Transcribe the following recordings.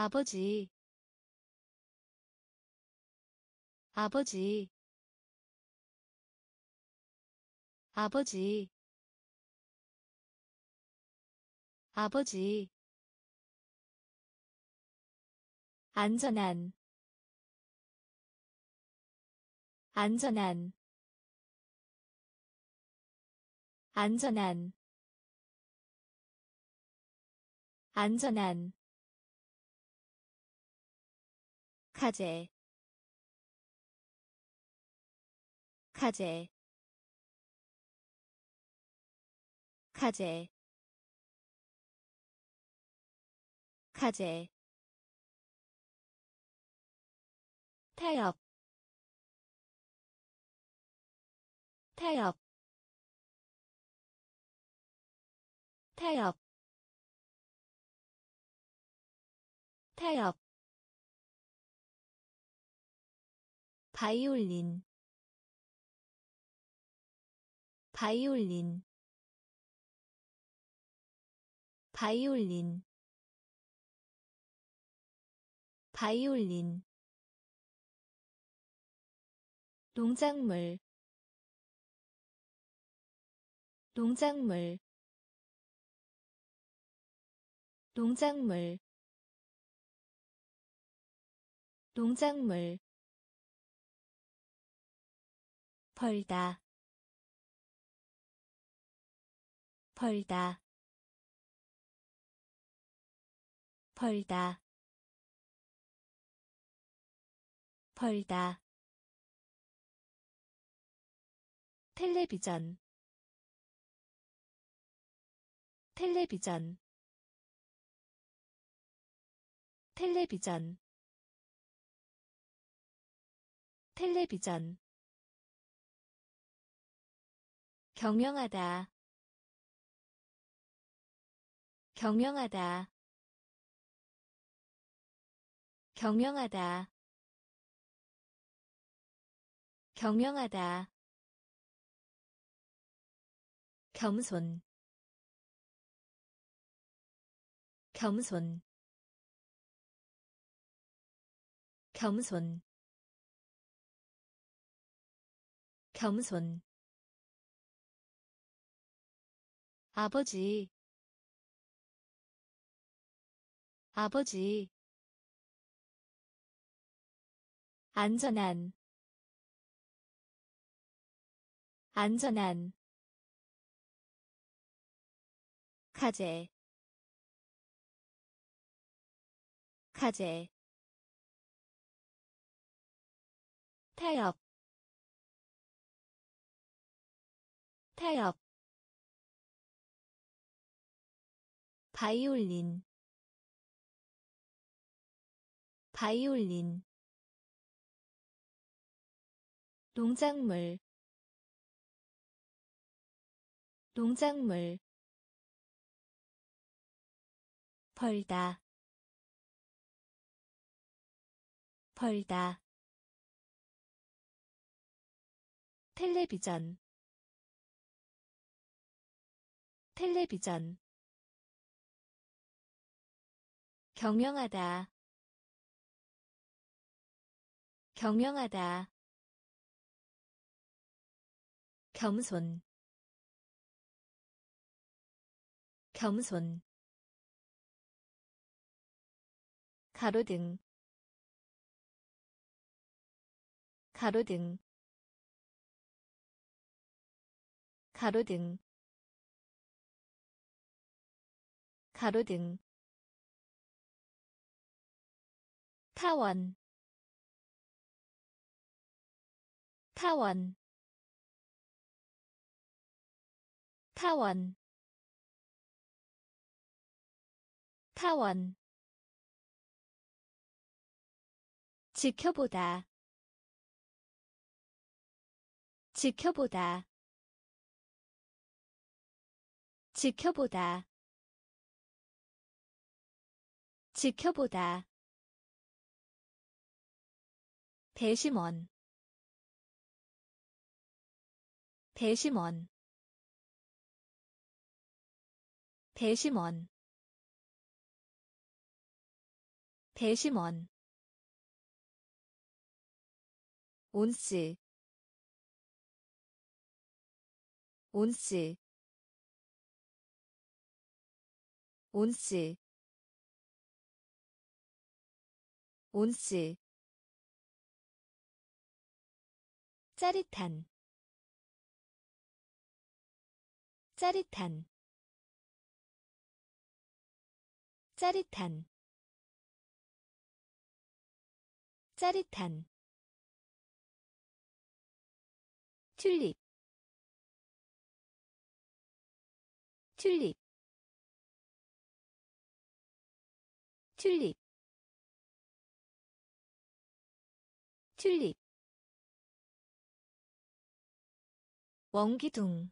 아버지. 아버지. 아버지. 아버지. 안전한. 안전한. 안전한. 안전한 카제 카제 카제 카제 타협 타협 타협 타협 바이올린. 바이올린. 바이올린. 바이올린. 농작물. 농작물. 농작물. 농작물 벌다. 벌다. 벌다. 벌다. 텔레비전. 텔레비전. 텔레비전. 텔레비전 경영하다. 경영하다. 경영하다. 경영하다. 겸손. 겸손. 겸손. 겸손 아버지. 아버지. 안전한. 안전한. 카제 카제 타협 타협 바이올린. 바이올린. 농작물. 농작물. 벌다. 벌다. 텔레비전. 텔레비전 경영하다. 경영하다. 겸손. 겸손. 가로등. 가로등. 가로등. 가로등 타원. 타원. 타원. 타원. 지켜보다. 지켜보다. 지켜보다. 지켜보다 배심원. 배심원. 배심원. 배심원. 온스 온스 온스 온스 짜릿한 짜릿한 짜릿한 짜릿한. 튤립 튤립 튤립 튤립 원기둥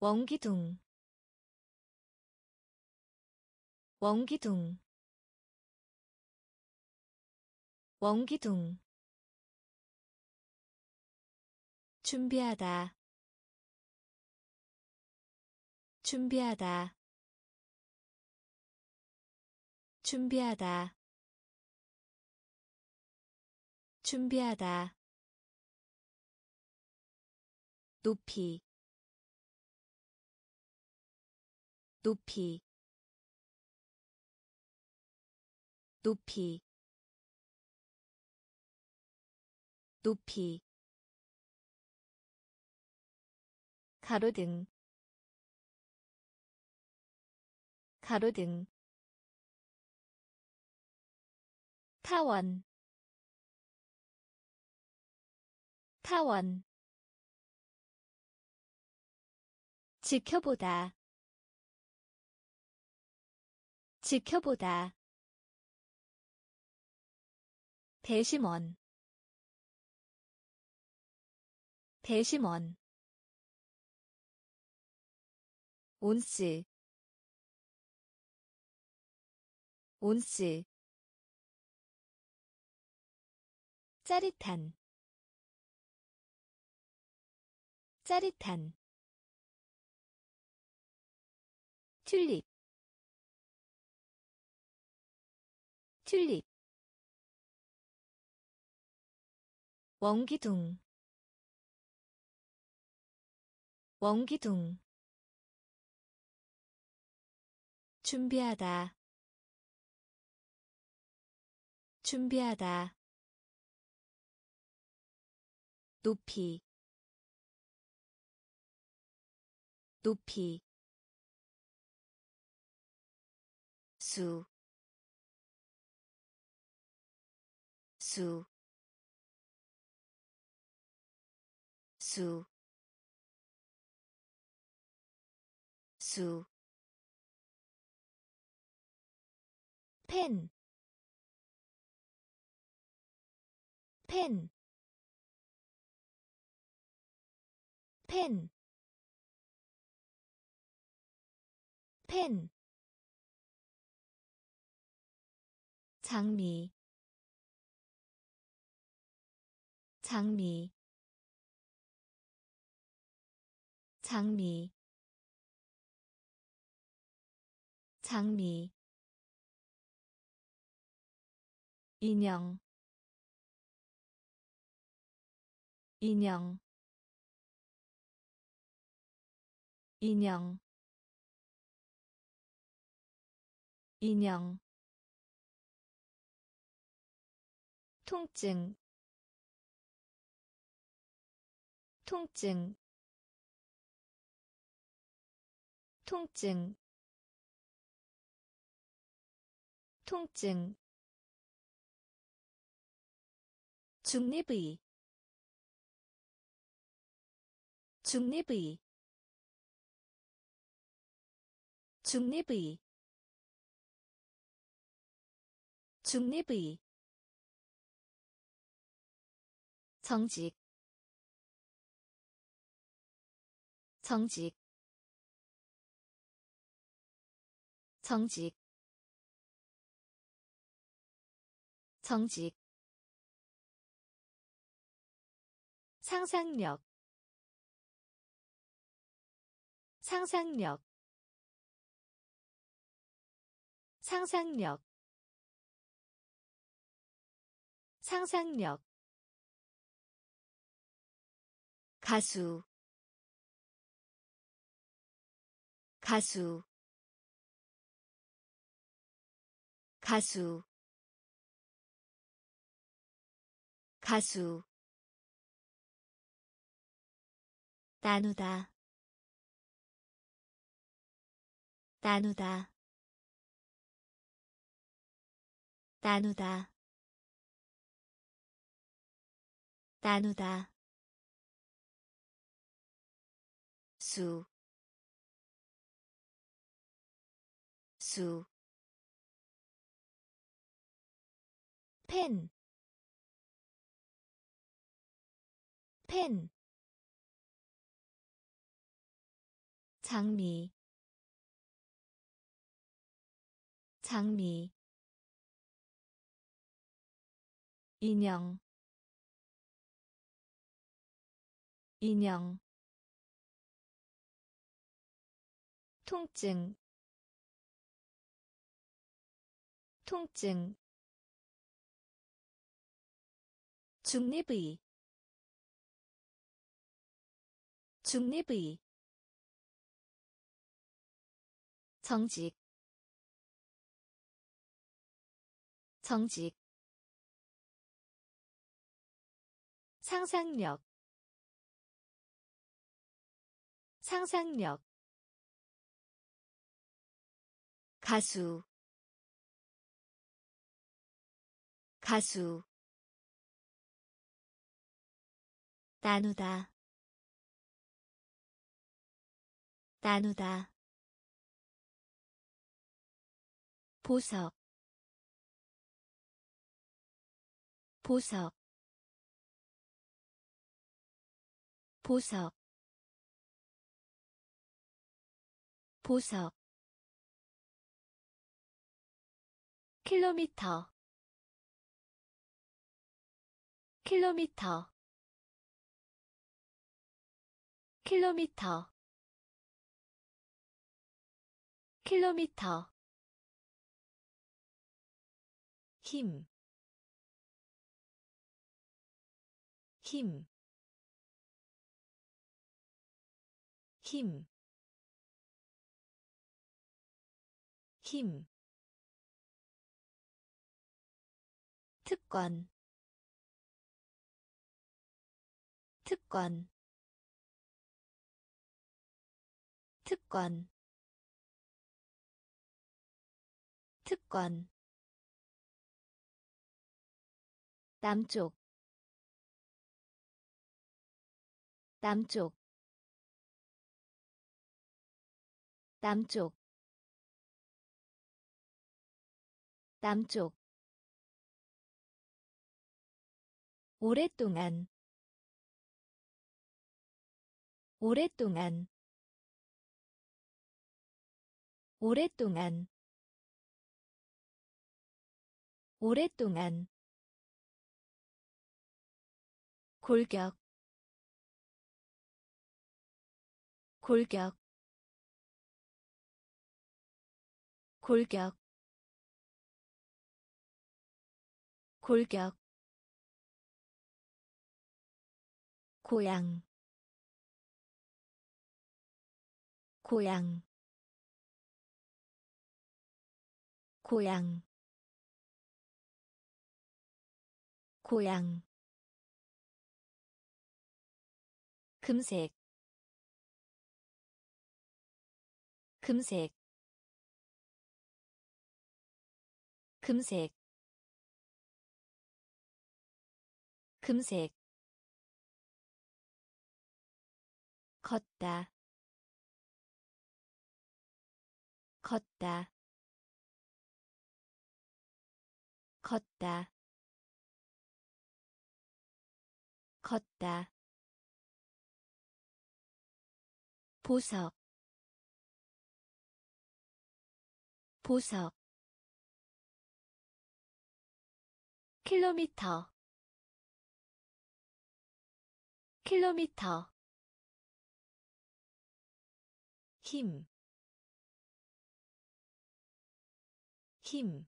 원기둥 원기둥 원기둥. 준비하다 준비하다 준비하다 준비하다 높이 높이 높이 높이. 가로등 가로등. 타원 타원 지켜보다. 지켜보다. 배심원. 배심원. 온스 온스 짜릿한. 짜릿한 튤립 튤립 원기둥. 원기둥. 준비하다. 준비하다. 높이. 높이 수, 수, 수, 수, 펜, 펜, 펜, 펜, 장미. 장미. 장미. 장미. 인형. 인형. 인형. 인형 통증 통증 통증 통증. 중립의 중립의 중립의 중립의 정직 정직 정직 정직. 상상력 상상력. 상상력 상상력 가수 가수 가수 가수. 나누다 나누다. 나누다 나누다 수, 수, 펜, 펜, 장미, 장미, 인형, 인형, 통증 통증 중립의 중립의 정직 정직 상상력 상상력 가수 가수 나누다 나누다 보석 보석 보석 보석 킬로미터. 킬로미터. 킬로미터. 킬로미터. 힘, 힘, 힘, 힘. 특권 특권 특권 특권 남쪽 남쪽 남쪽 남쪽 오랫동안 오랫동안 오랫동안 오랫동안. 골격 골격 골격 골격 고향. 고향. 고향. 고향. 금색. 금색. 금색. 금색 걷다. 걷다. 걷다. 걷다. 보석. 보석. 킬로미터. 킬로미터 힘, 힘.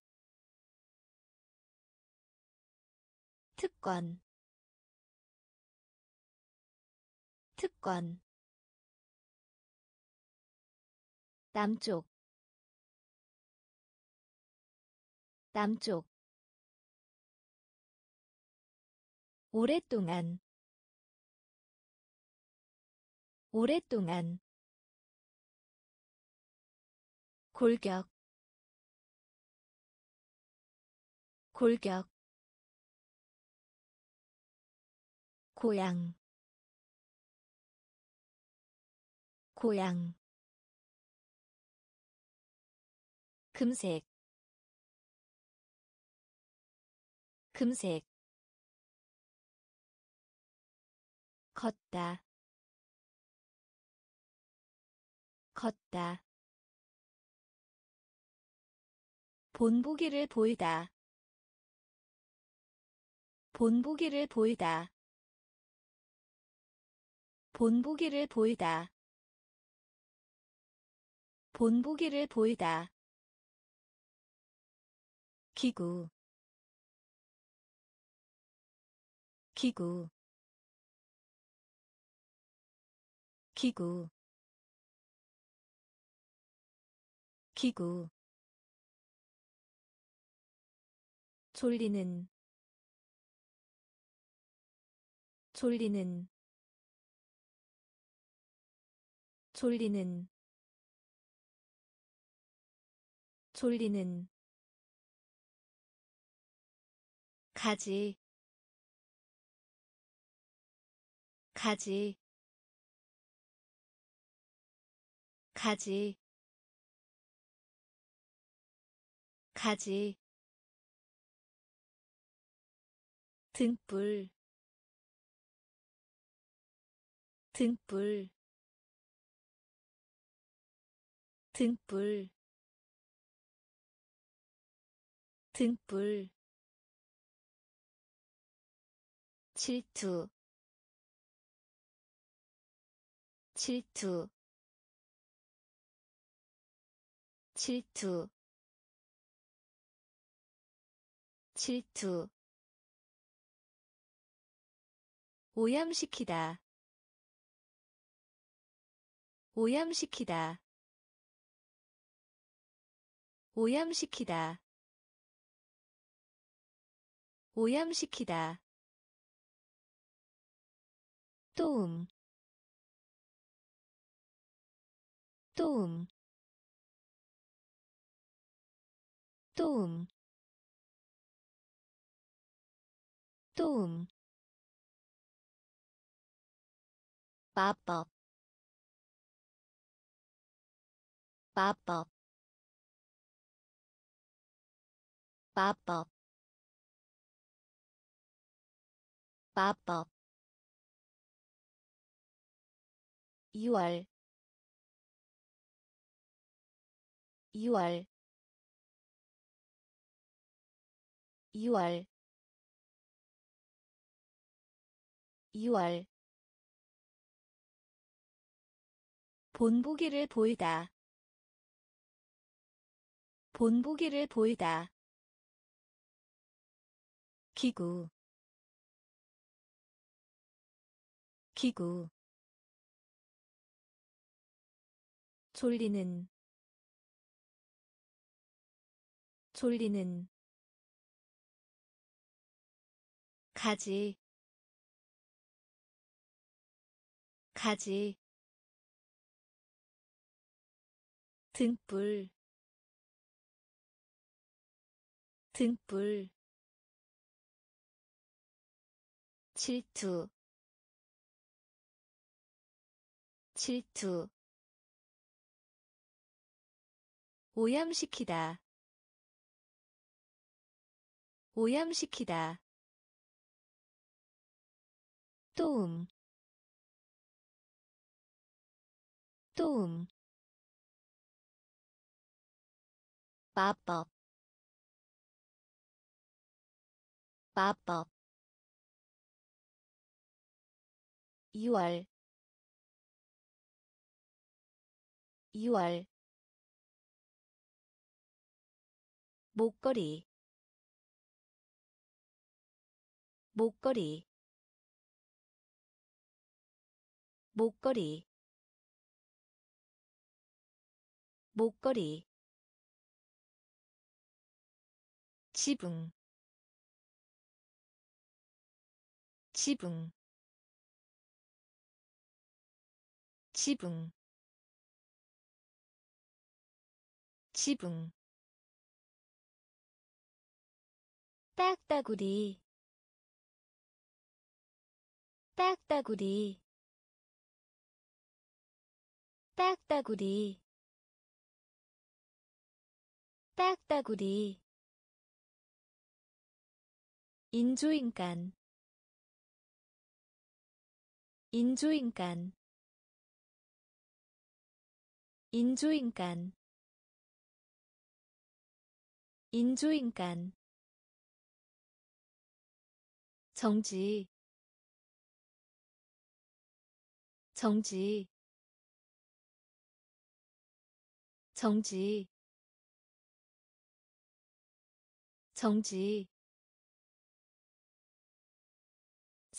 특권 특권 남쪽. 남쪽. 오랫동안. 오랫동안 골격 골격 고향 고향 금색 금색 걷다 걷다 본보기를 보이다. 본보기를 보이다. 본보기를 보이다. 본보기를 보이다. 기구. 기구. 기구. 기구 졸리는 졸리는 졸리는 졸리는. 가지 가지. 가지 가지 등불 등불 등불 등불. 질투 질투 질투 질투 오염시키다. 오염시키다. 오염시키다. 오염시키다. 도움 도움 도움 도움 마법. 마법. 마법. 마법. 2월. 2월. 2월. 2월 본보기를 보이다. 본보기를 보이다. 기구. 기구. 졸리는. 졸리는. 가지. 가지 등불 등불 질투 질투 오염시키다 오염시키다 도움 도움 마법 마법 2월 2월 목걸이 목걸이 목걸이 목걸이 지붕 지붕 지붕 지붕. 딱따구리 딱따구리 딱따구리 딱따구리 인조인간. 인조인간. 인조인간. 인조인간. 정지. 정지. 정지. 정지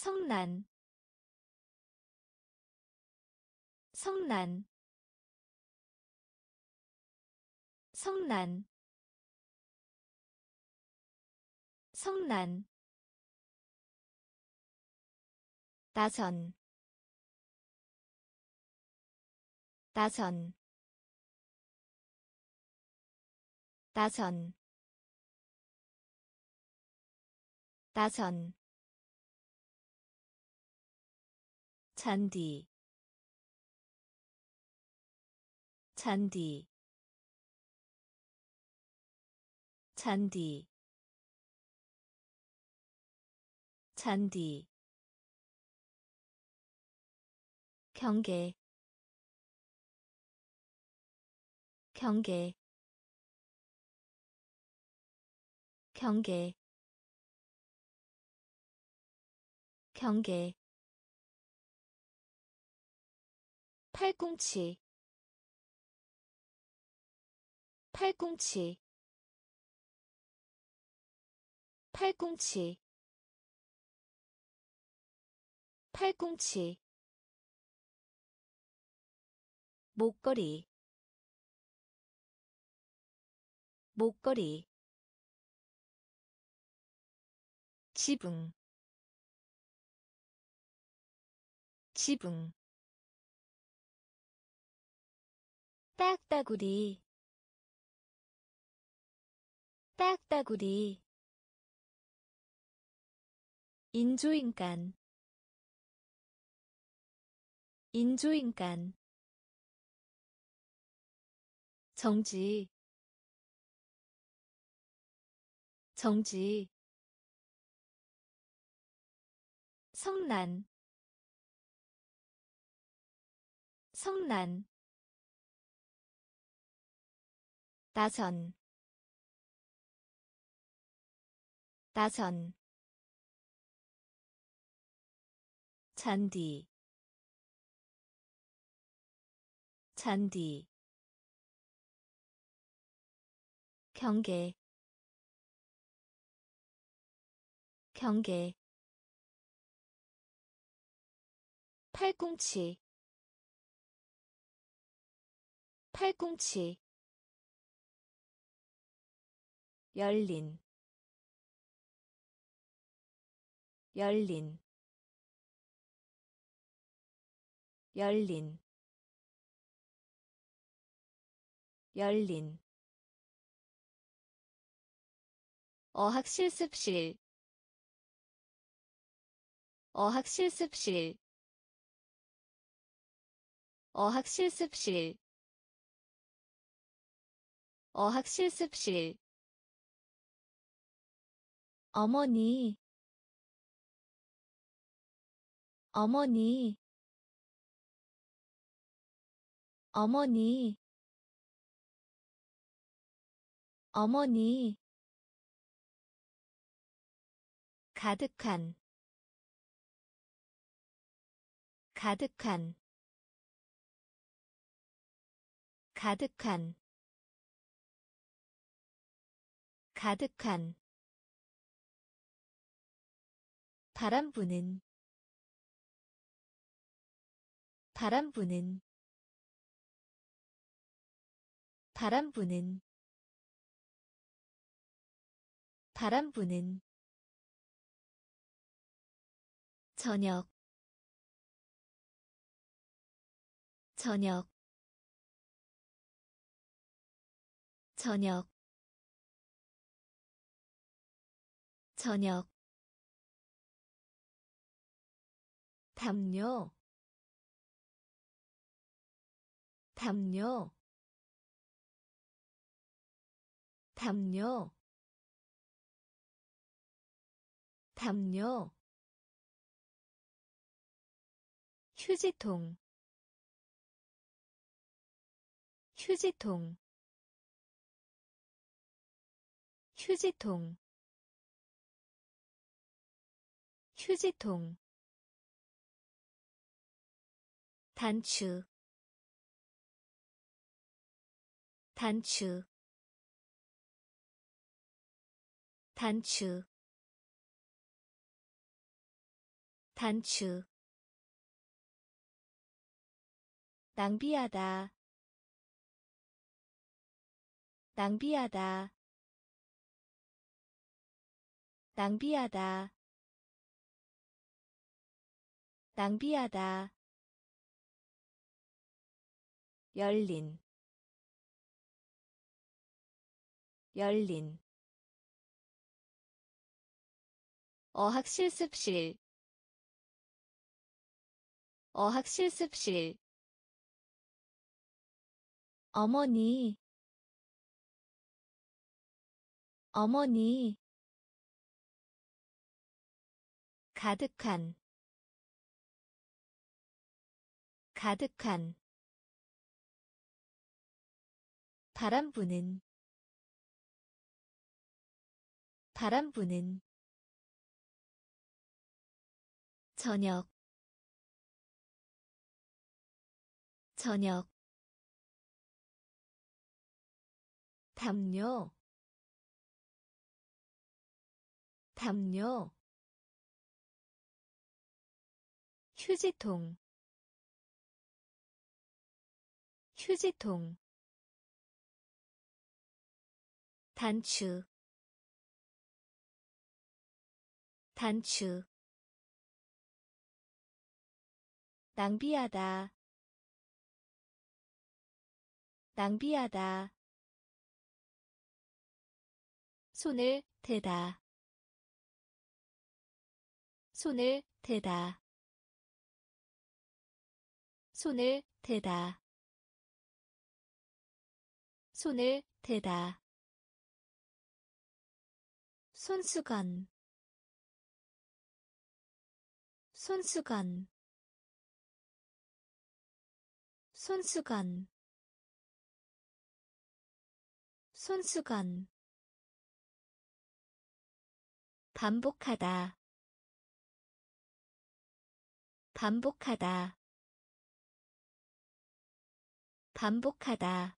성난. 성난. 성난. 성난. 나선. 나선. 나선. 나선 잔디 잔디 잔디 잔디. 경계 경계. 경계. 경계 팔꿈치. 팔꿈치. 팔꿈치. 팔꿈치. 목걸이. 목걸이. 지붕. 지붕 딱따구리. 딱따구리. 인조인간. 인조인간. 정지. 정지. 성난. 성난 나선 나선 잔디 잔디 경계 경계 팔꿈치 팔꿈치 열린 열린 열린 열린. 어학실습실 어학실습실 어학실습실 어학실습실 어머니. 어머니. 어머니. 어머니. 가득한. 가득한. 가득한. 가득한 바람 부는 바람 부는 바람 부는 바람 부는. 저녁 저녁 저녁 저녁 담요. 담요. 담요. 담요. 휴지통. 휴지통. 휴지통. 휴지통 단추 단추 단추 단추. 낭비하다 낭비하다 낭비하다 낭비하다 열린 열린. 어학실습실 어학실습실. 어머니 어머니. 가득한 가득한 바람 부는 바람 부는 저녁 저녁 담요 담요 휴지통 휴지통 단추 단추 낭비하다 낭비하다 손을 대다 손을 대다 손을 대다 손을 대다 손수건. 손수건. 손수건. 손수건. 반복하다. 반복하다. 반복하다.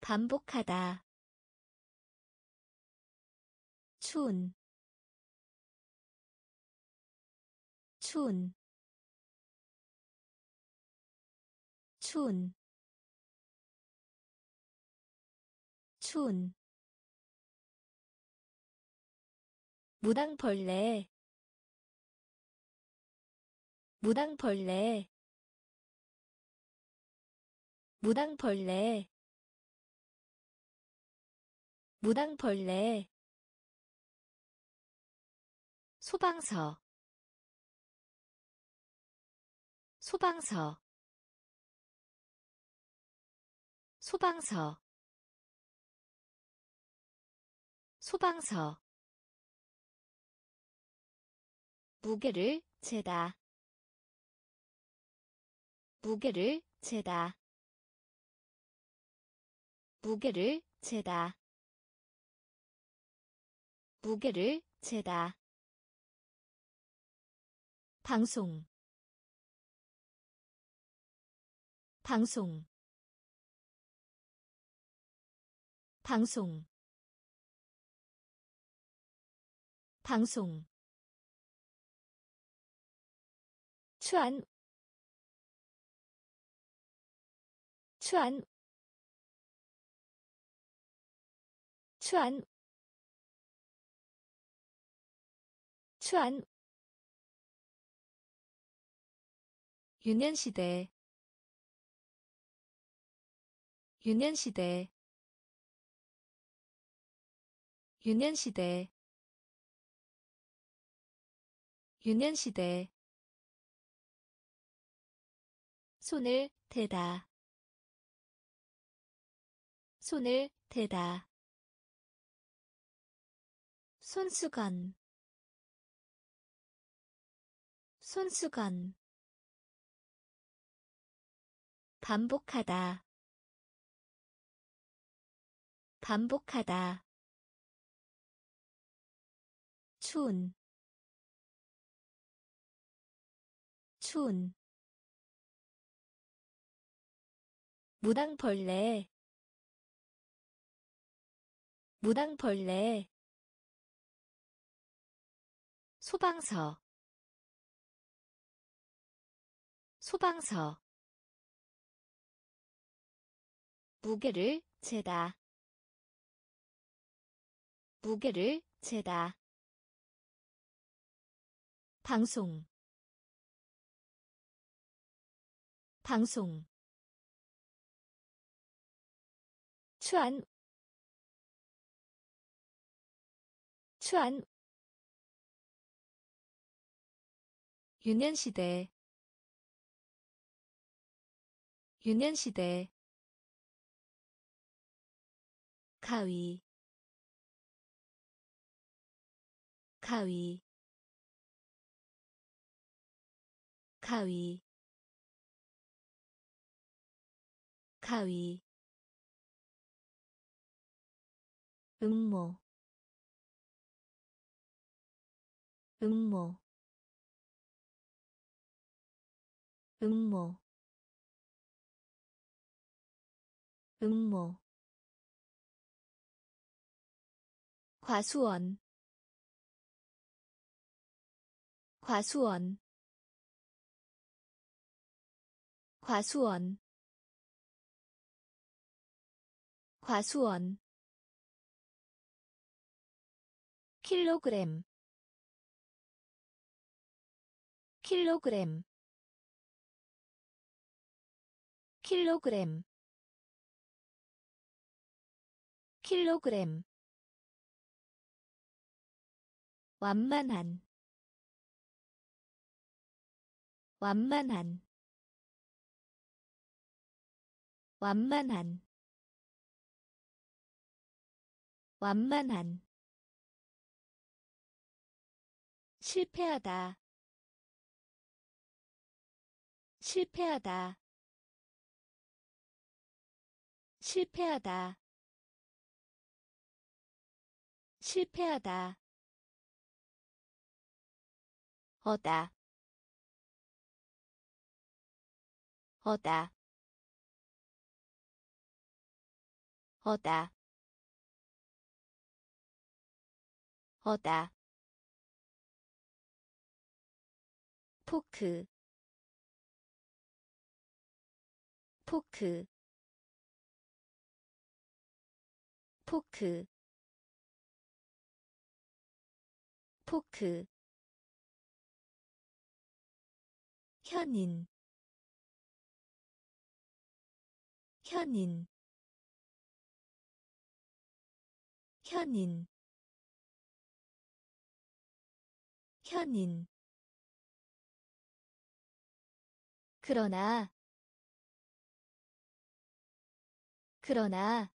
반복하다 추운 추운 무당벌레 무당벌레 무당벌레 무당벌레 소방서. 소방서. 소방서. 소방서. 무게를 재다. 무게를 재다. 무게를 재다. 무게를 재다 방송. 방송. 방송. 방송. 추안 추안 추안 추안 유년시대. 유년시대. 유년시대. 유년시대. 손을 대다. 손을 대다. 손수건. 손수건 반복하다. 반복하다. 추운. 추운. 무당벌레. 무당벌레. 소방서. 소방서 무게를 재다. 무게를 재다. 방송. 방송. 추안 추안 유년시대. 유년시대 가위. 가위. 가위. 가위. 음모. 음모. 음모. 음모 과수원. 과수원. 과수원. 과수원. 킬로그램. 킬로그램. 킬로그램. 킬로그램 완만한 완만한 완만한 완만한. 실패하다 실패하다 실패하다 실패하다 어다. 어다. 어다. 어다. 포크. 포크. 포크. 포크 현인 현인 현인 현인. 그러나 그러나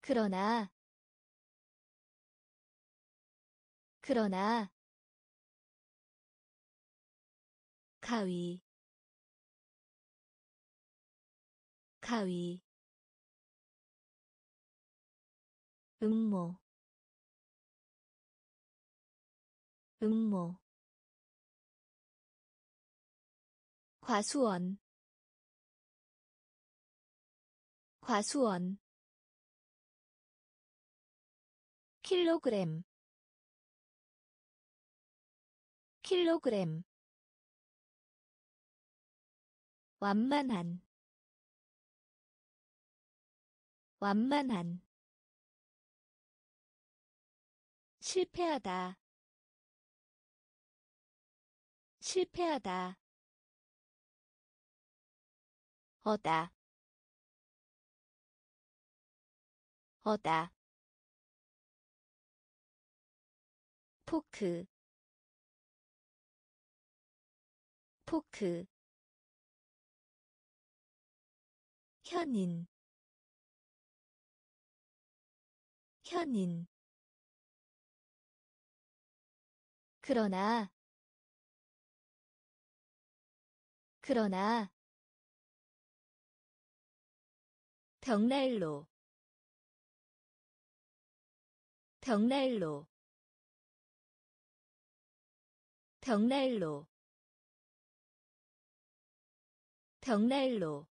그러나 그러나 가위. 가위. 음모. 음모. 과수원. 과수원. 킬로그램. 킬로그램 완만한 완만한 실패하다 실패하다 어다 어다. 포크 포크 현인 현인. 그러나 그러나 벽난로 벽난로 벽난로 벽난로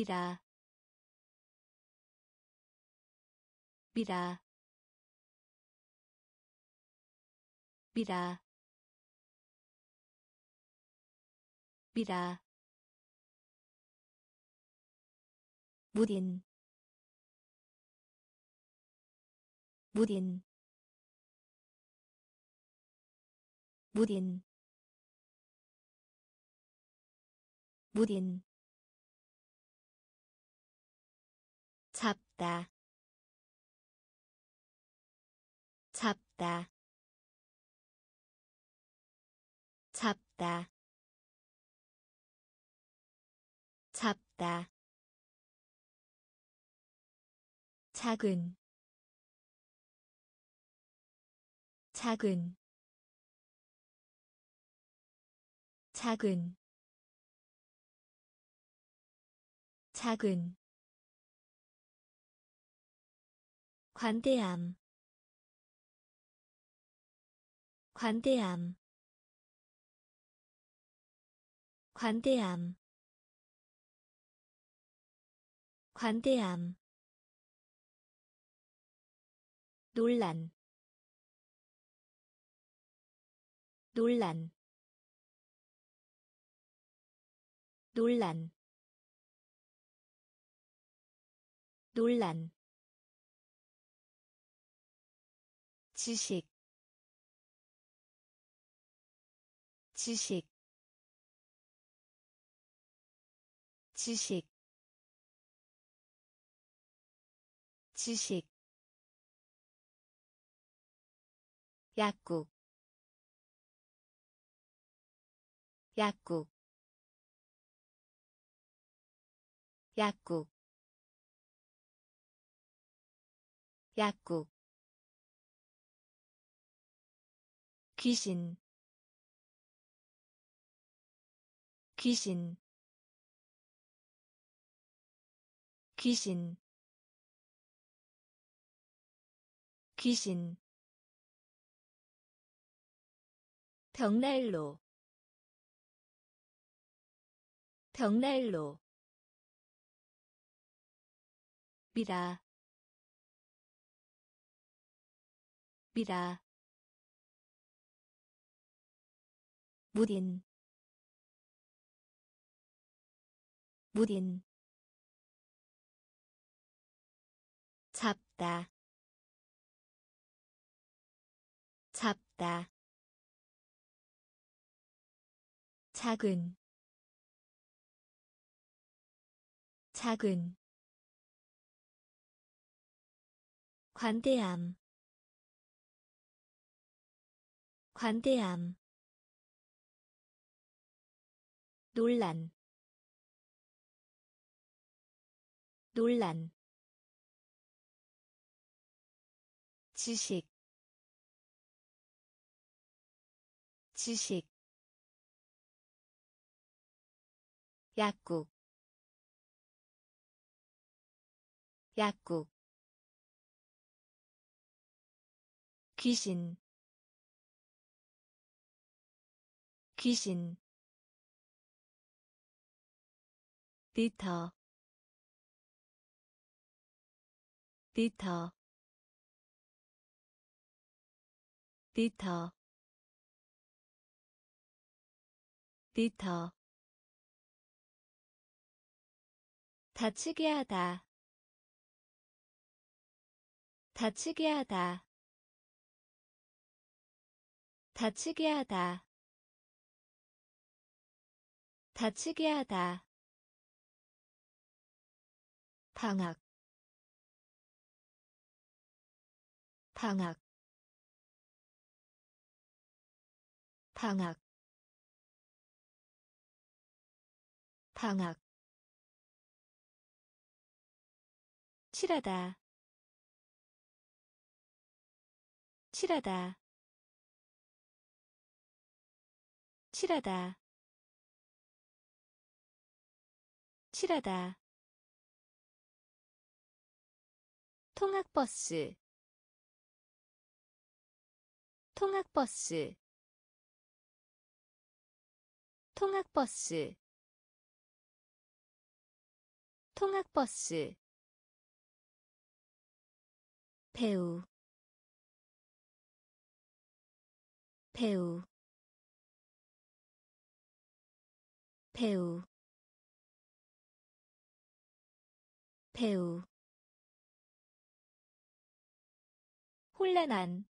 미라. 미라. 미라. 미라. 무딘 무딘 무딘 무딘 잡다. 잡다. 잡다. 잡다. 작은. 작은. 작은. 작은 관대함. 관대함. 관대함. 관대함. 논란. 논란. 논란. 논란 지식 지식 지식 지식. 약국 약국. 약국 약국 귀신. 귀신. 귀신. 귀신. 벽난로. 벽난로. 미라. 미라 무딘. 무딘. 잡다. 잡다. 작은. 작은. 관대함. 관대함 논란. 논란. 지식. 지식. 약국. 약국. 귀신. 귀신 리터 리터 리터 리터 다치게 하다 다치게 하다 다치게 하다 다치게 하다 방학. 방학. 방학. 방학. 칠하다. 칠하다. 칠하다. 칠하다 통학버스. 통학버스. 통학버스. 통학버스. 배우. 배우. 배우. 배우 혼란한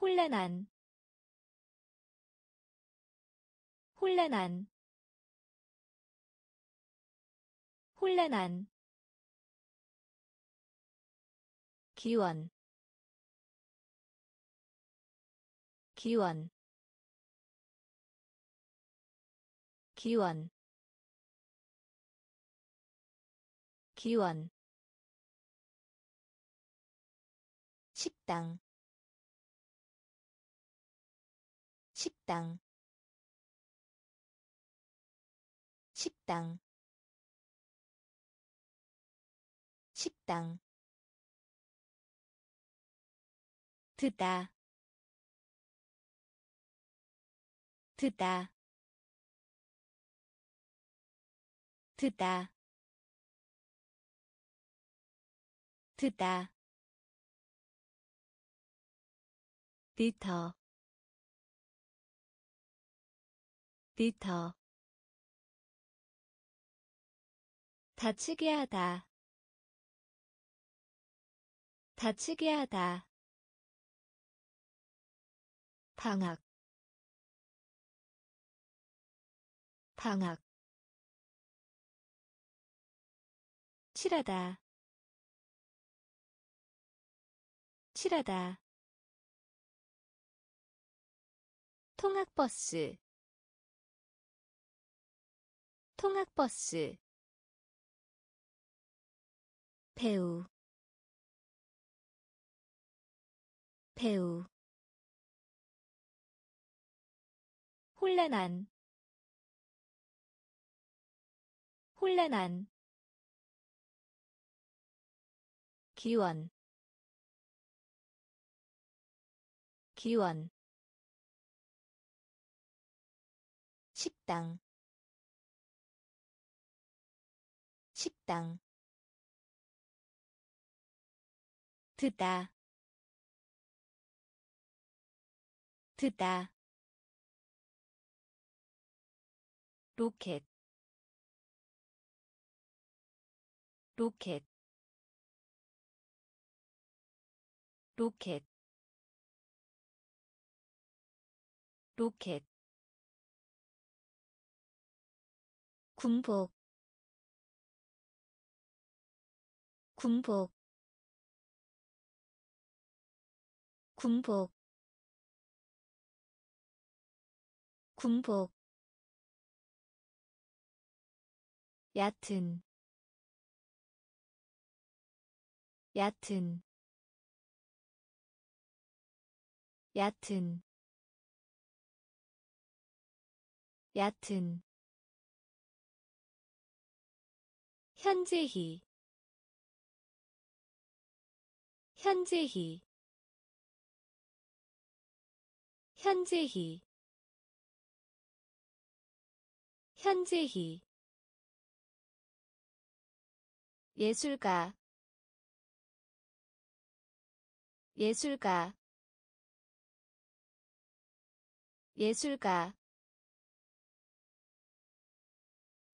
혼란한 혼란한 혼란한. 기원 기원 기원 기원 식당. 식당. 식당. 식당. 듣다. 듣다. 듣다. 듣다 리터 리터 다치게 하다 다치게 하다. 방학 방학. 칠하다 칠하다 통학버스. 통학버스. 배우. 배우. 혼란한. 혼란한. 기원 기원 식당. 식당. 듣다. 듣다. 로켓. 로켓. 로켓. 로켓 군복 군복 군복 군복. 얕은 얕은. 얕은 얕은 현재히 현재히 현재히 현재히. 예술가 예술가. 예술가.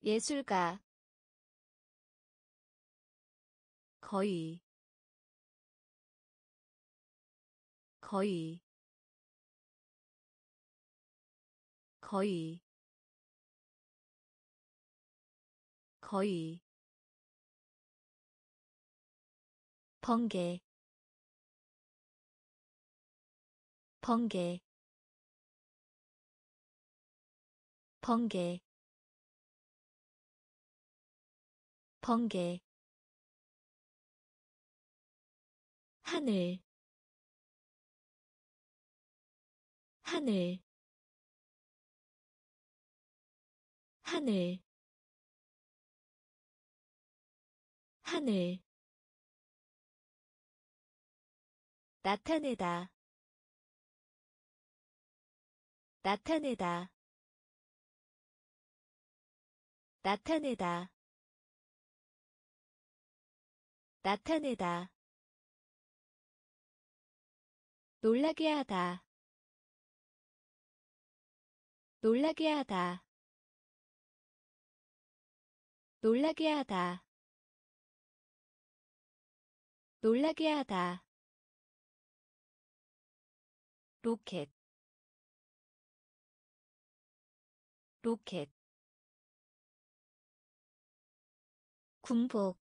예술가 거의 거의 거의 거의. 번개 번개. 번개 번개 하늘 하늘 하늘 하늘. 나타내다 나타내다. 나타내다 나타내다 놀라게 하다. 놀라게 하다. 놀라게 하다. 놀라게 하다. 로켓. 로켓. 군복.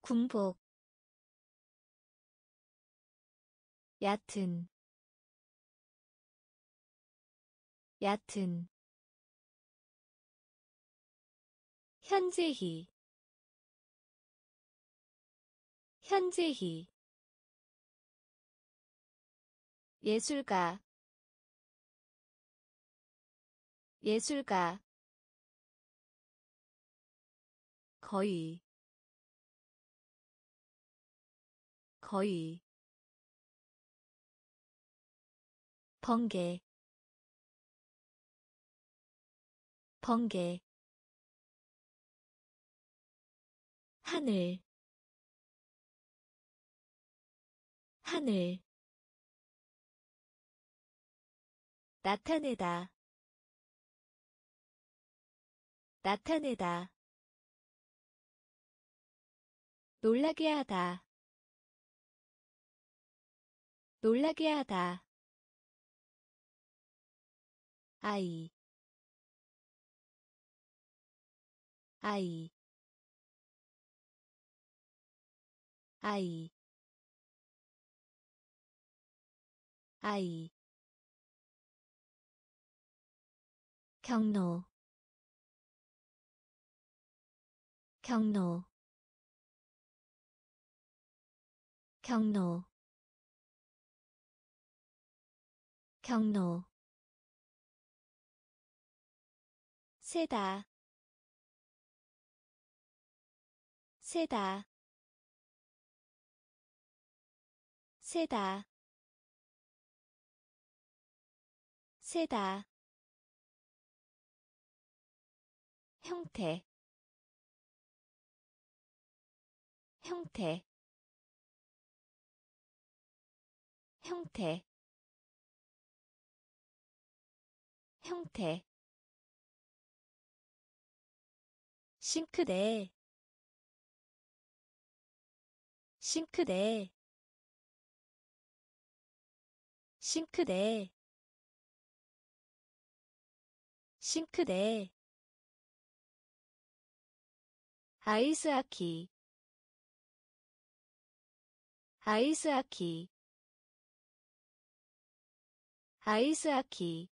군복 얕은 얕은. 현재히 현재히. 예술가 예술가. 거의 거의 번개 번개 하늘 하늘 나타내다 나타내다 놀라게 하다 놀라게 하다 아이 아이 아이 아이 경로。 경로。 경로。 경로 세다. 세다. 세다. 세다. 형태. 형태. 형태. 형태 싱크대. 싱크대. 싱크대. 싱크대. 아이스하키. 아이스하키. 아이스하키.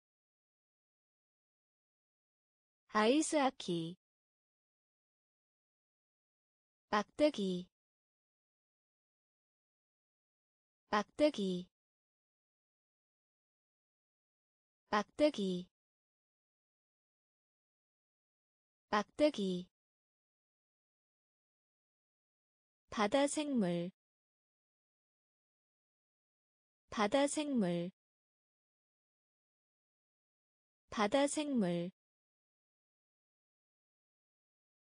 아이스하키 막대기. 막대기. 막대기. 막대기. 바다 생물. 바다 생물. 바다 생물.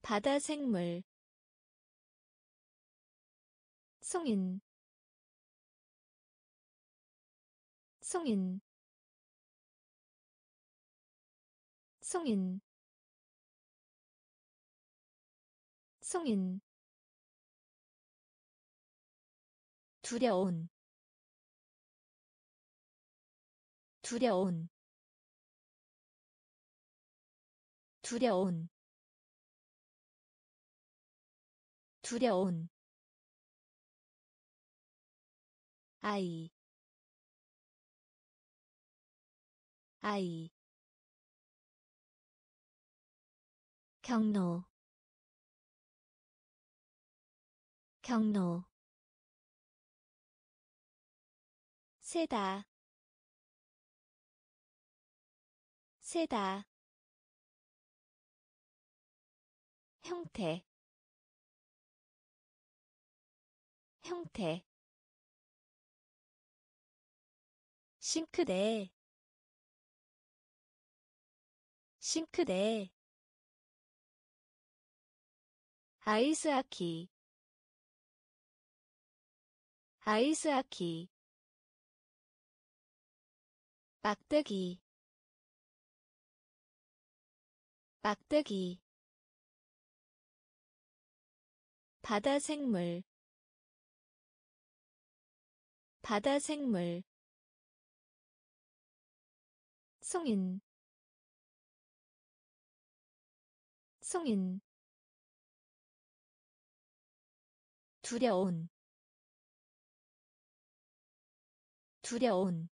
바다 생물 송인. 송인. 송인. 송인. 두려운. 두려운. 두려운. 두려운 아이. 아이. 경로. 경로. 세다. 세다. 형태. 형태 싱크대. 싱크대. 아이스하키. 아이스하키. 막대기. 막대기. 바다 생물. 바다 생물 송인. 송인. 두려운. 두려운.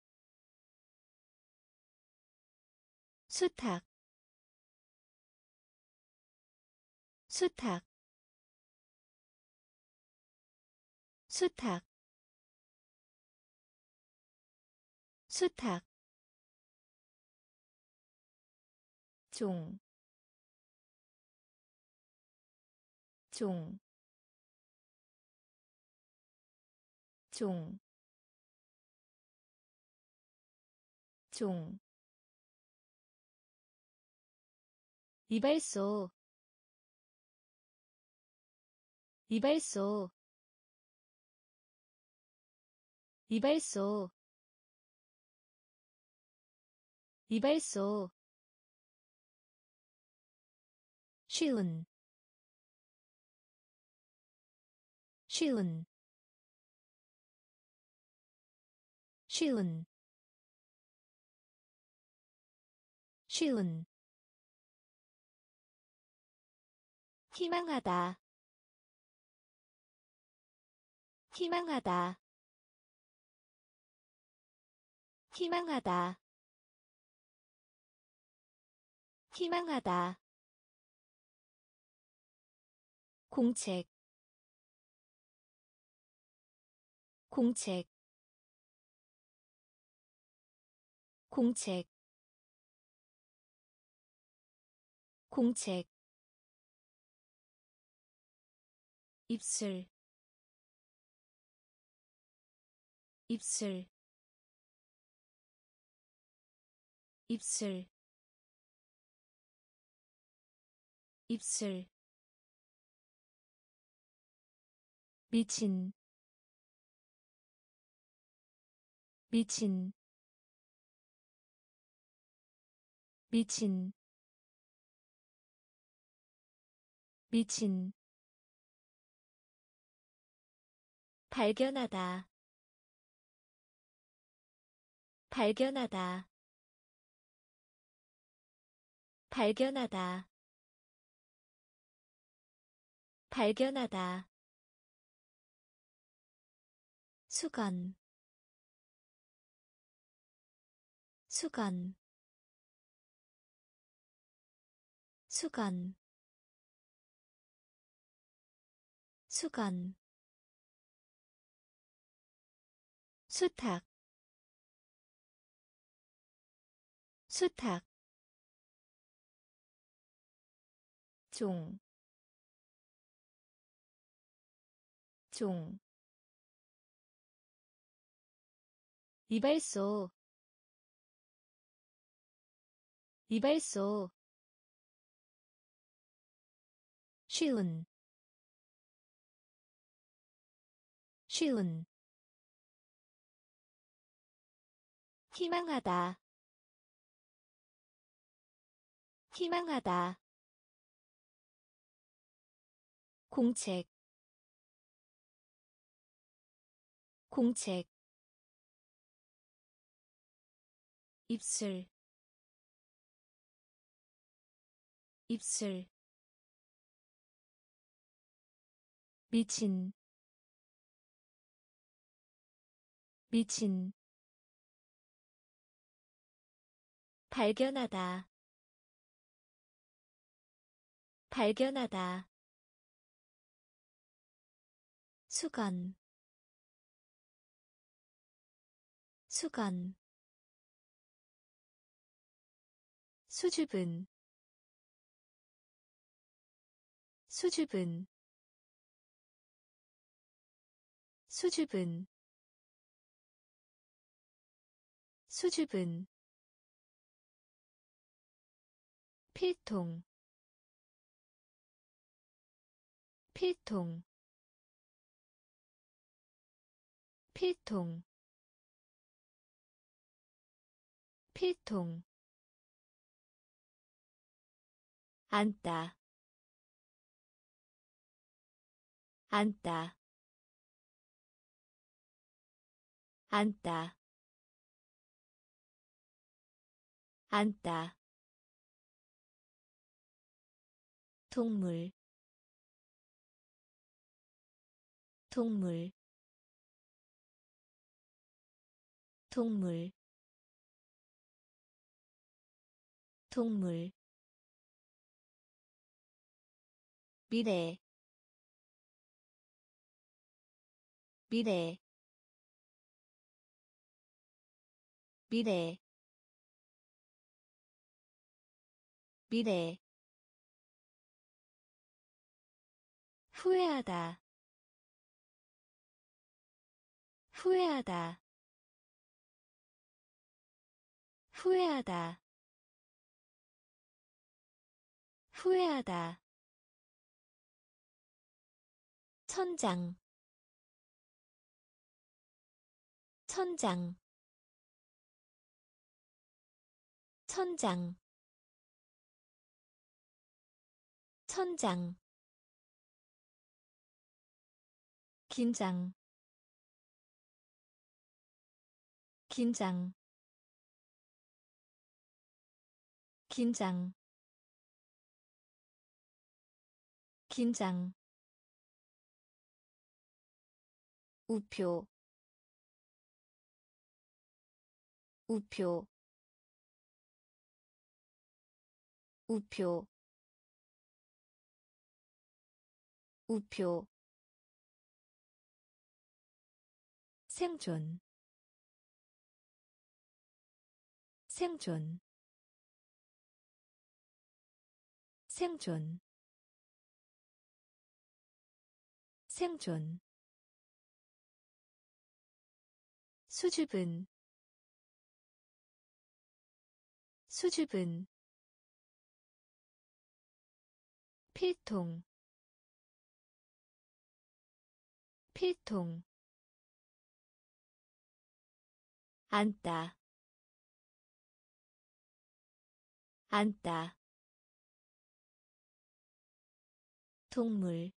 수탉 수탉 수탉 수탉 종, 종, 종, 종. 이발소 이발소 이발소 이발소 쉬운 쉬운 쉬운 쉬운. 희망하다 희망하다. 희망하다 희망하다 공책 공책 공책 공책. 입술 입술 입술 입술 미친. 미친. 미친. 미친. 발견하다. 발견하다. 발견하다. 발견하다 수건. 수건. 수건. 수건. 수탉 수탉 종, 종, 이발소, 이발소. 쉬운. 쉬운. 희망하다. 희망하다. 공책. 공책 입술 입술 미친 미친 발견하다 발견하다 수건 수건 수줍은 수줍은 수줍은 수줍은. 필통 필통. 필통. 필통 앉다. 앉다. 앉다. 앉다. 동물. 동물. 동물. 동물 미래 미래 미래 미래. 후회하다 후회하다 후회하다 후회하다 천장. 천장. 천장. 천장. 긴장. 긴장. 긴장. 긴장 우표 우표 우표 우표. 생존 생존. 생존. 생존 수줍은 수줍은 필통 필통 앉다 앉다 동물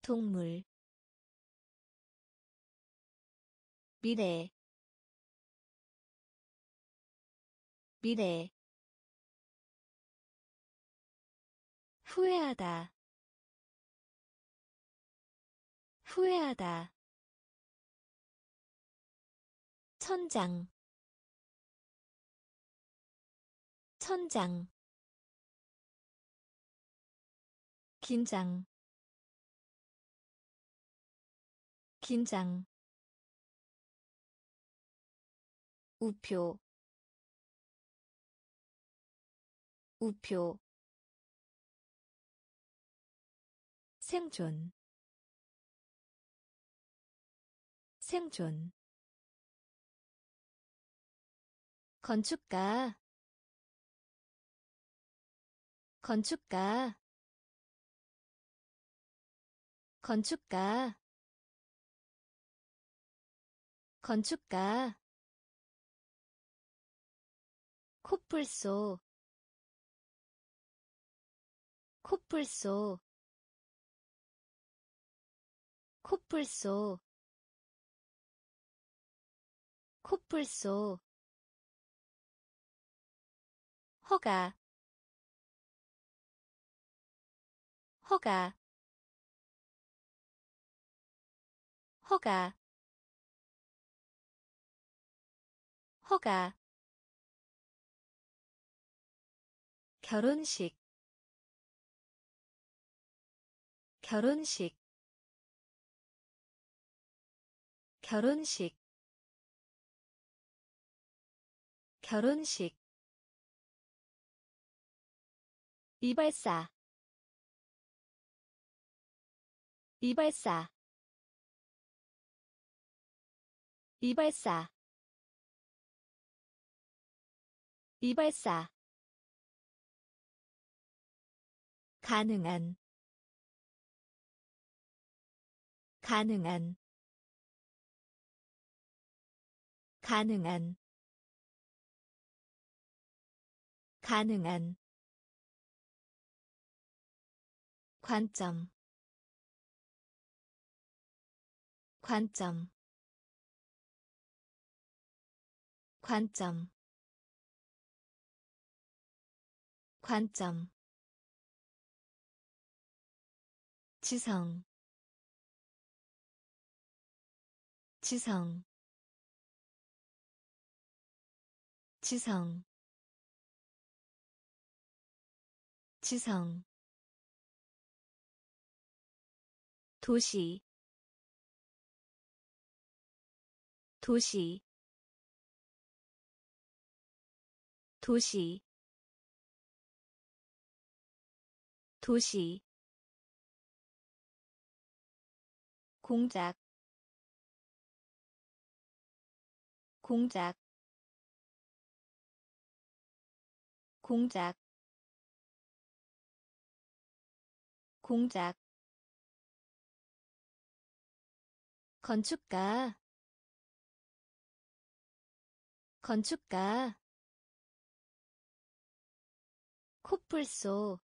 동물 미래 미래. 후회하다 후회하다. 천장 천장. 긴장 긴장 우표 우표. 생존 생존. 건축가 건축가. 건축가. 건축가 코뿔소. 코뿔소. 코뿔소. 코뿔소. 허가. 허가. 허가. 허가 결혼식 결혼식 결혼식 결혼식. 이발사 이발사. 이발사. 이발사 가능한 가능한 가능한 가능한 관점 관점 관점 관점 지성 지성 지성 지성. 도시 도시 도시 도시 공작 공작 공작 공작. 건축가 건축가. 코뿔소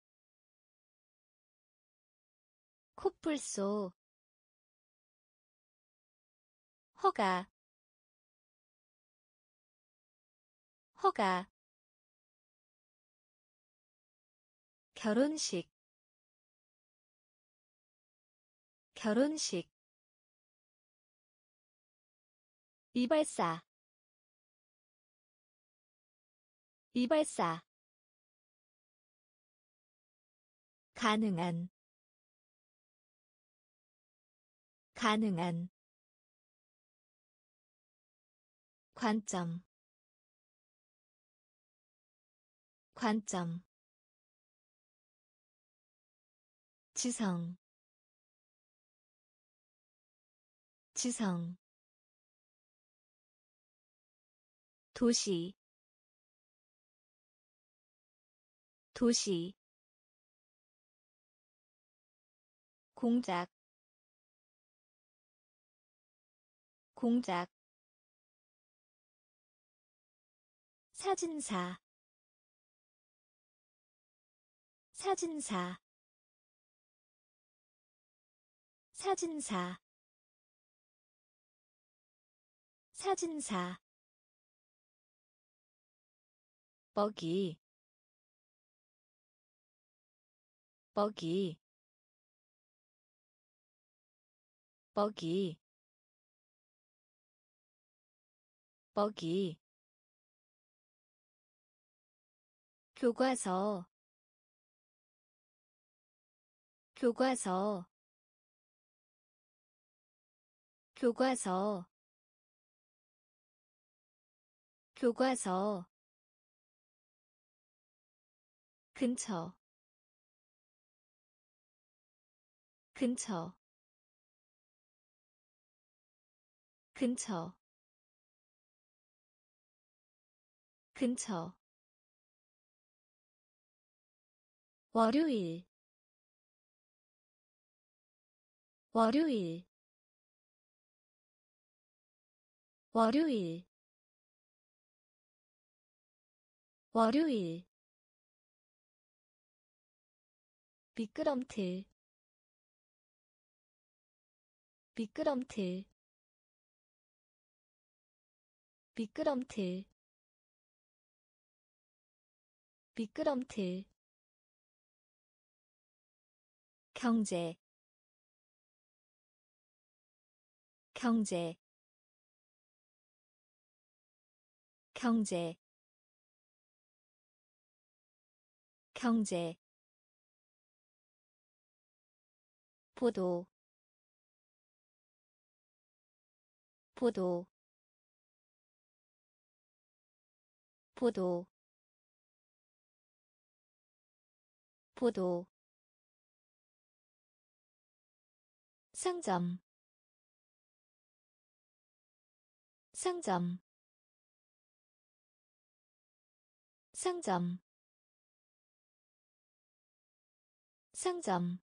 코뿔소 허가 허가 결혼식 결혼식 이발사 이발사 가능한 가능한 관점. 관점. 지성. 지성. 도시. 도시. 공작. 공작 사진사 사진사 사진사 사진사. 먹이 먹이 먹이 먹이 교과서 교과서 교과서 교과서. 근처 근처. 근처. 근처 월요일. 월요일. 월요일. 월요일. 미끄럼틀. 미끄럼틀. 미끄럼틀. 미끄럼틀 경제 경제 경제 경제. 보도 보도. 보도. 보도 상점. 상점. 상점. 상점.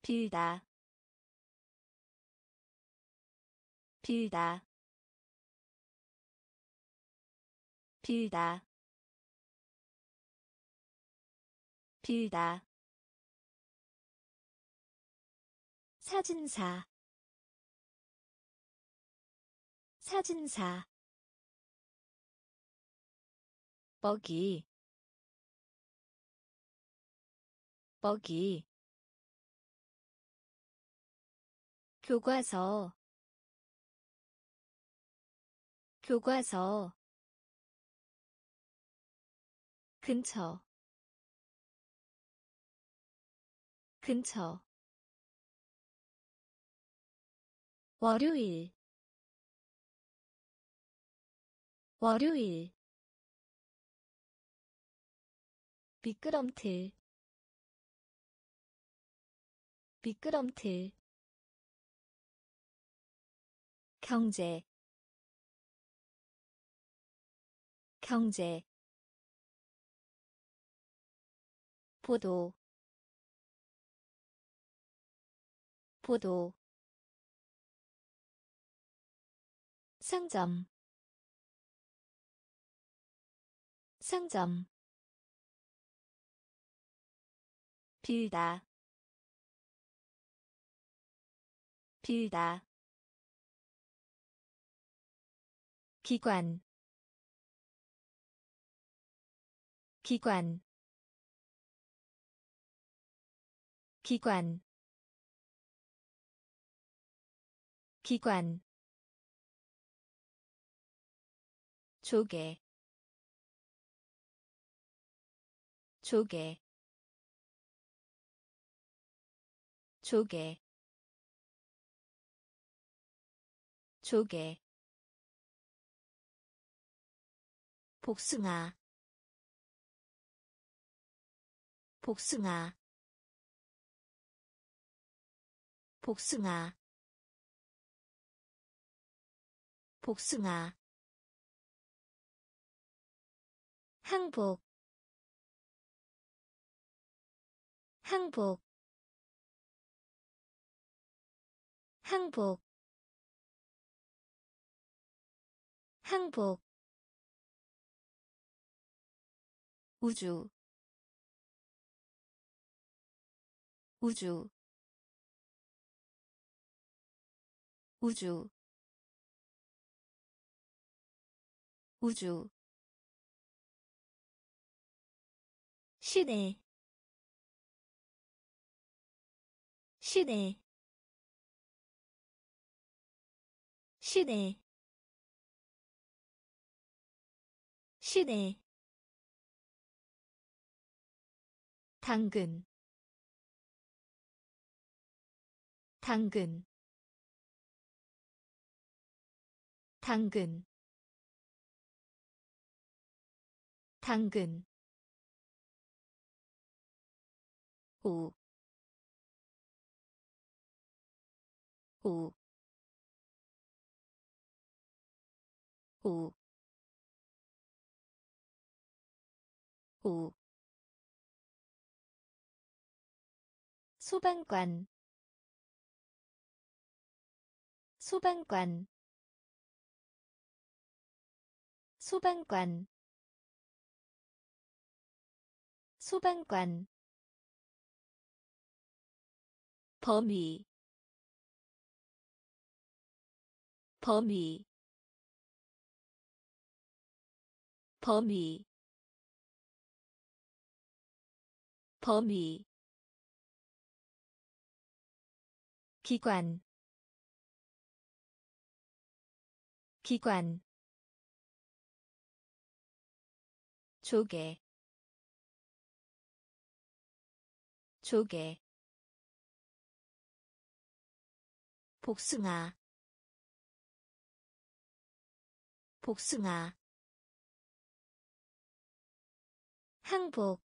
빌다. 빌다. 빌다. 빌다 사진사 사진사 먹이 먹이 교과서 교과서 근처 근처 월요일. 월요일. 미끄럼틀. 미끄럼틀. 경제. 경제. 보도. 보도 상점. 상점. 빌다. 빌다. 기관. 기관. 기관. 기관 조개 조개 조개 조개. 복숭아 복숭아. 복숭아 복숭아 항복 항복 항복 항복. 우주 우주. 우주 우주 시내 시내 시내 시내. 당근 당근 당근 당근 오, 오, 오, 오. 소방관. 소방관. 소방관. 소방관 범위 범위 범위 범위. 기관 기관. 조개 조개 복숭아. 복숭아. 항복.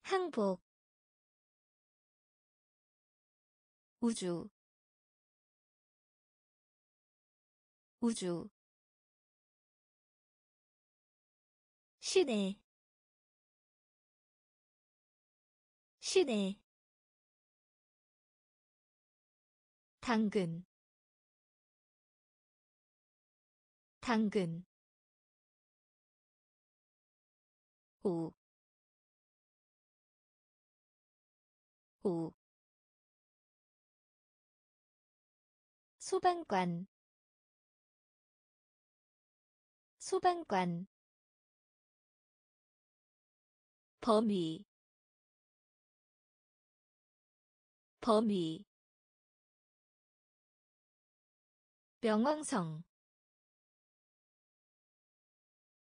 항복. 우주. 우주. 시내. 시내 당근 당근 오, 오. 소방관 소방관 범위 범위 명왕성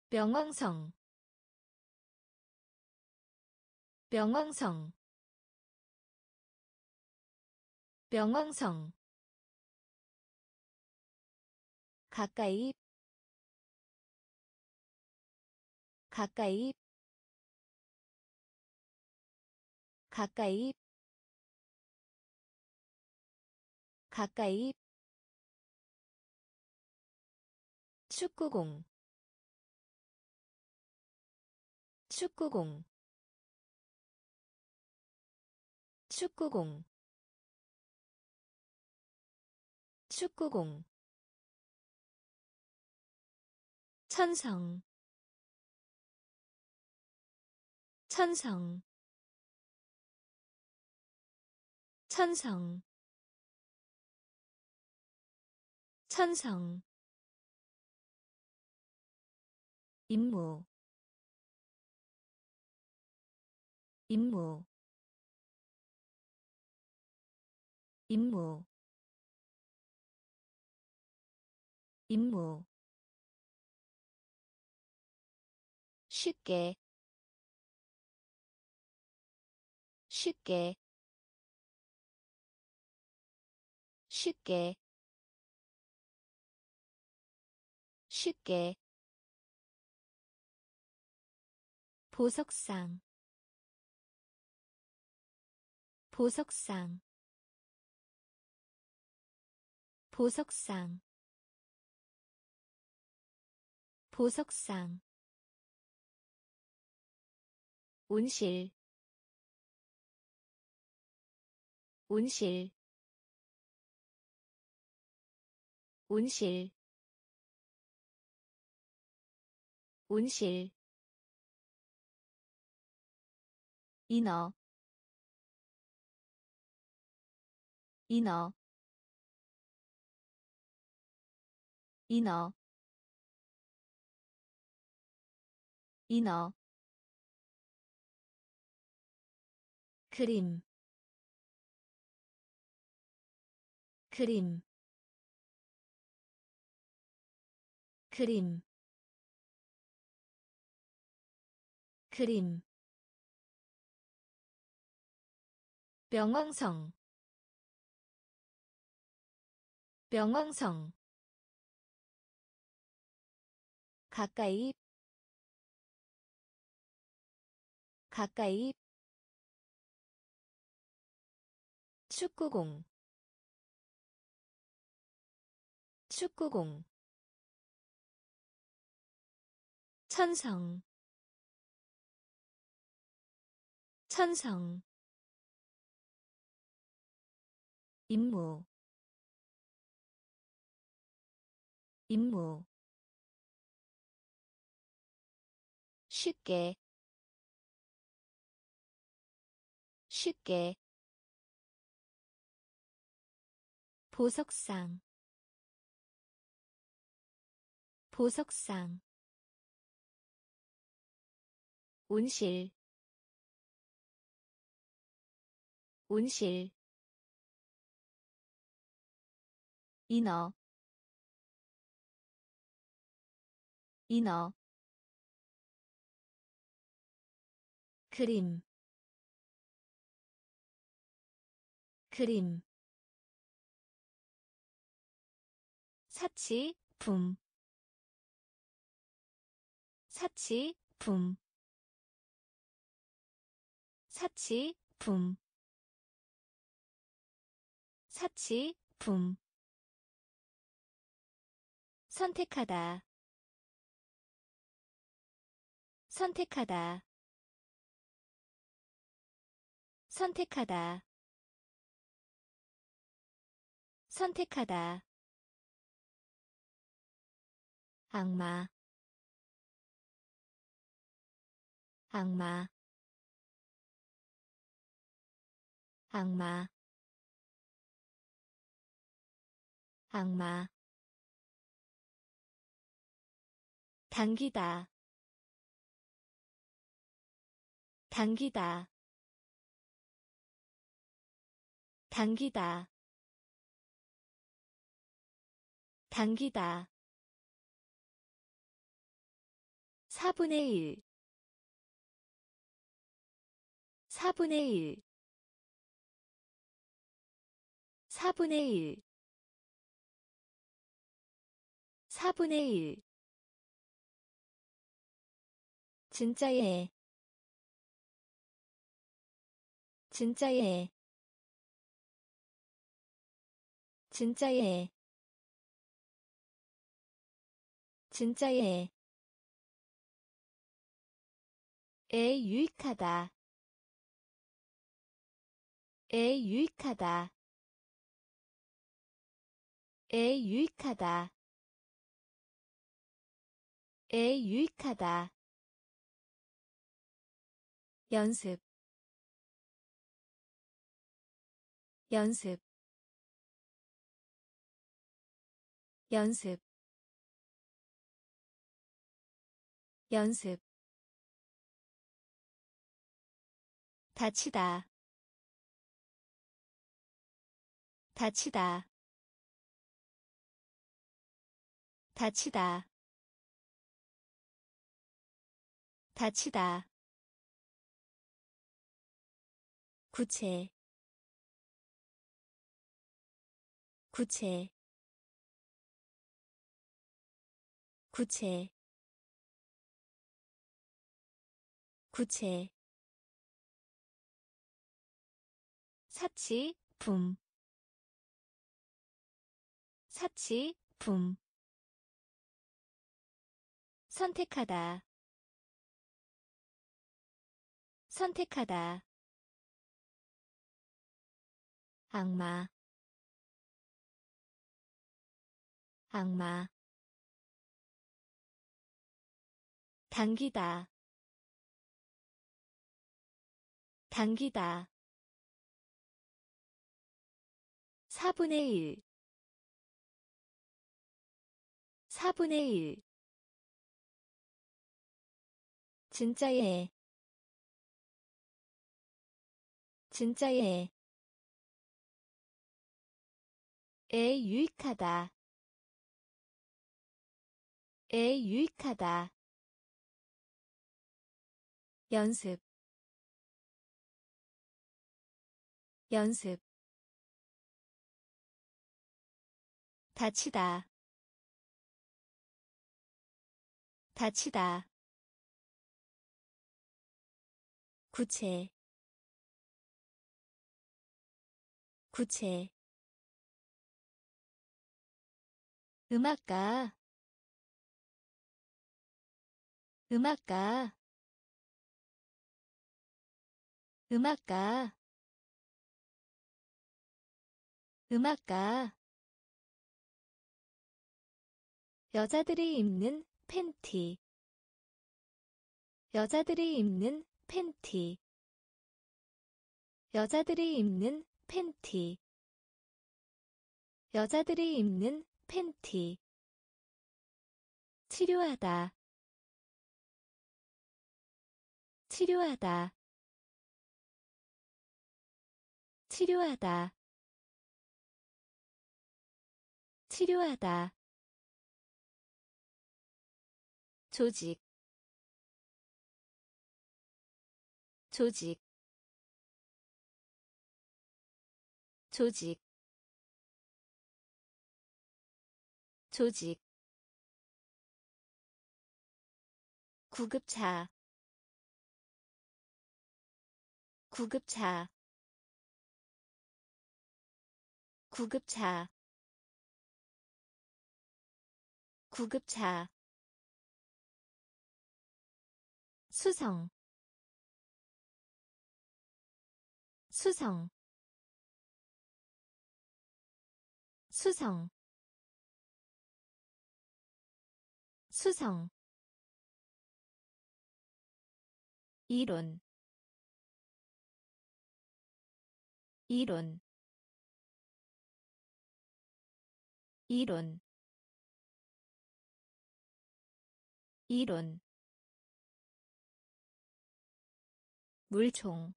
명왕성 명왕성 명왕성. 가까이 가까이 가까이 가까이 축구공. 축구공. 축구공. 축구공. 천성. 천성. 천성. 천성 임무 임무 임무 임무. 쉽게 쉽게 쉽게 쉽게 보석상 보석상 보석상 보석상. 온실 온실 온실 온실 인어 인어 인어 인어. 그림 그림. 그림 그림 명왕성 명왕성 가까이 가까이 축구공 축구공 천성 천성 임무 임무. 쉽게 쉽게. 보석상 보석상. 온실 온실 인어 인어 그림 그림 사치 품 사치 품 사치 품 사치 품 선택하다. 선택하다. 선택하다. 선택하다. 악마. 악마. 악마. 악마 당기다. 당기다. 당기다. 당기다. 4분의 1 4분의 1 4분의 1 4분의 1 진짜예 진짜예 진짜예 진짜예 에 유익하다. 에 유익하다. 에 유익하다. 에 유익하다 연습 연습 연습 연습. 다치다 다치다 다치다 다치다 구체 구체 구체 구체. 사치 품. 사치 품. 선택하다. 선택하다 악마. 악마. 당기다. 당기다. 4분의 1 4분의 1 진짜예 진짜예 에 유익하다. 에 유익하다. 연습. 연습. 다치다. 다치다. 구체. 구체 음악가. 음악가. 음악가. 음악가. 여자들이 입는 팬티. 여자들이 입는 팬티. 여자들이 입는 팬티. 여자들이 입는 팬티. 치료하다. 치료하다. 치료하다. 치료하다. 조직. 조직. 조직 조직 구급차 구급차 구급차 구급차 수성 수성 수성 수성 이론 이론 이론 이론 물총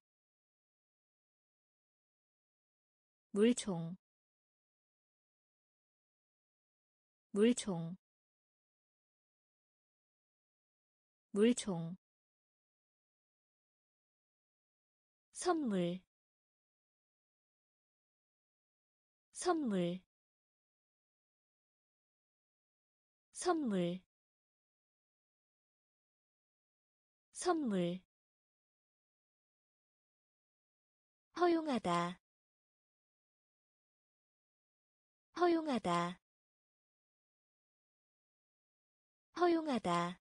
물총 물총 물총 선물 선물 선물 선물. 허용하다 허용하다 허용하다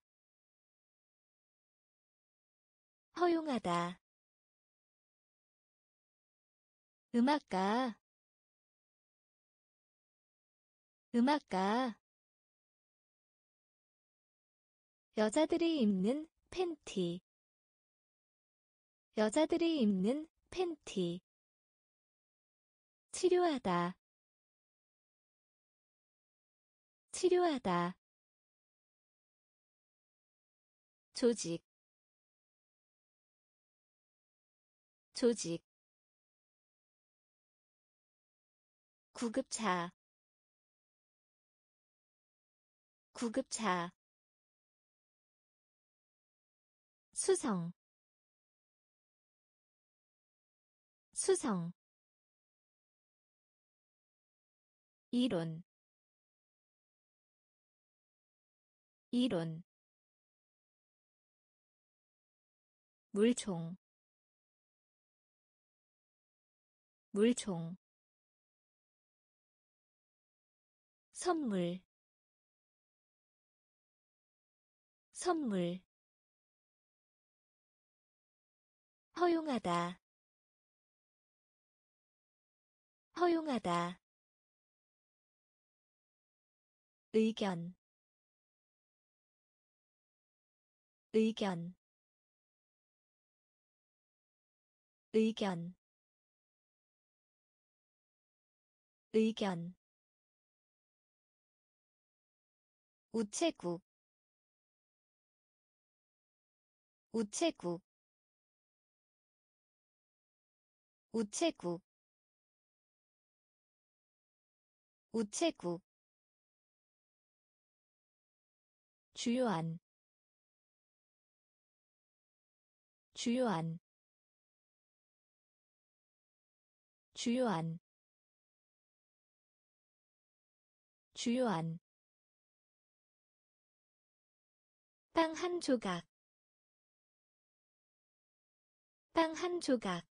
허용하다. 음악가. 음악가. 여자들이 입는 팬티. 여자들이 입는 팬티. 치료하다. 치료하다. 조직 조직 구급차 구급차 수성 수성 이론 이론 물총 물총 선물 선물 허용하다 허용하다 의견 의견 의견 의견. 우체국. 우체국. 우체국. 우체국. 주요한. 주요한. 주요한 주요한 빵한 조각 빵한 조각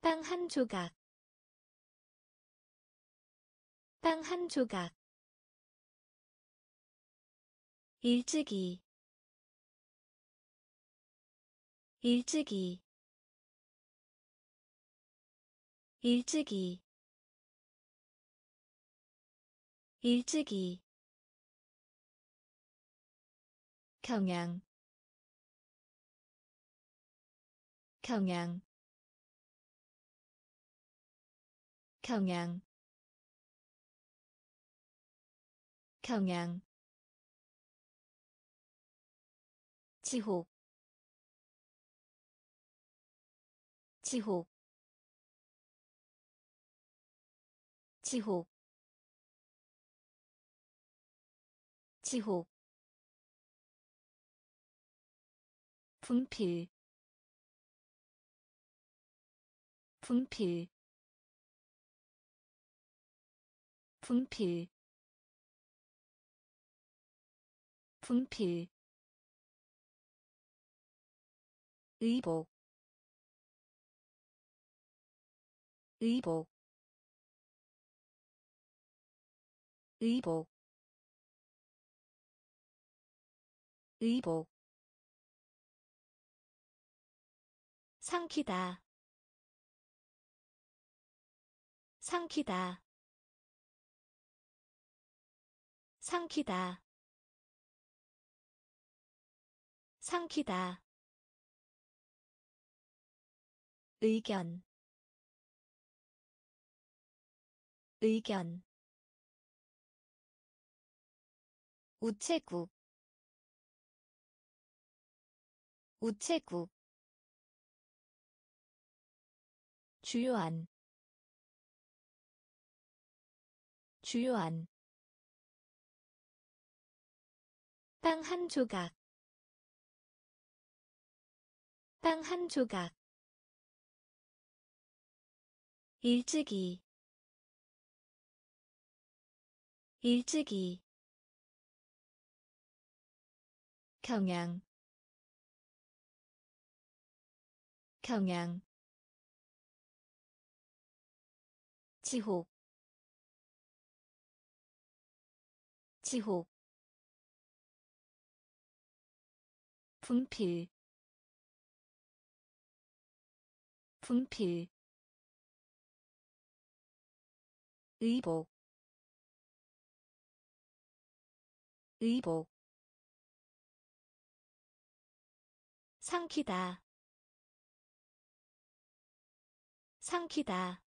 빵한 조각 빵한 조각. 일찍이 일찍이 일찍이 일찍이. 경향. 경향. 경향. 경향. 지옥. 지옥. 지옥 지옥 분필 분필 분필 분필 의복 의복 의복 의복. 삼키다. 삼키다. 삼키다. 삼키다. 의견. 의견. 우체국 우체국 주요한 주요한. 빵한 조각 빵한 조각. 일찍이 일찍이 경향 경향 지옥 지옥 분필 분필 의복 의복 삼키다 삼키다.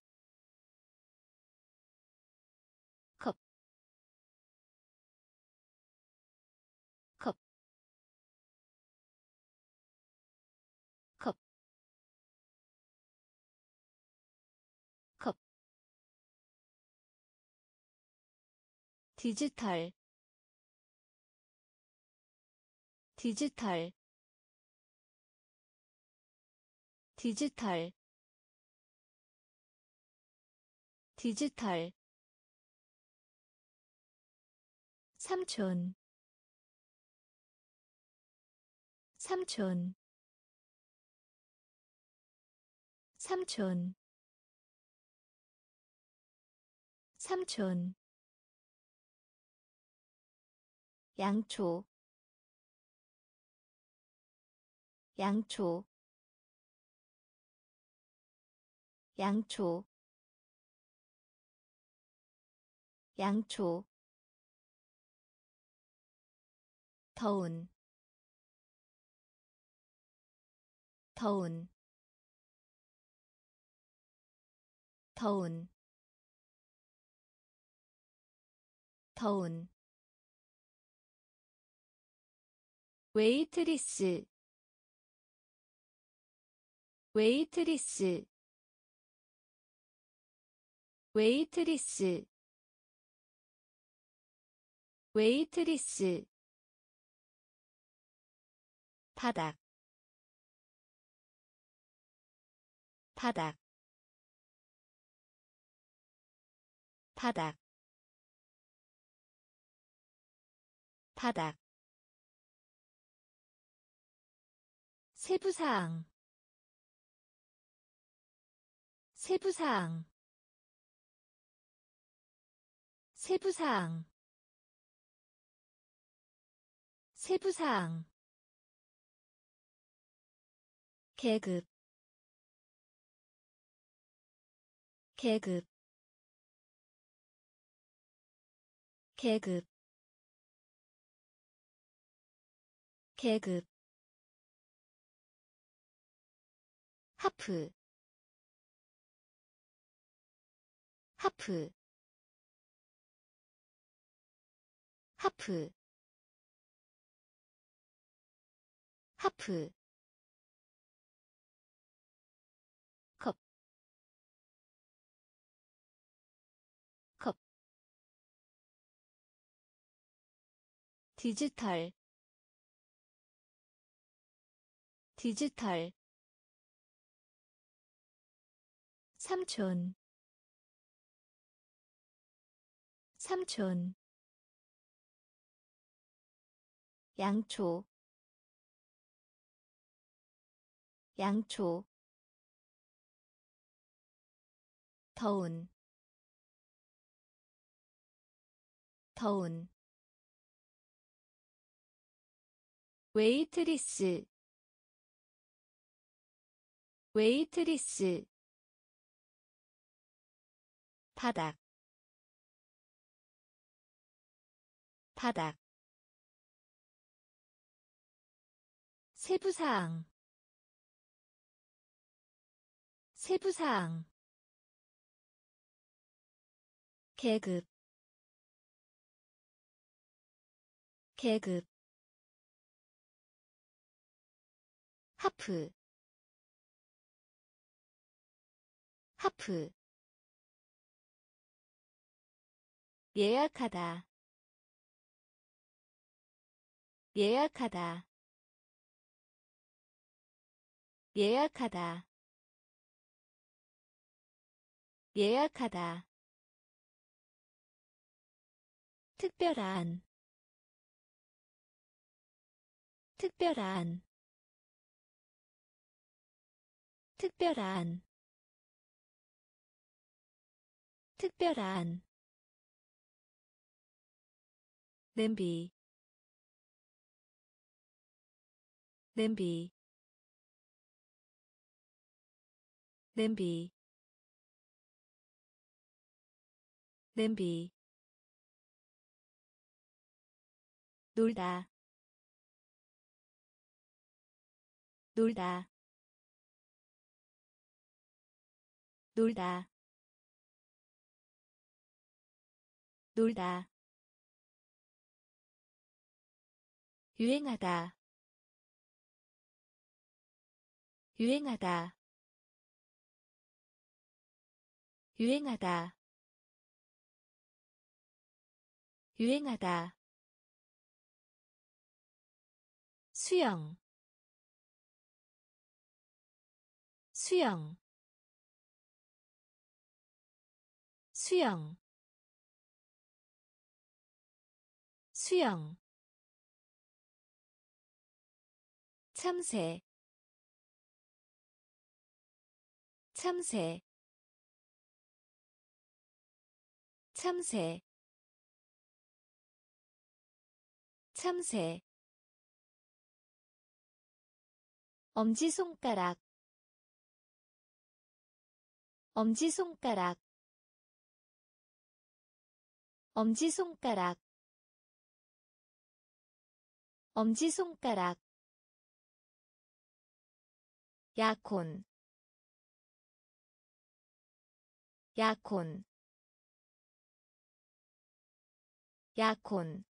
디지털. 디지털. 디지털 디지털. 삼촌. 삼촌. 삼촌. 삼촌. 양초. 양초. 양초 양초 더운 더운 더운 더운. 웨이트리스 웨이트리스 웨이트리스 웨이트리스 바닥 바닥 바닥 바닥. 세부사항 세부사항 세부사항 세부사항 계급 계급 계급 계급. 하프 하프 하프 하프 디지털 디지털 삼촌 삼촌 양초 양초 더운 더운 웨이트리스 웨이트리스 바닥 바닥 세부사항 세부사항 계급 계급 하프 하프 예약하다 예약하다 예약하다 예약하다. 특별한. 특별한. 특별한. 특별한. 냄비. 냄비. 냄비 냄비. 놀다. 놀다. 놀다. 놀다. 유행하다. 유행하다. 유행하다 유행하다. 수영. 수영. 수영. 수영. 참새. 참새. 참새 참새 엄지손가락. 엄지손가락. 엄지손가락. 엄지손가락. 약혼. 약혼. 약혼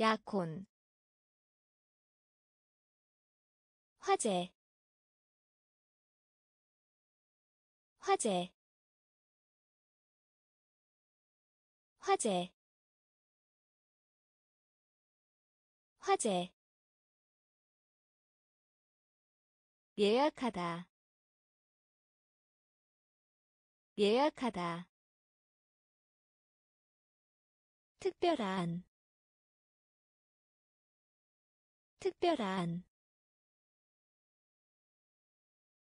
약혼 화재 화재 화재 화재 예약하다 예약하다. 특별한 특별한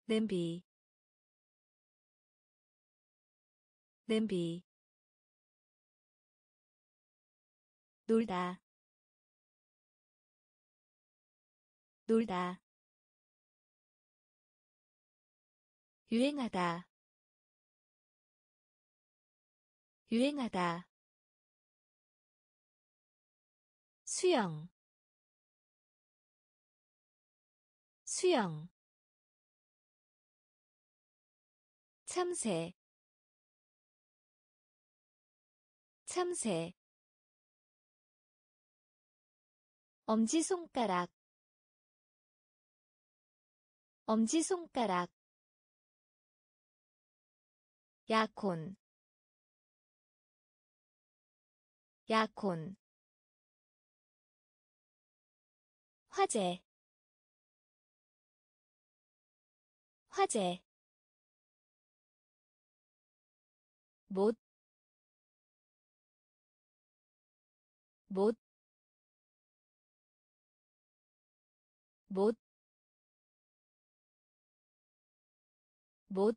냄비 냄비 놀다 놀다. 유행하다 유행하다. 수영 수영 참새 참새 엄지손가락 엄지손가락 약혼 약혼 화재 화재 못, 못, 못, 못,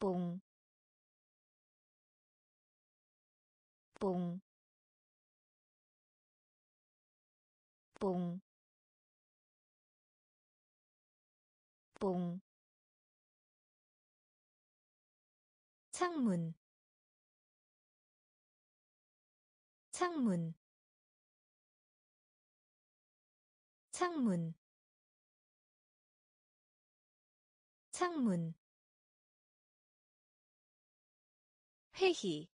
뽕, 뽕, 뽕, 뽕. 창문. 창문. 창문. 창문. 회의.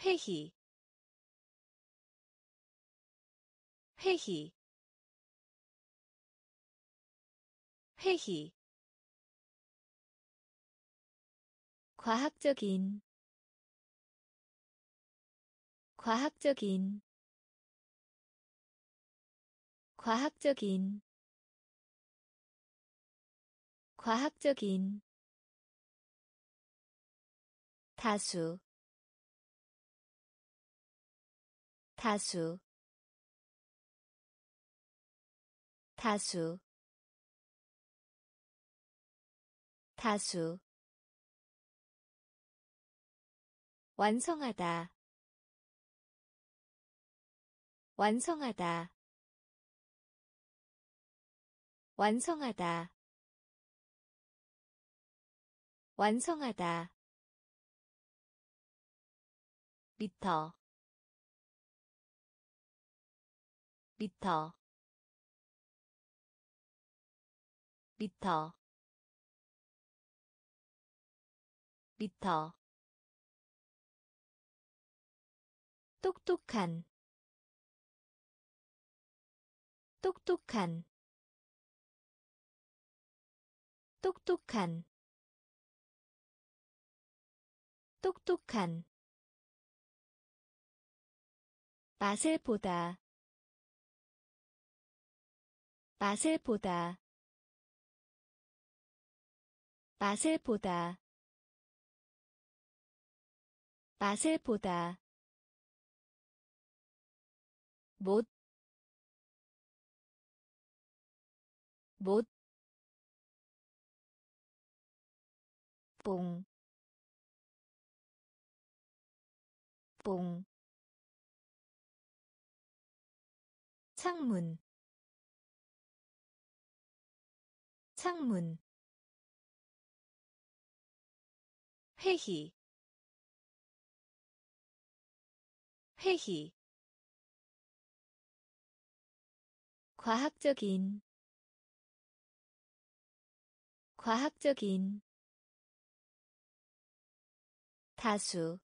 회의. 회의 회의. 과학적인. 과학적인. 과학적인. 과학적인. 다수. 다수. 다수 다수. 완성하다. 완성하다. 완성하다. 완성하다. 미터. 미터. 미터 미터. 똑똑한. 똑똑한. 똑똑한. 똑똑한. 맛을 보다. 맛을 보다. 맛을 보다 맛을 보다. 못, 못, 뽕, 뽕, 창문, 창문, 회의, 회의, 과학적인. 과학적인. 다수.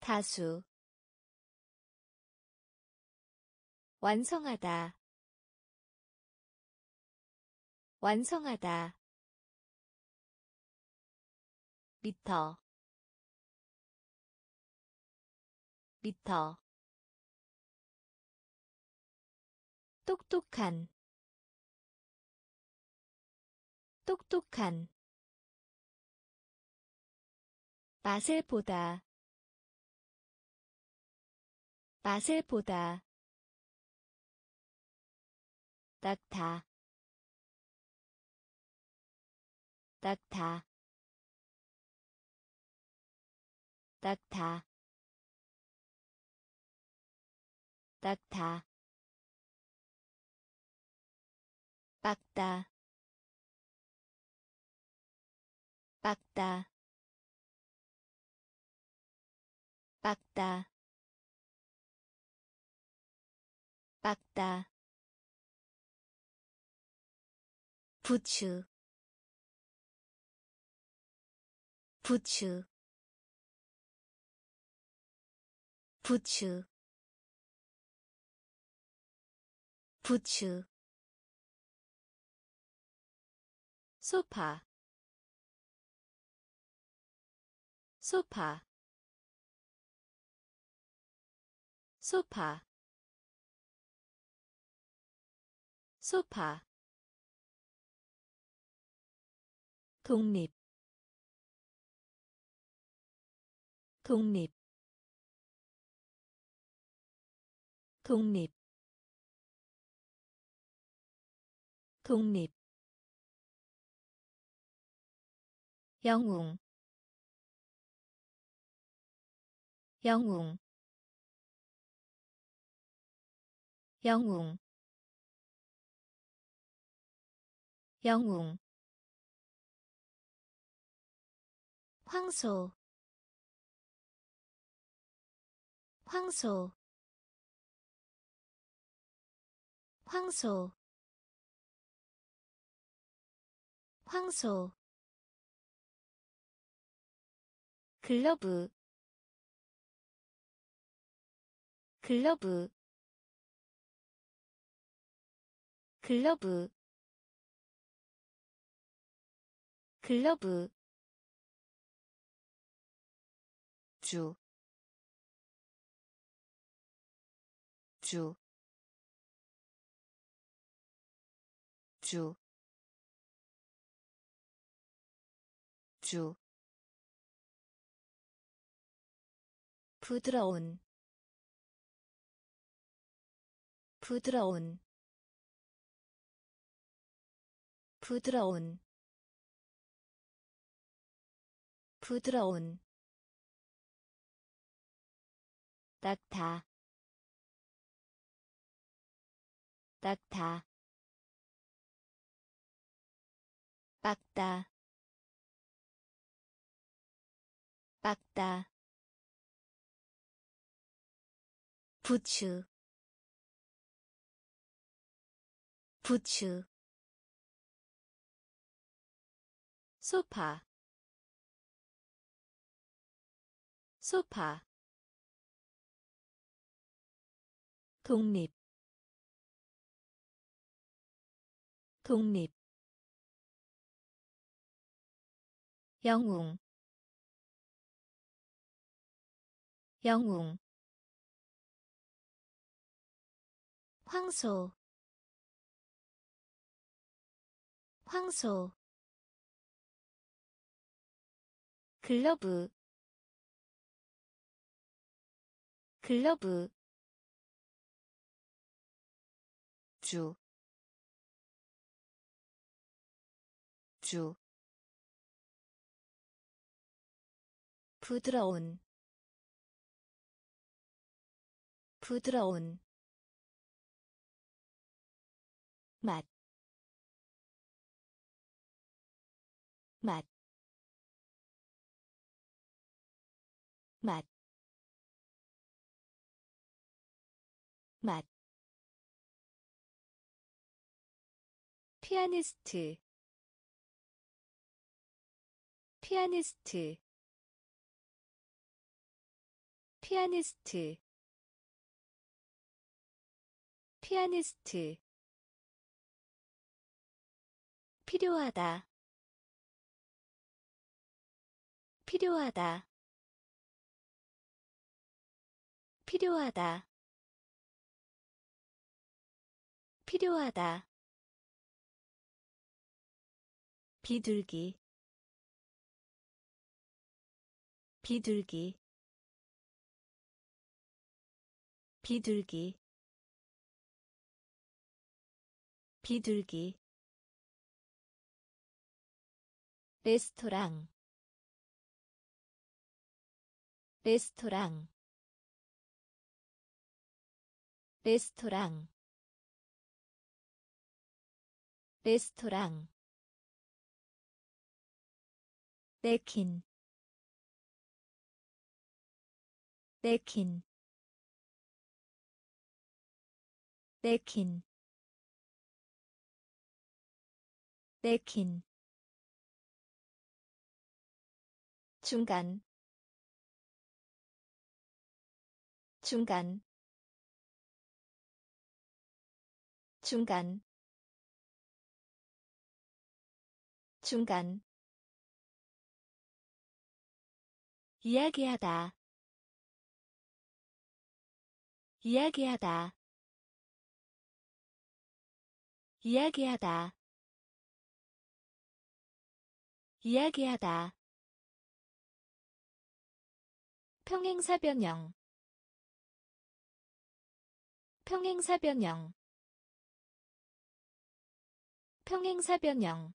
다수. 완성하다. 완성하다. 미터 미터. 똑똑한. 똑똑한. 맛을 보다. 맛을 보다. 낙타. 낙타. 낙타 낙타 빡다. 빡다. 빡다. 빡다. 부추. 부추. 부추 부추 소파 소파 소파 소파 독립 독립 독립 독립 영웅 영웅 영웅 영웅. 황소 황소 황소 황소 글러브 글러브 글러브 글러브 주, 주, 주, 주. 부드러운. 부드러운. 부드러운. 부드러운. 낙타. 낙타. 빡다 빡다. 부추. 부추. 소파. 소파. 독립. 독립. 영웅 영웅 황소 황소 글러브 글러브 주, 주, 부드러운, 부드러운, 맛, 맛, 맛, 맛. 피아니스트 피아니스트 피아니스트 피아니스트. 필요하다. 필요하다. 필요하다. 필요하다. 비둘기. 비둘기. 비둘기 비둘기. 레스토랑. 레스토랑. 레스토랑. 레스토랑. 내킨. 내킨. 내킨 내킨 중간. 중간. 중간. 중간. 이야기하다. 이야기하다. 이야기하다 이야기하다. 평행사 변형. 평행사 변형. 평행사 변형.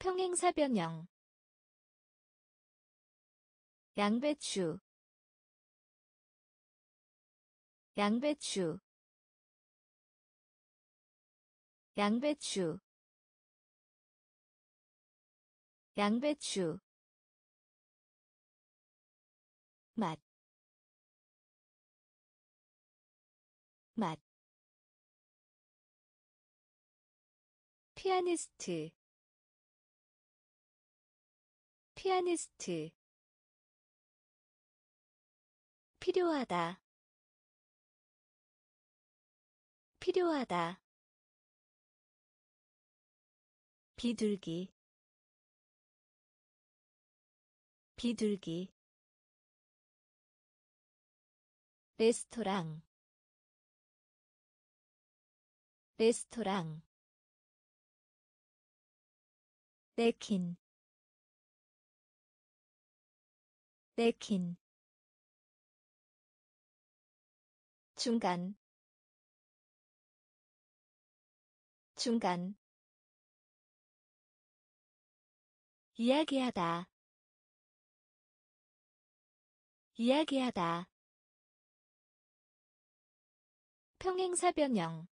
평행사 변형. 양배추. 양배추. 양배추 양배추 맛, 맛, 피아니스트, 피아니스트, 필요하다, 필요하다, 비둘기, 비둘기. 레스토랑. 레스토랑. 내킨. 내킨. 중간. 중간. 이야기하다 이야기하다. 평행사 변형.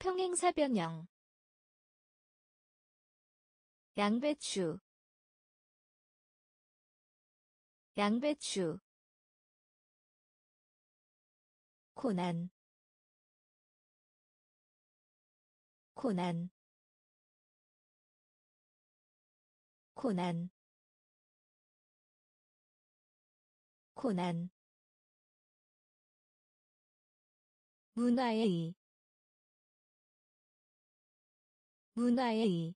평행사 변형. 양배추. 양배추. 고난. 고난. 고난 고난 문화의 문화의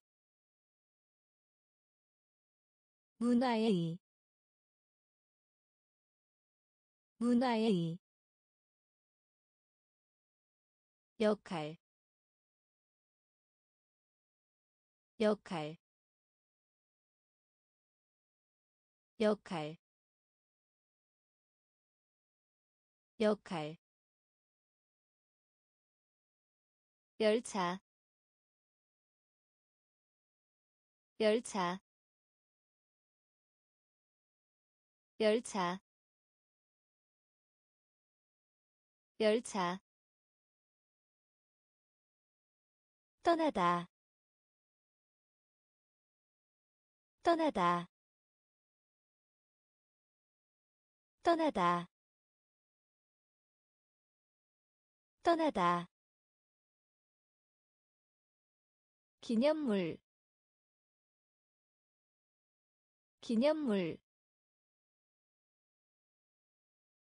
문화의 문화의 역할 역할 역할 역할 열차 열차 열차 열차. 떠나다 떠나다. 떠나다 떠나다. 기념물. 기념물.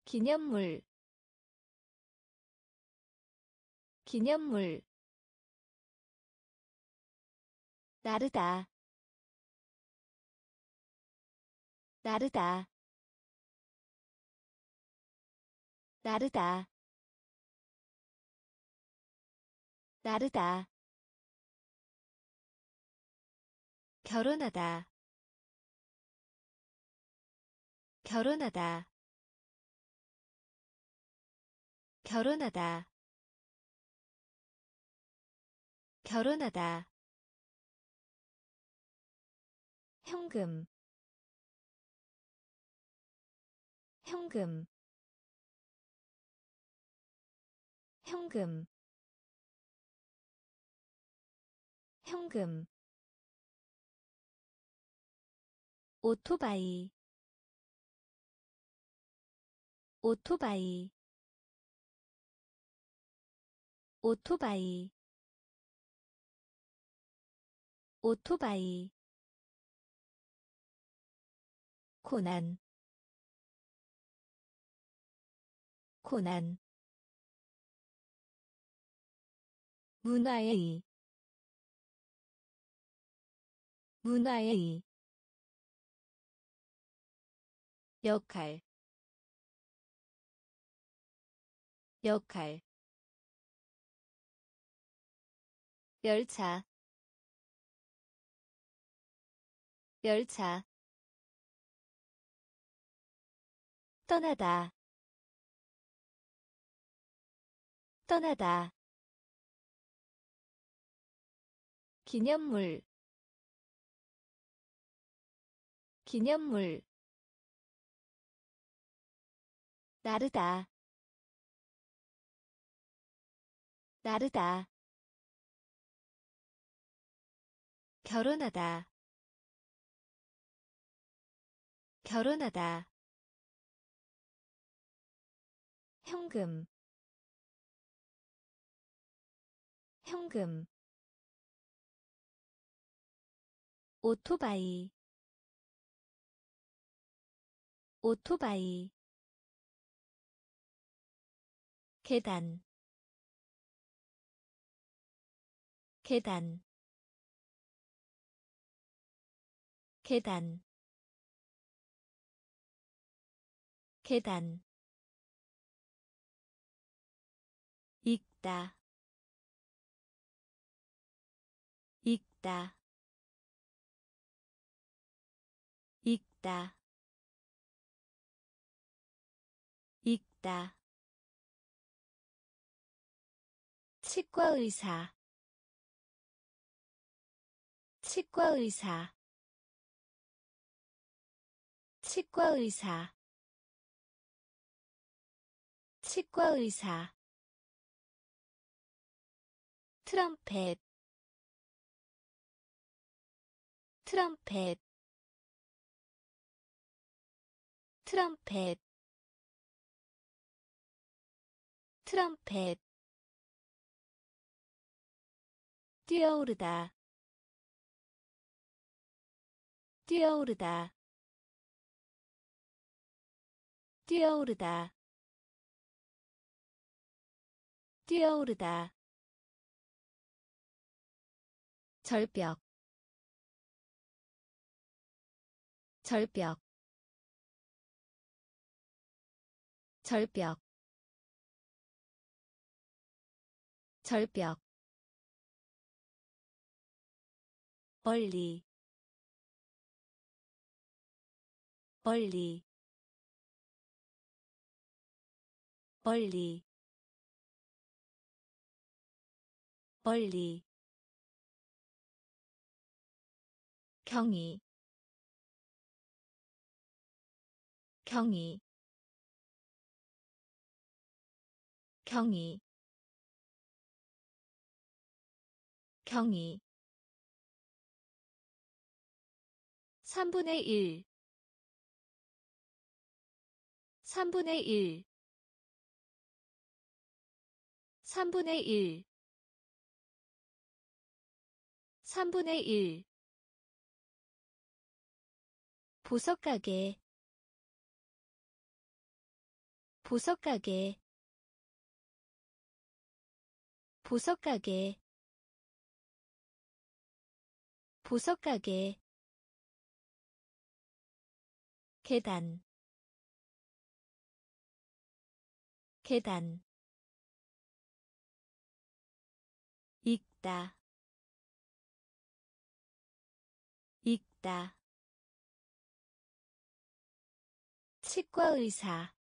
기념물. 기념물. 나르다. 나르다. 나르다 나르다. 결혼하다. 결혼하다. 결혼하다. 결혼하다. 현금. 현금. 현금 현금 오토바이 오토바이 오토바이 오토바이 고난 고난 문화의 문화의 역할 역할 열차 열차 떠나다 떠나다 기념물 기념물. 나르다. 나르다. 결혼하다. 결혼하다. 현금. 현금. 오토바이 오토바이 계단 계단 계단 계단. 읽다 읽다. 읽다 읽다. 치과 의사. 치과 의사. 치과 의사. 치과 의사. 트럼펫. 트럼펫. 트럼펫 트럼펫. 뛰어오르다. 뛰어오르다. 뛰어오르다. 뛰어오르다. 절벽. 절벽. 절벽 절벽 멀리 멀리 멀리 멀리. 경이 경이. 경이 경이. 3분의 1 3분의 1 3분의 1 3분의 1 보석가게. 보석가게. 보석가게 보석 가게 계단 계단 읽다 읽다 치과 의사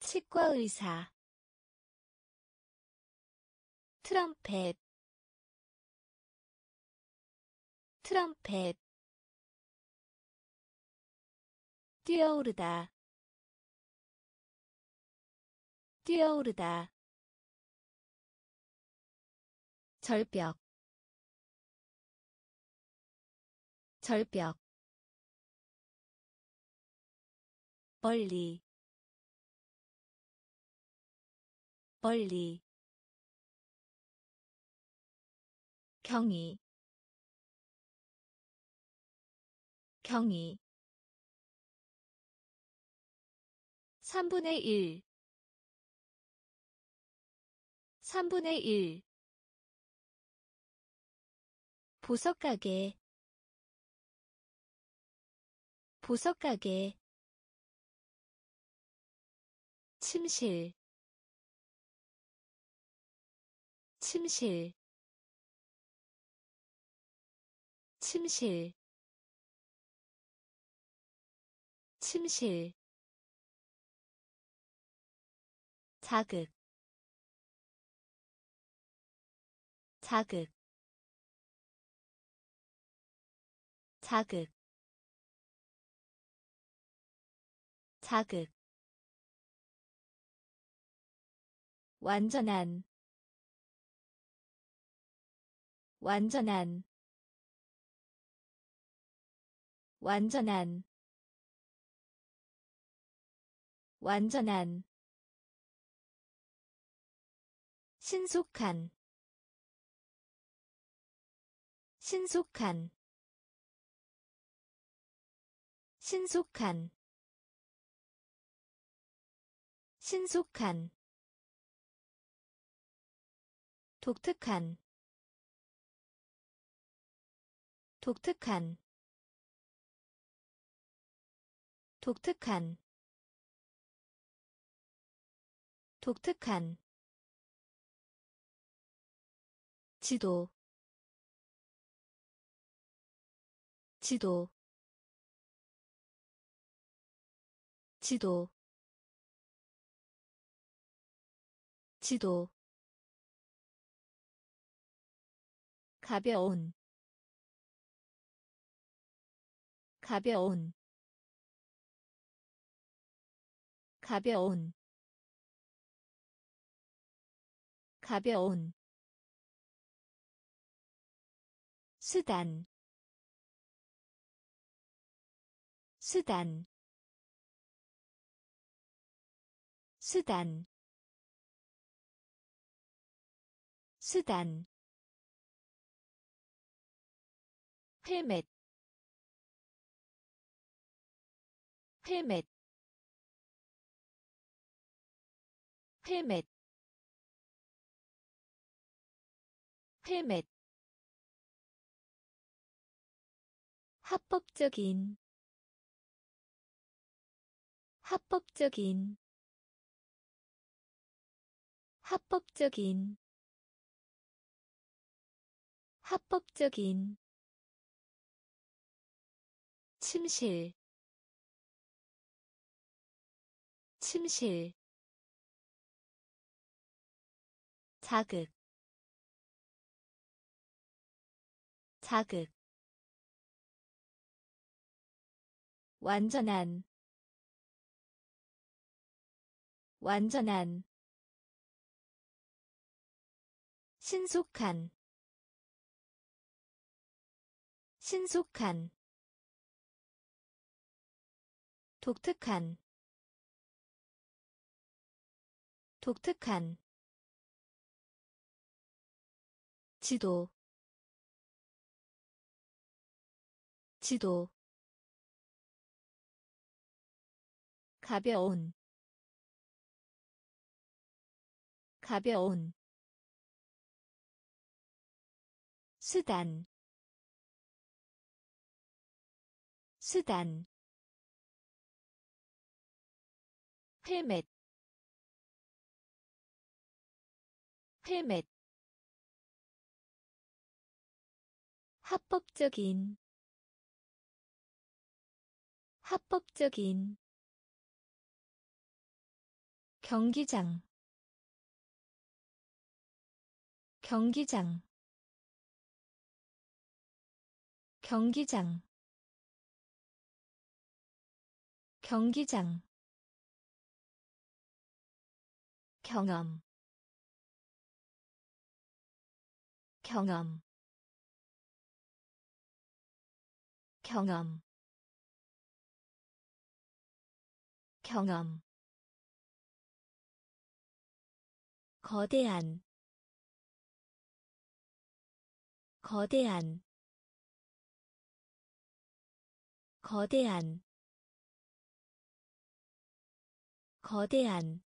치과 의사 트럼펫 트럼펫. 뛰어오르다. 뛰어오르다. 절벽. 절벽. 멀리. 멀리. 경이 경이. 3분의 1 3분의 1 보석가게. 보석가게. 침실. 침실. 침실 침실 자극 자극 자극 자극. 완전한 완전한 완전한 완전한 신속한 신속한 신속한 신속한 독특한 독특한 독특한 독특한 지도 지도 지도 지도. 가벼운 가벼운 가벼운 가벼운 수단 수단 수단 수단. 헬멧 헬멧 헬멧 헬멧. 합법적인. 합법적인. 합법적인. 합법적인. 침실. 침실. 자극 자극. 완전한. 완전한. 신속한. 신속한. 독특한. 독특한. 지도 지도 가벼운 가벼운 수단 수단 헬멧 헬멧 합법적인 합법적인 경기장 경기장 경기장 경기장. 경험 경험. 경험 경험 거대한 거대한 거대한 거대한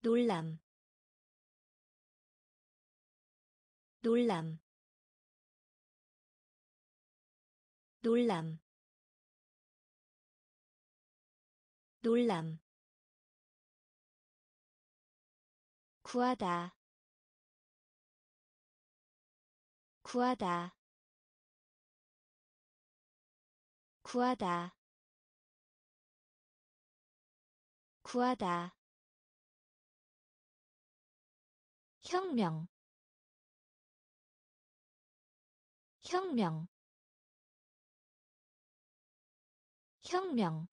놀람 놀람 놀람 놀람. 구하다. 구하다. 구하다. 구하다. 혁명. 혁명. 혁명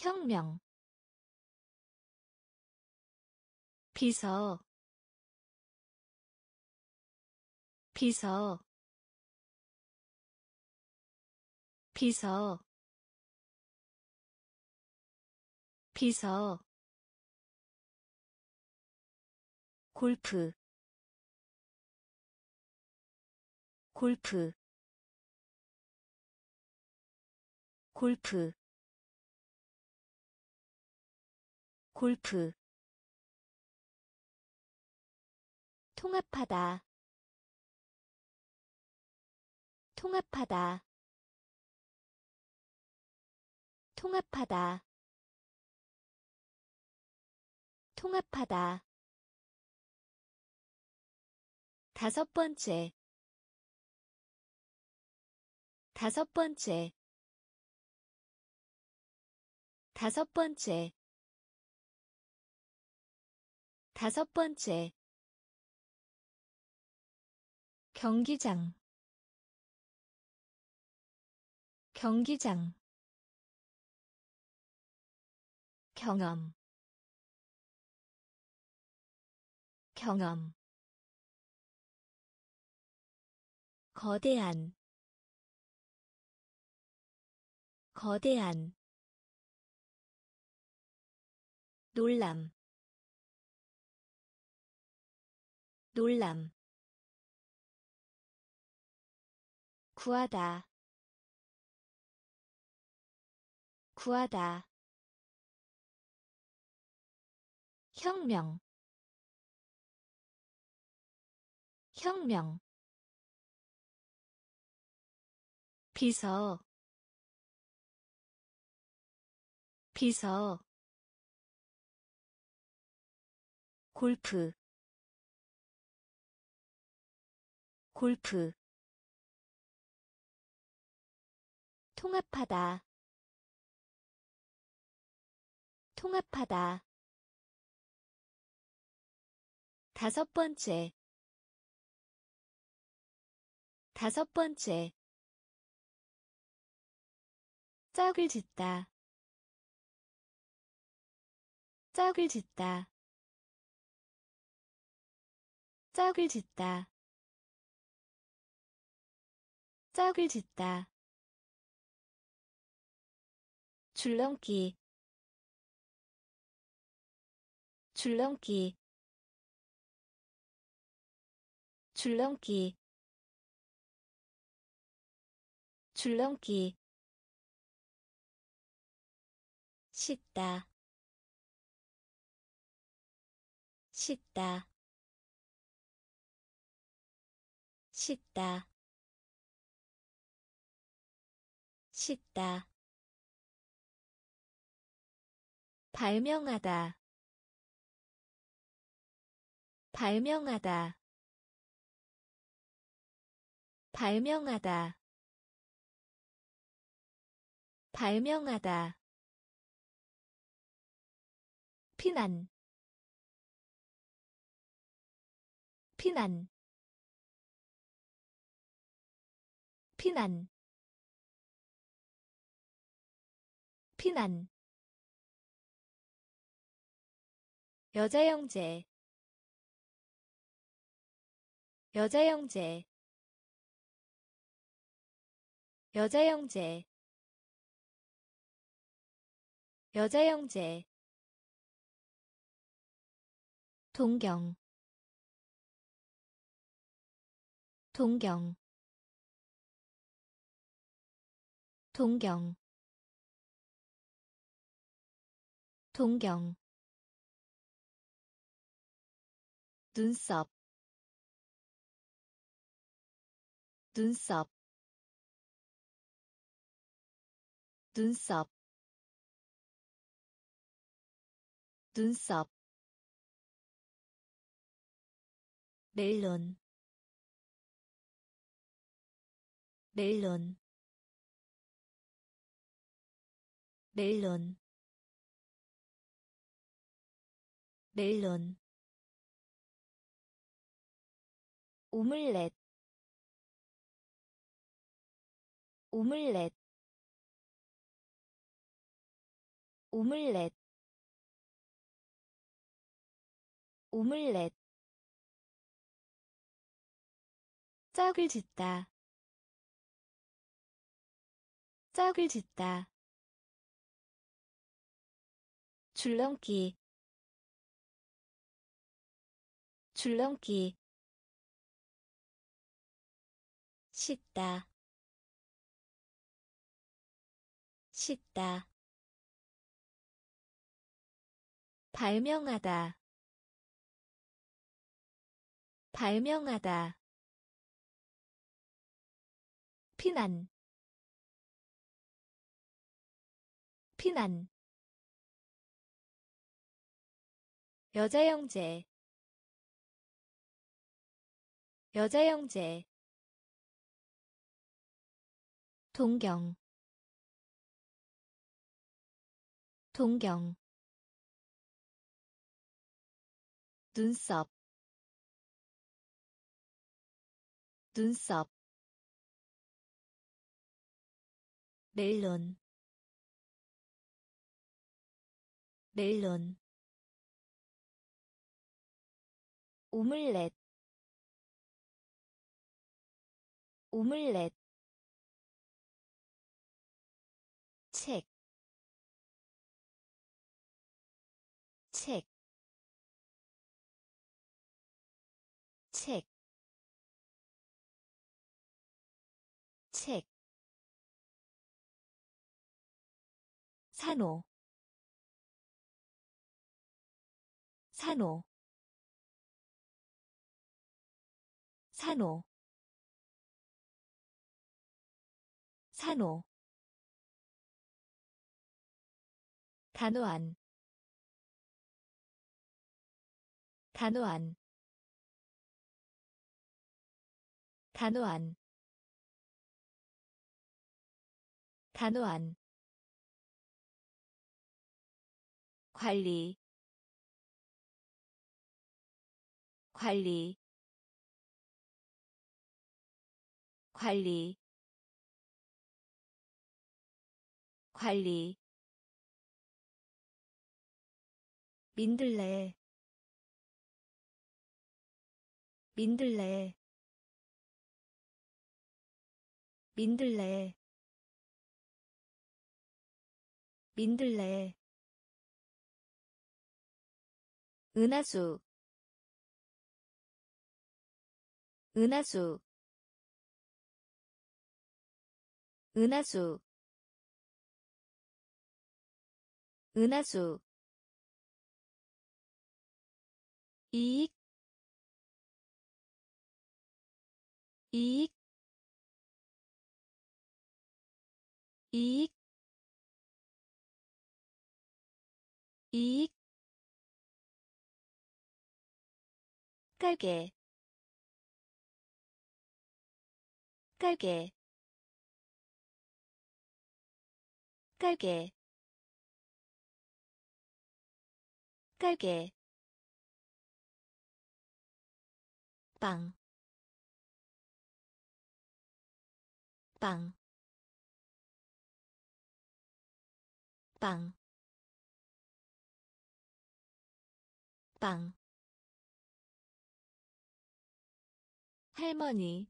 혁명 비서 비서 비서 비서. 골프 골프. 골프 골프 통합하다 통합하다 통합하다 통합하다. 다섯 번째 다섯 번째 다섯 번째 다섯 번째. 경기장. 경기장. 경험. 경험. 거대한. 거대한. 놀람 놀람. 구하다. 구하다. 혁명. 혁명. 비서. 비서. 골프 골프 통합하다 통합하다. 다섯 번째 다섯 번째. 짝을 짓다 짝을 짓다 짝을 짓다 짝을 짓다. 줄넘기. 줄넘기. 줄넘기. 줄넘기. 씻다. 씻다. 씻다 씻다. 발명하다. 발명하다. 발명하다. 발명하다. 피난. 피난. 피난 피난. 여자 형제. 여자 형제. 여자 형제. 여자 형제. 동경. 동경. 동경 동경 눈썹 눈썹 눈썹 눈썹. 멜론 멜론. 멜론 멜론 오믈렛 오믈렛 오믈렛 오믈렛. 짝을 짓다 짝을 짓다. 줄넘기 줄넘기. 씻다. 씻다. 발명하다. 발명하다. 피난. 피난. 여자 형제 여자 형제 동경 동경 눈썹 눈썹 멜론 멜론 오믈렛 오믈렛 책, 책, 책, 책, 산호, 산호, 산호, 산호. 단호한. 단호한. 단호한. 단호한. 관리. 관리. 관리 관리. 민들레. 민들레. 민들레. 민들레. 은하수. 은하수. 은하수 은하수. 이익. 이익. 이익. 이익. 깔개 깔개 깔개 깔개 빵, 빵, 빵, 빵. 할머니.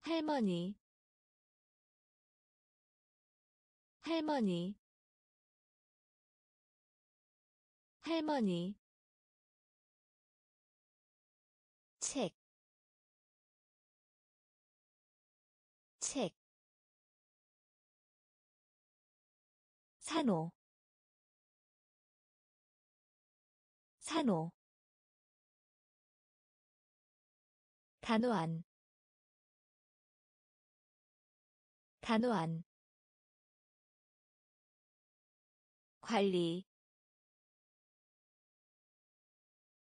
할머니. 할머니 할머니. 책, 책, 산호, 산호, 단호한, 단호한, 관리,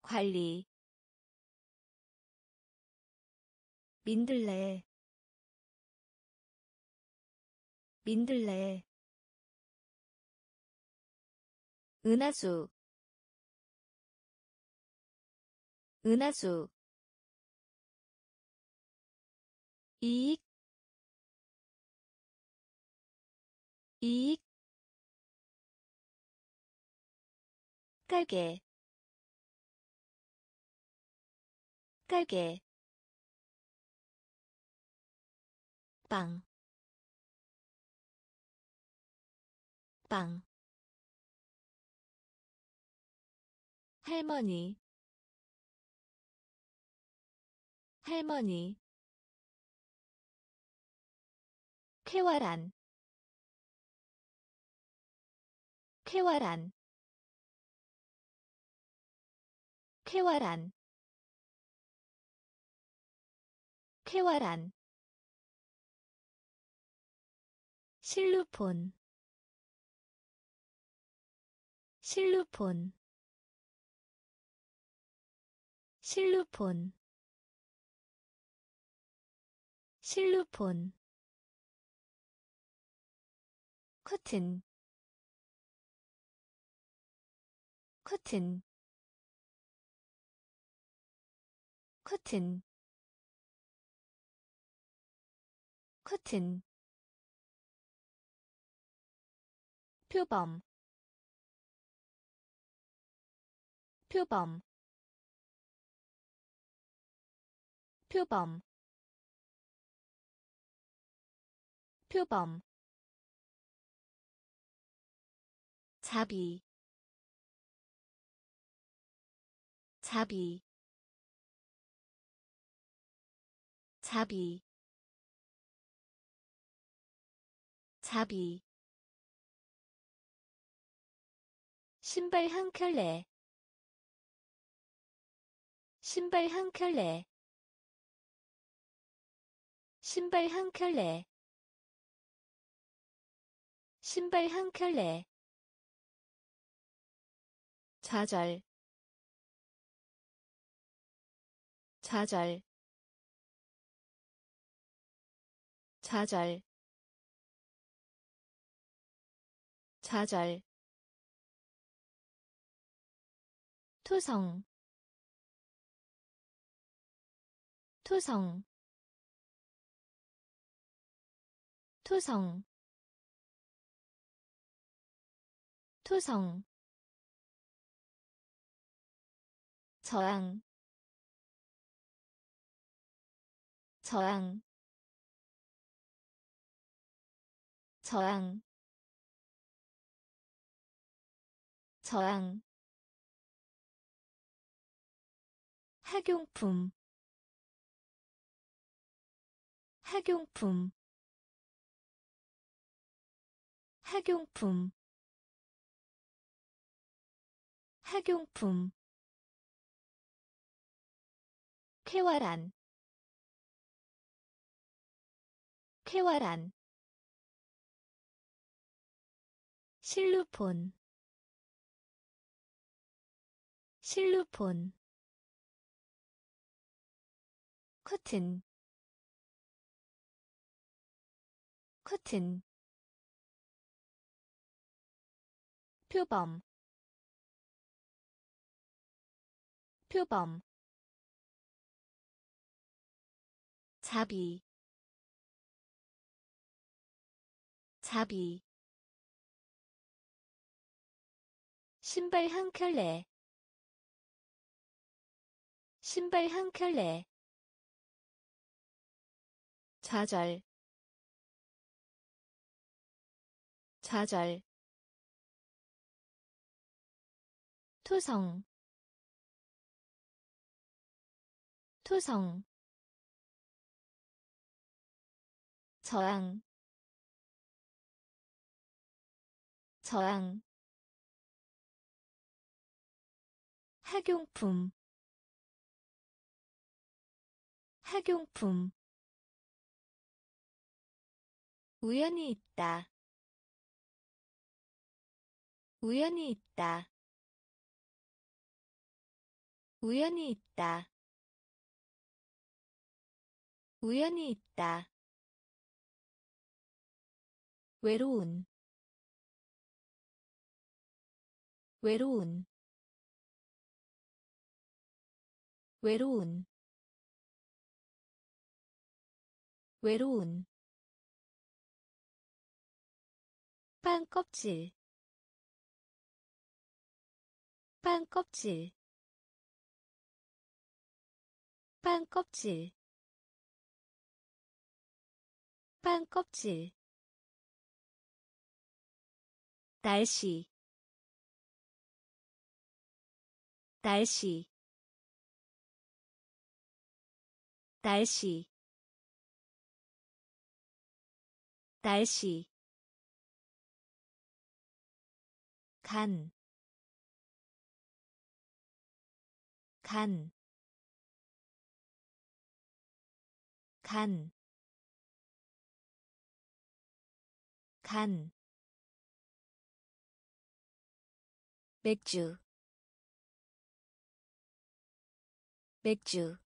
관리, 민들레. 민들레. 은하수. 은하수. 이익. 이익. 깔개 깔개 빵, 빵. 할머니, 할머니. 쾌활한, 쾌활한, 쾌활한, 쾌활한. 실루폰 실루폰 실루폰 실루폰 커튼 커튼 커튼 커튼. 표범. 표범. 표범. 표범. 자비. 자비. 자비 자비. 신발 한 켤레. 신발 한 켤레. 신발 한 켤레. 신발 한 켤레. 좌절. 좌절. 좌절 좌절 토성. 토성. 토성. 토성. 저항. 저항. 저항 저항. 학용품. 학용품. 학용품. 학용품. 쾌활한. 쾌활한. 실루폰 실루폰 커튼 커튼 표범 표범 자비 자비 신발 한 켤레 신발 한 켤레. 좌절. 좌절. 토성. 토성. 저항. 저항. 학용품 학용품. 우연히 있다. 우연히 있다. 우연히 있다. 우연히 있다. 외로운. 외로운. 외로운 외로운. 빵 껍질. 빵 껍질. 빵 껍질. 빵 껍질. 날씨. 날씨. 날씨 날씨. 간, 간, 간, 간, 맥주, 맥주,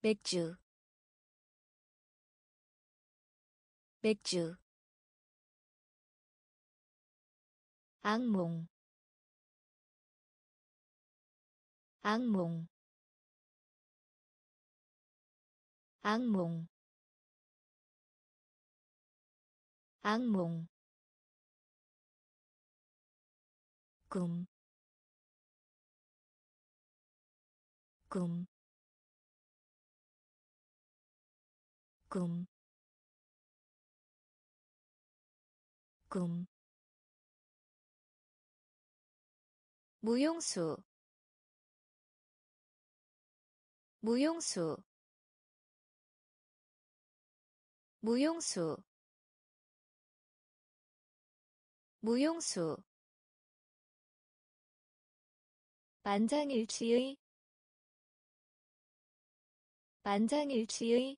맥주, 맥주. 악몽. 악몽. 악몽. 악몽. 꿈, 꿈, 꿈, 꿈. 무용수. 무용수. 무용수. 무용수. 만장일치의. 만장일치의.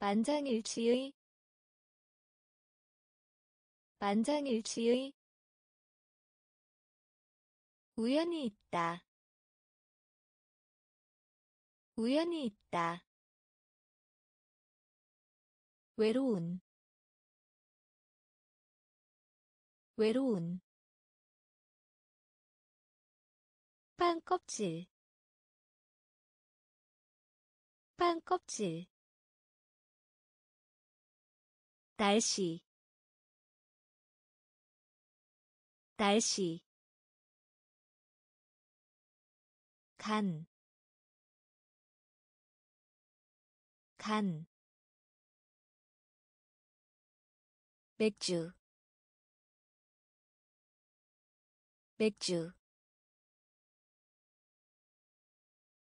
만장일치의 만장일치의 우연히 있다. 우연히 있다. 외로운 외로운 빵 껍질 빵 껍질 날씨 날씨. 간, 간, 맥주, 맥주,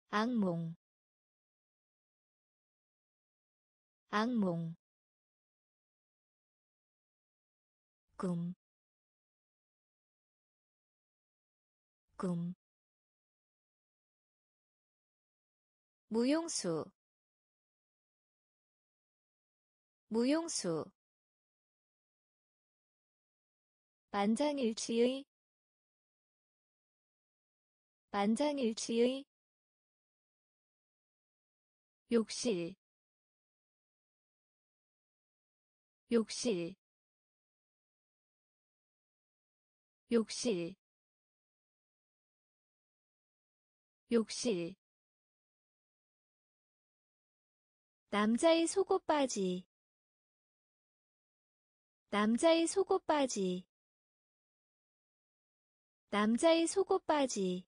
악몽, 악몽, 꿈, 꿈 무용수. 무용수. 만장일치의. 만장일치의. 욕실. 욕실. 욕실 욕실. 남자의 속옷 바지. 남자의 속옷 바지. 남자의 속옷 바지.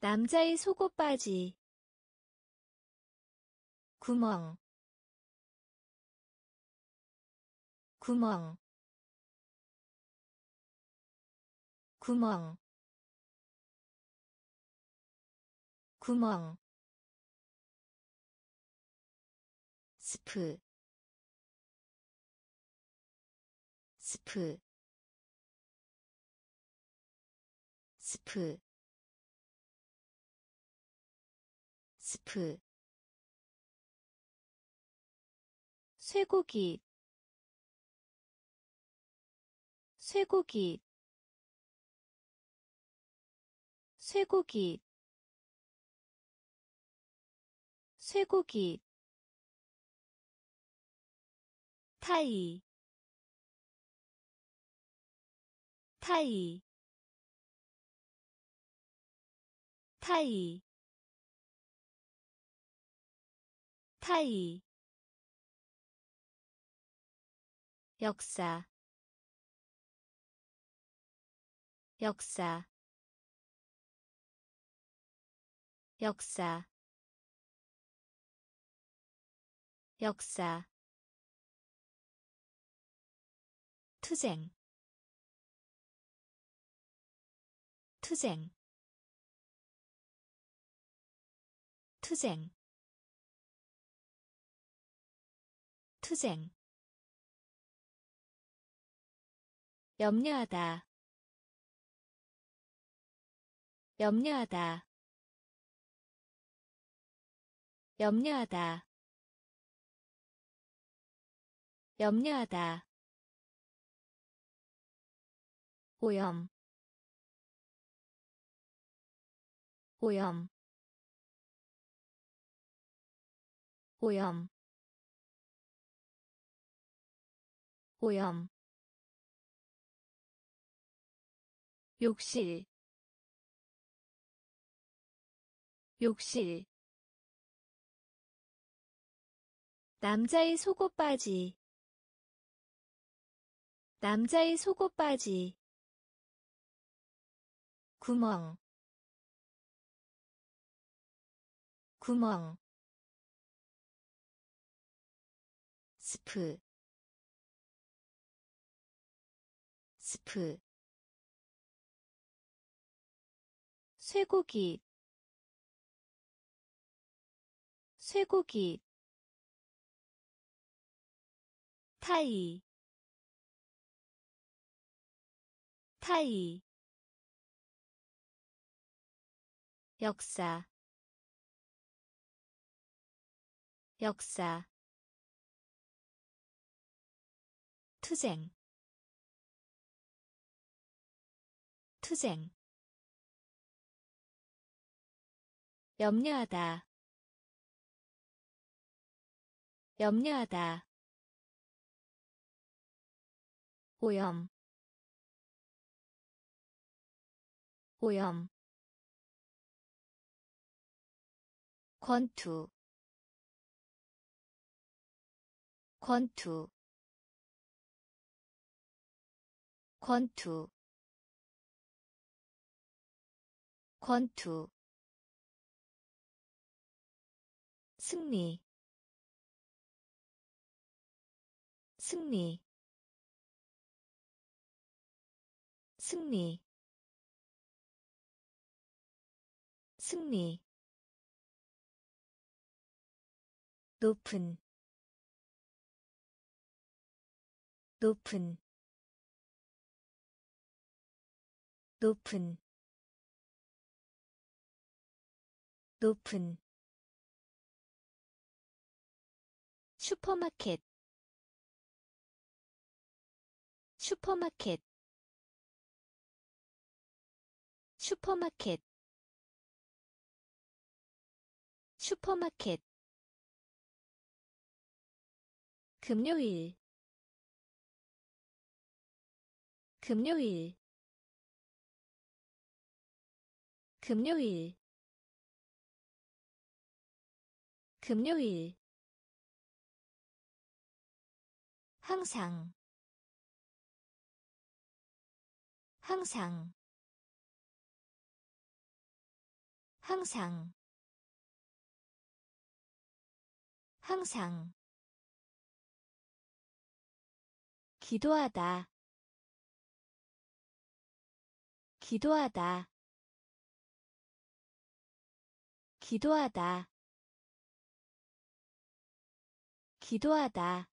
남자의 속옷 바지. 구멍. 구멍. 구멍 구멍 스프 스프 스프 스프. 쇠고기 쇠고기 쇠고기 쇠고기 타이 타이 타이 타이. 역사 역사. 역사 역사 투쟁 투쟁 투쟁 투쟁. 염려하다 염려하다 염려하다 염려하다. 오염. 오염. 오염. 오염. 욕실. 욕실. 남자의 속옷 바지 남자의 속옷 바지. 구멍. 구멍. 스프. 스프. 쇠고기. 쇠고기. 타이 타이. 역사. 역사. 투쟁. 투쟁. 염려하다. 염려하다. 오염 오염. 권투. 권투. 권투. 권투. 승리. 승리. 승리 승리. 높은. 높은. 높은. 높은. 슈퍼마켓. 슈퍼마켓. 슈퍼마켓 슈퍼마켓 금요일 금요일 금요일 금요일. 항상 항상 항상 항상. 기도하다. 기도하다. 기도하다. 기도하다.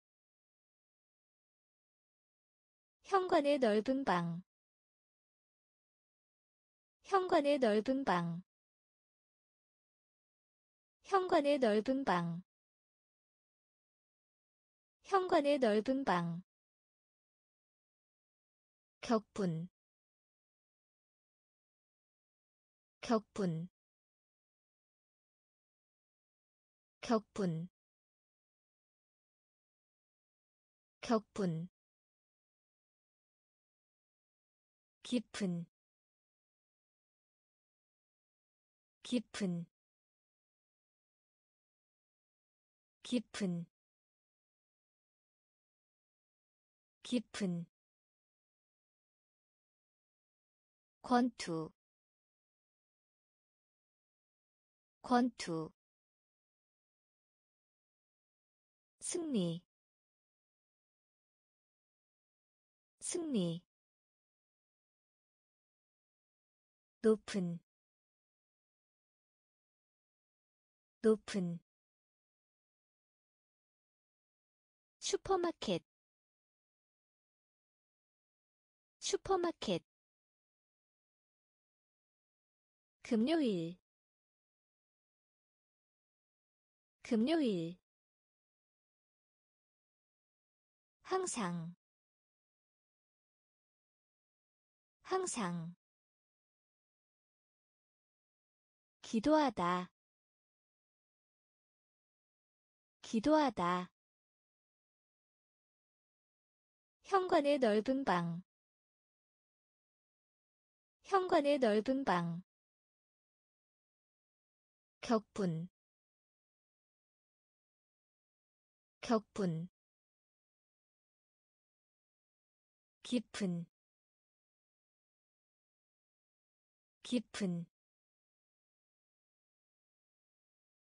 현관의 넓은 방. 현관의 넓은 방. 현관의 넓은 방 현관의 넓은 방. 격분. 격분. 격분. 격분. 깊은. 깊은. 깊은 깊은 권투 권투 승리 승리 높은 높은 슈퍼마켓 슈퍼마켓 금요일 금요일 항상 항상 기도하다 기도하다. 현관의 넓은 방 현관의 넓은 방. 격분. 격분. 깊은. 깊은.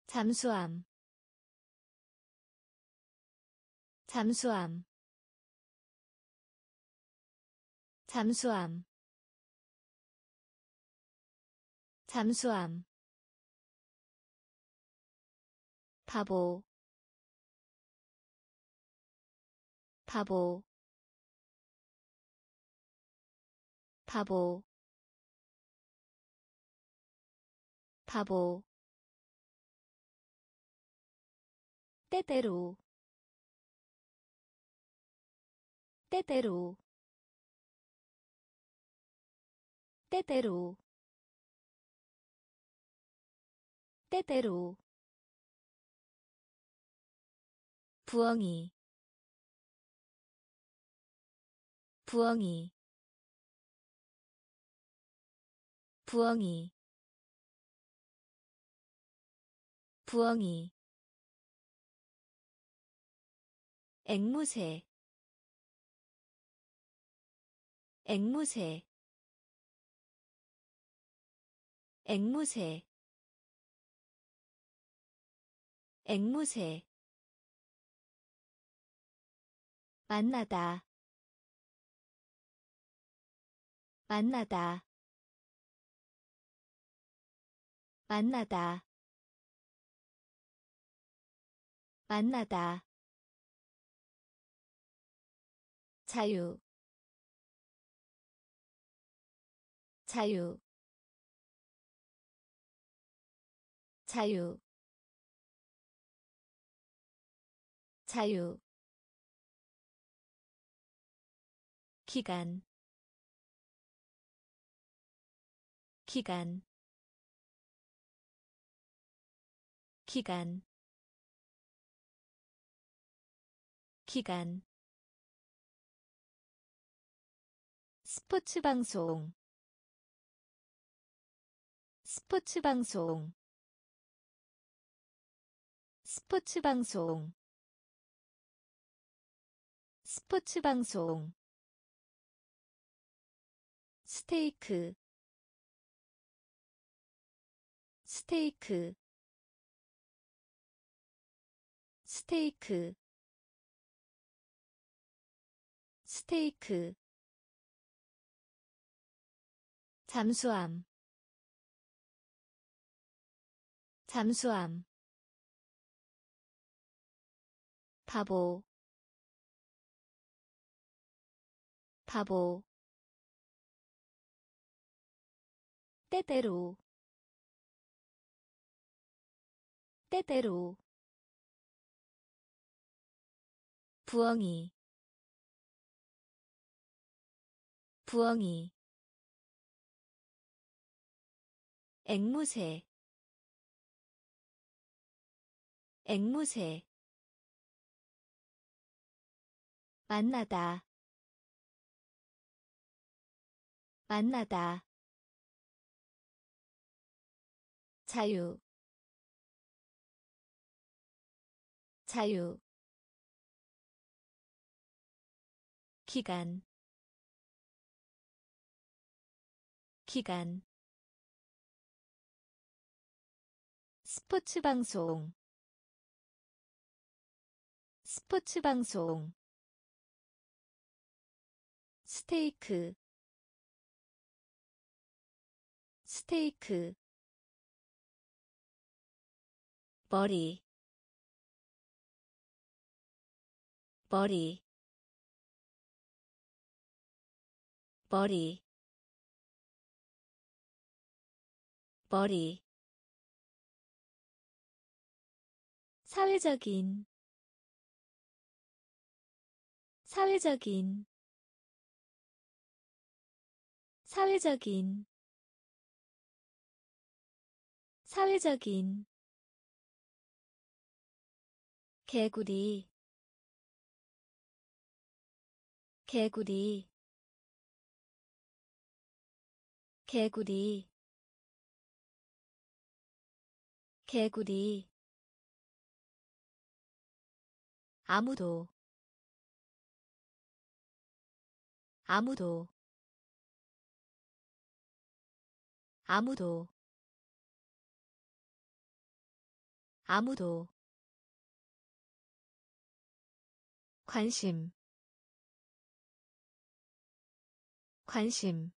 잠수함. 잠수함. 잠수함 잠수함 바보 바보 바보 바보. 때때로 때때로 때때로 때때로. 부엉이. 부엉이. 부엉이. 부엉이. 앵무새. 앵무새. 앵무새 앵무새. 만나다. 만나다. 만나다. 만나다. 자유. 자유. 자유 자유 기간 기간 기간 기간. 스포츠 방송 스포츠 방송 스포츠 방송 스포츠 방송. 스테이크. 스테이크. 스테이크. 스테이크. 잠수함. 잠수함. 바보 바보. 때때로. 때때로. 부엉이. 부엉이. 앵무새. 앵무새. 만나다 만나다. 자유. 자유. 기간. 기간. 스포츠 방송. 스포츠 방송. 스테이크 스테이크 머리 머리 머리 머리. 사회적인 사회적인 사회적인 사회적인 개구리 개구리 개구리 개구리. 아무도 아무도 아무도 아무도 관심 관심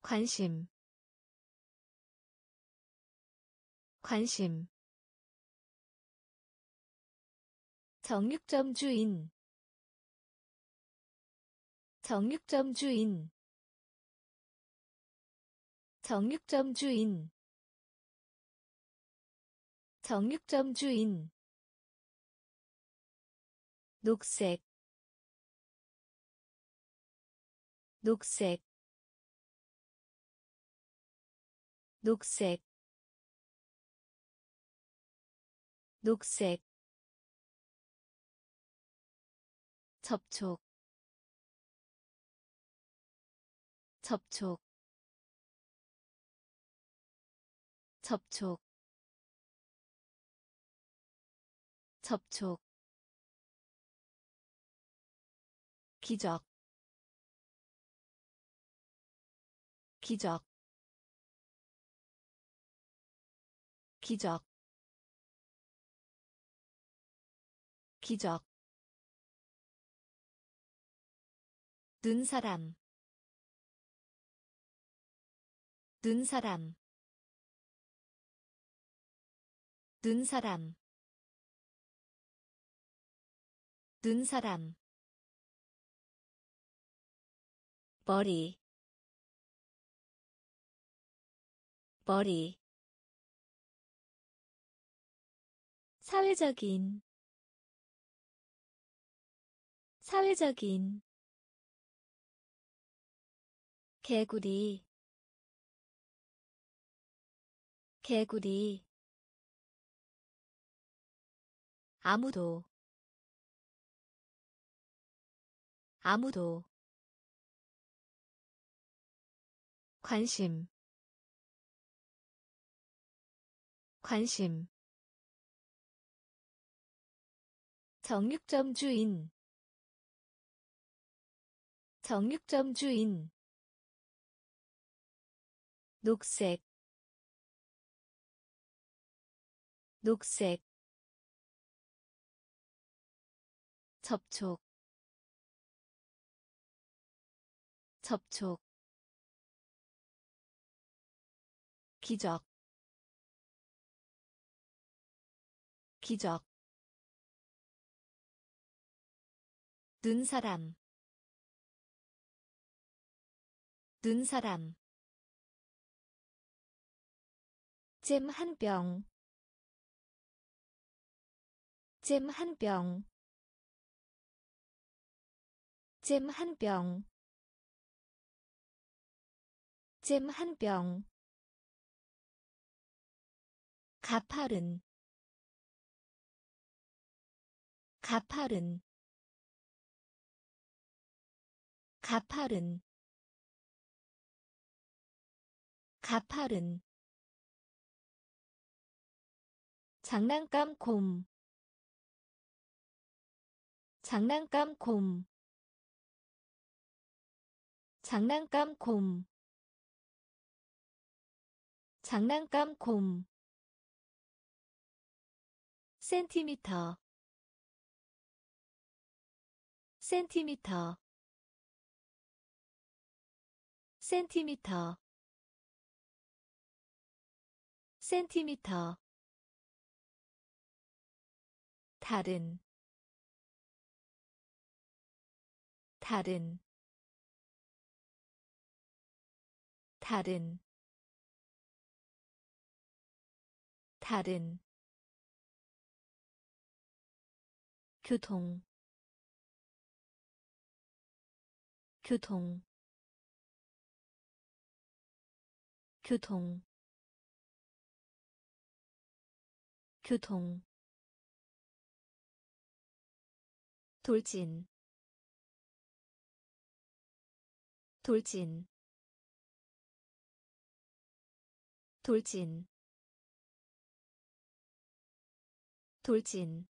관심 관심. 정육점 주인 정육점 주인. 정육점 주인 정육점 주인. 녹색. 녹색. 녹색. 녹색. 접촉. 접촉. 접촉 접촉 기적 기적 기적 기적. 눈 사람 눈 사람 눈 사람 눈사람. 머리. 머리. 사회적인. 사회적인. 개구리. 개구리. 아무도 아무도 관심 관심. 정육점 주인 정육점 주인. 녹색 녹색. 접촉 접촉 기적 기적 눈 사람 눈 사람 잼 한 병, 잼 한 병, 잼 한 병, 잼 한 병, 가파른, 가파른, 가파른. 가파른. 장난감 곰. 장난감 곰. 장난감 곰 장난감 곰. 센티미터. 센티미터. 센티미터. 센티미터. 다른. 다른. 다른 다른 교통 교통 교통 교통. 돌진 돌진. 돌진 돌진.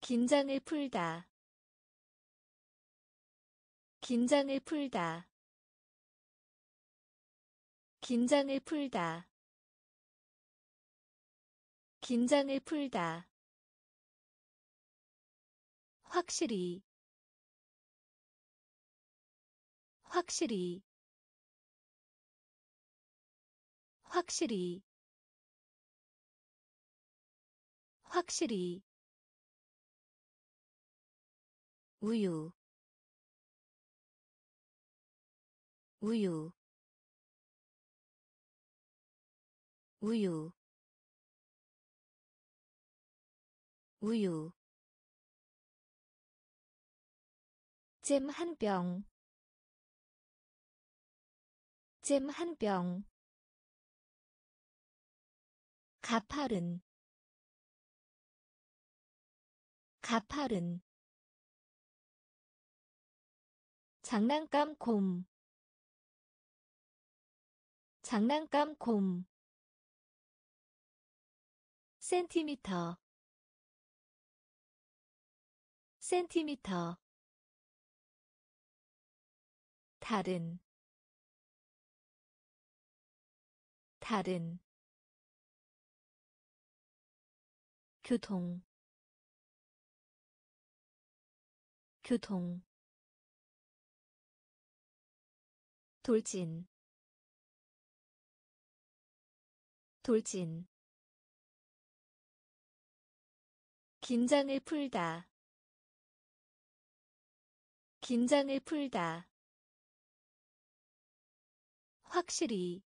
긴장을 풀다. 긴장을 풀다. 긴장을 풀다. 긴장을 풀다. 확실히. 확실히. 확실히 확실히. 우유. 우유. 우유. 우유. 잼 한 병, 잼 한 병, 가파른, 가파른, 장난감 곰, 장난감 곰, 센티미터, 센티미터. 다른. 다른. 교통 교통. 돌진. 돌진. 긴장을 풀다. 긴장을 풀다. 확실히.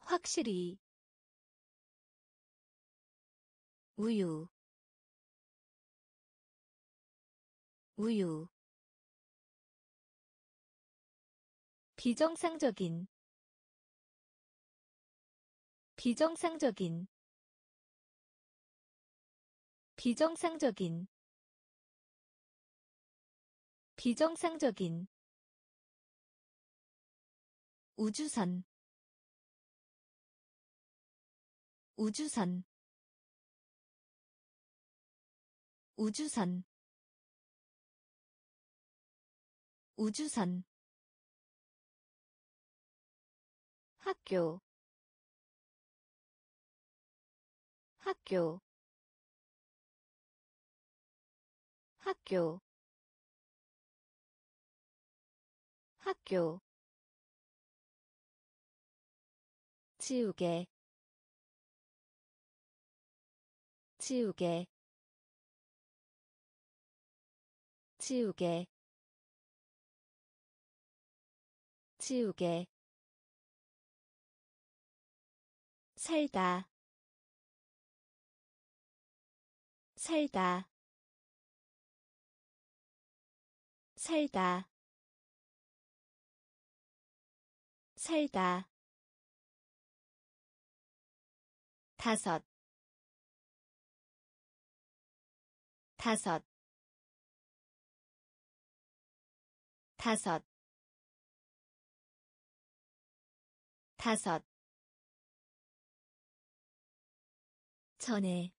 확실히. 우유 우유 비정상적인 비정상적인 비정상적인 비정상적인 우주선 우주선 우주선 우주선 학교 학교 학교 학교. 지우개 지우개. 지우개 지우개 살다. 살다. 살다. 살다. 다섯. 다섯. 다섯 다섯. 전에.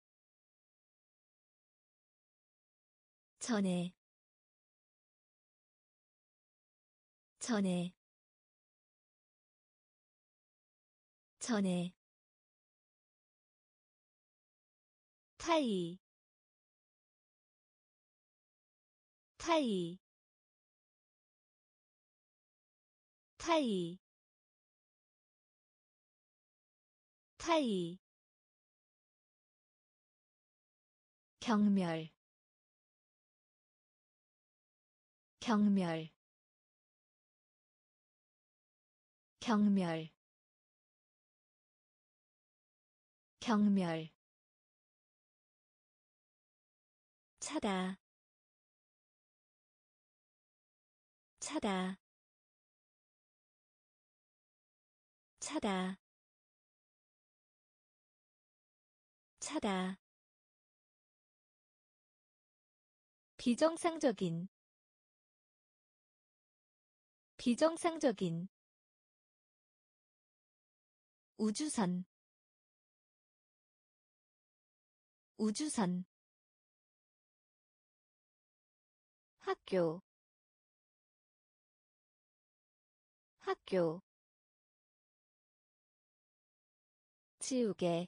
전에. 전에. 전에. 타이 타이 타이 타이. 경멸. 경멸. 경멸. 경멸. 차다. 차다. 차다 차다. 비정상적인. 비정상적인. 우주선. 우주선. 학교. 학교. 지우개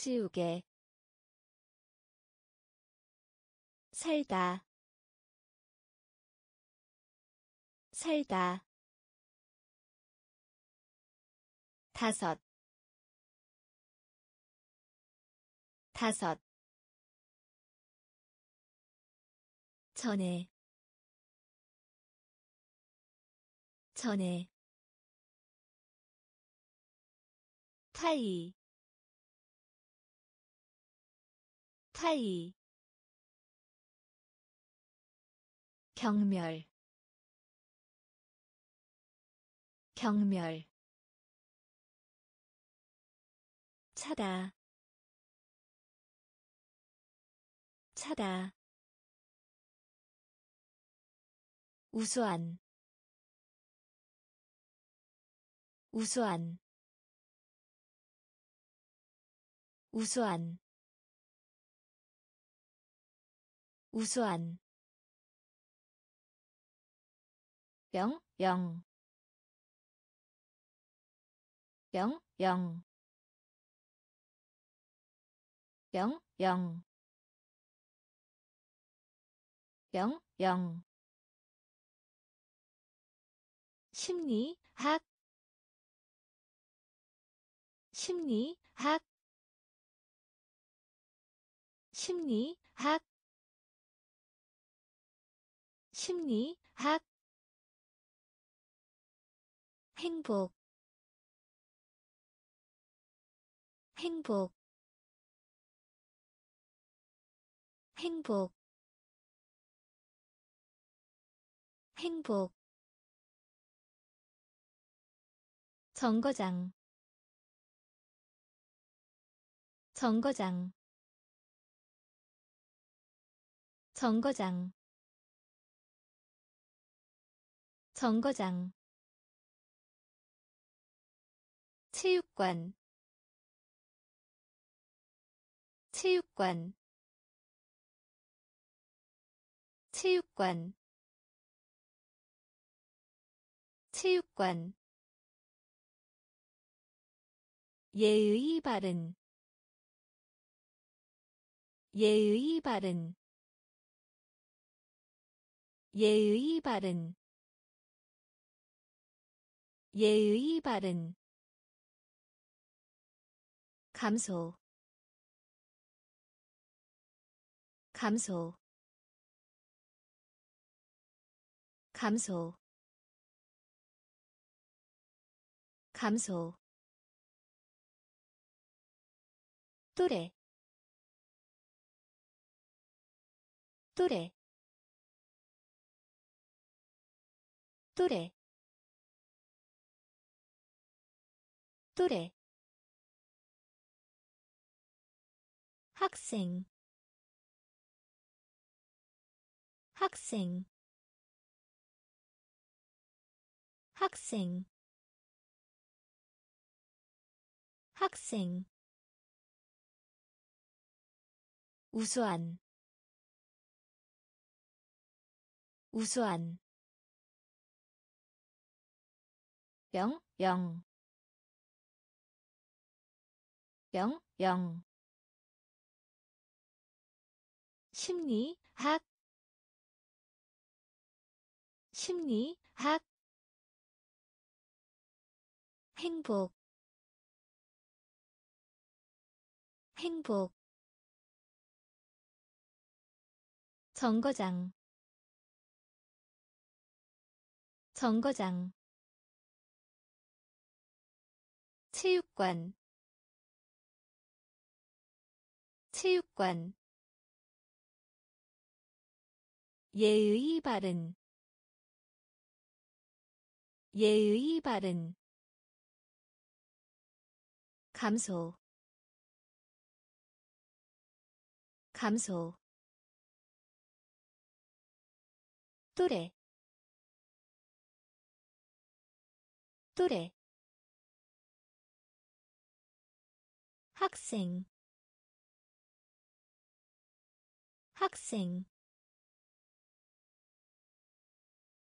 지우개 살다. 살다. 다섯. 다섯. 전에. 전에. 타이 타이. 경멸. 경멸. 차다. 차다. 우수한. 우수한. 우수한 우수한. 영, 영, 영, 영, 영, 영, 영, 영. 심리학. 심리학. 심리학 심리학 행복 행복 행복 행복. 정거장 정거장. 정거장 정거장. 체육관. 체육관. 체육관. 체육관. 예의 바른. 예의 바른. 예의 바른 예의 바른 감소 감소 감소 감소. 또래 또래 또래 또래 학생. 학생. 학생. 학생. 우수한. 우수한. 영, 영, 영, 영. 심리학. 심리학. 행복. 행복. 정거장. 정거장. 체육관 체육관. 예의 바른. 예의 바른. 감소. 감소. 또래 또래 학생 학생.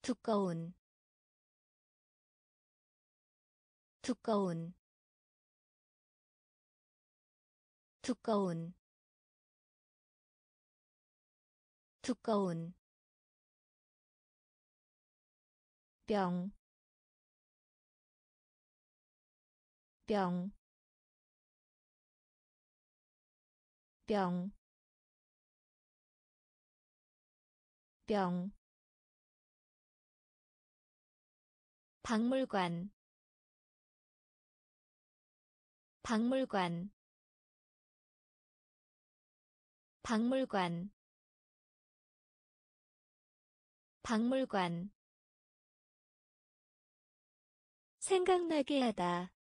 두꺼운. 두꺼운. 두꺼운. 두꺼운. 병, 병, 병, 병, 박물관, 박물관, 박물관, 박물관. 생각나게 하다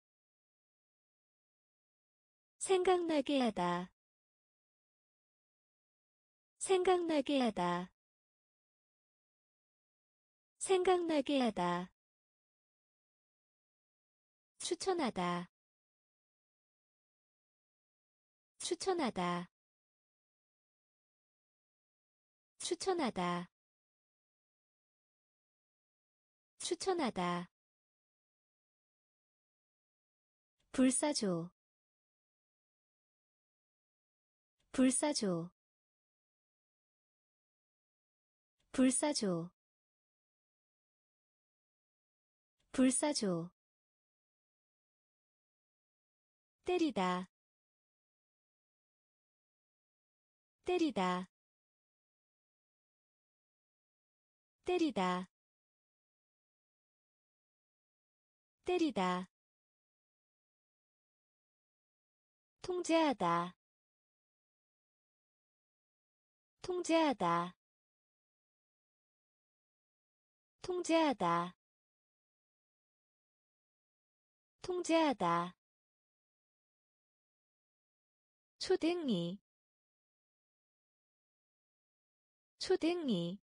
생각나게 하다 생각나게 하다 생각나게 하다. 추천하다. 추천하다. 추천하다. 추천하다. 불사조 불사조 불사조 불사조 때리다. 때리다. 때리다. 때리다. 통제하다. 통제하다. 통제하다 통제하다. 초등이. 초등이.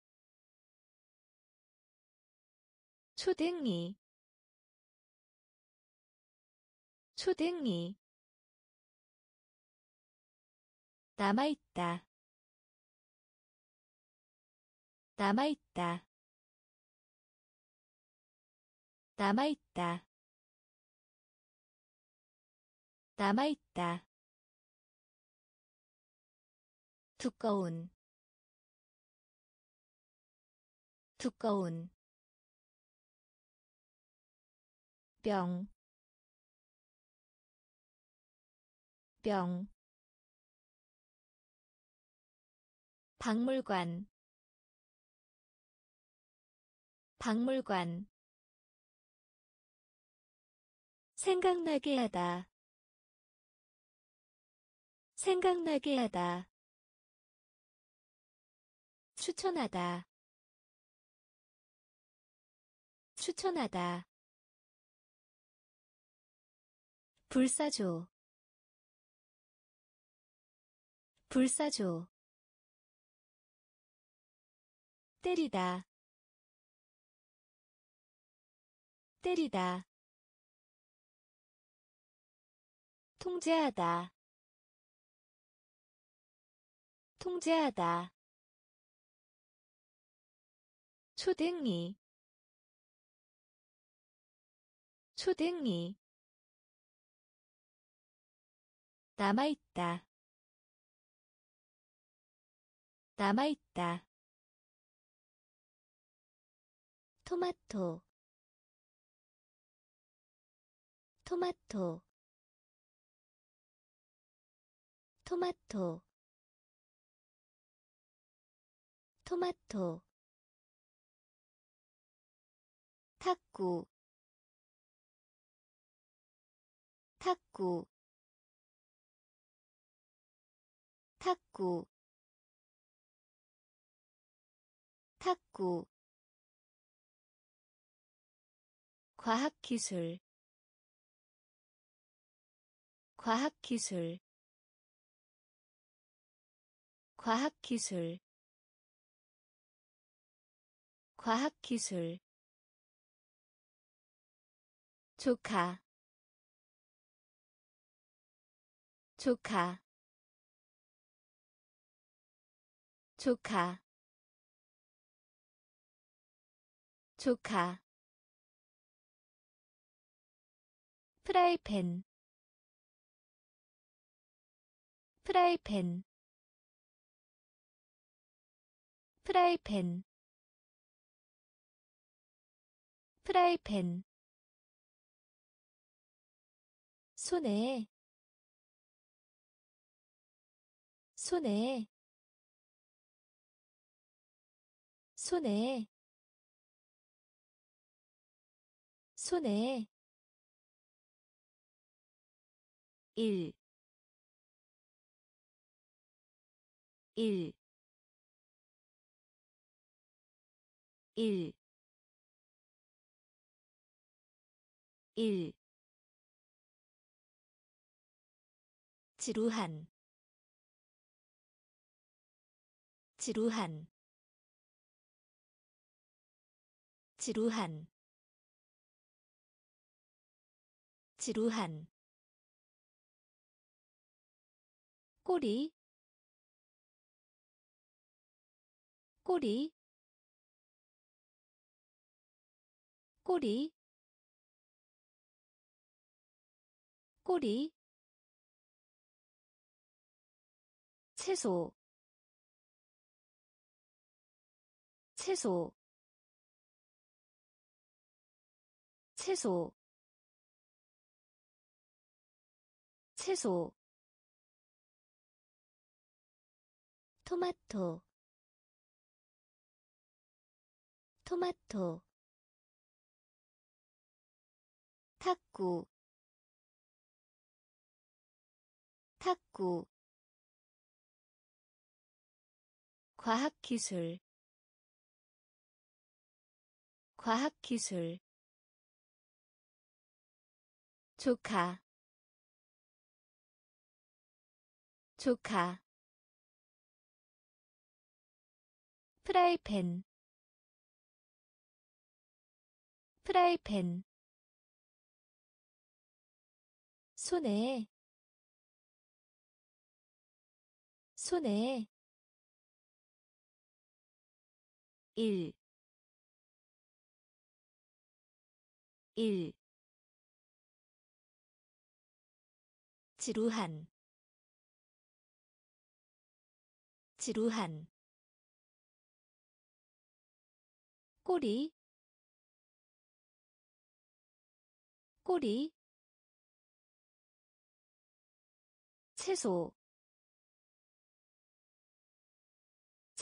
초등이. 초등이. 남아있다. 남아있다. 남아있다 남아있다. 두꺼운. 두꺼운. 병, 병, 박물관, 박물관, 생각나게 하다, 생각나게 하다, 추천하다, 추천하다. 불사조 불사조 때리다. 때리다. 통제하다 통제하다. 초등이. 초등이. 남아있다. 남아있다. 토마토. 토마토. 토마토 토마토 탁구 탁구 탁구 탁구. 과학기술 과학기술 과학기술 과학기술. 조카. 조카. 조카. 조카. 프라이팬. 프라이팬. 프라이팬 프라이팬. 손에. 손에. 손에. 손에. 1 1 1 1 지루한. 지루한. 지루한. 지루한. 꼬리. 꼬리. 꼬리 꼬리 채소 채소 채소 채소 토마토 토마토 탁구 탁구 과학기술 과학기술 조카 조카 프라이팬 프라이팬 손에 손에 1 1 지루한 지루한 꼬리 꼬리 채소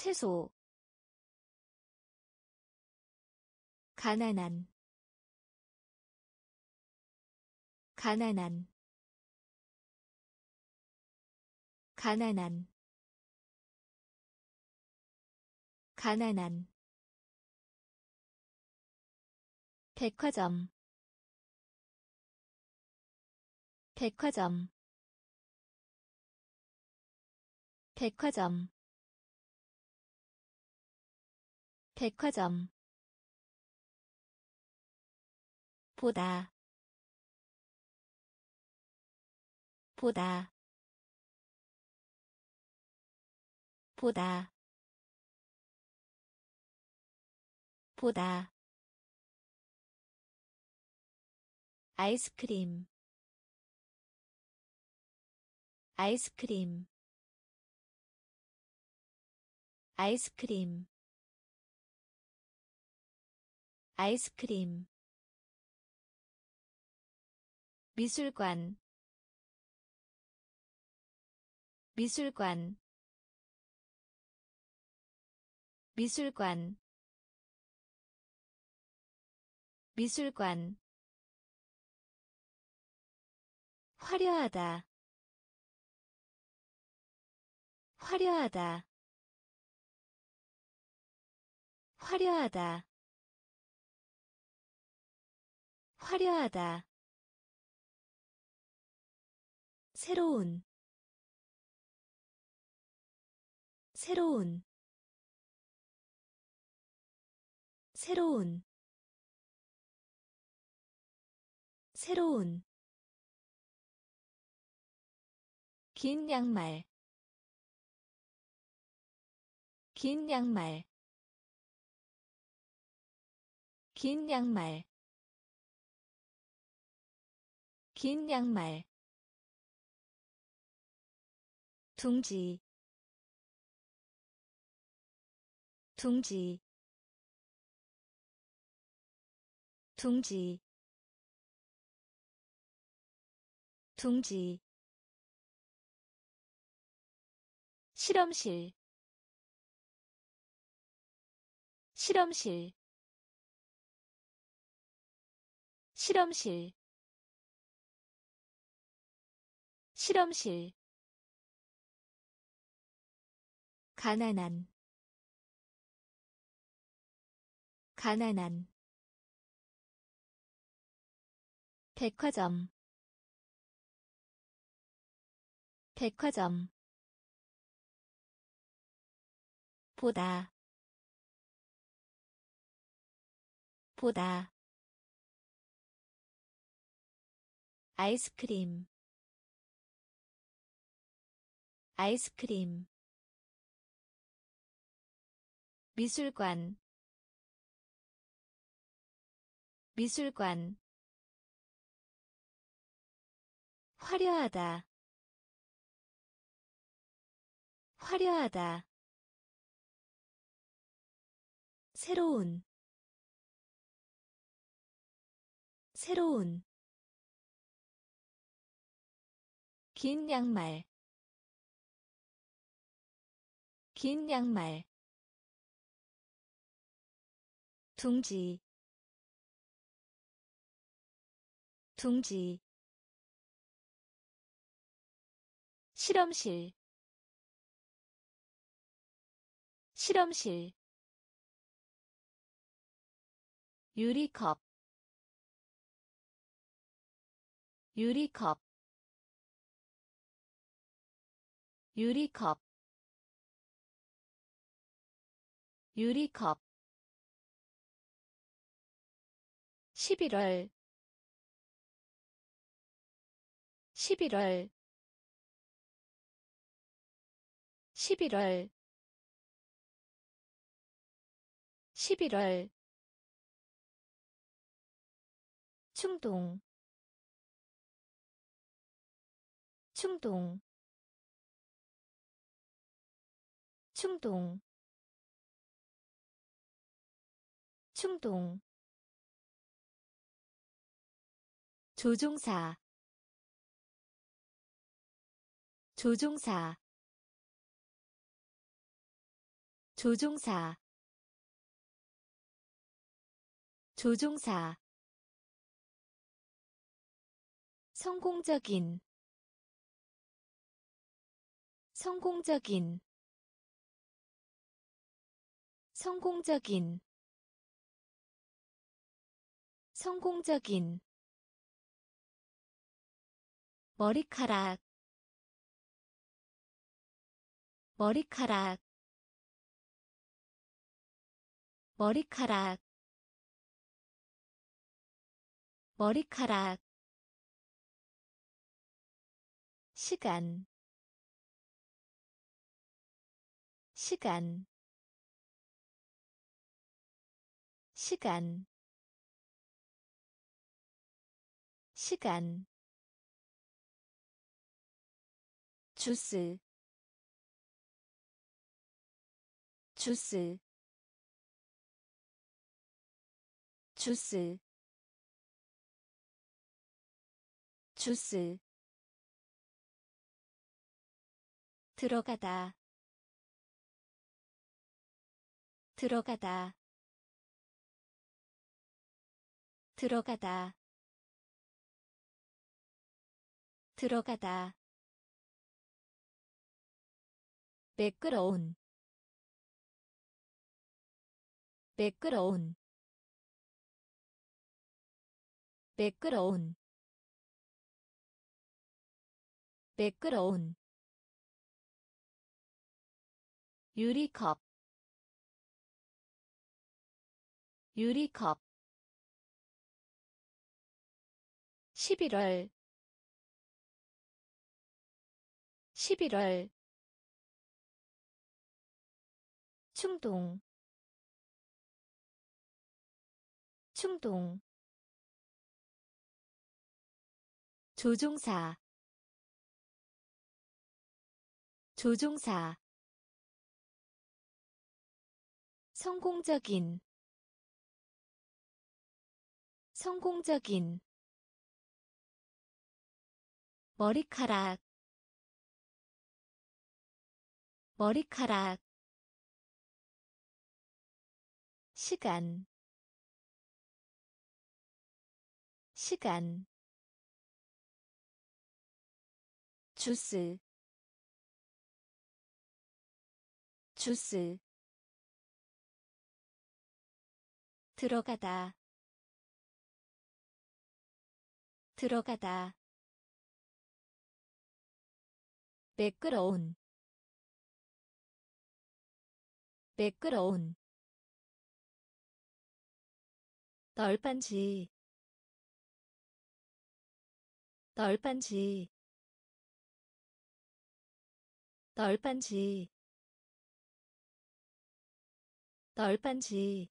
채소 가난한 가난한 가난한 가난한. 백화점 백화점. 백화점 백화점. 보다. 보다. 보다. 보다. 아이스크림. 아이스크림. 아이스크림 아이스크림 미술관 미술관 미술관 미술관. 화려하다 화려하다 화려하다 화려하다. 새로운. 새로운. 새로운. 새로운. 긴 양말. 긴 양말. 긴 양말 긴 양말. 둥지. 둥지. 둥지. 둥지. 실험실. 실험실. 실험실 실험실. 가난한. 가난한. 백화점. 백화점. 보다. 보다. 아이스크림 아이스크림 미술관 미술관 화려하다 화려하다 새로운 새로운 긴 양말 긴 양말. 둥지. 둥지. 실험실. 실험실. 유리컵. 유리컵. 유리컵 유리컵. 11월. 11월. 11월. 11월. 충동. 충동. 충동 충동. 조종사. 조종사. 조종사. 조종사. 성공적인. 성공적인. 성공적인 성공적인 머리카락 머리카락 머리카락 머리카락. 시간 시간. 시간 시간. 주스. 주스. 주스. 주스. 들어가다. 들어가다. 들어가다 들어가다. 매끄러운. 매끄러운. 매끄러운. 매끄러운. 유리컵. 유리컵. 11월 11월. 충동. 충동. 조종사. 조종사. 성공적인. 성공적인. 머리카락 머리카락 시간 시간 주스 주스 들어가다 들어가다 매끄러운 매끄러운 널빤지 널빤지 널빤지 널빤지.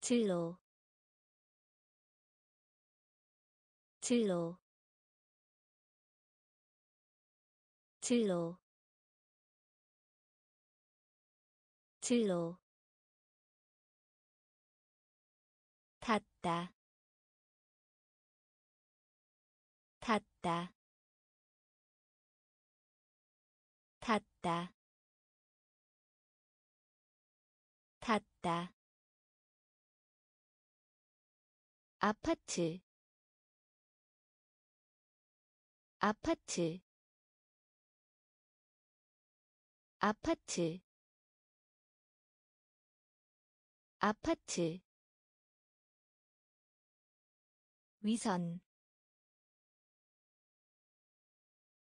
진로 진로 진로 진로 닿다 닿다 닿다 닿다. 아파트 아파트 아파트 아파트 위선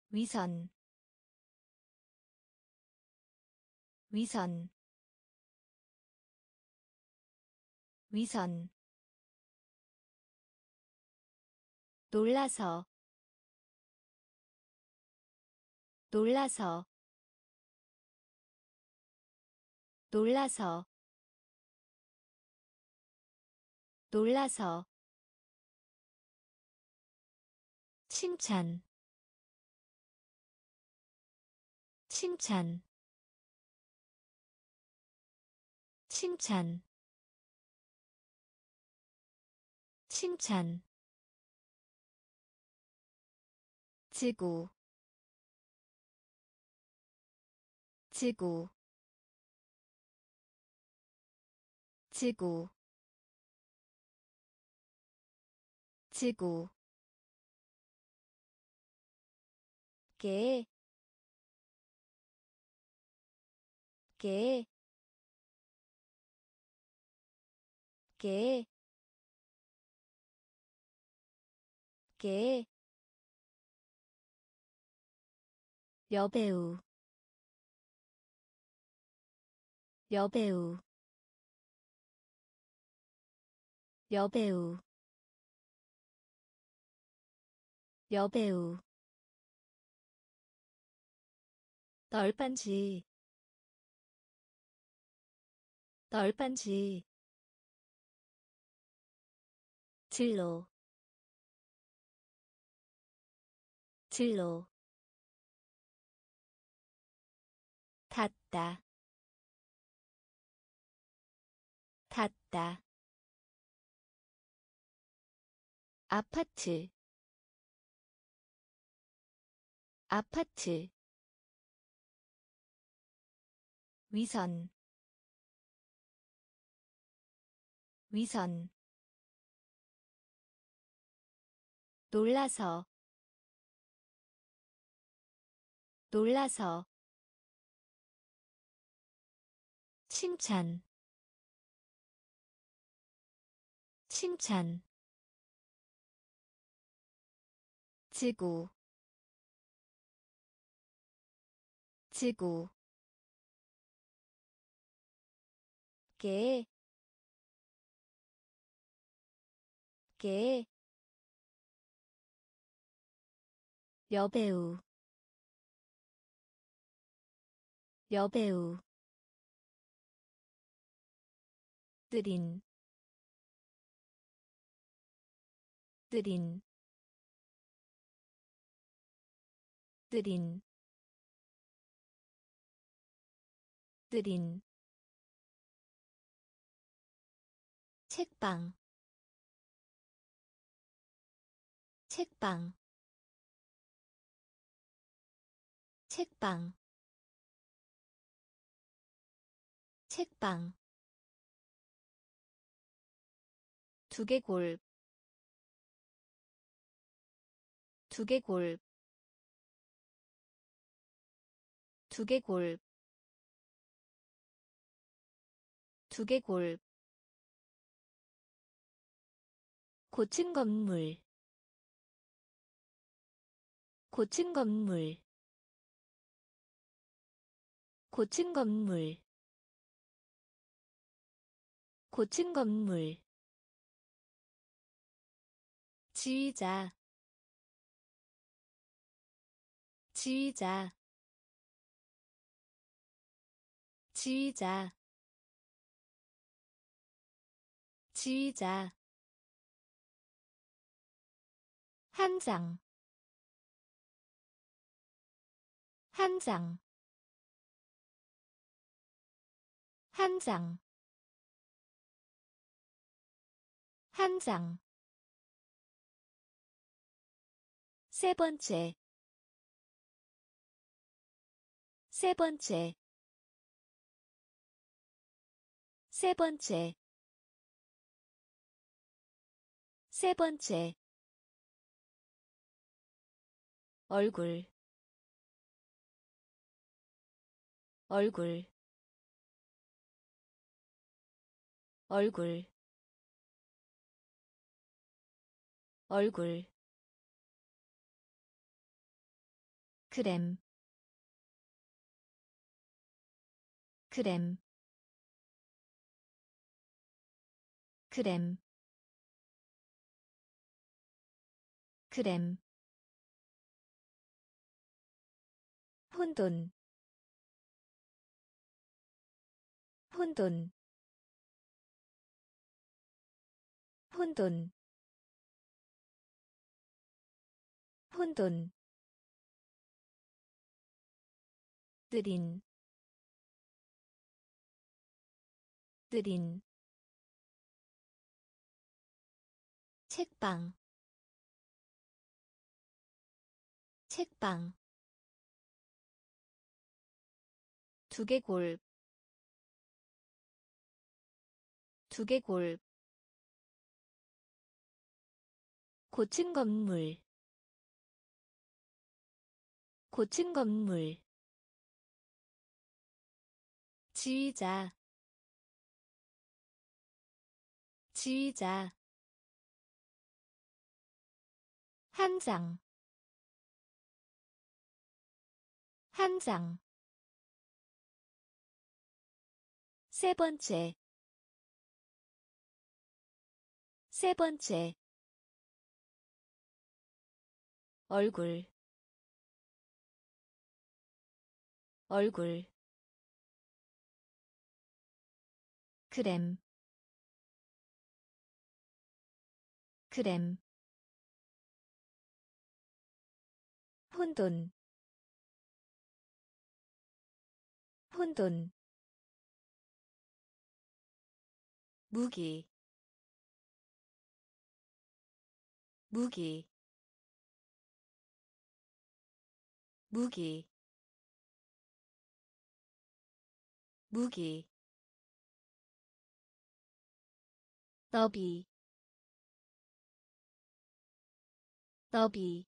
위선 위선 위선. 놀라서 놀라서 놀라서 놀라서. 칭찬. 칭찬. 칭찬. 칭찬. 지구. 지구. 지구 지구 개, 개, 개, 개, 여배우, 여배우, 여배우, 여배우 널빤지 널빤지 진로 진로 닿다 닿다 아파트 아파트 위선 위선 놀라서 놀라서 칭찬 칭찬 지구 지구 개, 개, 여배우, 여배우, 느린, 느린, 느린, 느린 책방 책방 책방 책방. 두개골 두개골 두개골 두개골. 고층 건물. 고층 건물. 고층 건물. 고층 건물. 지휘자. 지휘자. 지휘자 지휘자. 한 장, 한 장, 한 장, 한 장. 세 번째, 세 번째, 세 번째, 세 번째. 얼굴. 얼굴. 얼굴. 얼굴. 크렘. 크렘. 크렘 크렘 혼돈 혼돈 혼돈 혼돈. 느린 느린. 책방 책방. 두개골. 두개골. 고층 건물. 고층 건물. 지휘자. 지휘자. 한 장, 한 장. 세 번째, 세 번째. 얼굴, 얼굴. 크렘, 크렘. 혼돈 혼돈. 무기. 무기. 무기. 무기. 너비. 너비.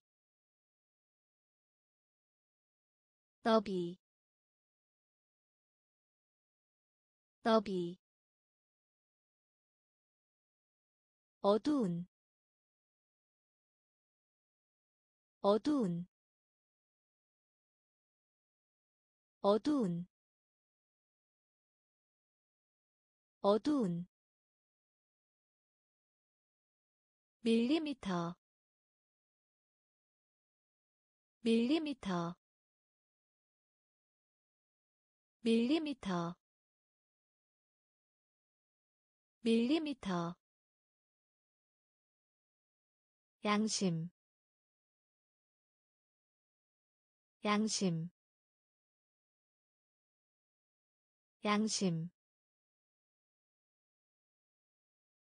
너비 너비. 어두운. 어두운. 어두운. 어두운. 밀리미터. 밀리미터. 밀리미터 밀리미터. 양심. 양심. 양심.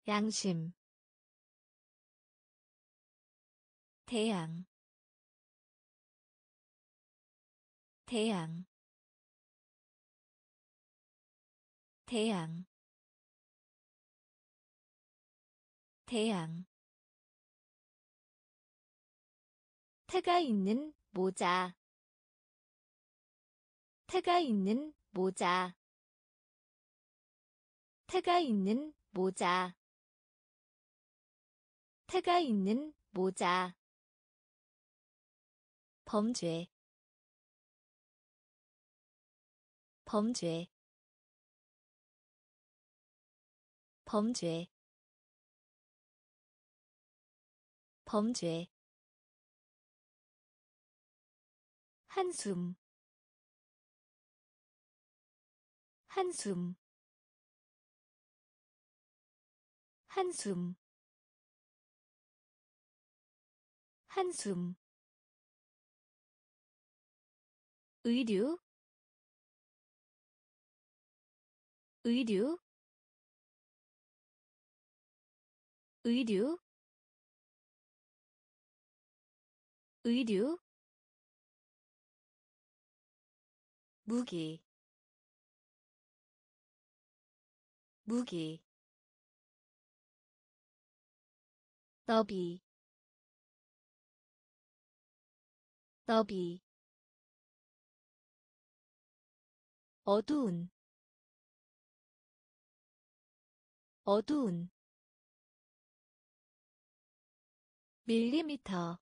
양심. 태양. 태양. 태양 태양. 태가 있는 모자. 태가 있는 모자. 태가 있는 모자. 태가 있는 모자. 범죄. 범죄. 범죄 범죄. 한숨. 한숨. 한숨. 한숨. 의류? 의류? 의류 의류 무기 무기 너비 너비 어두운 어두운 밀리미터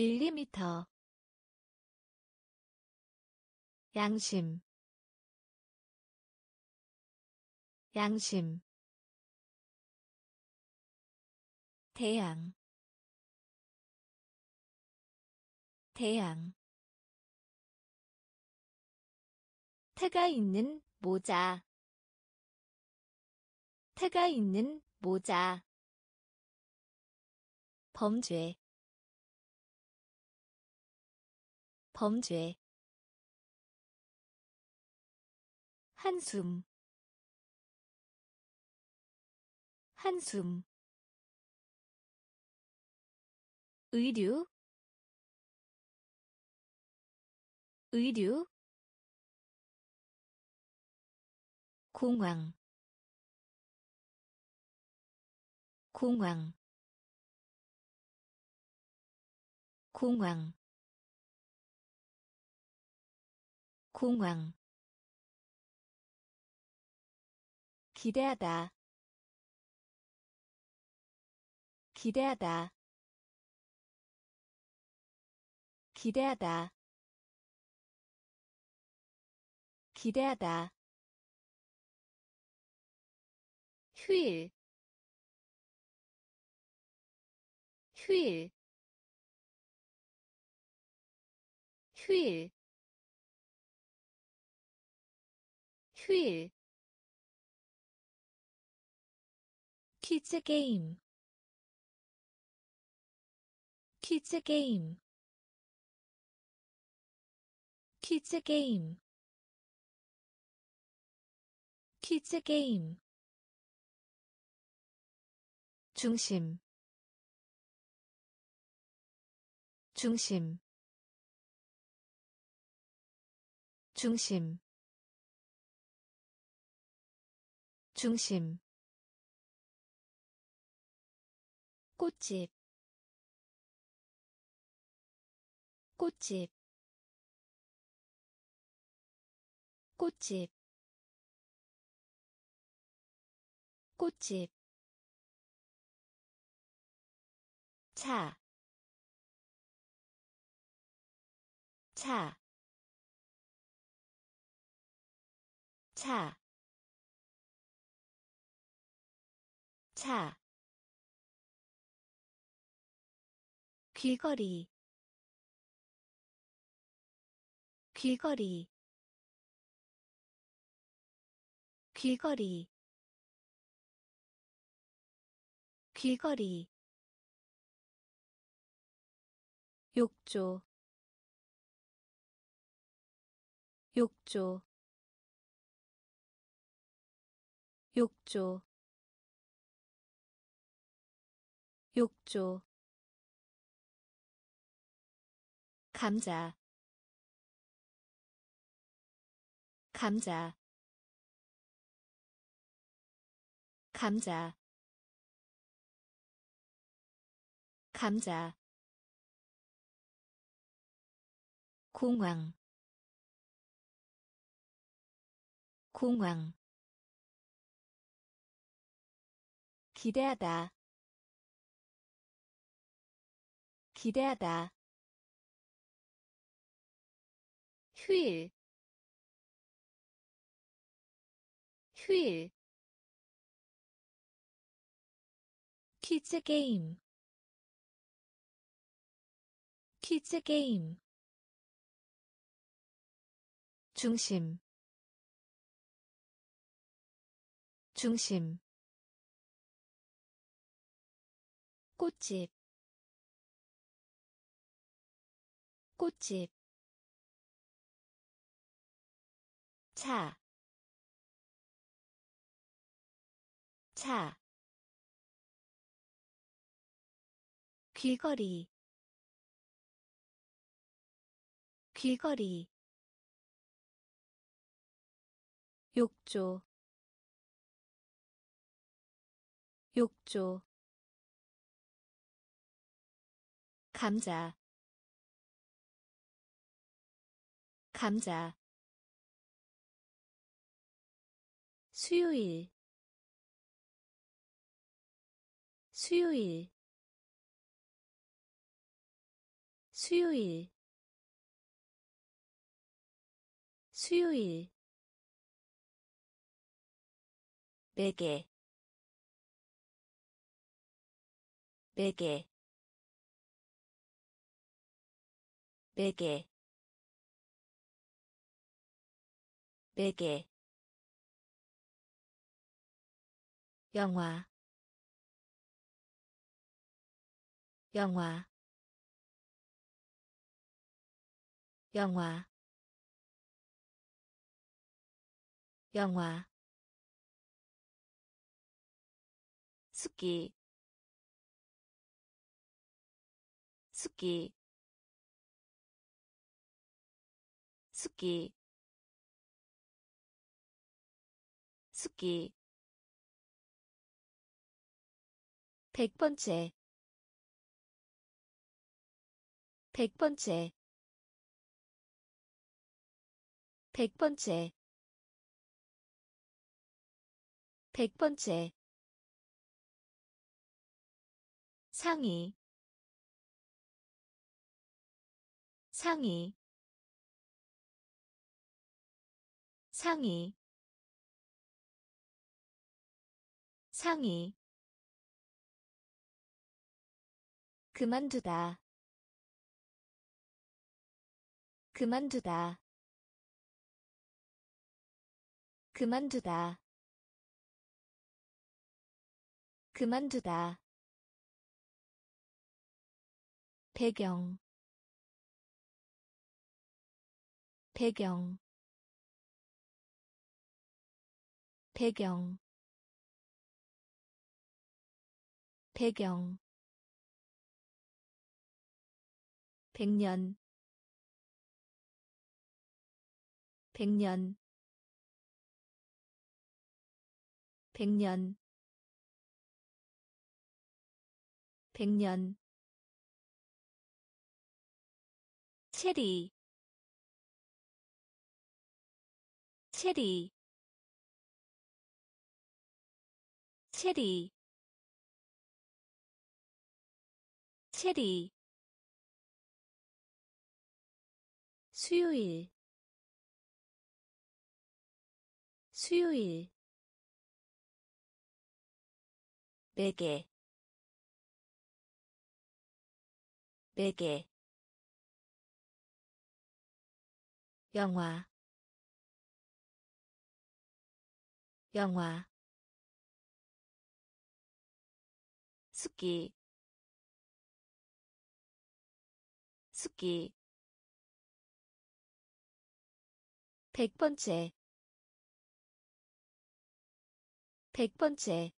밀리미터. 양심. 양심. 태양. 태양. 태가 있는 모자. 태가 있는 모자. 범죄 범죄. 한숨. 한숨. 의류. 의류. 공황. 공황. 공황 공황. 기대하다. 기대하다. 기대하다. 기대하다. 휴일. 휴일. 휴일 휴일. 퀴즈 게임 퀴즈 게임 퀴즈 게임 퀴즈 게임 중심. 중심. 중심 중심 꽃집 꽃집 꽃집 꽃집. 차, 차, 차, 차. 귀걸이 귀걸이 귀걸이 귀걸이 욕조 욕조 욕조 욕조 감자 감자 감자 감자 공황 공황. 기대하다 기대하다. 휴일. 휴일. 퀴즈 게임 퀴즈 게임 중심. 중심. 꽃집 꽃집 차, 차, 귀걸이, 귀걸이, 욕조, 욕조, 감자, 감자. 수요일. 수요일. 수요일. 수요일. 베개. 베개. 베개 베개 영화. 영화. 영화. 영화. 스키 스키 스키 스키 백 번째. 백 번째. 백 번째. 백 번째. 상의. 상의. 상의 상의. 그만두다. 그만두다. 그만두다. 그만두다. 배경. 배경. 배경 배경. 백년. 백년. 백년. 백년. 체리. 체리. 체리 체리 수요일. 수요일. 베개. 베개. 영화. 영화. 스키 스키 백 번째. 백 번째.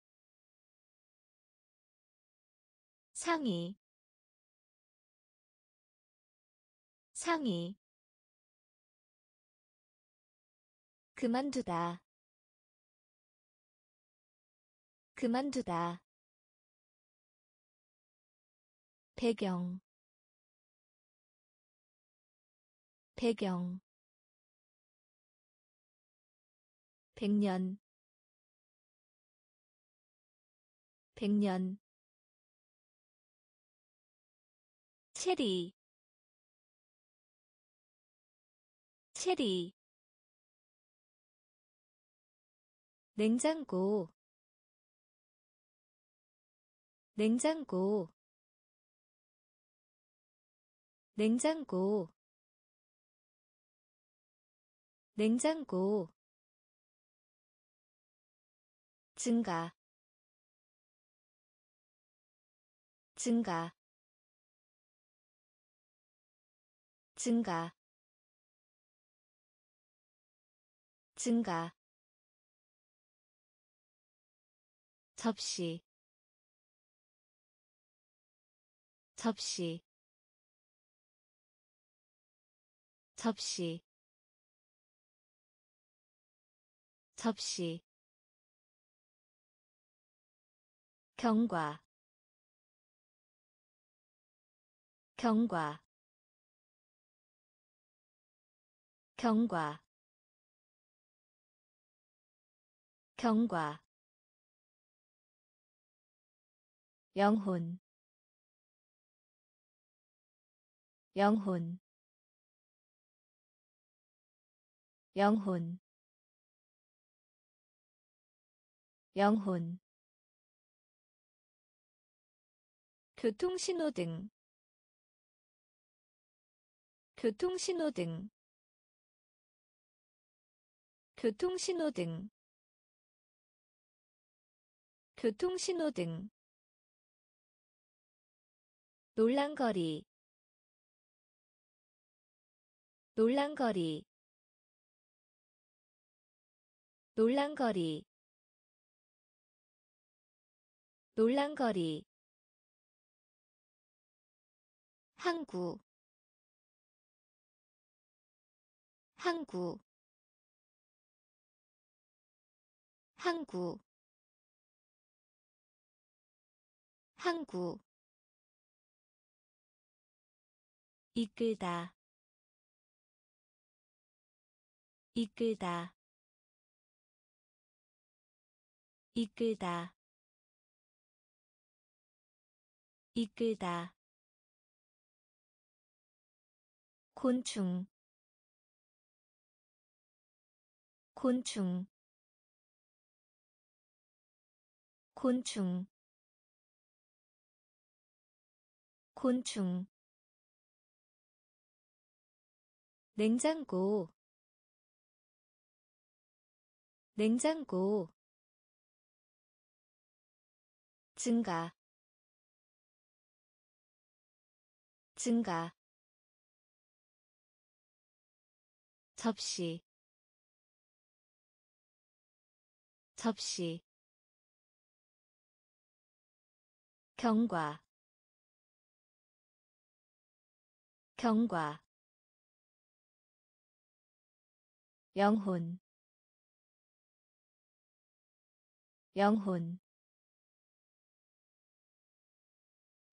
상의. 상의. 그만두다. 그만두다. 배경 배경. 백년. 백년. 체리. 체리. 냉장고. 냉장고. 냉장고 냉장고 증가 증가 증가 증가. 접시 접시 접시 접시 경과 경과 경과 경과 영혼 영혼 영혼 영혼 교통신호등 교통신호등 교통신호등 교통신호등. 놀란거리 놀란거리 놀란거리 놀란거리. 항구. 항구. 항구. 항구. 이끌다. 이끌다. 이끌다 이끌다. 곤충. 곤충. 곤충. 곤충. 냉장고. 냉장고. 증가 증가 접시 접시 경과 경과 영혼 영혼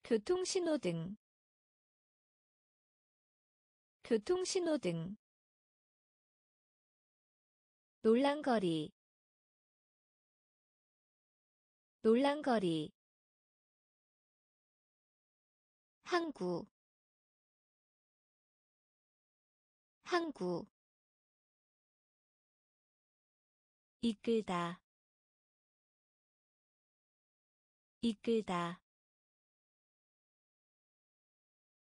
교통신호등 교통신호등 놀란거리 놀란거리 항구 항구 이끌다 이끌다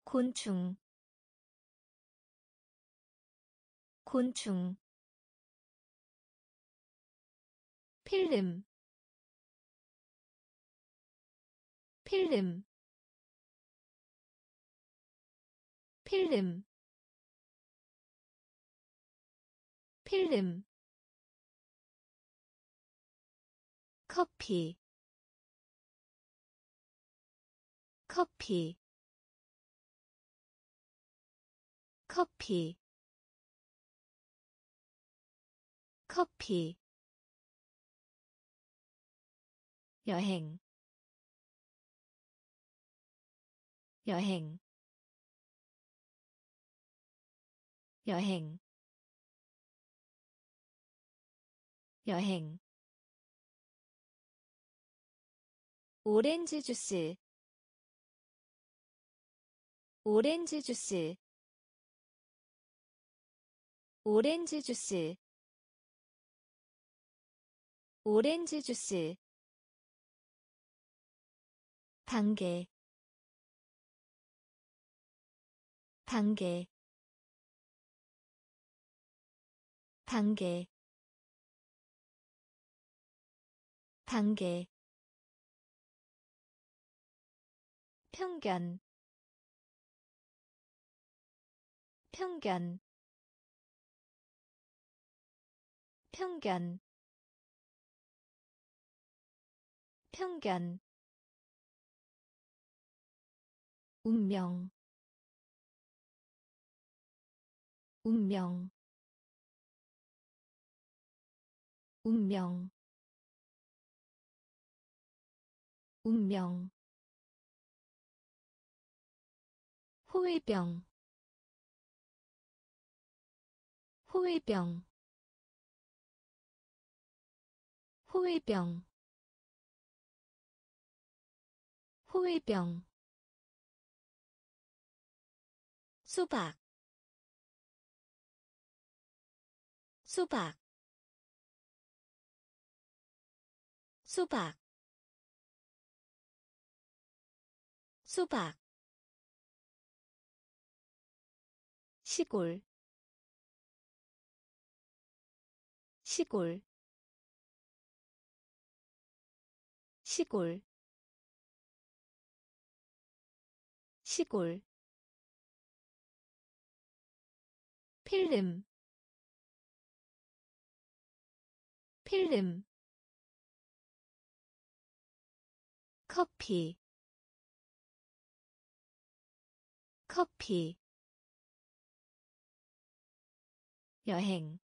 곤충 곤충 필름 필름 필름 필름 커피 커피 커피 커피 여행 여행 여행 여행. 오렌지 주스 오렌지 주스 오렌지 주스 오렌지 주스 단계 단계 단계 단계. 편견 편견. 편견 편견 운명 운명 운명 운명. 호위병 호위병 호위병 호위병 수박 수박 수박 수박 시골 시골 시골 시골 필름 필름 커피 커피 여행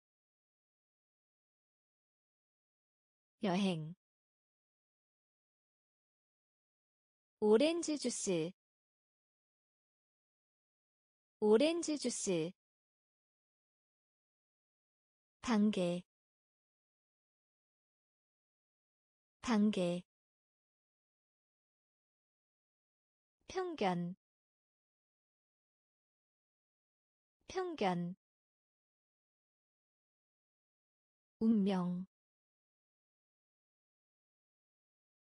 여행. 오렌지 주스 오렌지 주스 단계 단계 편견 편견 운명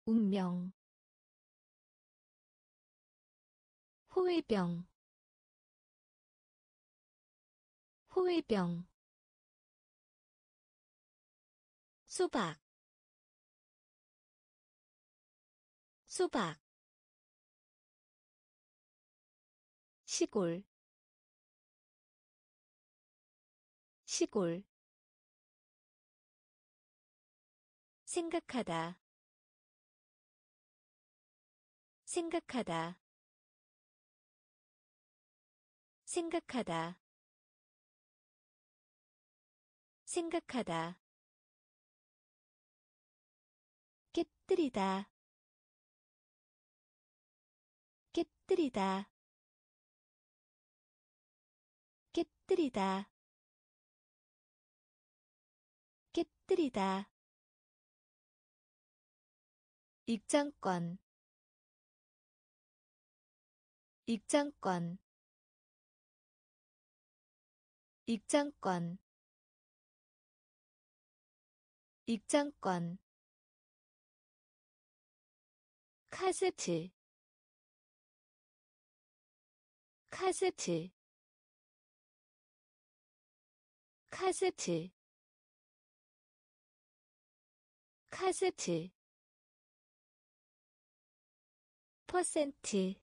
운명 호위병 호위병 수박 수박 시골 시골 생각하다 생각하다 생각하다 생각하다. 깨뜨리다. 깨뜨리다. 깨뜨리다. 깨뜨리다. 입장권. 입장권. 입장권 입장권 카세트 카세트 카세트 카세트 퍼센트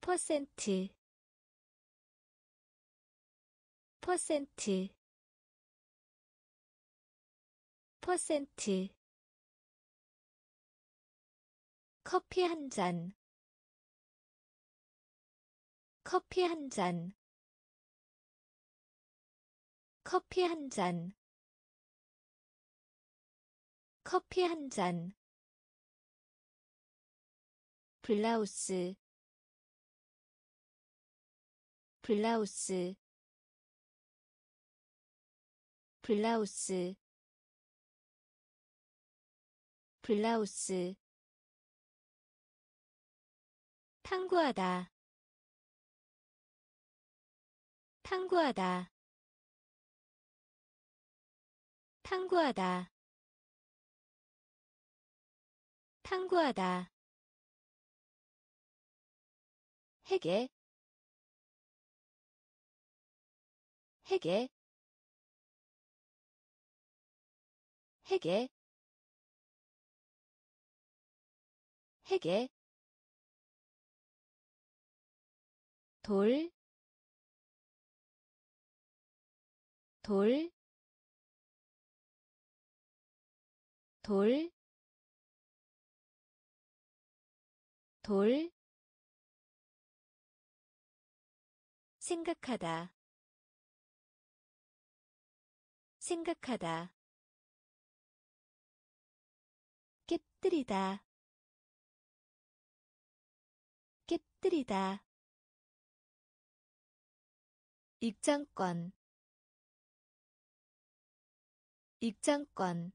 퍼센트 퍼센트 퍼센트. 커피 한 잔, 커피 한 잔, 커피 한 잔, 커피 한 잔, 블라우스, 블라우스, 블라우스, 블라우스. 탐구하다. 탐구하다. 탐구하다. 탐구하다. 해게 해게 해게 해게 돌, 돌, 돌, 돌, 생각하다, 생각하다, 깨뜨리다, 깨뜨리다. 입장권. 입장권.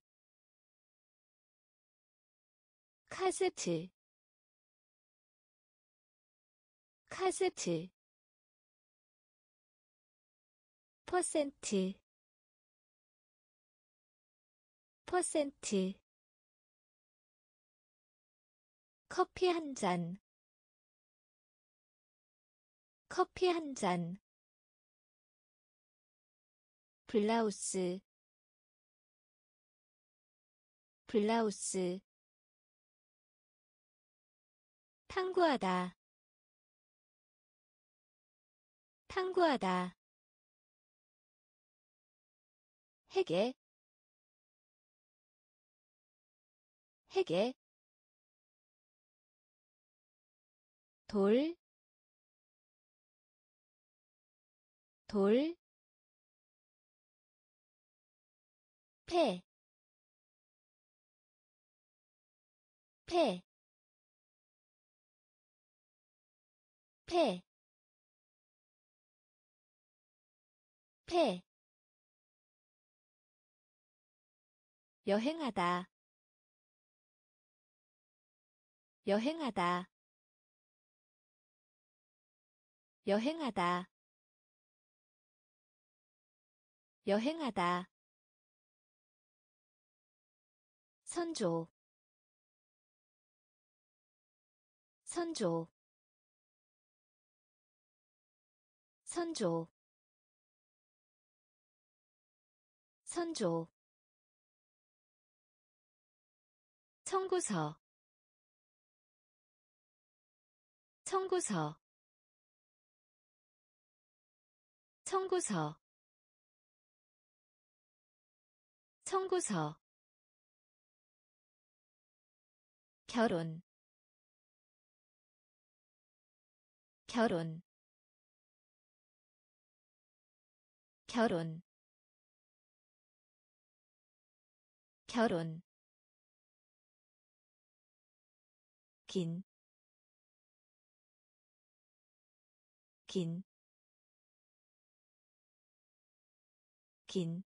카세트. 카세트. 퍼센트. 퍼센트. 커피 한 잔, 커피 한 잔, 블라우스, 블라우스, 탐구하다, 탐구하다, 해계, 해계, 돌, 돌, 폐, 폐, 폐, 폐, 여행하다, 여행하다, 여행하다 여행하다. 선조. 선조. 선조. 선조. 청구서. 청구서. 청구서 청구서 결혼 결혼 결혼 결혼 긴, 긴, 긴,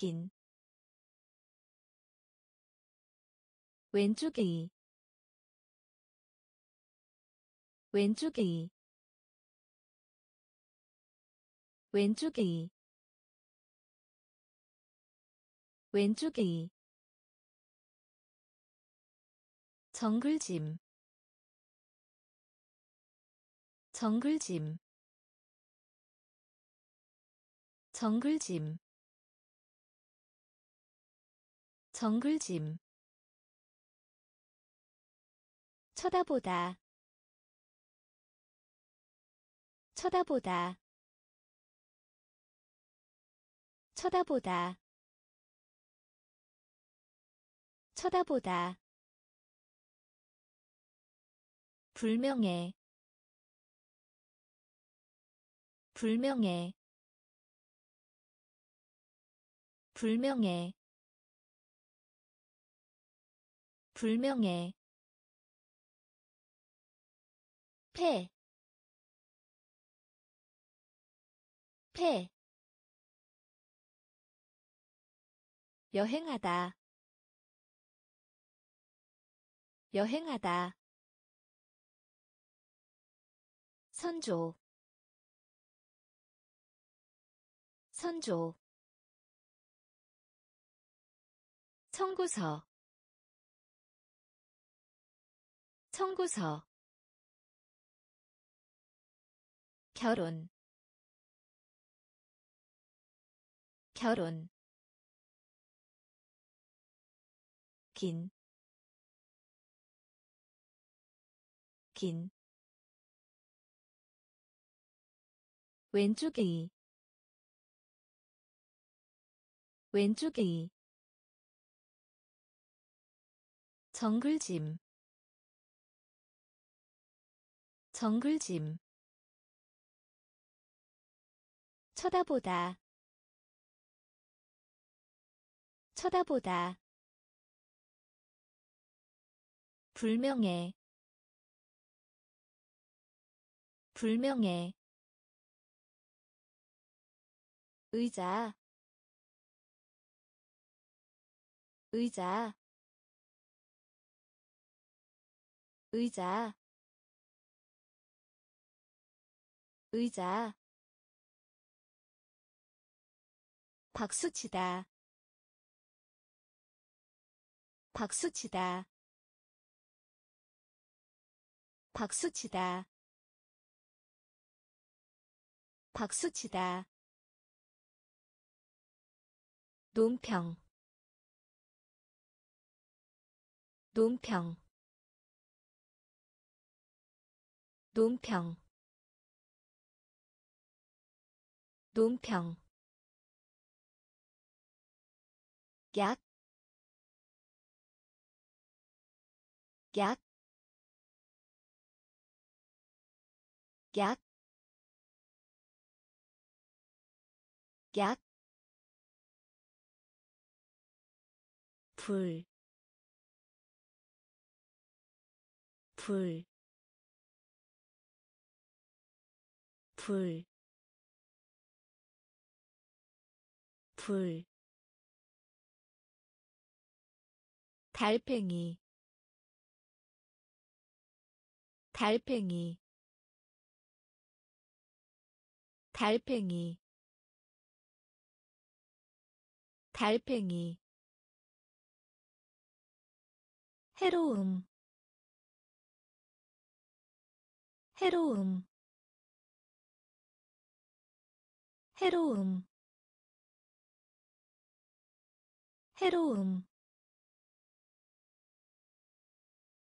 긴, 왼쪽이, 왼쪽이, 왼쪽이, 왼쪽이, 정글짐. 정글짐. 정글짐 정글짐. 쳐다보다. 쳐다보다. 쳐다보다. 쳐다보다. 불명예. 불명예. 불명예 불명예. 폐, 폐, 여행하다, 여행하다, 선조, 선조, 청구서 청구서 결혼 결혼 긴, 긴, 왼쪽이, 왼쪽이, 정글짐 정글짐. 쳐다보다. 쳐다보다. 불명예. 불명예. 의자. 의자. 의자 의자. 박수치다. 박수치다. 박수치다. 박수치다. 논평. 논평. 논평 논평. 약, 약, 약, 약, 불, 불, 불, 불, 달팽이 달팽이 달팽이 달팽이. 해로움 해로움 해로움 해로움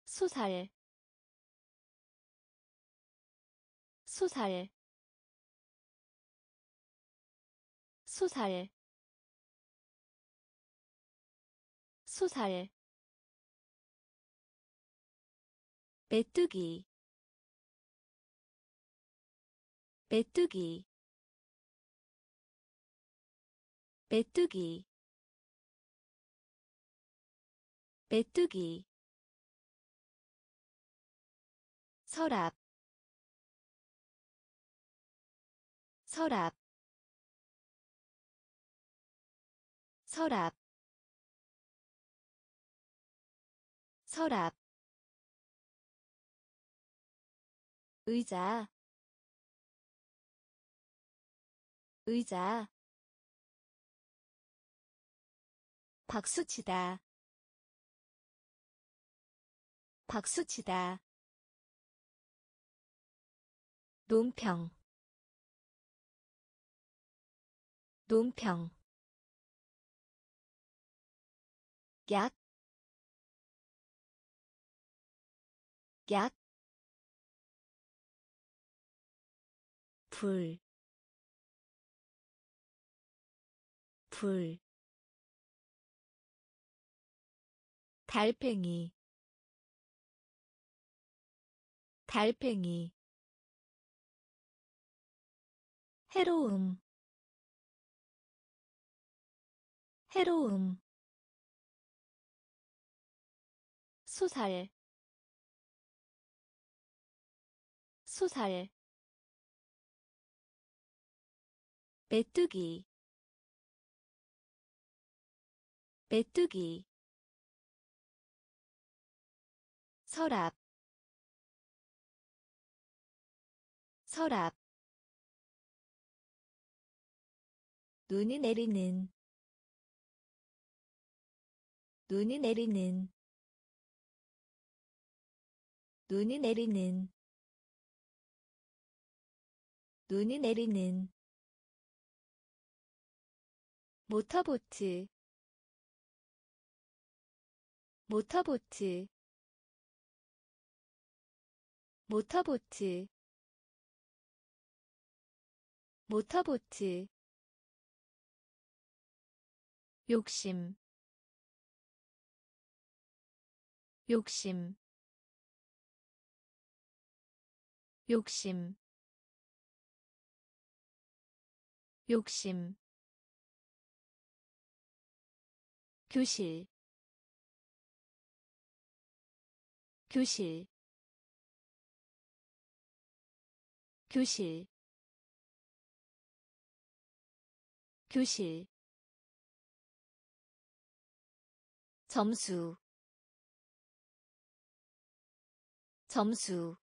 소살 소살 소살 소살. 메뚜기 메뚜기. 메뚜기 메뚜기 서랍 서랍 서랍 서랍. 의자 의자. 박수치다 박수치다. 논평. 논평. 약, 약, 불, 불, 달팽이, 달팽이, 해로움 해로움 소살 소살 메뚜기 메뚜기 서랍 서랍. 눈이 내리는. 눈이 내리는. 눈이 내리는. 눈이 내리는. 모터보트. 모터보트. 모터보트 모터보트 욕심 욕심 욕심 욕심. 교실 교실. 교실 교실 점수 점수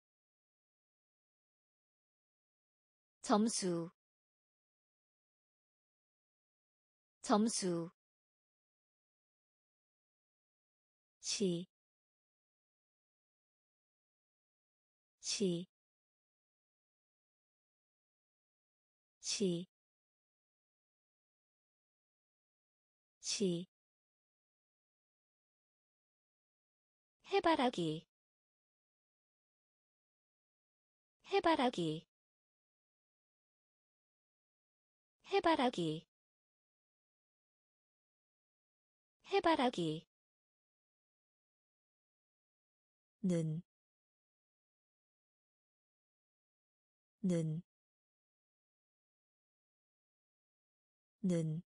점수 점수. 시, 시, 시, 시, 해바라기, 해바라기, 해바라기, 해바라기. 는, 는, 는,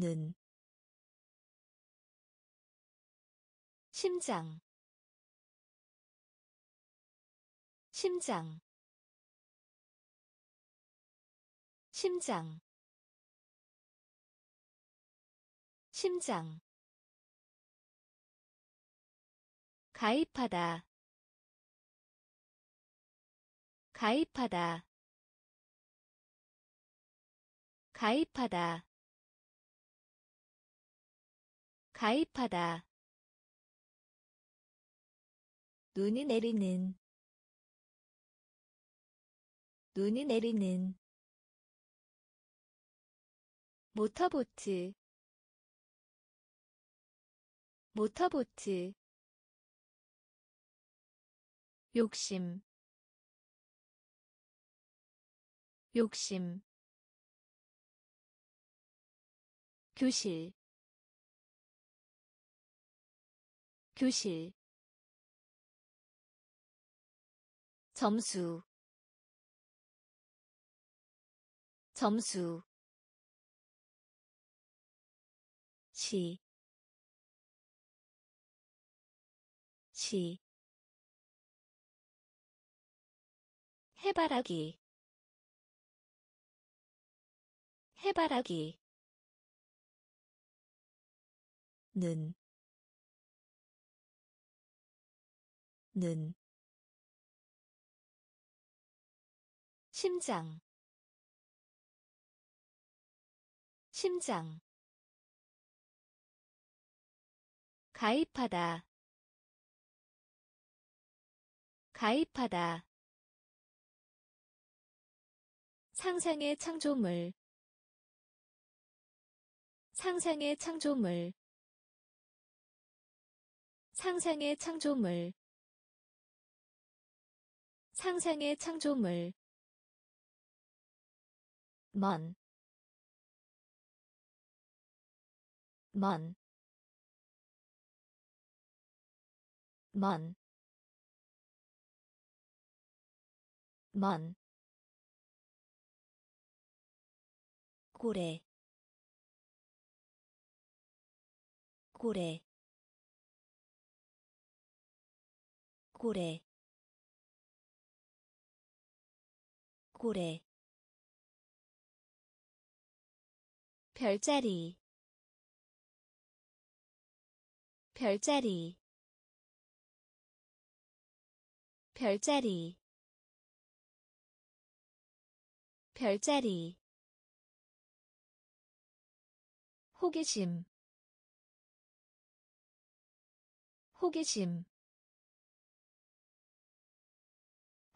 는, 심장, 심장, 심장, 심장. 가입하다. 가입하다. 가입하다 가입하다. 눈이 내리는. 눈이 내리는. 모터보트. 모터보트. 욕심. 욕심. 교실 교실 점수 점수 시, 시, 해바라기 해바라기. 는, 는, 심장, 심장, 가입하다, 가입하다, 상상의 창조물. 상상의 창조물. 상상의 창조물 상상의 창조물. 먼, 먼, 먼, 먼, 고래. 고래. 고래 고래 별자리 별자리 별자리 별자리. 호기심 호기심.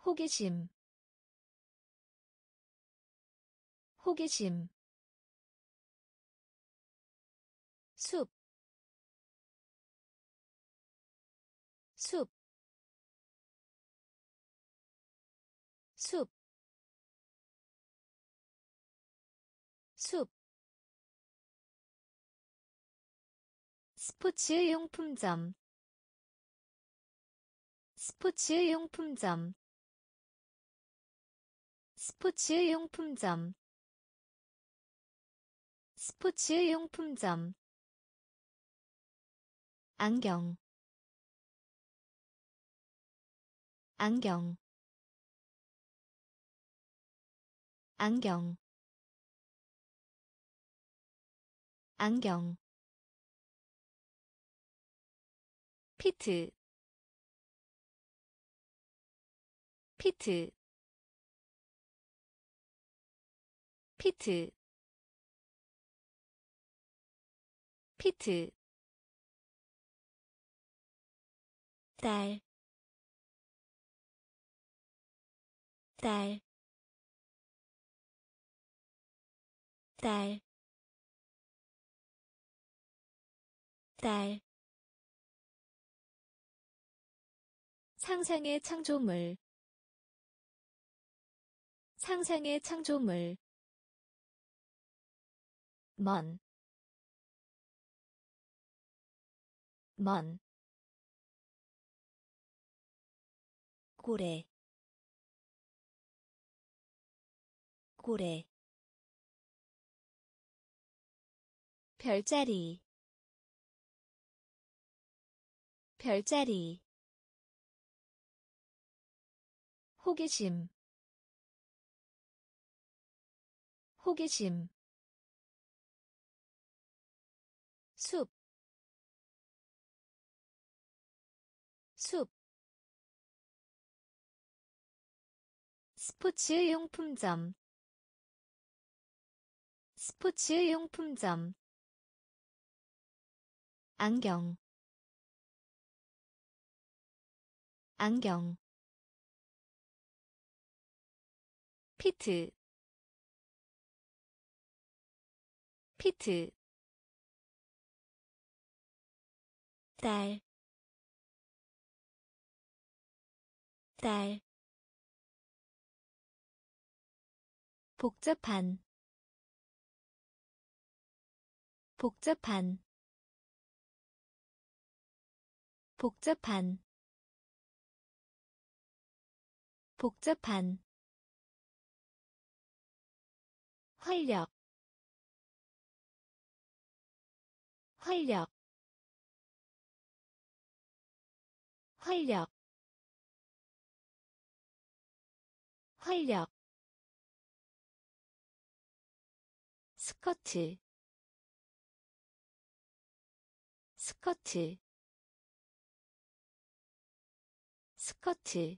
호기심 호기심 숲, 숲, 숲, 숲. 스포츠 용품점 스포츠 용품점 스포츠 용품점 스포츠 용품점. 안경. 안경. 안경. 안경. 피트. 피트. 피트 피트 딸, 딸, 딸, 딸. 상상의 창조물 상상의 창조물 먼, 먼, 고래, 고래, 별자리, 별자리, 호기심, 호기심, 숲, 숲, 스포츠 용품점. 스포츠 용품점. 안경. 안경. 피트. 피트. 딸, 딸, 복잡한, 복잡한, 복잡한, 복잡한, 활력, 활력, 활력. 활력 스커트 스커트 스커트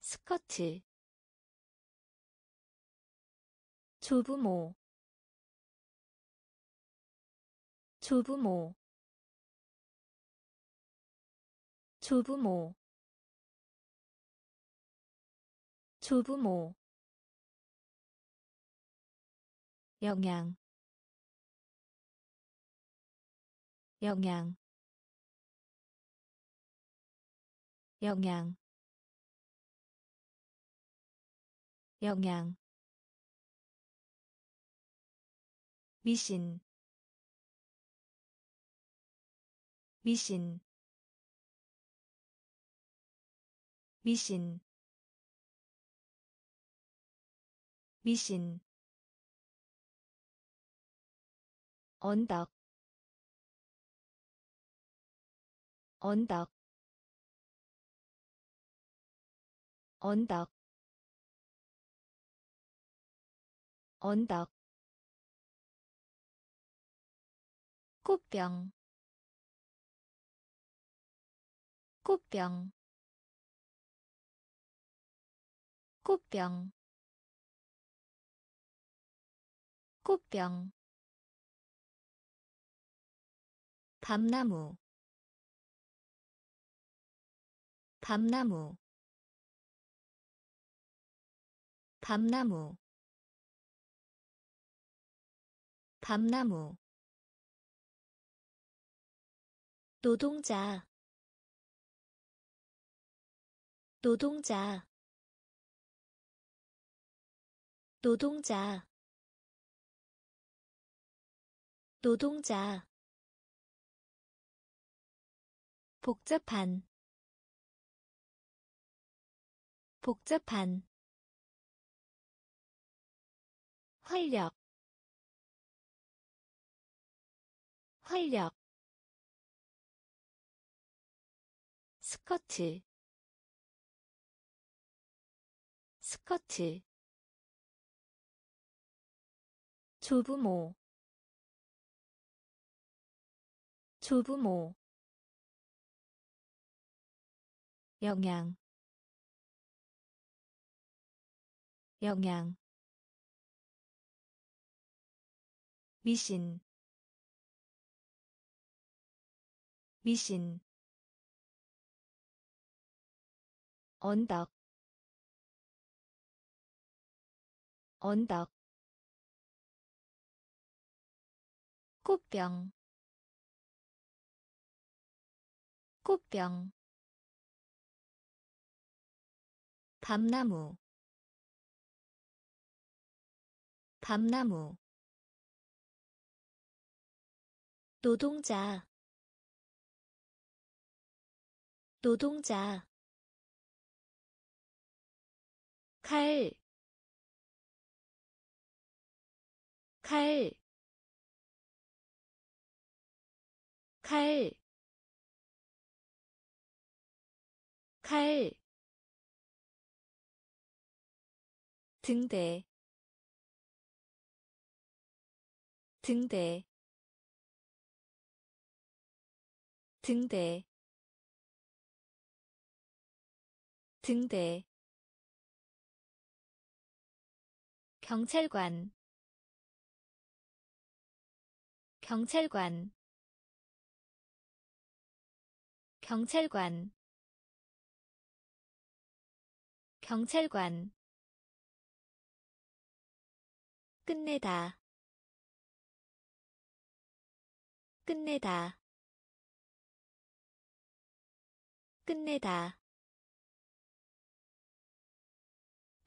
스커트. 조부모 조부모 조부모 조부모 영양 영양 영양 영양 미신 미신. 미신 미신 언덕 언덕 언덕 언덕. 꽃병 꽃병 꽃병. 꽃병 밤나무 밤나무 밤나무 밤나무. 노동자 노동자 노동자 노동자 복잡한 복잡한 활력 활력 스커트 스커트 조부모 조부모 영양 영양 미신. 미신. 언덕. 언덕. 꽃병. 꽃병 밤나무 밤나무 노동자 노동자 칼, 칼, 칼, 칼, 등대, 등대, 등대, 등대. 경찰관 경찰관 경찰관 경찰관 끝내다. 끝내다. 끝내다.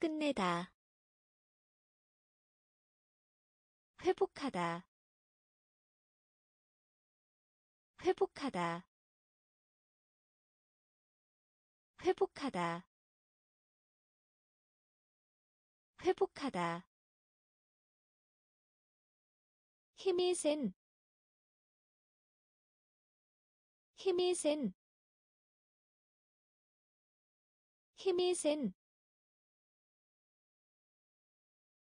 끝내다. 회복하다. 회복하다. 회복하다. 회복하다 힘이 센. 힘이 센. 힘이 센.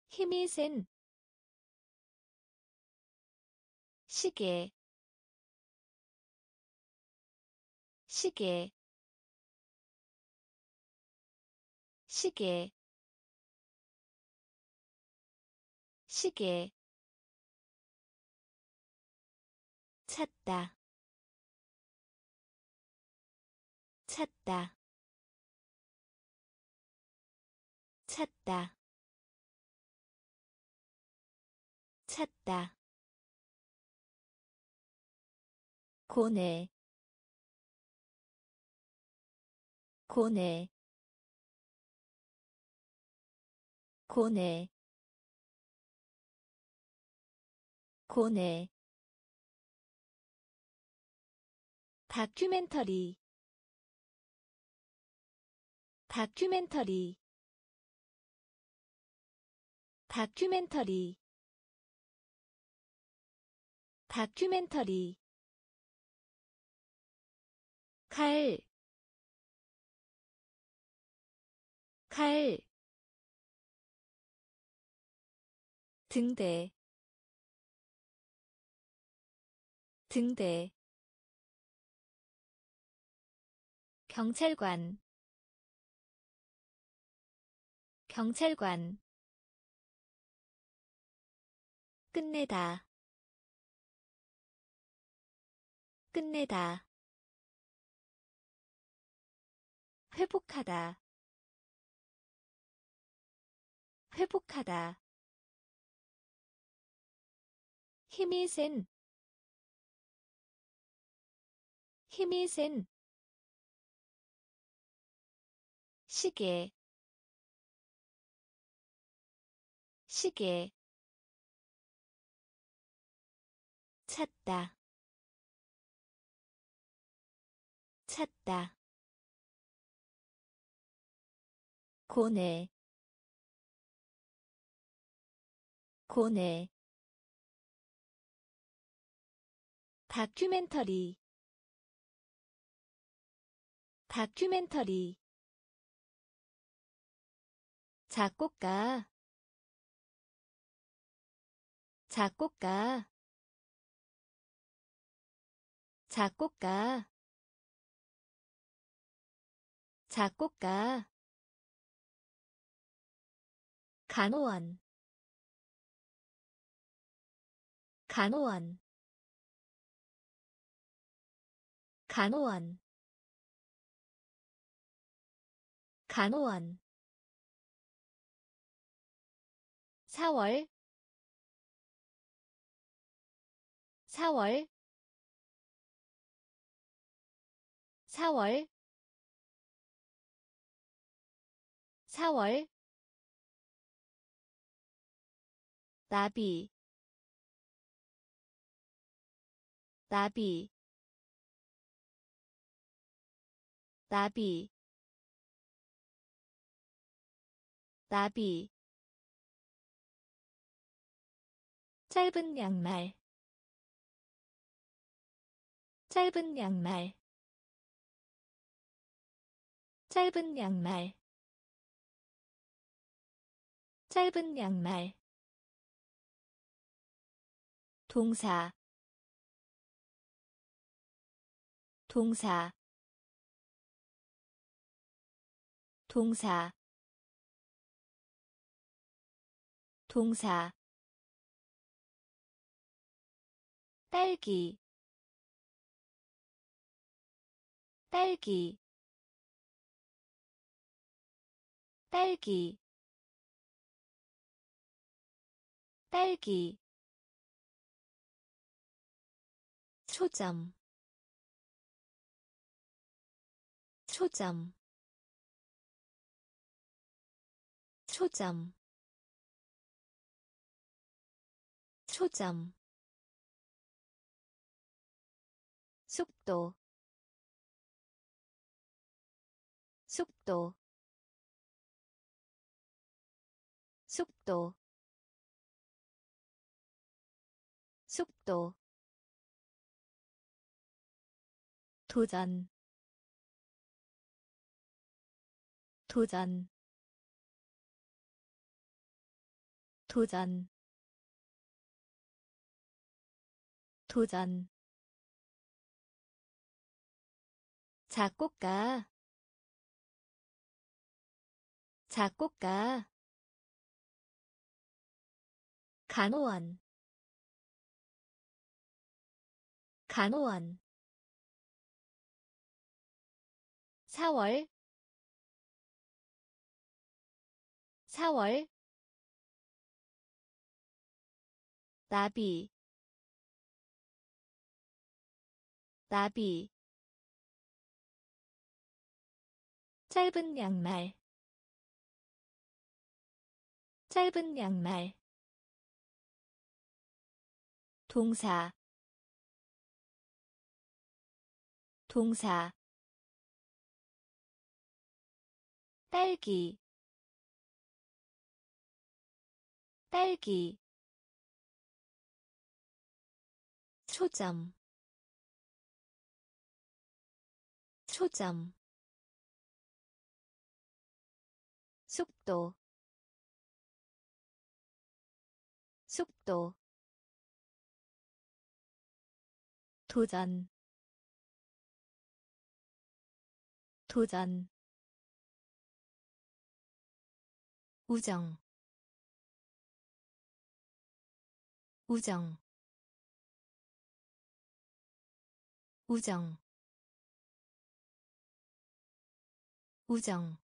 힘이 센. 시계. 시계. 시계. 시계 찾다. 찾다. 찾다. 찾다. 고뇌. 고뇌. 고뇌. 고뇌 다큐멘터리. 다큐멘터리. 다큐멘터리. 다큐멘터리. 칼, 칼, 등대, 등대, 경찰관, 경찰관, 끝내다, 끝내다. 회복하다. 회복하다. 힘이 센. 힘이 센 시계 시계 찾다 찾다 고뇌 고뇌 다큐멘터리 다큐멘터리 작곡가. 작곡가. 작곡가. 작곡가. 간호원. 간호원. 간호원. 간호원 4월 4월 4월 4월. 나비 나비 나비 나비 짧은 양말. 짧은 양말. 짧은 양말. 짧은 양말. 동사. 동사. 동사. 동사 딸기. 딸기. 딸기. 딸기. 초점. 초점. 초점. 초점 속도 속도 속도 속도. 도전 도전. 도전 도전 작곡가. 작곡가. 간호원. 간호원. 4월. 4월. 나비. 나비 짧은 양말. 짧은 양말. 동사. 동사. 딸기. 딸기. 초점. 초점 속도 속도 도전 도전 우정 우정 우정 우정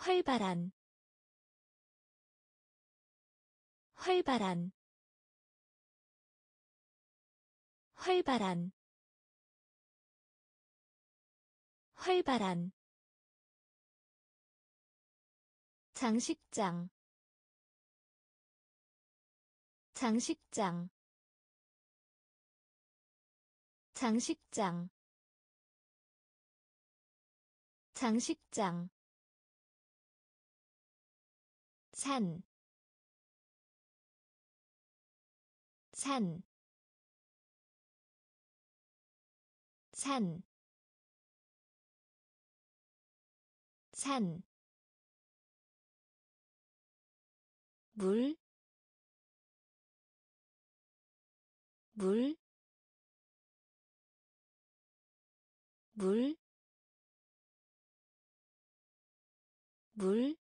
활발한 활발한 활발한 활발한. 장식장 장식장 장식장 장식장 산, 산, 산, 산, 물, 물, 물, 물,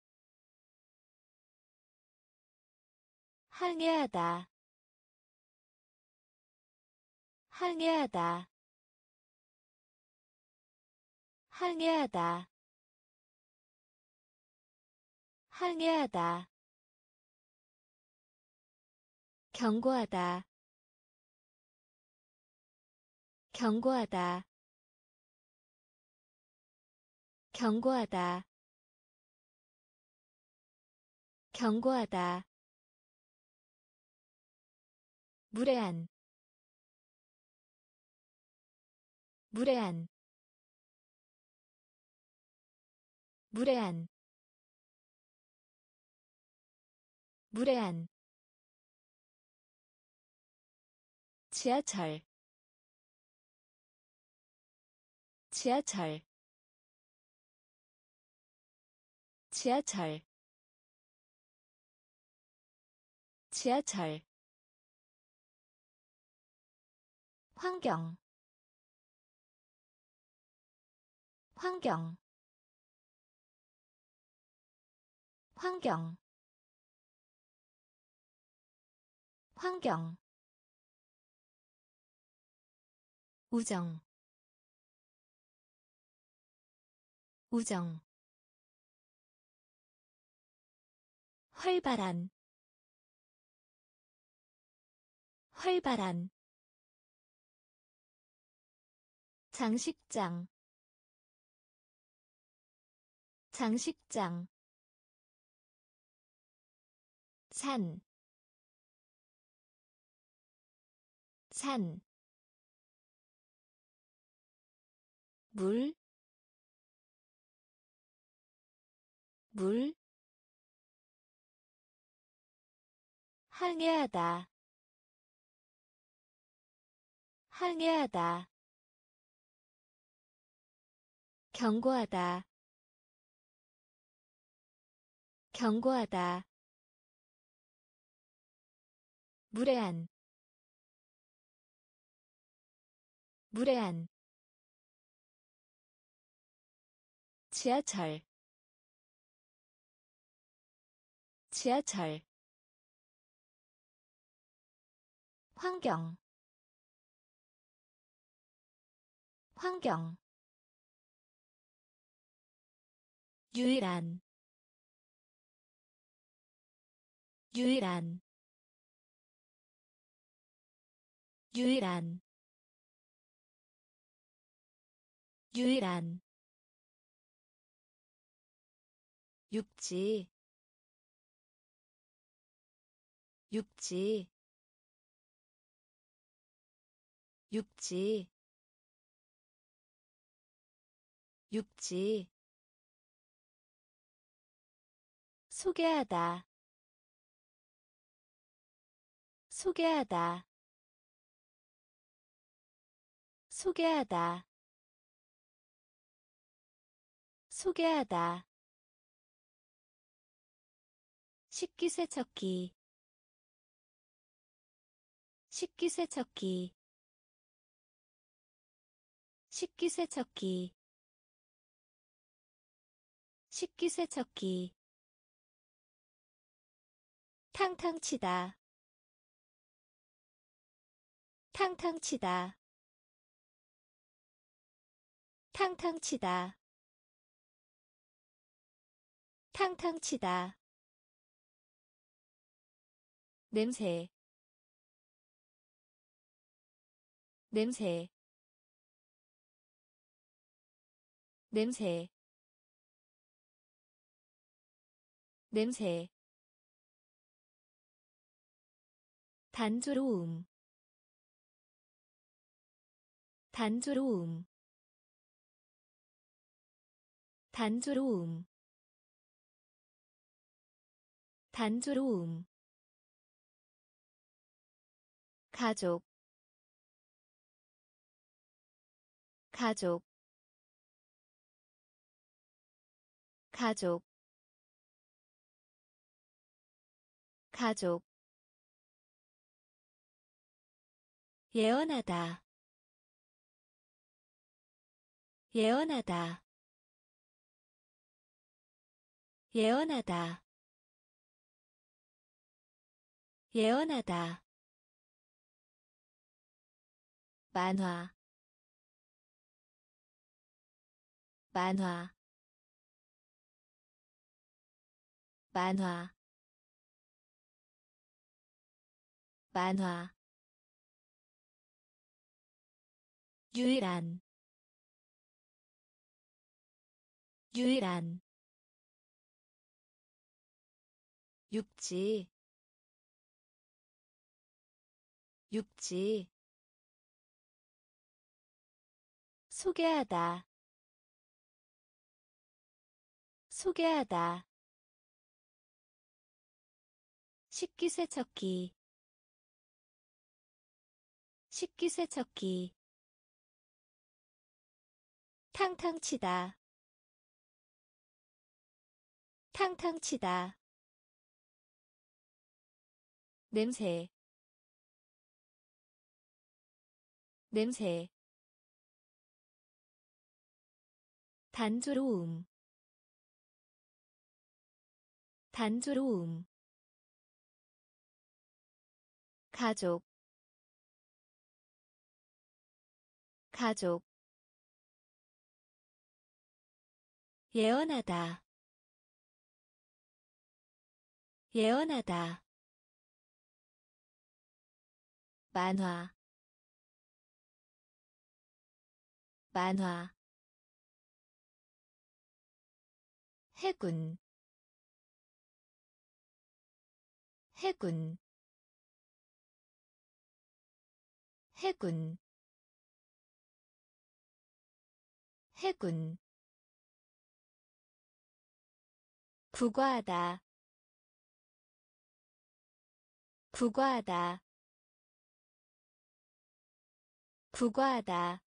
항해하다, 항해하다, 항해하다, 항해하다. 경고하다. 경고하다. 경고하다. 경고하다 무례한 무례한 무례한 무례한. 지하철 지하철 지하철 지하철 환경. 환경. 환경. 환경. 우정. 우정. 활발한. 활발한 장식장. 장식장. 산, 산, 물, 물, 항해하다, 항해하다, 경고하다, 경고하다, 무례한, 무례한. 지하철. 지하철. 환경. 환경 유일한 유일한 유일한 유일한 육지 육지 육지 육지 소개하다. 소개하다. 소개하다. 소개하다. 식기세척기. 식기세척기. 식기세척기. 식기세척기 탕탕치다. 탕탕치다. 탕탕치다. 탕탕치다. 냄새. 냄새. 냄새. 냄새 단조로움. 단조로움. 단조로움. 단조로움. 가족. 가족. 가족. 가족 예언하다. 예언하다. 예언하다. 예언하다. 만화. 만화. 만화. 만화 유일한 유일한 육지 육지 소개하다 소개하다 식기세척기 식기세척기 탕탕치다. 탕탕치다. 냄새. 냄새. 단조로움. 단조로움. 가족. 가족 예언하다. 예언하다. 만화. 만화. 해군. 해군. 해군. 해군 부과하다. 부과하다. 부과하다.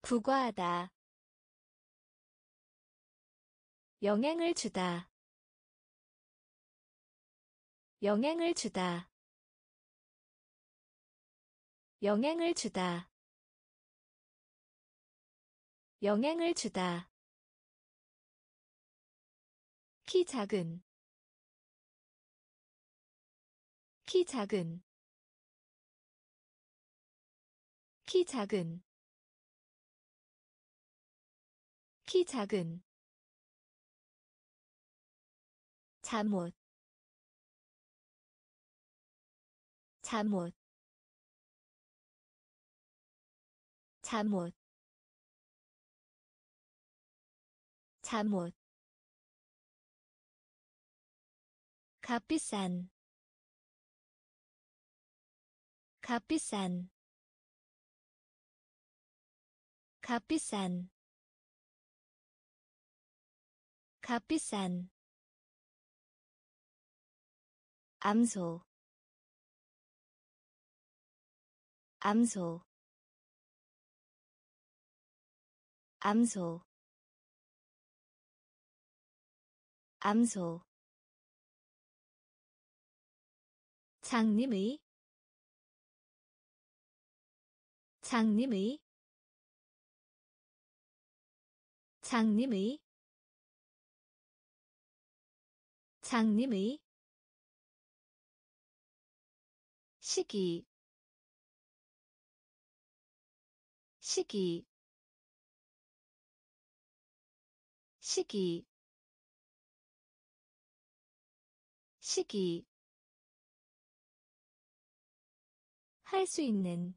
부과하다. 영향을 주다. 영향을 주다. 영향을 주다. 영향을 주다 키 작은 키 작은 키 작은 키 작은. 잠옷 잠옷 잠옷 잠옷 값비싼 값비싼 값비싼 값비싼 암소 암소 암소 암소 장님의 장님의 장님의 장님의 시기 시기 시기 시기 할 수 있는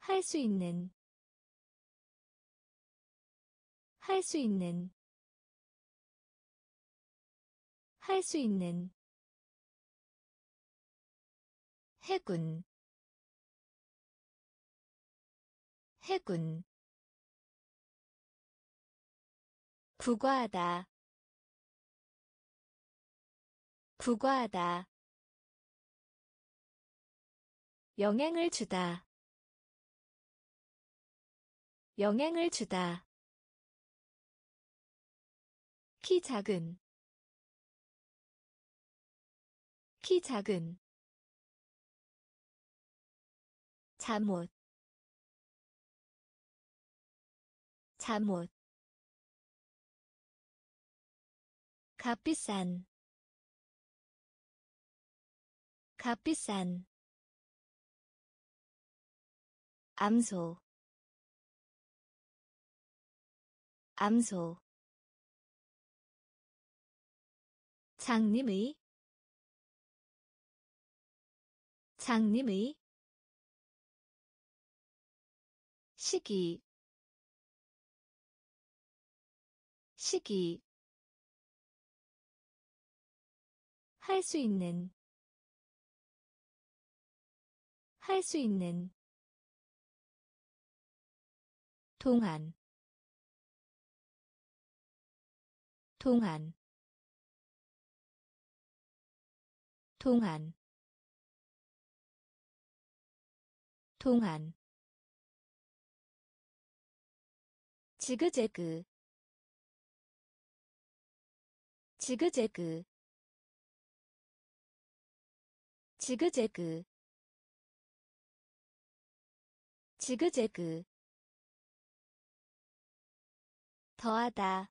할 수 있는 할 수 있는 할 수 있는 해군 해군 부과하다 부과하다 영향을 주다. 영향을 주다. 키 작은. 키 작은. 잠옷. 잠옷. 값비싼. 값비싼 암소 암소 장님의 장님의 시기 시기 할 수 있는 할 수 있는 동안 동안 동안 동안 지그재그 지그재그 지그재그 지그재그 더하다.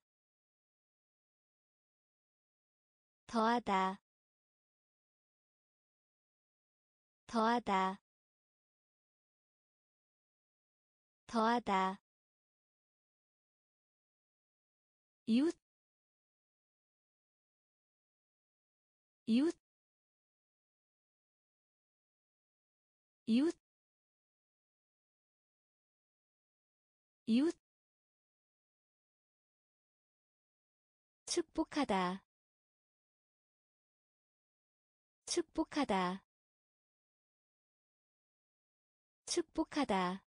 더하다. 더하다. 더하다. 이웃. 이웃. 이웃. 이웃 축복하다. 축복하다. 축복하다.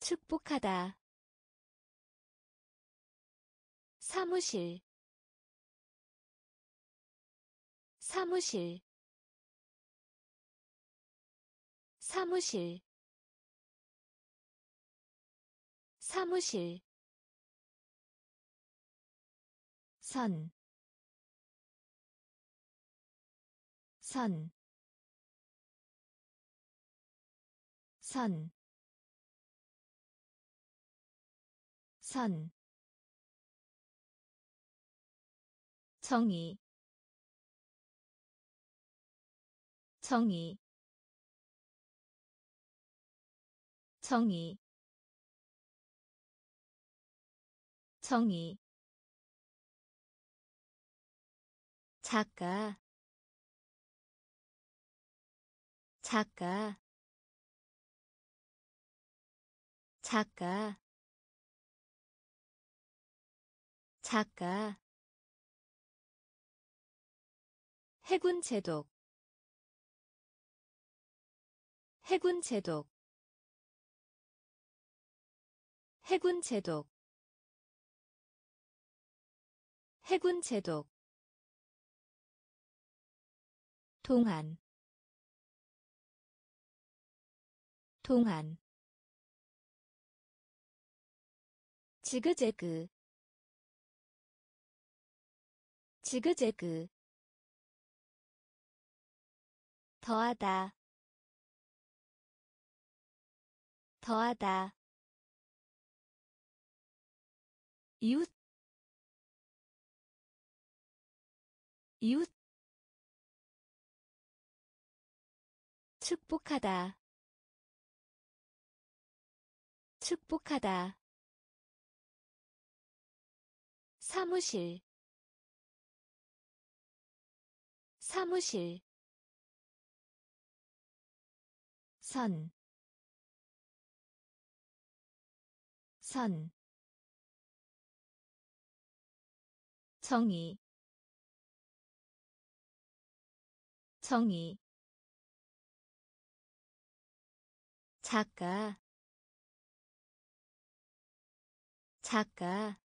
축복하다. 사무실. 사무실. 사무실. 사무실 선, 선, 선, 선, 정의, 정의, 정의, 정의 작가 작가 작가 작가. 해군 제독 해군 제독 해군 제독 해군 제독 동안 동안 지그재그 지그재그 더하다 더하다 이웃 이웃 축복하다. 축복하다. 사무실. 사무실. 선, 선, 정의, 정의, 작가 작가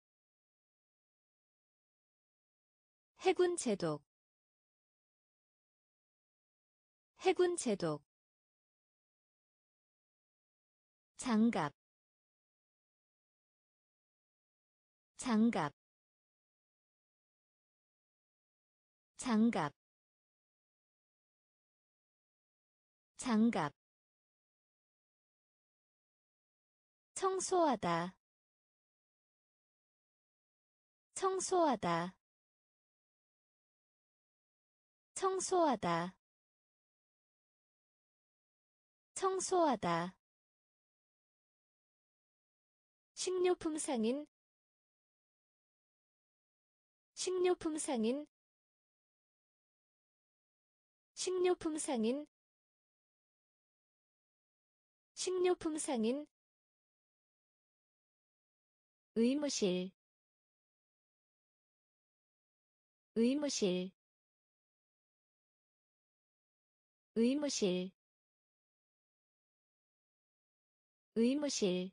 해군 제독 해군 제독 장갑 장갑 장갑 장갑 청소하다. 청소하다. 청소하다. 청소하다. 식료품 상인 식료품 상인 식료품 상인 식료품 상인 의무실 의무실 의무실 의무실.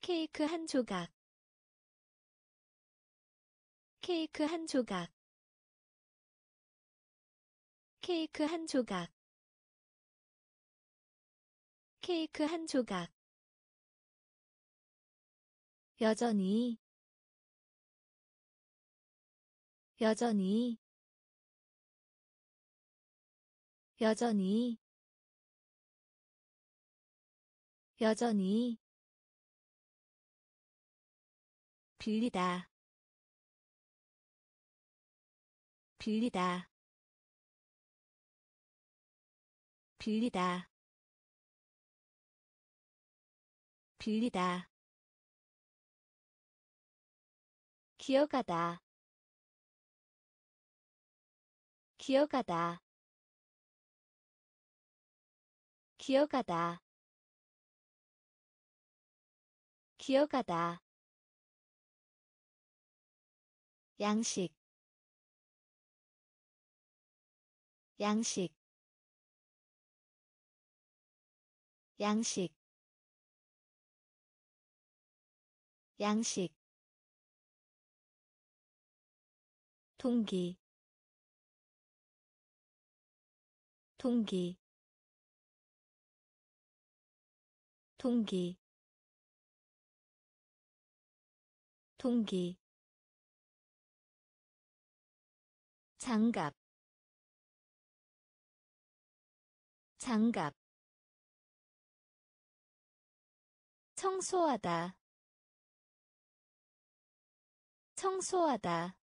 케이크 한 조각 케이크 한 조각 케이크 한 조각 케이크 한 조각 여전히 여전히 여전히 여전히 빌리다 빌리다 빌리다 빌리다 기어가다. 기어가다. 기어가다. 기어가다. 양식. 양식. 양식. 양식 동기 동기 동기 동기. 장갑 장갑. 청소하다 청소하다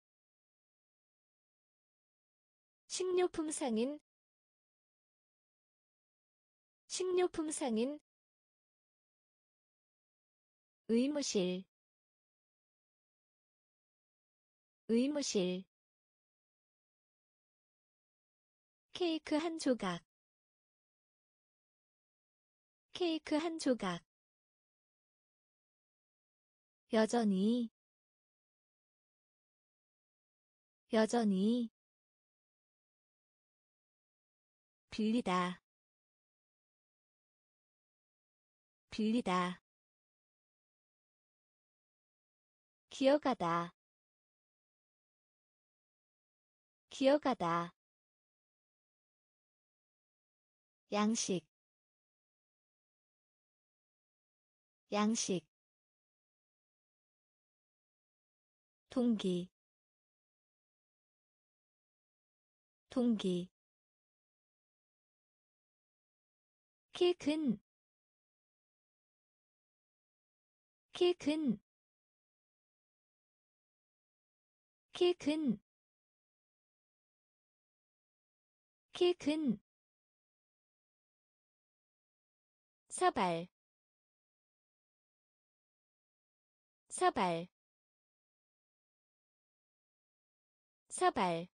식료품 상인 식료품 상인 의무실 의무실 케이크 한 조각 케이크 한 조각 여전히 여전히 빌리다. 빌리다. 기어가다. 기어가다. 양식. 양식. 동기. 동기 키 큰 키 큰 키 큰 키큰. 사발 사발 사발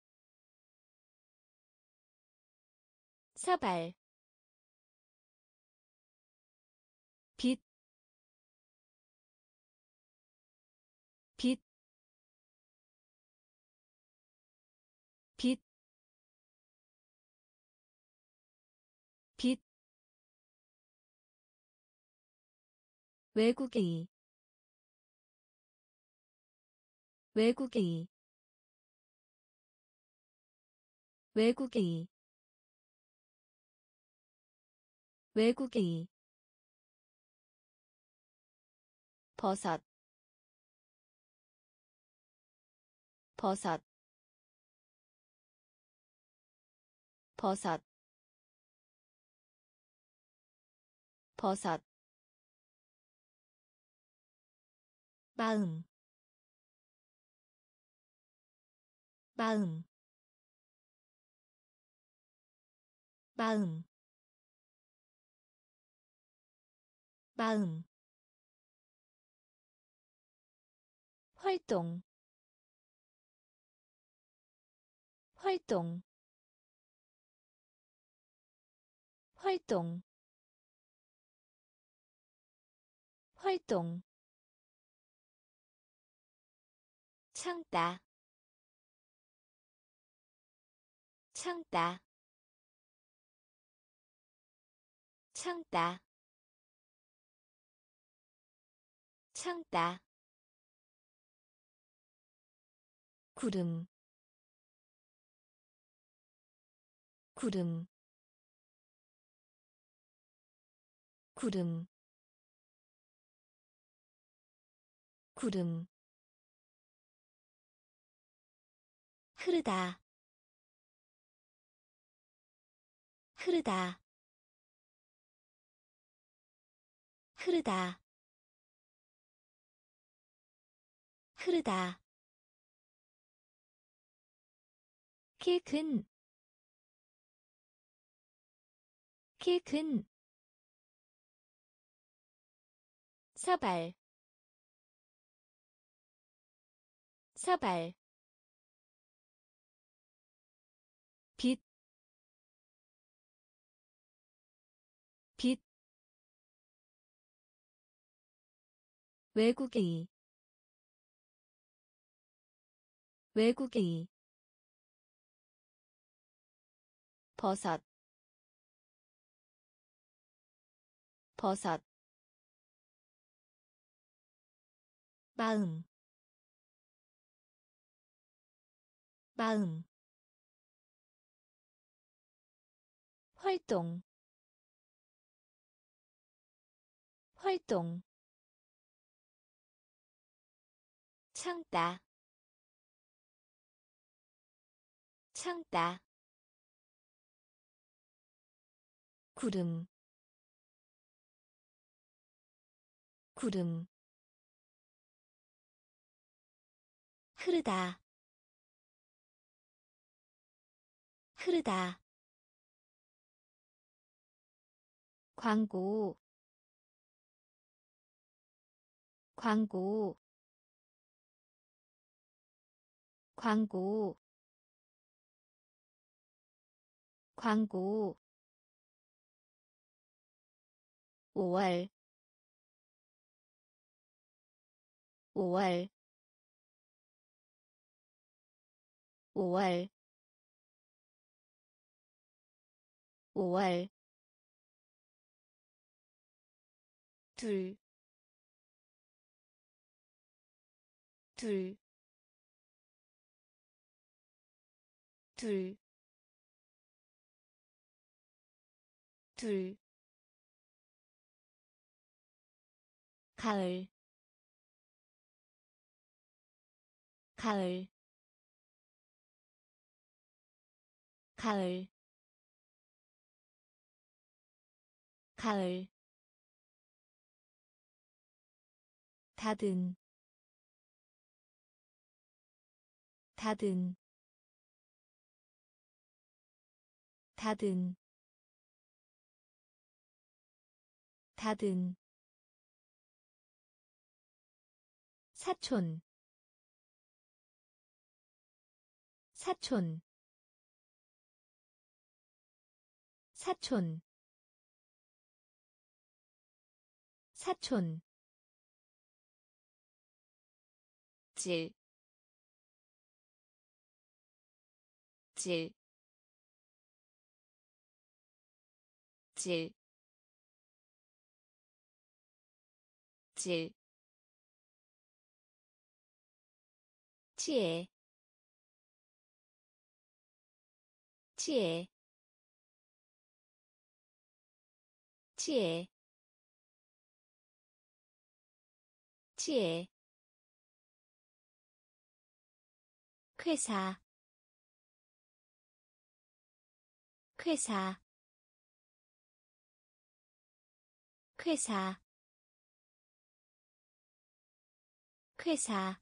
사발 외국의 외국의 외국의 외국의 버섯 버섯. 버섯 버섯 마음. 마음. 마음. 마음. 활동. 활동. 활동. 활동 참다. 참다. 참다. 참다. 구름. 구름. 구름. 구름 흐르다. 흐르다. 흐르다. 흐르다. 키큰. 키큰. 사발. 사발 외국의, 외국의, 버섯, 버섯, 마음, 마음, 활동 활동 참다. 참다. 구름. 구름. 흐르다. 흐르다. 광고. 광고 광고 광고. 5월 5월. 5월 5월. 둘, 둘, 둘, 둘, 가을, 가을, 가을, 가을. 닫은 닫은 닫은 닫은 사촌 사촌 사촌 사촌 질, 질, 질, 질, 지혜, 지혜, 치에 치에. 회사 회사 회사 회사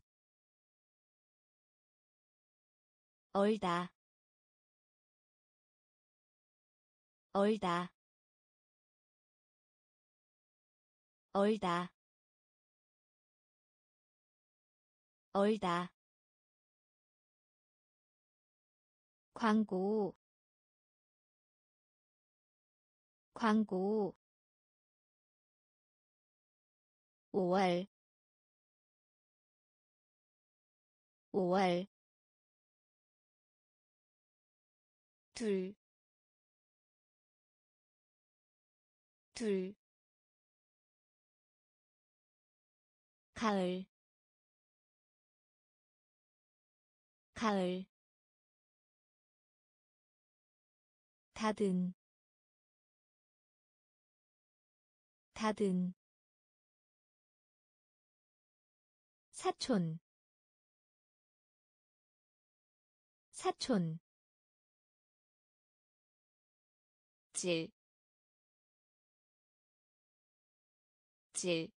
얼다 얼다 얼다 얼다. 광고 광고 5월. 5월. 둘, 둘, 가을, 가을, 닫은, 닫은, 사촌, 사촌, 질, 질,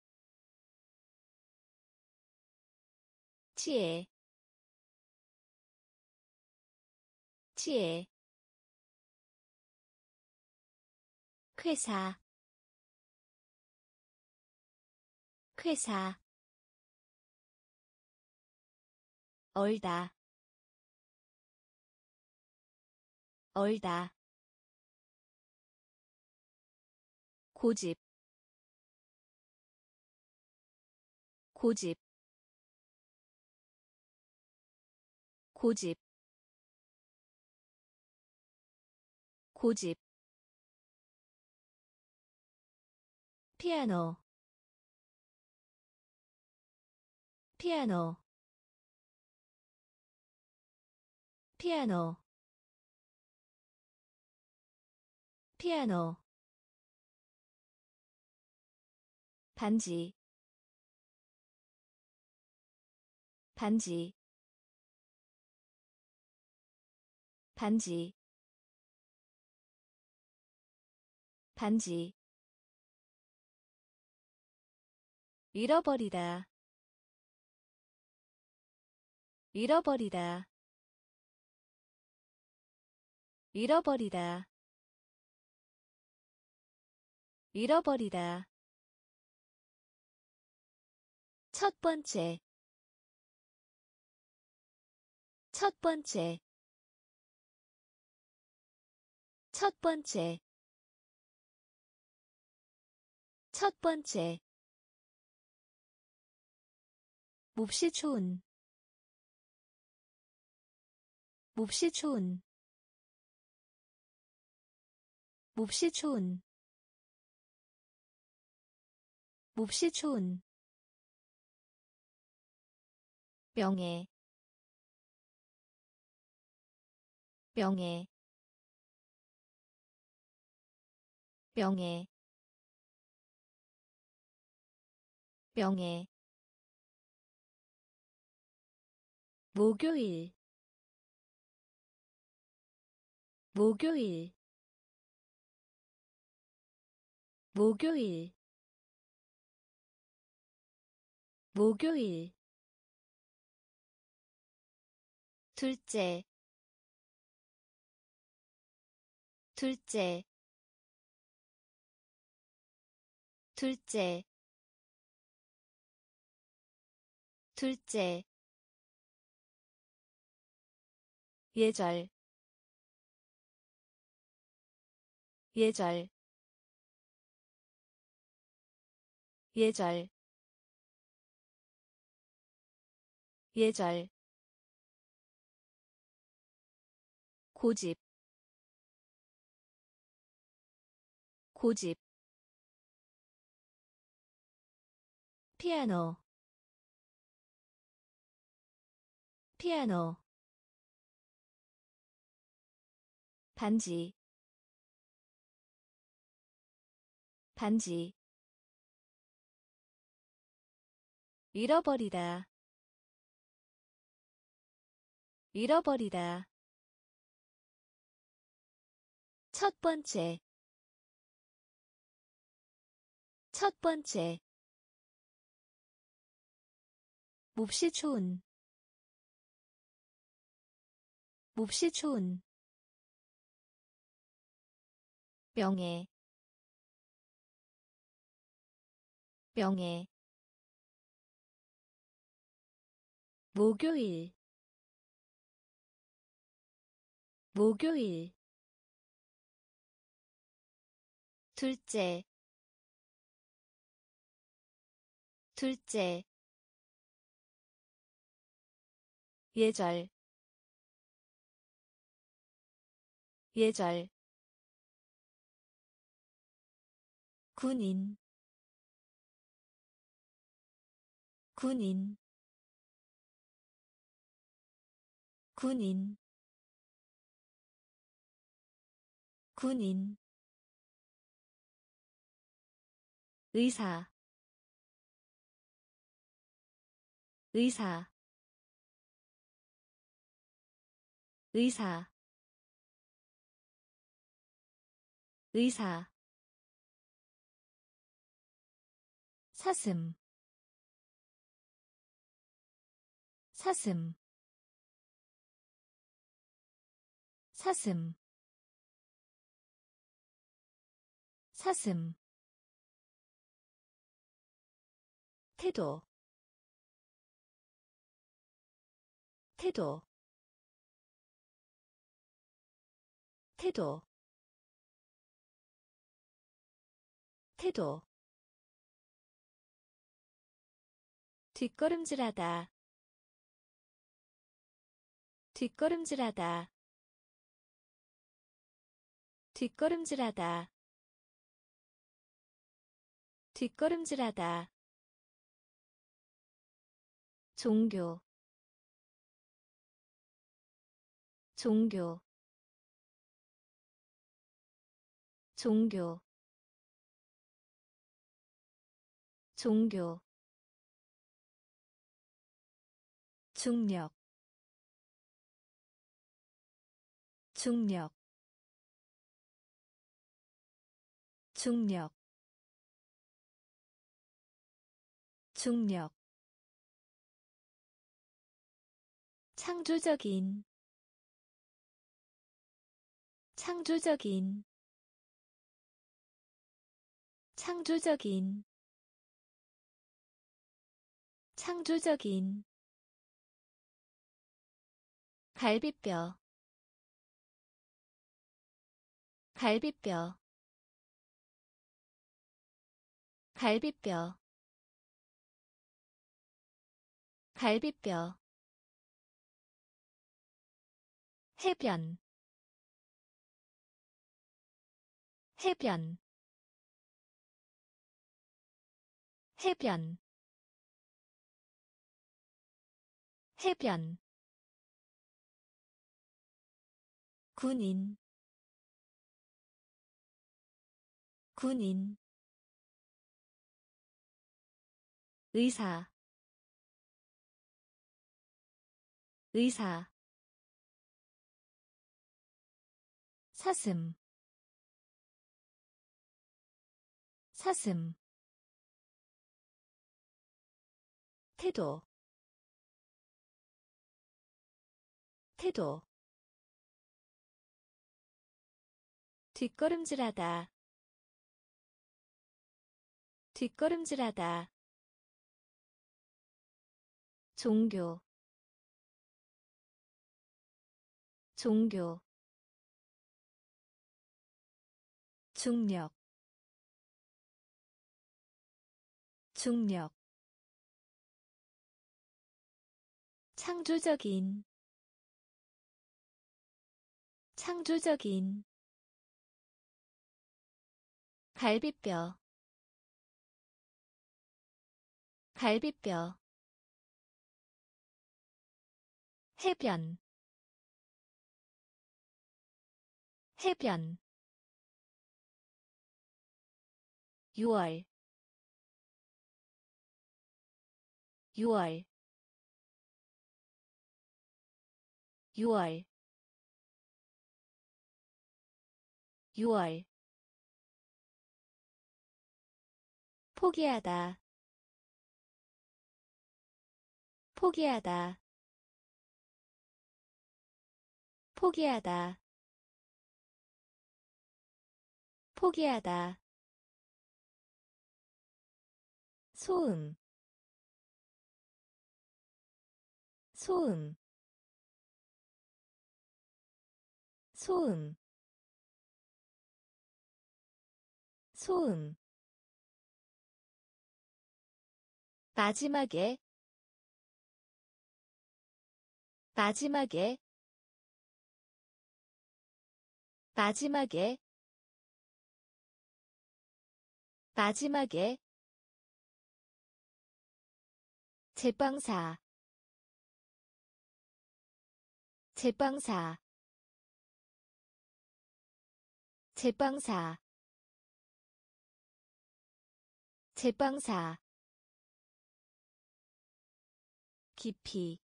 치에, 치에, 회사, 회사, 얼다, 얼다. 고집. 고집. 고집. 고집. 피아노. 피아노 피아노 피아노 반지 반지 반지 반지. 잃어버리다 잃어버리다 잃어버리다. 잃어버리다. 첫 번째. 첫 번째. 첫 번째. 첫 번째. 몹시 추운. 몹시 추운 몹시 추운 몹시 추운 명예. 명예. 명예. 명예. 목요일. 목요일 목요일 목요일. 둘째 둘째. 둘째 둘째. 예절 예절 예절 예절 고집 고집 피아노 피아노 반지 반지 잃어버리다. 잃어버리다. 첫 번째. 첫 번째. 몹시 좋은 몹시 좋은 명예. 명예 목요일 목요일. 둘째 둘째. 예절 예절. 군인 군인 군인. 군인. 의사. 의사. 의사. 의사. 사슴. 사슴 사슴 사슴 태도 태도 태도 태도. 뒷걸음질하다 뒷걸음질하다 뒷걸음질하다. 뒷걸음질하다. 종교. 종교. 종교. 종교. 중력. 중력 중력 중력. 창조적인 창조적인. 창조적인. 창조적인. 갈비뼈 갈비뼈 갈비뼈. 갈비뼈. 해변. 해변. 해변. 해변. 군인. 군인 의사 의사 사슴 사슴 태도 태도 뒷걸음질하다 뒷걸음질하다 종교 종교 중력 중력. 창조적인 창조적인. 갈비뼈 갈비뼈 해변 해변. 6월 6월. 6월 6월. 포기하다 포기하다 포기하다. 포기하다. 소음. 소음. 소음. 소음. 마지막에. 마지막에 마지막에 마지막에 제빵사 제빵사 제빵사 제빵사. 깊이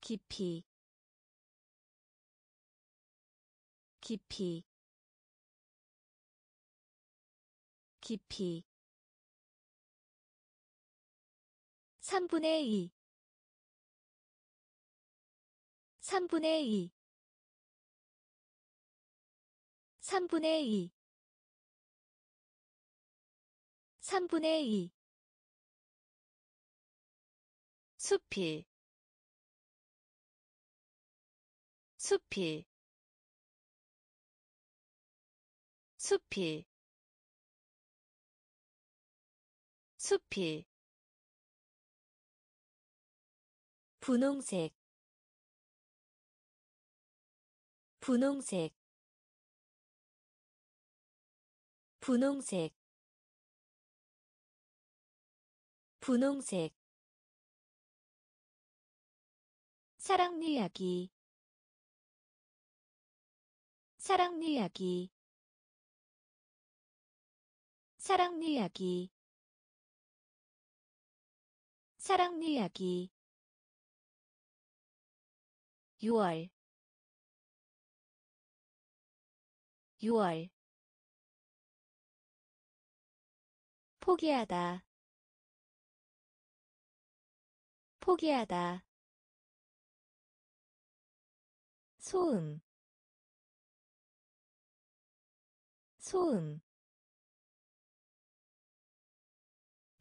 깊이 깊이 깊이. 3분의 2 3분의 2 3분의 2 3분의 2 숲이 숲이 숲이 숲이 분홍색 분홍색 분홍색 분홍색. 사랑 이야기 사랑 이야기 사랑 이야기. 사랑 이야기. 6월. 6월. 포기하다. 포기하다. 소음. 소음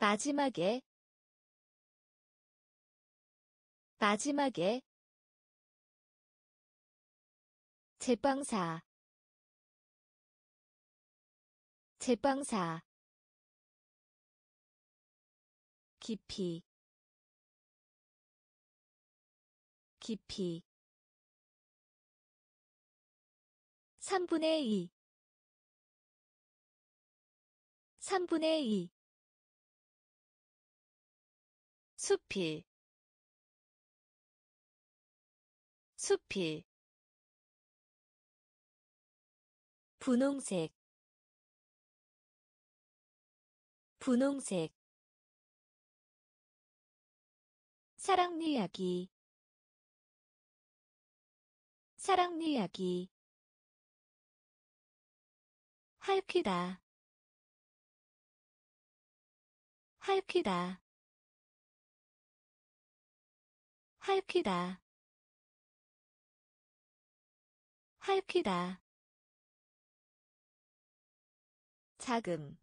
마지막에 마지막에 제빵사 제빵사 깊이 깊이. 3분의 2 3분의 2 숲이 숲이 분홍색 분홍색 사랑 이야기 사랑 이야기 할퀴다 할퀴다 할퀴다. 할퀴다. 자금.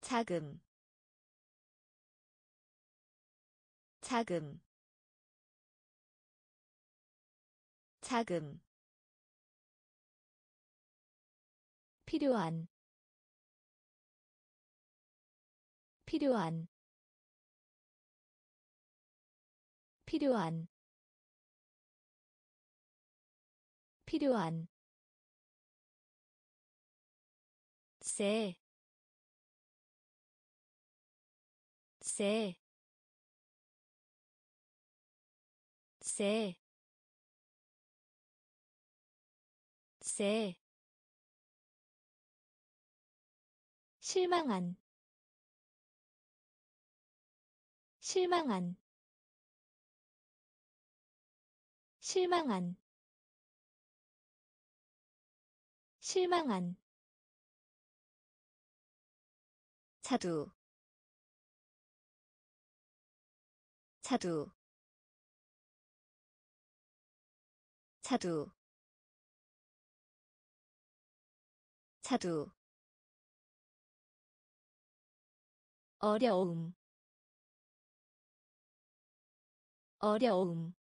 자금. 자금. 자금. 필요한. 필요한 필요한 필요한 세, 세, 세, 쎄 실망한 실망한 실망한. 실망한. 자두. 자두. 자두. 자두. 어려움. 어려움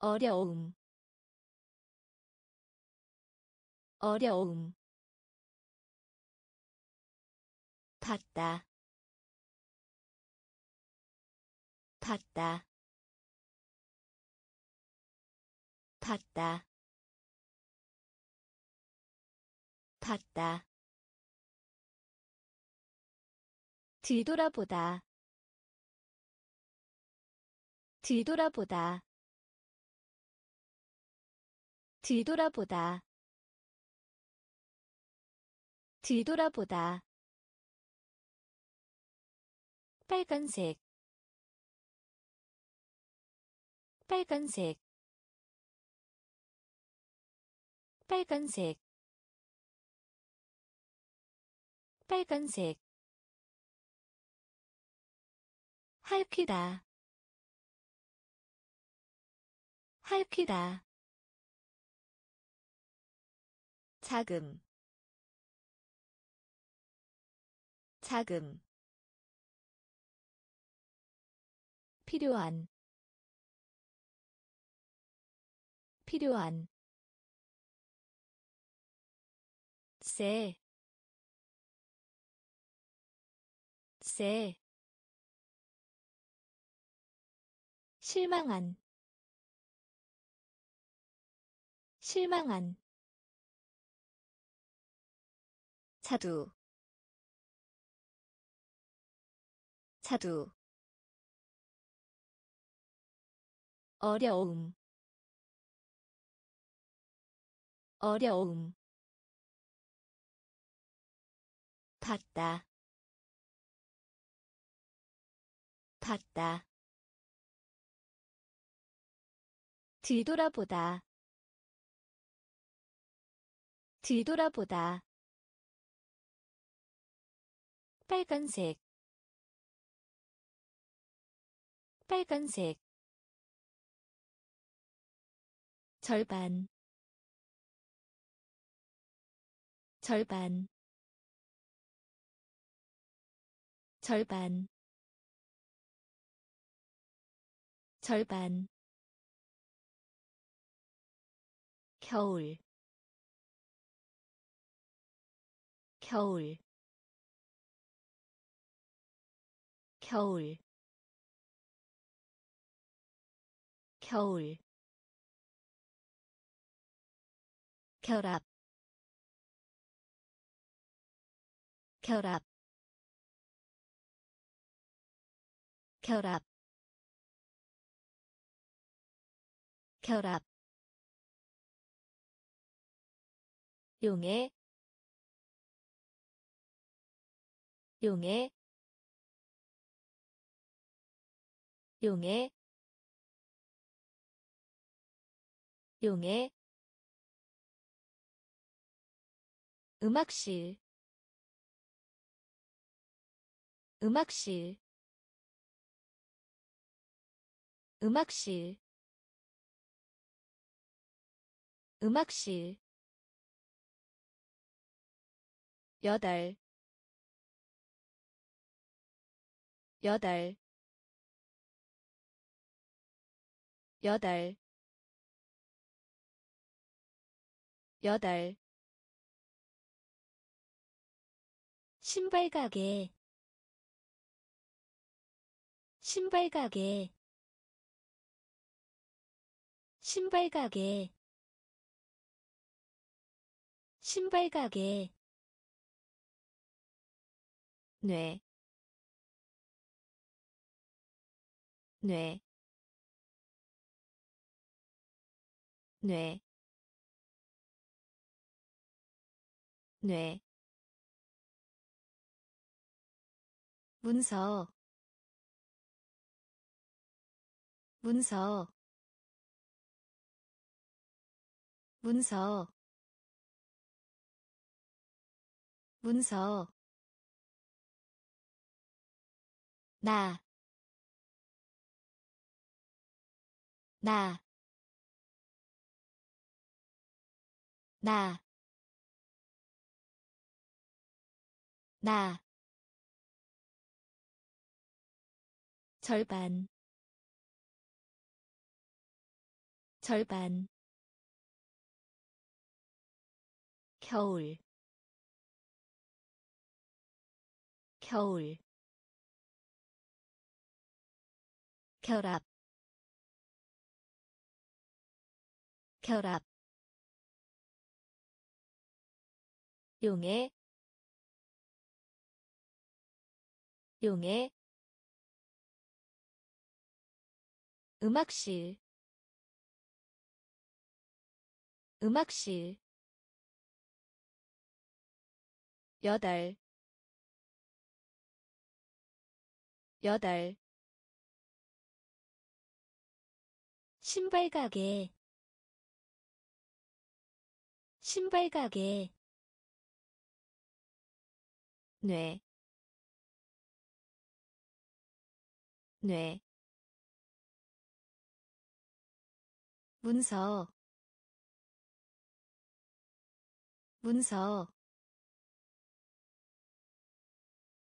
어려움. 어려움. 봤다. 봤다. 봤다. 봤다. 뒤돌아보다. 뒤돌아보다 뒤돌아보다. 뒤돌아보다. 빨간색. 빨간색. 빨간색. 빨간색. 할퀴다. 할퀴다 자금 자금 필요한 필요한 쎄, 쎄, 실망한, 실망한, 자두, 자두, 어려움, 어려움, 봤다 봤다 뒤돌아보다 뒤돌아보다 빨간색 빨간색 절반 절반 절반 절반. 겨울 겨울 겨울 겨울 결합 결합 결합 결합. 용해 용해 용해 용해 음악실 음악실 음악실 음악실. 여덟 여덟 여덟 여덟. 신발 가게 신발 가게 신발 가게 신발 가게. 뇌, 뇌, 뇌, 뇌, 문서, 문서, 문서, 문서, 나, 나, 나, 나, 절반, 절반, 겨울, 겨울, 결합. 결합 용해 용해 음악실 음악실 여덟 여덟 신발 가게 신발 가게 뇌, 뇌, 문서, 문서,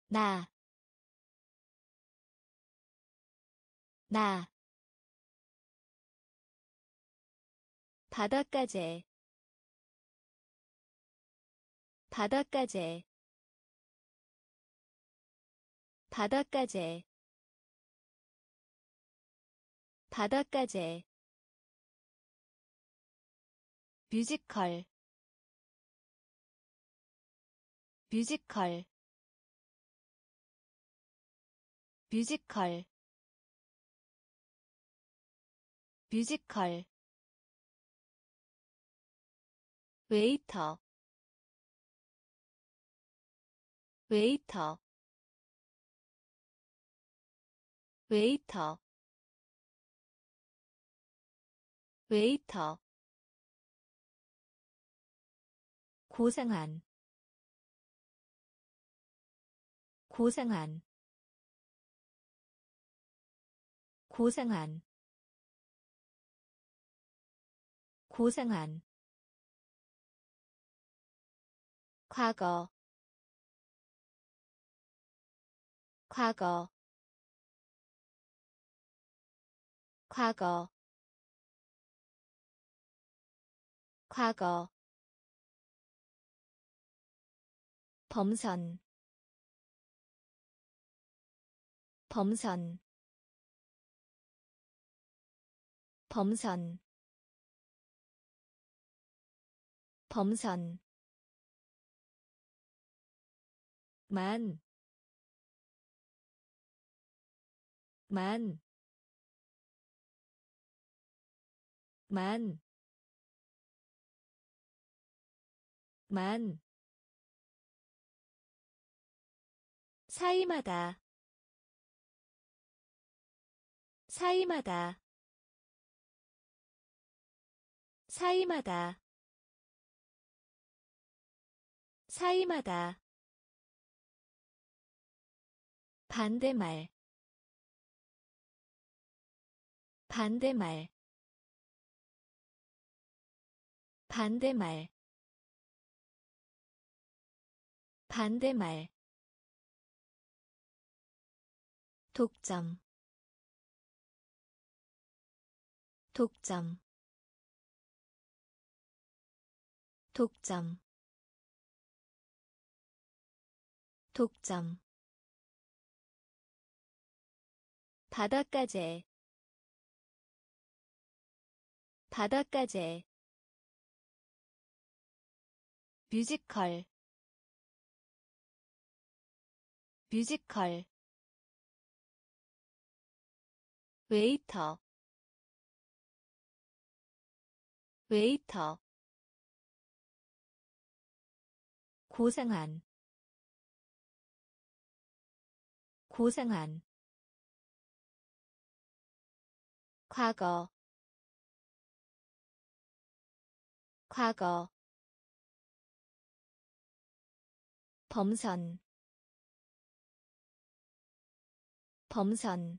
나, 나, 바닷가재 바닷가재 바닷가재. 바닷가재. 뮤지컬. 뮤지컬. 뮤지컬. 뮤지컬. 웨이터. 웨이터 웨이터 웨이터 고상한 고상한 고상한 고상한. 과거 과거 과거 과거 범선 범선 범선 범선. 만, 만, 만, 만, 사이마다, 사이마다, 사이마다, 사이마다. 반대말 반대말 반대말. 반대말. 독점. 독점. 독점. 독점. 바닷가재. 바닷가재 뮤지컬. 뮤지컬. 웨이터. 웨이터. 고상한. 고상한. 과거. 과거 범선 범선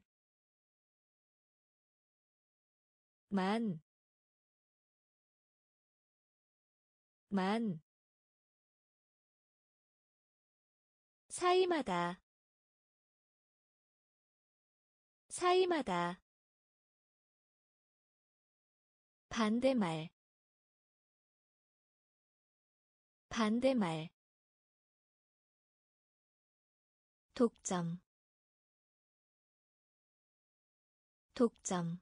만, 만, 사이마다, 사이마다, 반대말, 반대말, 독점, 독점,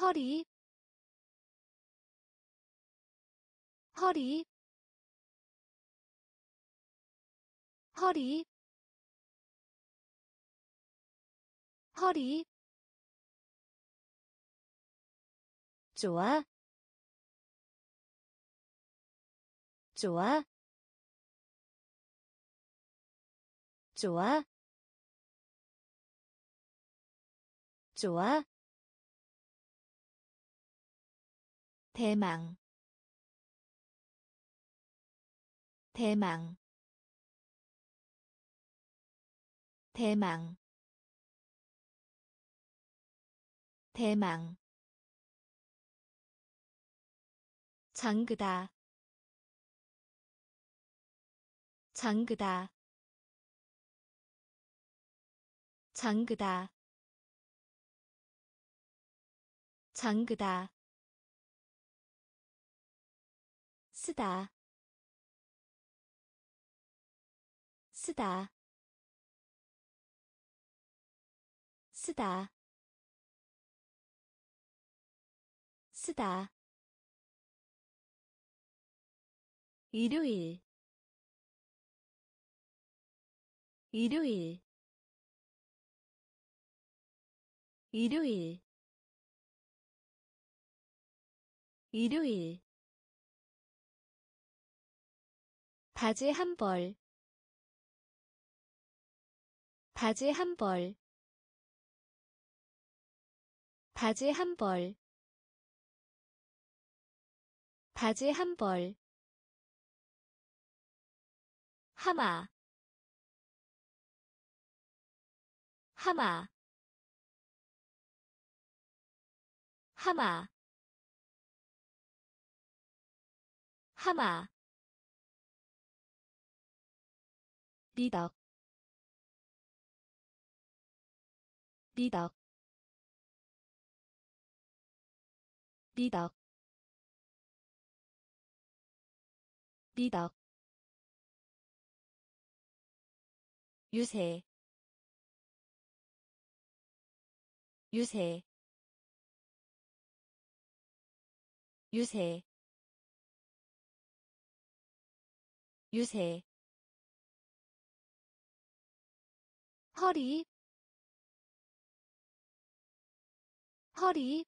허리. 허리. 허리. 허리. 좋아. 좋아 좋아? 좋아? 대망. 대망. 대망. 대망. 장그다. 장그다 장그다. 장그다. 쓰다. 쓰다. 쓰다. 쓰다. 일요일. 일요일 일요일. 일요일. 바지 한 벌, 바지 한 벌, 바지 한 벌, 바지 한 벌, 하마, 하마, 하마, 하마. 리덕. 리덕. 리덕. 리덕. 유세. 유세 유세 유세 허리 허리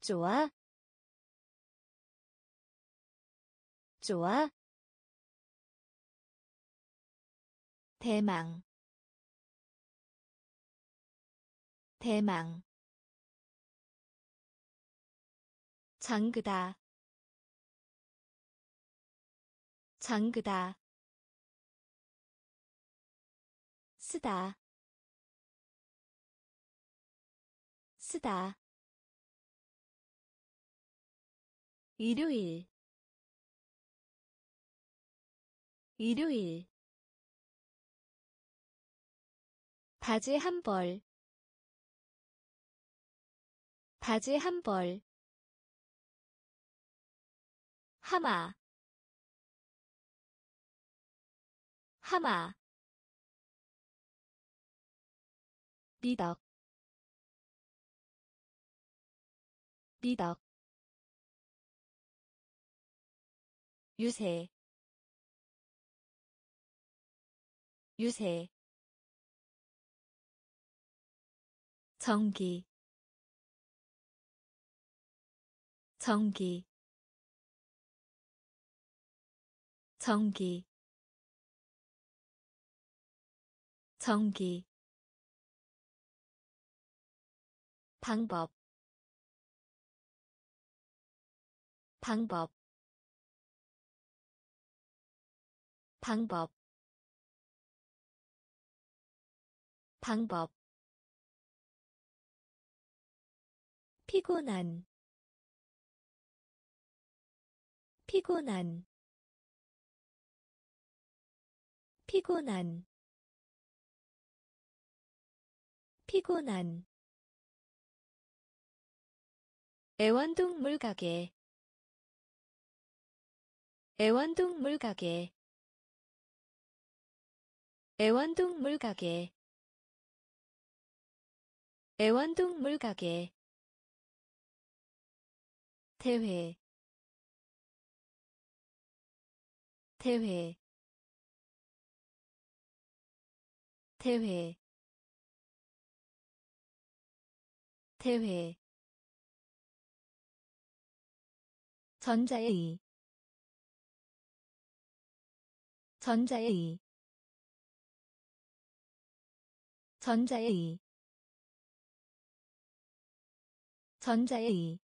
좋아 좋아 대망 대망 장그다. 장그다. 쓰다. 쓰다. 일요일. 일요일. 바지 한 벌, 바지 한 벌, 하마, 하마, 리덕. 리덕. 유세. 유세. 전기. 전기 전기 전기 방법 방법 방법 방법. 피곤한 피곤한 피곤한 피곤한. 애완동물 가게 애완동물 가게 애완동물 가게 애완동물 가게. 대회 대회 대회 대회 전자의 전자의 전자의 전자의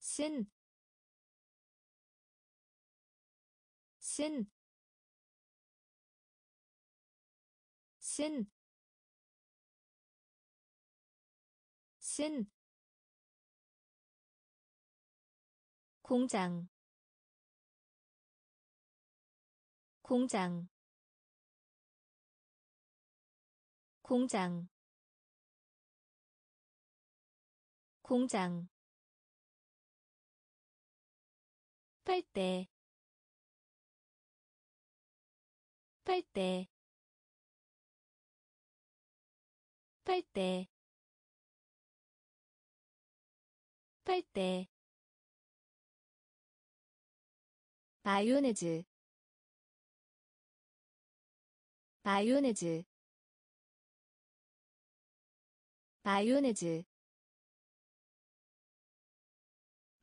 쓴, 쓴, 쓴, 쓴, 공장 공장 공장 공장. 빨대 빨대 빨대 빨대 마요네즈 마요네즈 마요네즈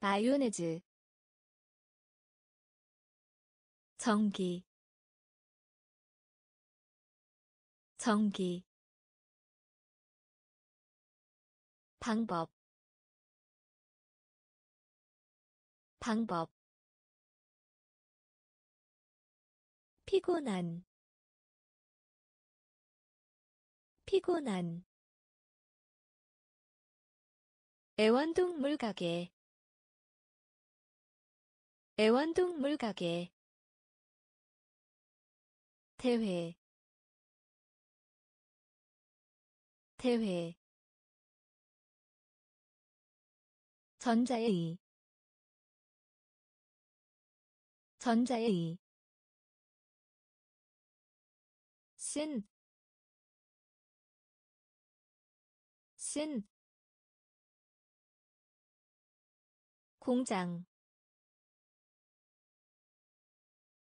마요네즈 전기 전기 방법 방법 피곤한 피곤한 애완동물 가게 애완동물 가게 대회 대회 전자의 전자의 쓴, 쓴, 공장,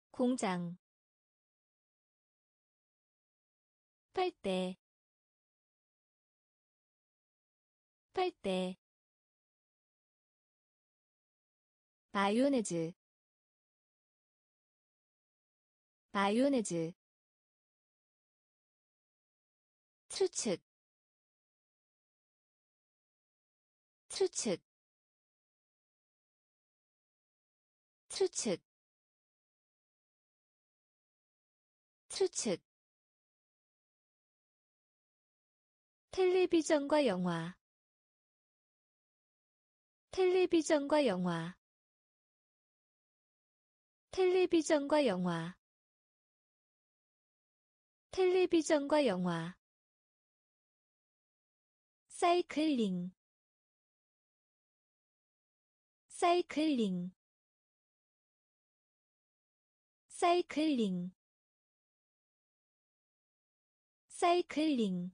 공장, 빨대, 빨대, 마요네즈 마요네즈 추측 추측 추측 추측. 텔레비전과 영화 텔레비전과 영화 텔레비전과 영화. 텔레비전과 영화. 사이클링. 사이클링. 사이클링. 사이클링.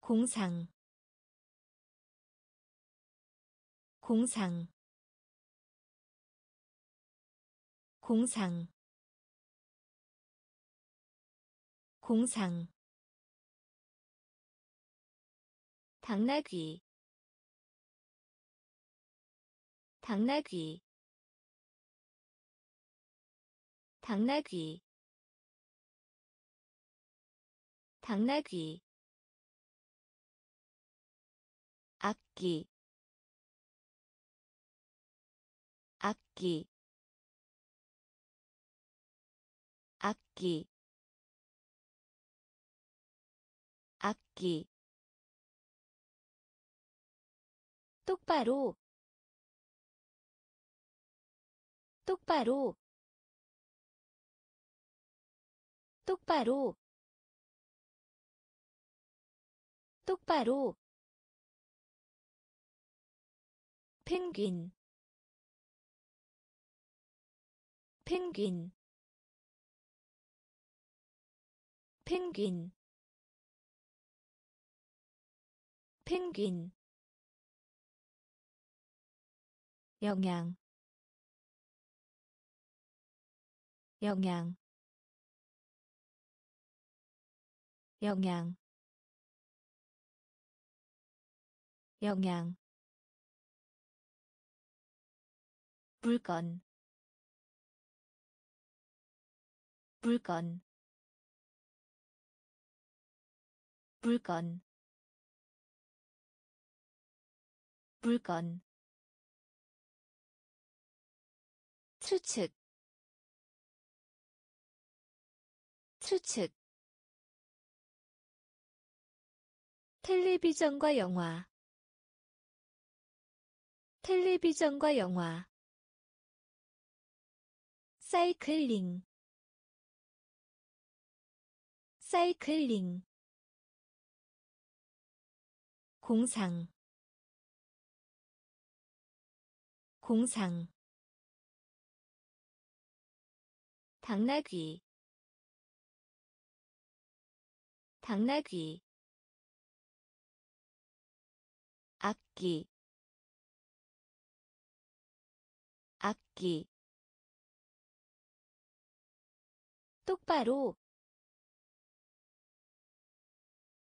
공상. 공상 공상 공상 당나귀 당나귀 당나귀 당나귀 악기 악기 악기. 악기. 똑바로. 똑바로. 똑바로. 똑바로. 펭귄. 펭귄 펭귄. 펭귄. 영양. 영양. 영양. 영양. 물건. 물건 물건. 물건. 추측. 추측. 텔레비전과 영화. 텔레비전과 영화. 사이클링. 사이클링 공상 공상 당나귀 당나귀 악기 악기 똑바로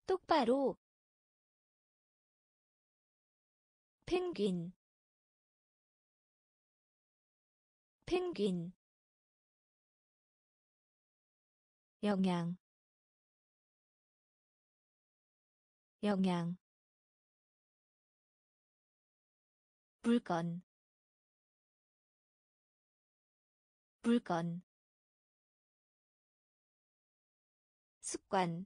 똑바로 펭귄. 펭귄. 영양. 영양. 물건. 물건. 습관.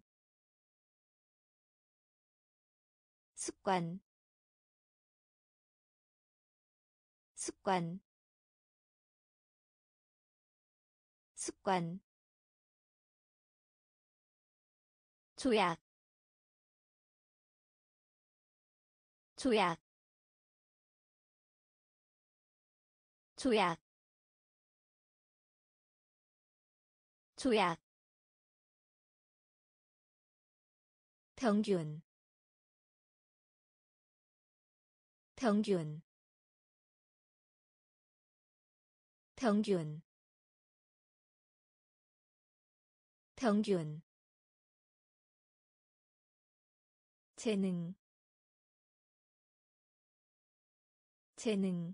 습관 습관. 습관. 조약. 조약. 조약. 조약. 평균. 평균 평균. 평균. 재능. 재능.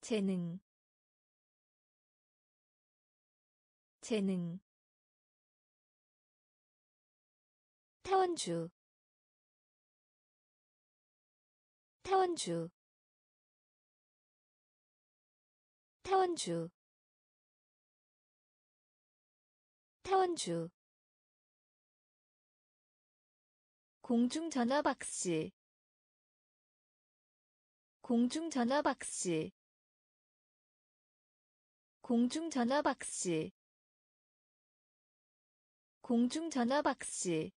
재능. 재능. 타원주. 타원주 타원주. 타원주. 공중전화 박스 공중전화 박스 공중전화 박스 공중전화 박스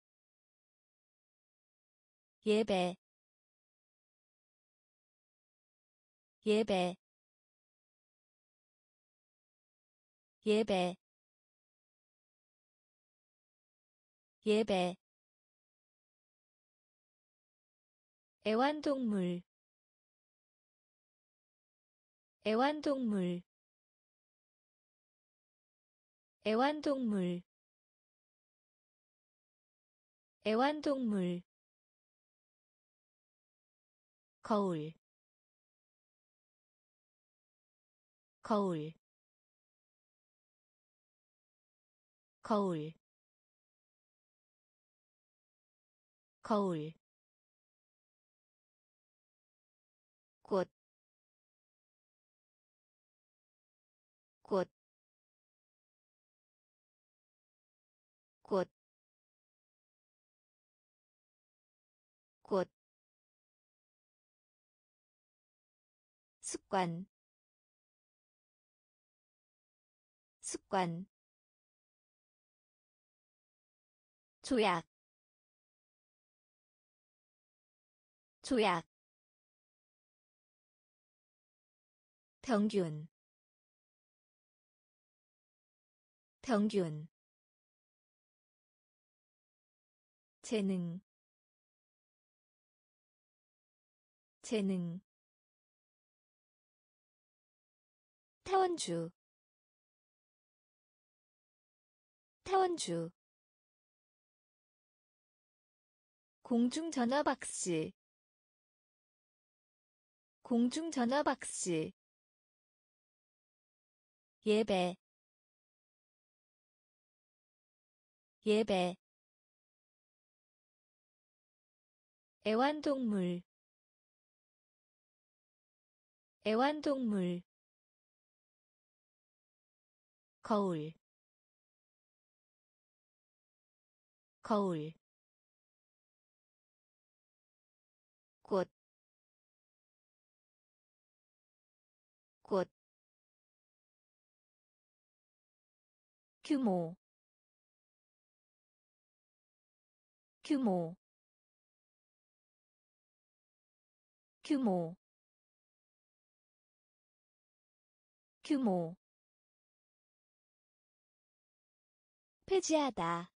예배. 예배 예배 예배 애완동물 애완동물 애완동물 애완동물 거울 거울 거울 거울 꽃, 꽃, 습관, 습관, 조약, 조약, 평균 평균 재능 재능 타원주 타원주 공중전화 박스. 공중전화 박스. 예배. 예배. 애완동물. 애완동물. 거울. 거울 규모. 규모. 규모. 규모. 폐지하다.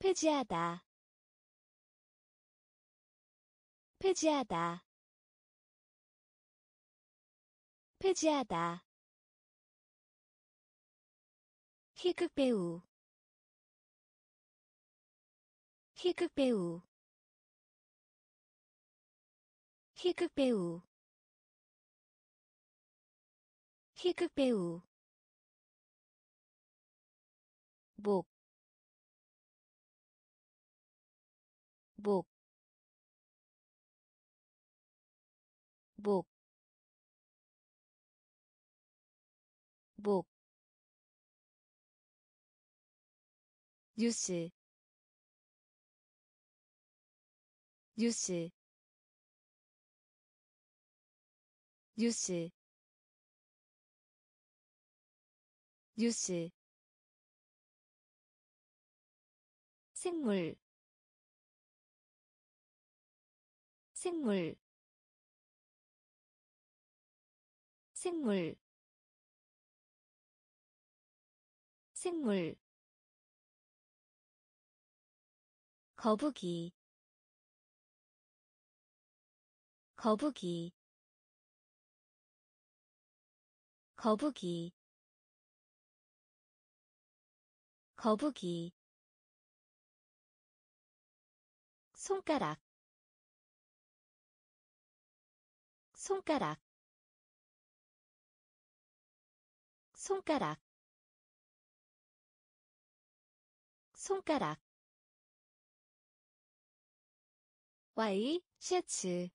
폐지하다. 폐지하다. 폐지하다 희극 배우 희극 배우 희극 배우 희극 배우 목, 목, 목, 목, 뉴스 뉴스 뉴스 뉴스. 생물 생물. 생물 생물 거북이 거북이 거북이 거북이. 손가락 손가락 손가락 손가락 Y 셔츠.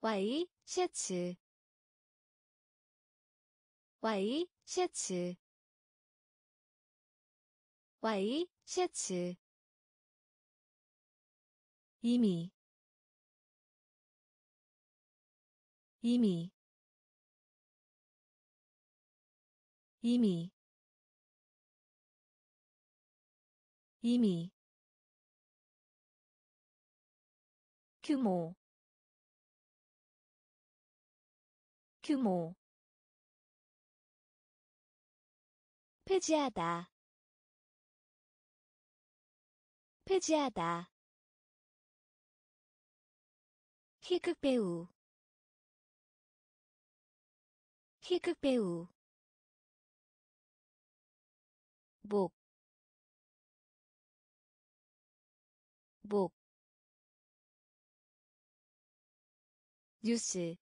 Y 셔츠. Y 셔츠. Y 셔츠. 이미. 이미. 이미. 이미 규모 규모. 폐지하다 폐지하다. 희극 배우 희극 배우. 목, 목, 뉴스,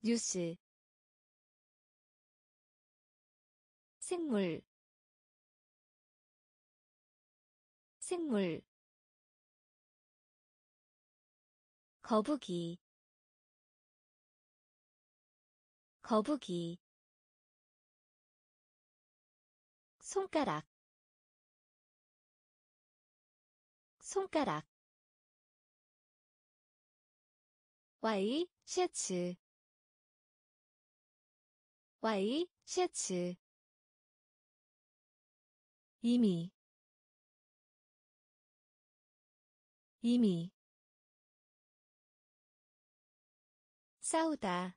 뉴스, 생물, 생물, 거북이, 거북이 손가락 손가락 와이 셔츠. 와이 셔츠. 이미. 이미. 싸우다.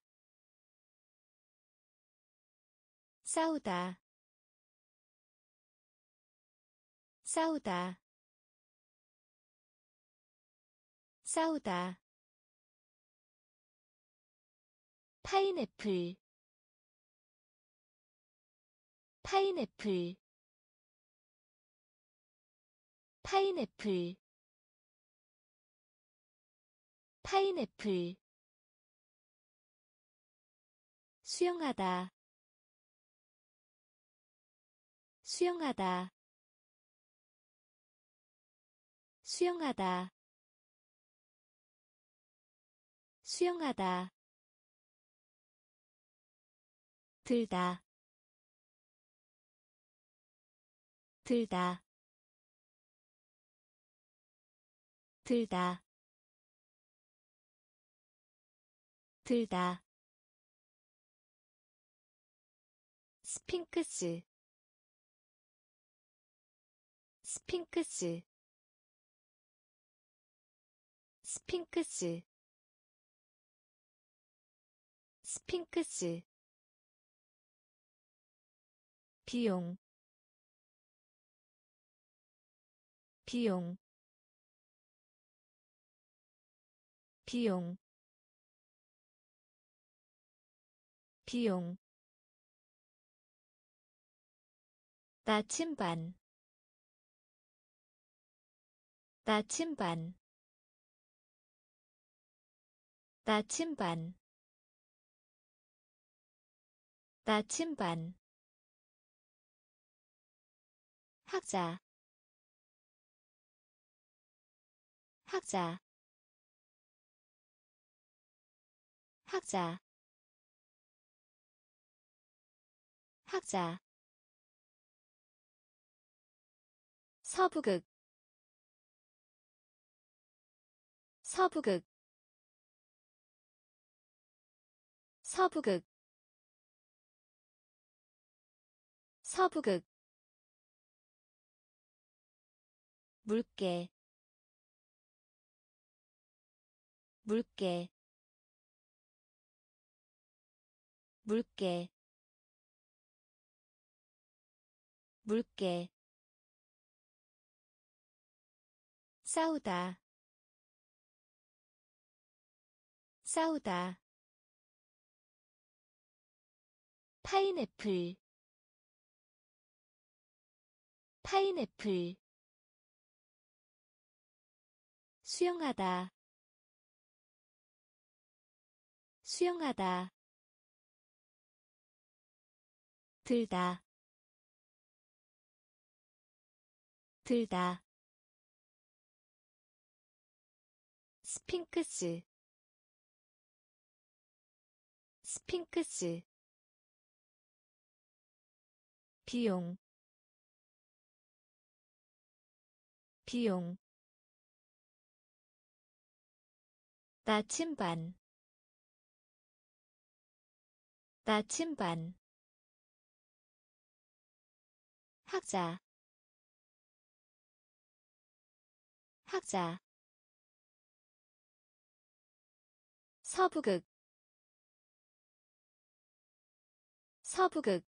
싸우다. 싸우다. 싸우다 파인애플 파인애플 파인애플 파인애플. 수영하다 수영하다 수영하다 수영하다 들다. 들다. 들다. 들다. 스핑크스. 스핑크스. 스핑크스. 스핑크스 비용 비용 비용 비용. 나침반 나침반 나침반 나침반 학자. 학자. 학자. 학자. 서부극. 서부극. 서부극. 서부극 물개 물개 물개 물개. 싸우다 싸우다. 파인애플 파인애플 수영하다. 수영하다. 들다. 들다. 스핑크스. 스핑크스. 비용. 비용 나침반. 나침반. 학자. 학자. 서부극. 서부극.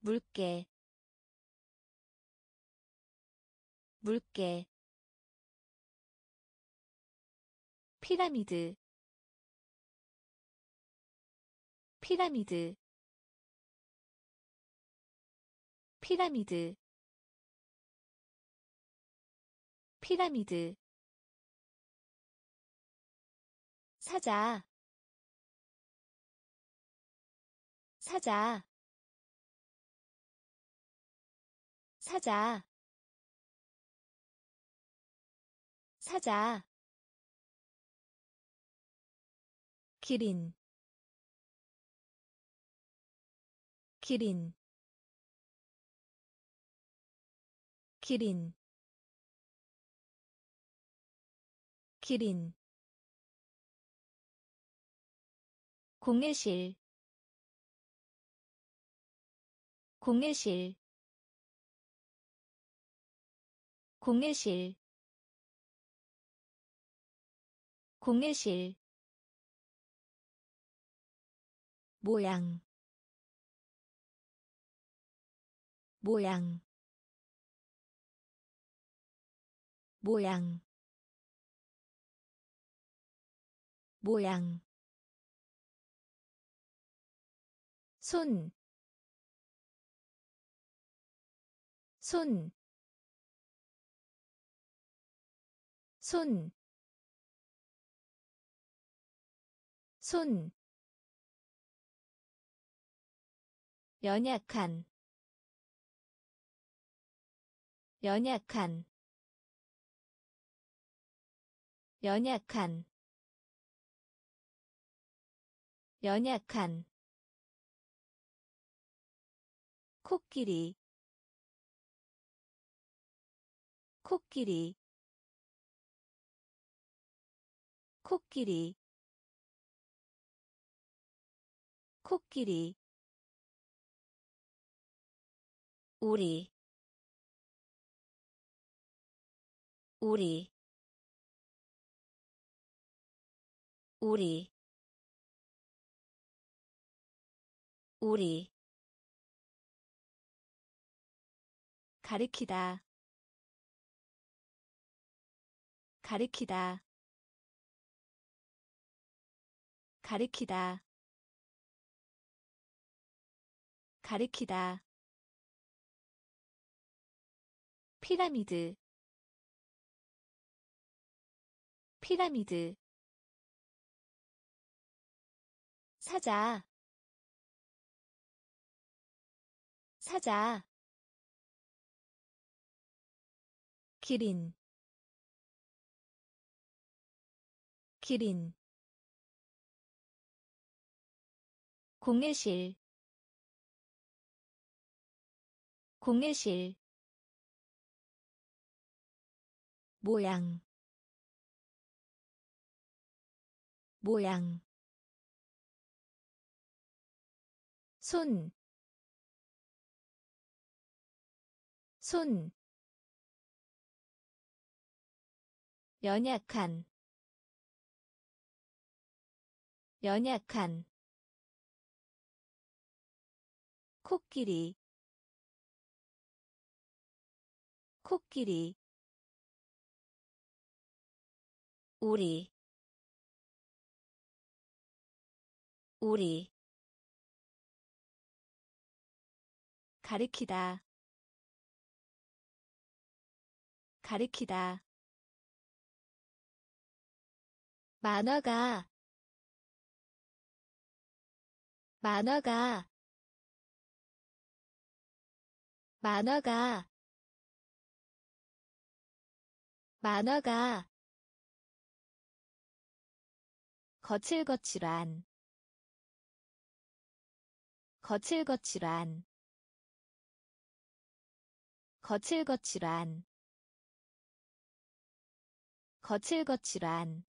물개. 물개 피라미드. 피라미드. 피라미드. 피라미드. 사자. 사자. 사자. 사자 기린 기린 기린 기린. 공예실 공예실 공예실 공예실 모양 모양 모양 모양. 손, 손, 손, 손, 연약한, 연약한, 연약한, 연약한. 코끼리 코끼리 코끼리 코끼리 우리 우리 우리 우리. 가리키다 가리키다 가리키다 가리키다 피라미드. 피라미드. 사자. 사자. 기린. 기린. 공예실. 공예실 모양 모양 손, 손, 연약한 연약한 코끼리 코끼리 우리 우리 가리키다 가리키다. 만화가 만화가 만화가 만화가 거칠거칠한 거칠거칠한 거칠거칠한 거칠거칠한.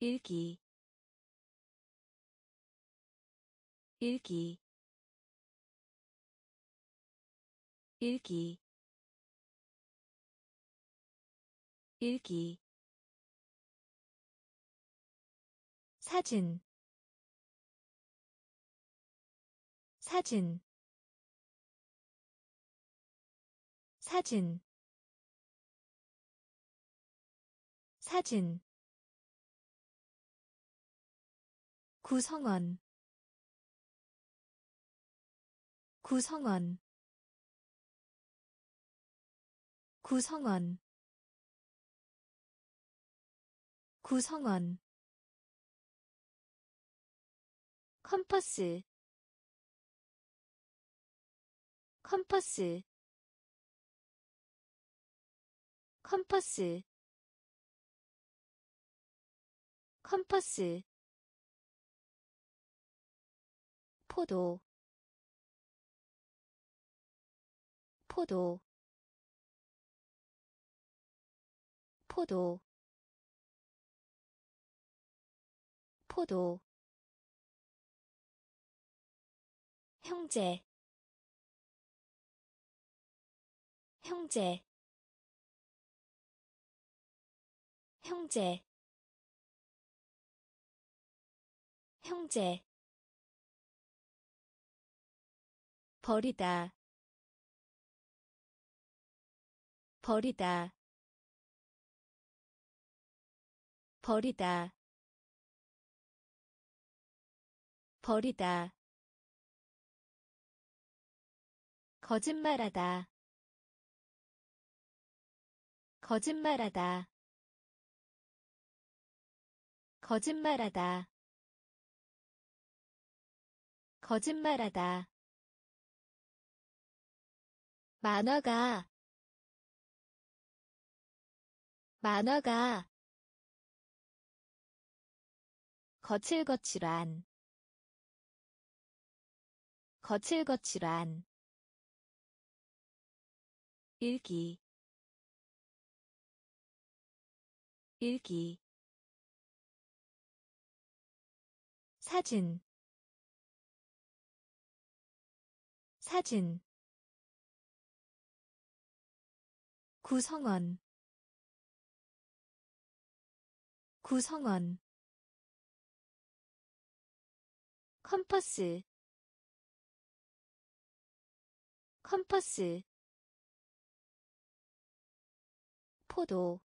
읽기 읽기 읽기 읽기 사진 사진 사진 사진. 구성원 구성원. 구성원 구성원 컴퍼스 컴퍼스 컴퍼스 컴퍼스 포도 포도 포도 포도 형제 형제 형제 형제. 버리다 버리다. 버리다. 버리다 거짓말하다. 거짓말하다. 거짓말하다. 거짓말하다. 만화가. 만화가. 거칠거칠한. 거칠거칠한 일기 일기 사진 사진 구성원 구성원 컴퍼스 컴퍼스 포도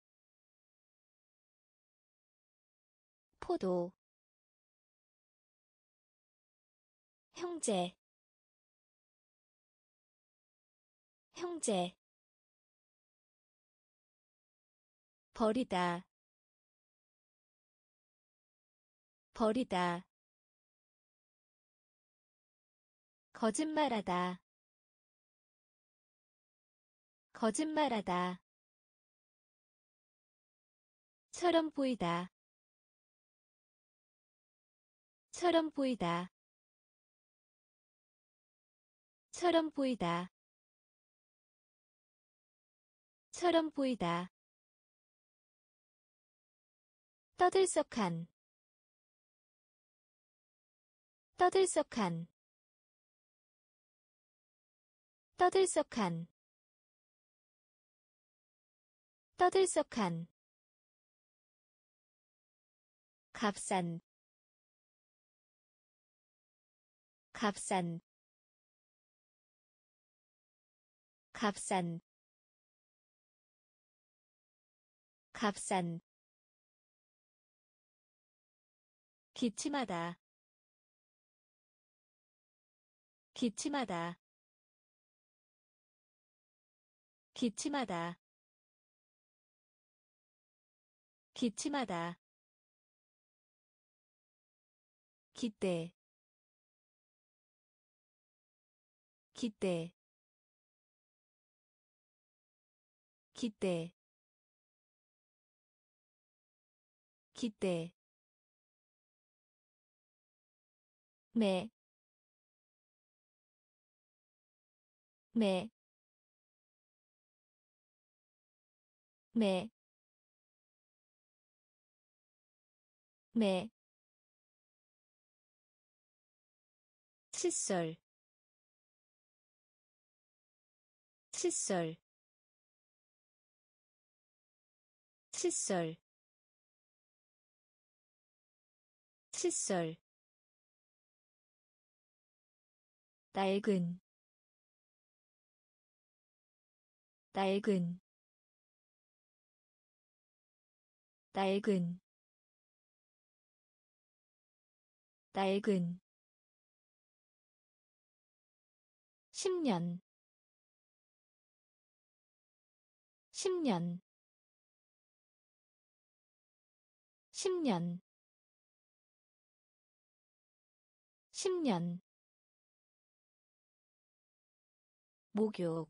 포도 형제 형제 버리다 버리다 거짓말하다 거짓말하다 처럼 보이다. 처럼 보이다. 처럼 보이다. 처럼 보이다. 떠들썩한. 떠들썩한. 떠들썩한. 떠들썩한 값싼 값싼 값싼 값싼. 기침하다 기침하다 기침하다 기침하다 기대 기대 기대 기대 매, 매, 매, 매, 칫솔, 칫솔, 칫솔, 칫솔. 낡은. 낡은. 낡은. 낡은 10년. 10년. 10년. 10년. 목욕.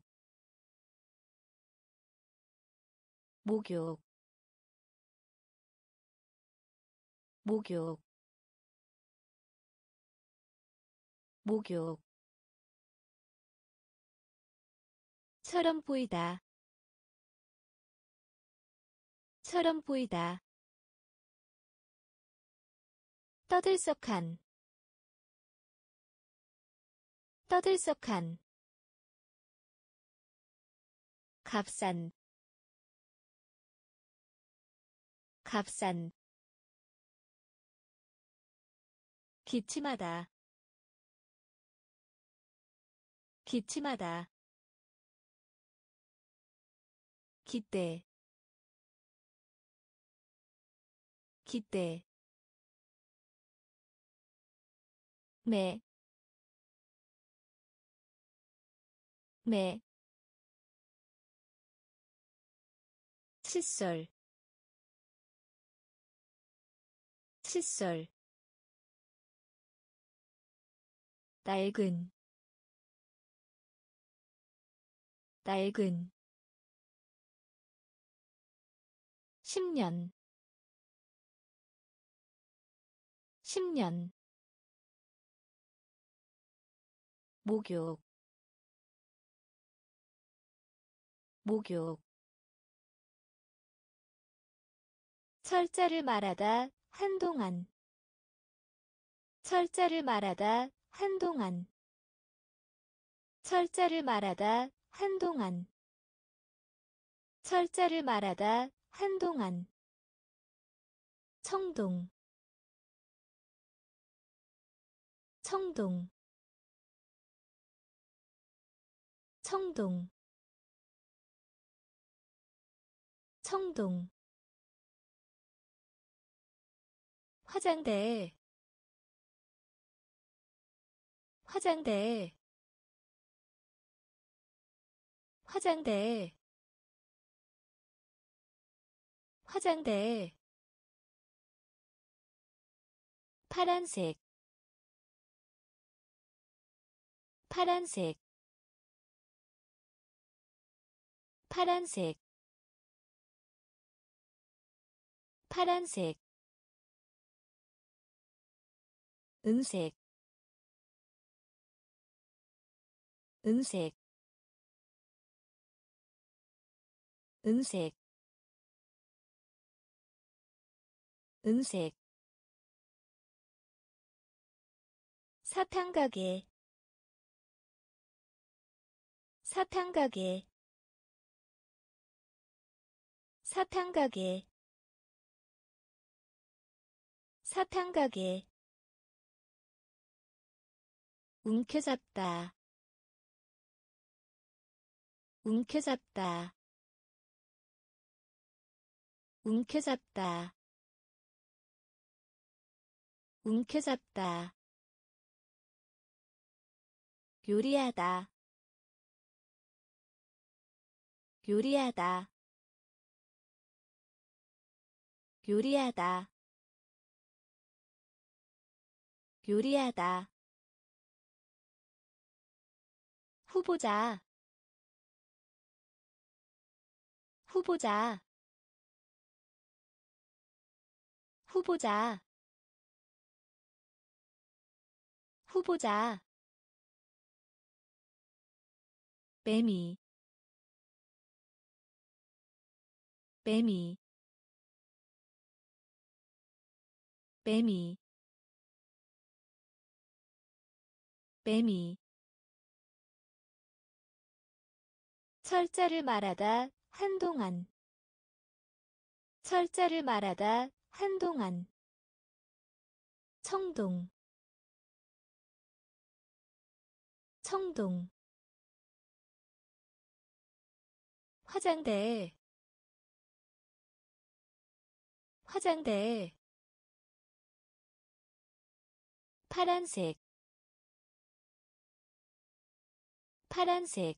목욕. 목욕. 목욕 처럼 보이다. 처럼 보이다. 떠들썩한. 떠들썩한. 값싼. 값싼. 기침하다. 기침하다 기대 기대 매, 매, 칫솔, 칫솔, 낡은, 낡은, 10년. 10년. 목욕. 목욕. 철자를 말하다 한동안. 철자를 말하다 한동안. 철자를 말하다 한동안. 철자를 말하다 한동안. 청동. 청동. 청동. 청동. 화장대. 화장대. 화장대 화장대. 파란색. 파란색. 파란색. 파란색. 은색. 은색. 은색 은색 사탕 가게 사탕 가게 사탕 가게 사탕 가게. 움켜잡다 움켜잡다 움켜잡다 움켜잡다. 요리하다. 요리하다. 요리하다. 요리하다. 후보자. 후보자. 후보자 후보자. 매미. 매미. 매미. 매미. 철자를 말하다 한동안. 철자를 말하다 한동안. 청동 청동 화장대 화장대 파란색. 파란색.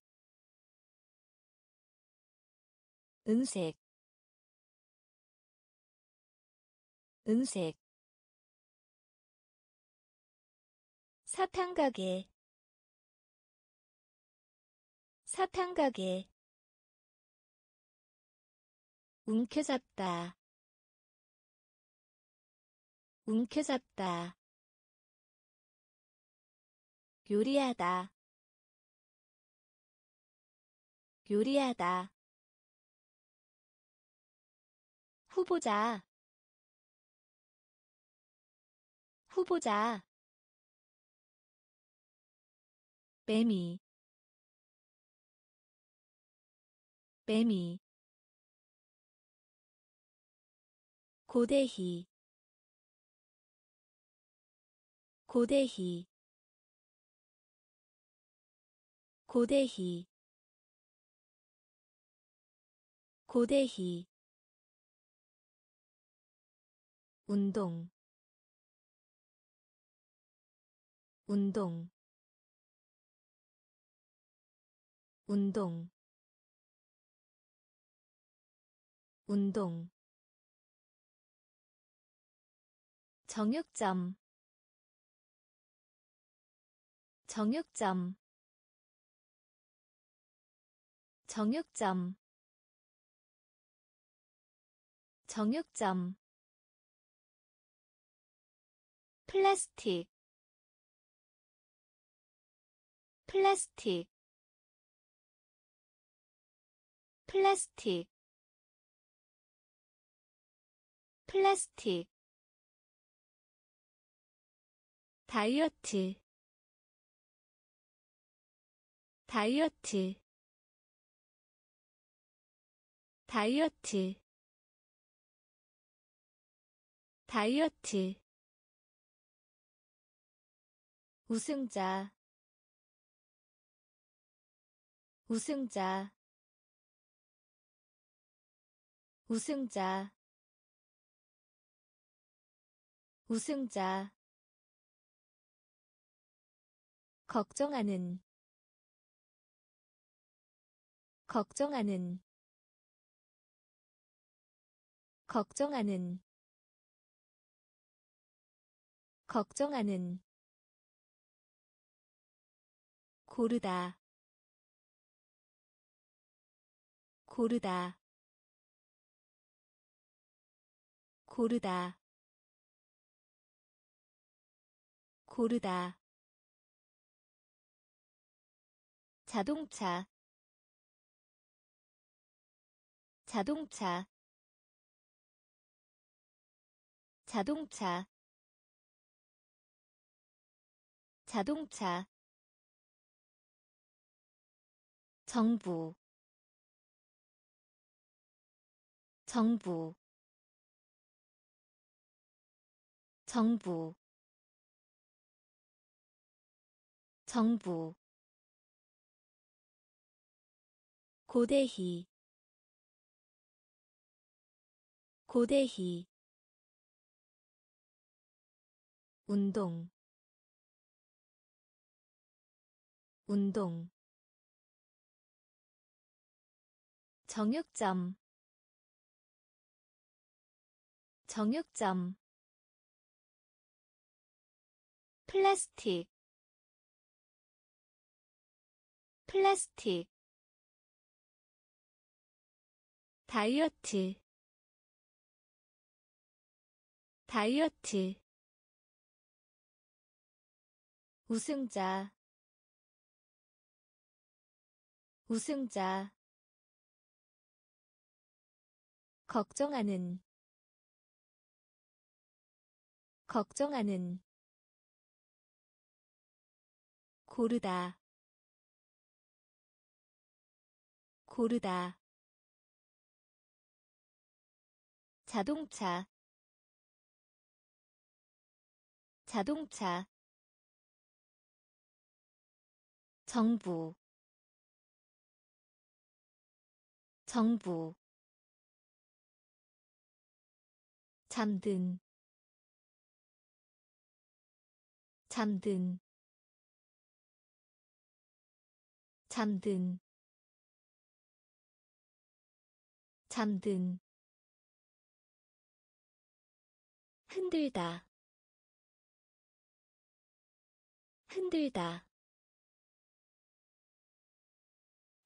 은색. 은색. 사탕 가게 사탕 가게. 움켜잡다. 움켜잡다. 요리하다. 요리하다. 후보자. 후보자. 매미 매미 고대희 고대희 고대희 고대희 운동 운동. 운동 운동. 정육점. 정육점. 정육점. 정육점. 플라스틱. 플라스틱. 플라스틱 플라스틱 다이어트 다이어트 다이어트 다이어트. 우승자 우승자 우승자 우승자. 걱정하는. 걱정하는. 걱정하는. 걱정하는. 고르다. 고르다. 고르다 고르다. 자동차. 자동차. 자동차. 자동차. 정부. 정부. 정부 정부 고대희 고대희 운동 운동 정육점 정육점 플라스틱 플라스틱 다이어트 다이어트 우승자 우승자 걱정하는 걱정하는 고르다 고르다. 자동차. 자동차. 정부. 정부. 잠든. 잠든. 잠든 잠든 흔들다 흔들다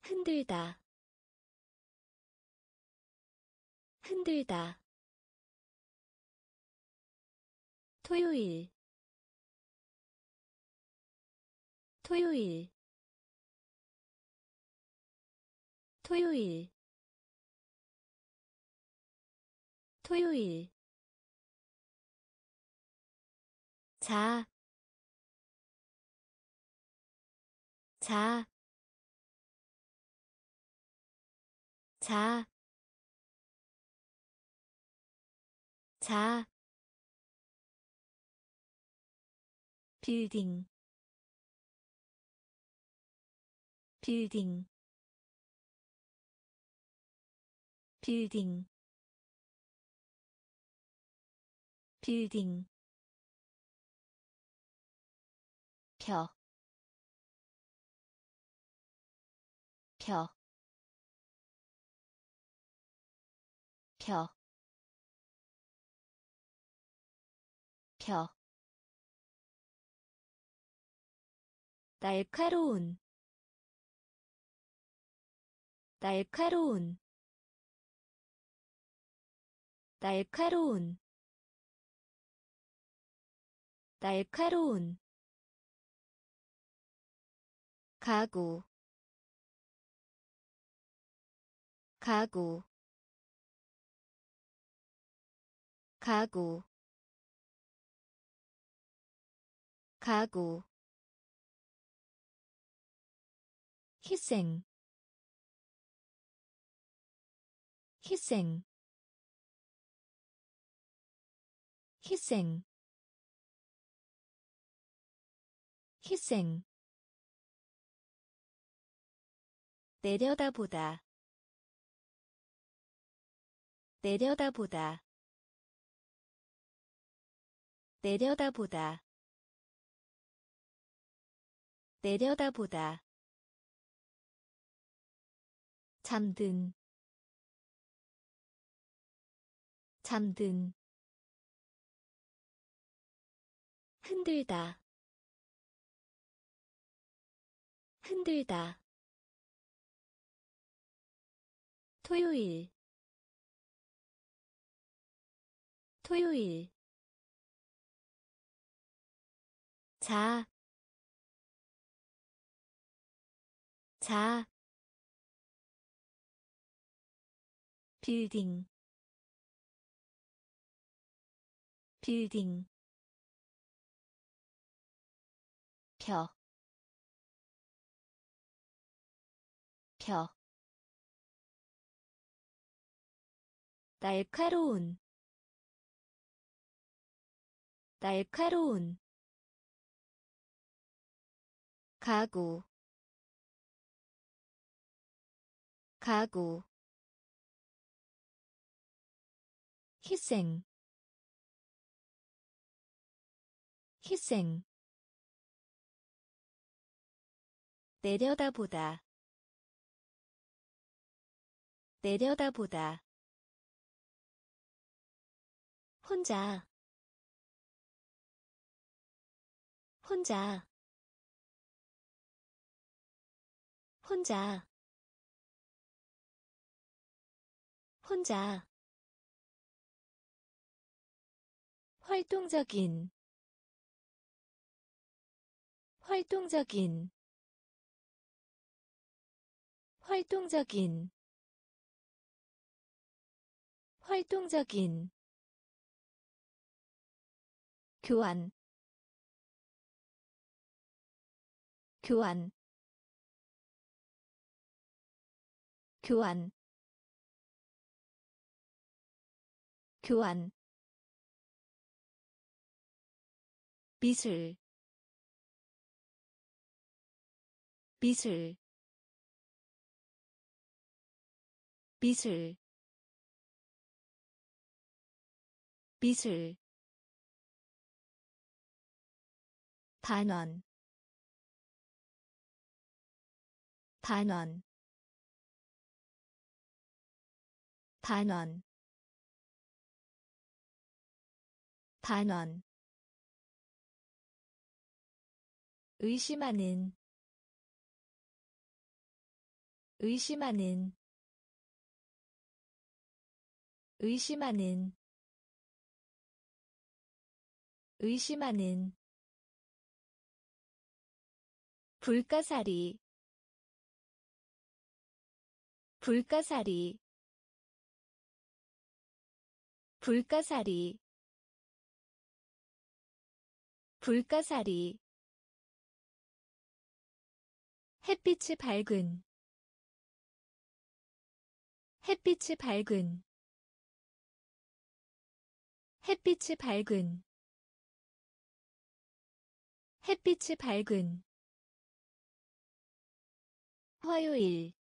흔들다 흔들다. 토요일 토요일 토요일 토요일. 자, 자, 자, 자, 빌딩, 빌딩, 빌딩, 빌딩 펴, 펴, 펴, 펴. 날카로운. 날카로운. 날카로운 날카로운 가구 가구 가구 가구. 희생 희생 희생 희생 내려다보다. 내려다보다. 내려다보다. 내려다보다. 잠든. 잠든. 흔들다 흔들다. 토요일. 토요일. 자, 자, 빌딩, 빌딩, 펴, 펴. 날카로운. 날카로운. 가구. 가구. 희생. 희생. 내려다보다 내려다보다. 혼자. 혼자. 혼자. 혼자. 활동적인. 활동적인. 활동적인 활동적인 교환 교환 교환 교환. 미술 미술 미술 단원. 단원. 단원. 단원. 의심하는. 의심하는. 의심하는 의심하는 불가사리 불가사리 불가사리 불가사리. 햇빛이 밝은 햇빛이 밝은 햇빛이 밝은 햇빛이 밝은 화요일.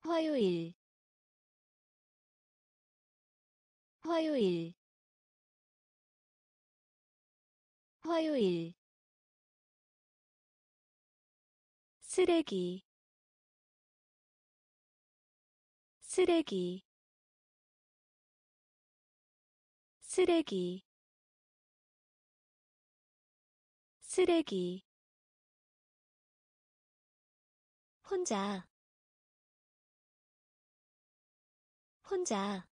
화요일. 화요일. 화요일. 쓰레기. 쓰레기. 쓰레기 쓰레기. 혼자. 혼자.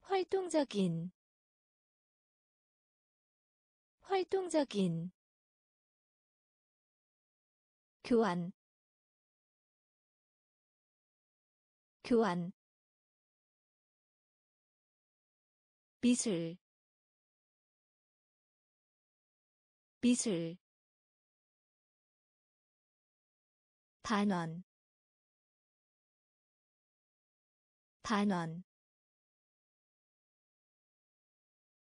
활동적인. 활동적인. 교환. 교환. 빛을 빛을. 단원. 단원.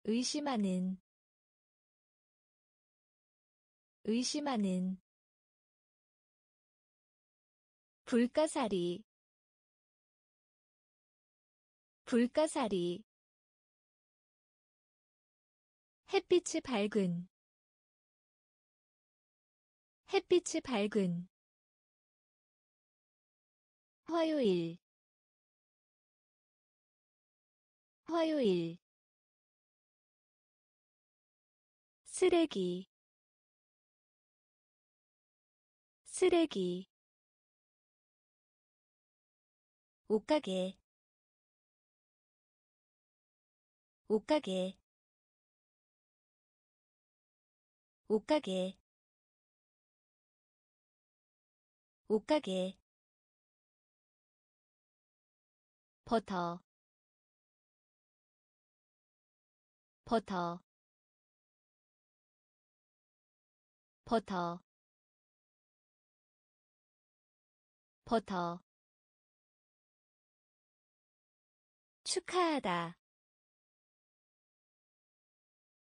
의심하는. 의심하는. 불가사리. 불가사리. 햇빛이 밝은 햇빛이 밝은 화요일. 화요일. 쓰레기. 쓰레기. 옷가게. 옷가게. 옷가게 옷가게. 버터. 버터. 버터. 버터. 축하하다.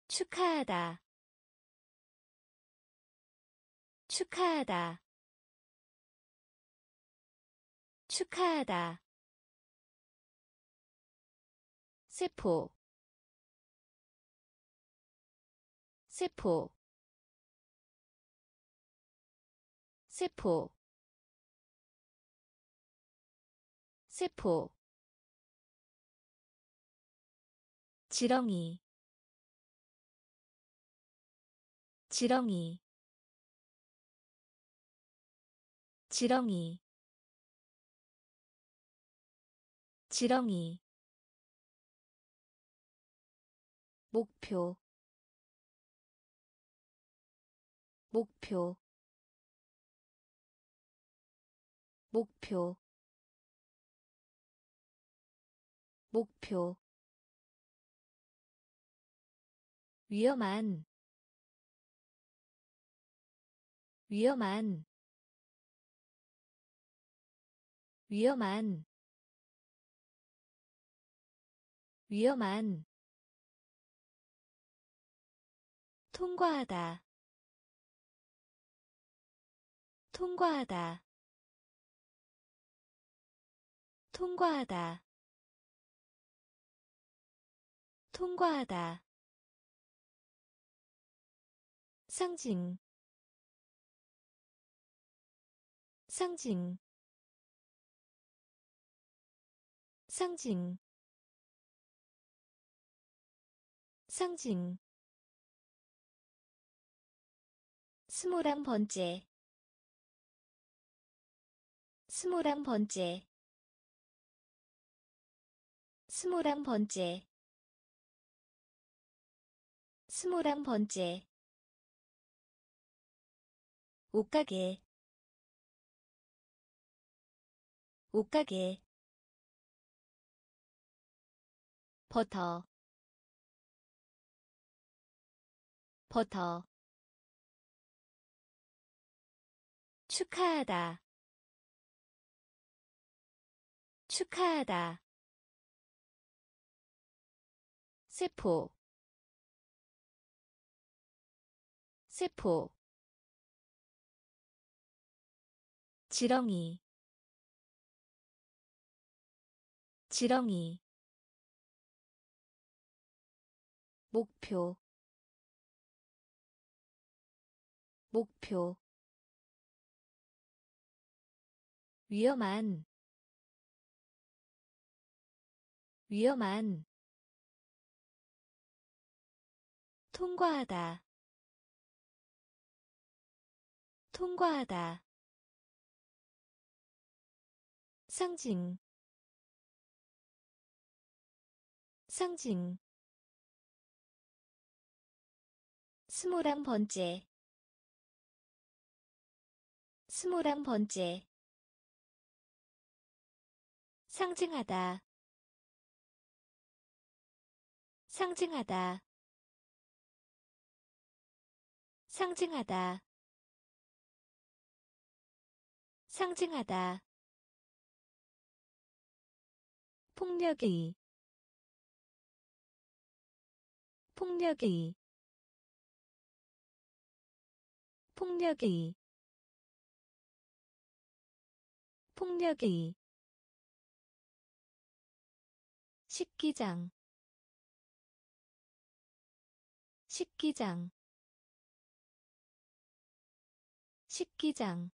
축하하다. 축하하다 축하하다. 세포. 세포. 세포. 세포. 지렁이. 지렁이. 지렁이 지렁이 목표 목표 목표 목표. 위험한 위험한 위험한 위험한 통과하다 통과하다 통과하다 통과하다. 상징 상징 상징 상징. 스물한 번째. 스물한 번째. 스물한 번째. 스물한 번째. 옷가게. 옷가게. 버터 버터. 축하하다. 축하하다. 세포. 세포. 지렁이. 지렁이. 목표 목표 위험한 위험한 통과하다 통과하다 상징 상징. 스물한 번째 스물한 번째. 상징하다. 상징하다. 상징하다. 상징하다. 폭력의 폭력의 폭력의 폭력의 식기장. 식기장. 식기장.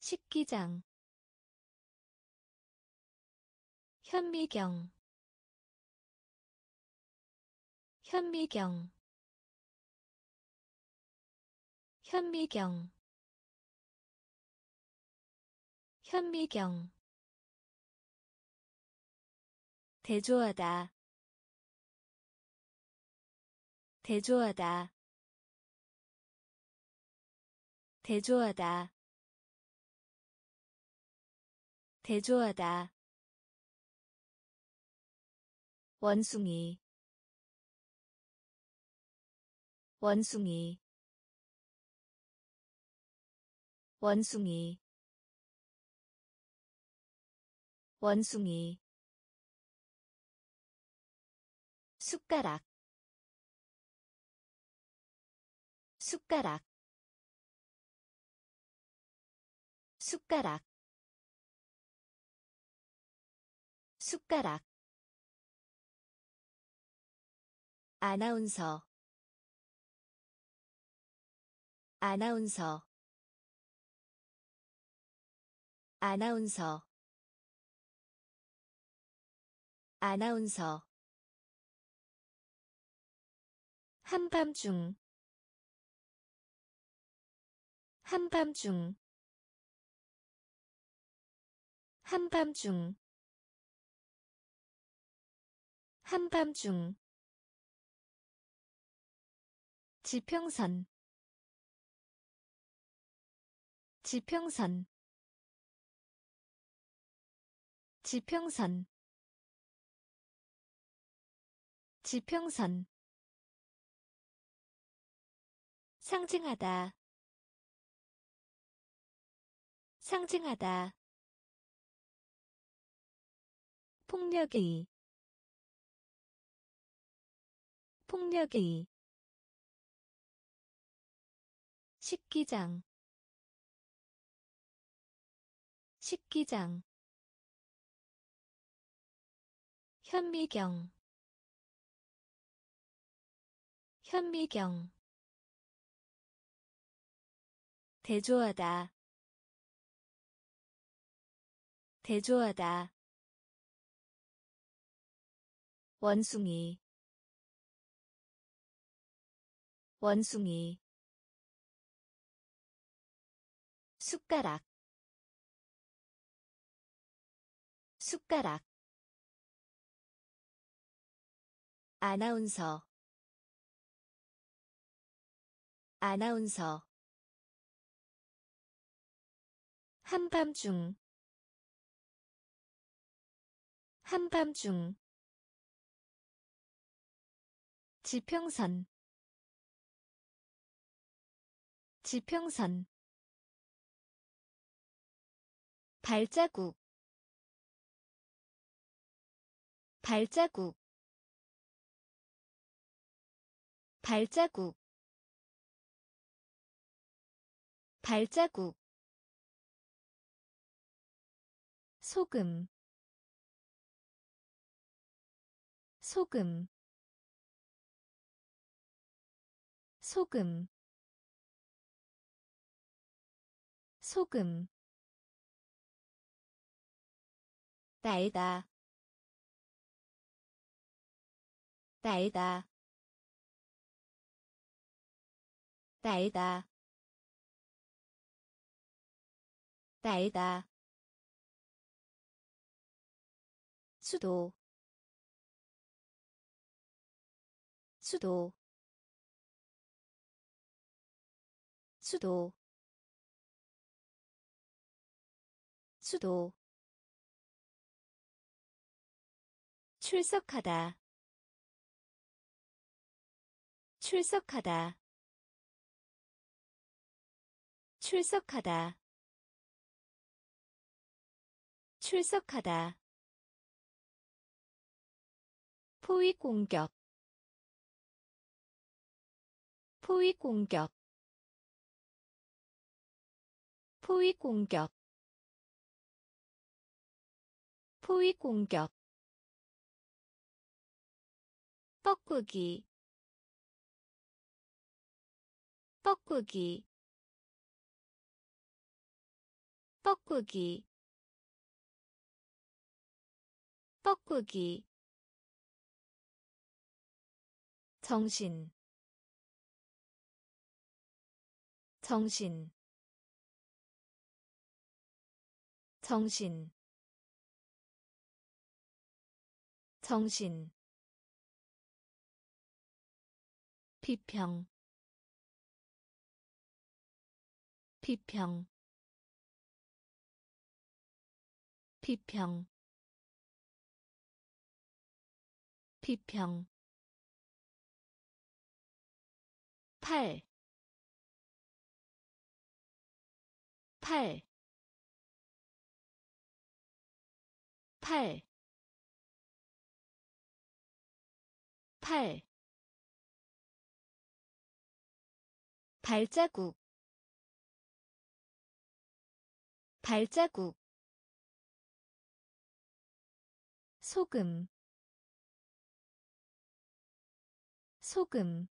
식기장. 현미경. 현미경. 현미경 현미경. 대조하다. 대조하다. 대조하다. 대조하다. 원숭이. 원숭이. 원숭이 원숭이 숟가락 숟가락 숟가락 숟가락. 아나운서 아나운서. 아나운서 아나운서. 한밤중. 한밤중. 한밤중. 한밤중. 지평선. 지평선. 지평선 지평선. 상징하다. 상징하다. 폭력의 폭력의 식기장. 식기장. 현미경 현미경. 대조하다. 대조하다. 원숭이. 원숭이. 숟가락. 숟가락. 아나운서 아나운서. 한밤중. 한밤중. 지평선. 지평선. 발자국. 발자국. 발자국 발자국 소금 소금 소금 소금. 날다 날다 날다 날다. 수도. 수도. 수도. 수도. 출석하다. 출석하다. 출석하다 출석하다. 포위 공격. 포위 공격. 포위 공격. 포위 공격. 뻐꾸기. 뻐꾸기. 뻐꾸기 뻐꾸기. 정신. 정신. 정신. 정신. 비평. 비평. 비평 비평. 팔, 팔, 팔, 팔, 발자국, 발자국, 소금, 소금,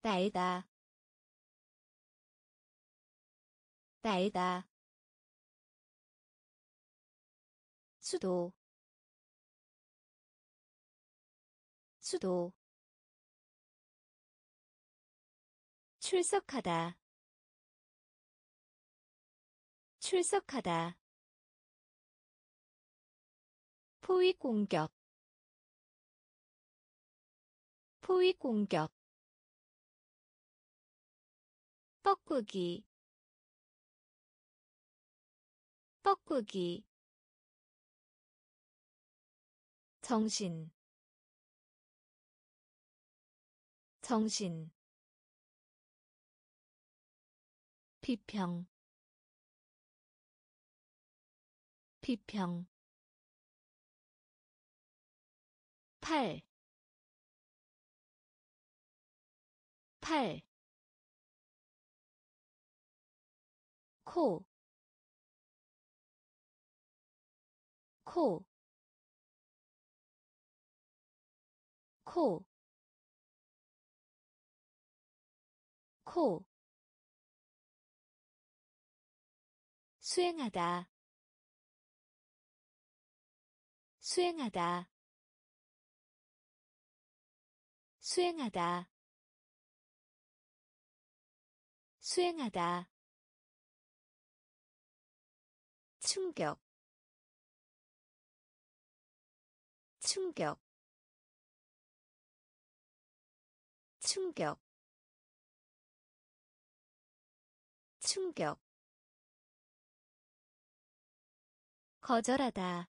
날다. 날다. 수도. 수도. 출석하다. 출석하다. 포위 공격 포위 공격. 뻐꾸기. 뻐꾸기. 정신. 정신. 비평. 비평. 팔, 팔, 코, 코, 코, 코. 수행하다. 수행하다. 수행하다 수행하다. 충격. 충격. 충격. 충격. 거절하다.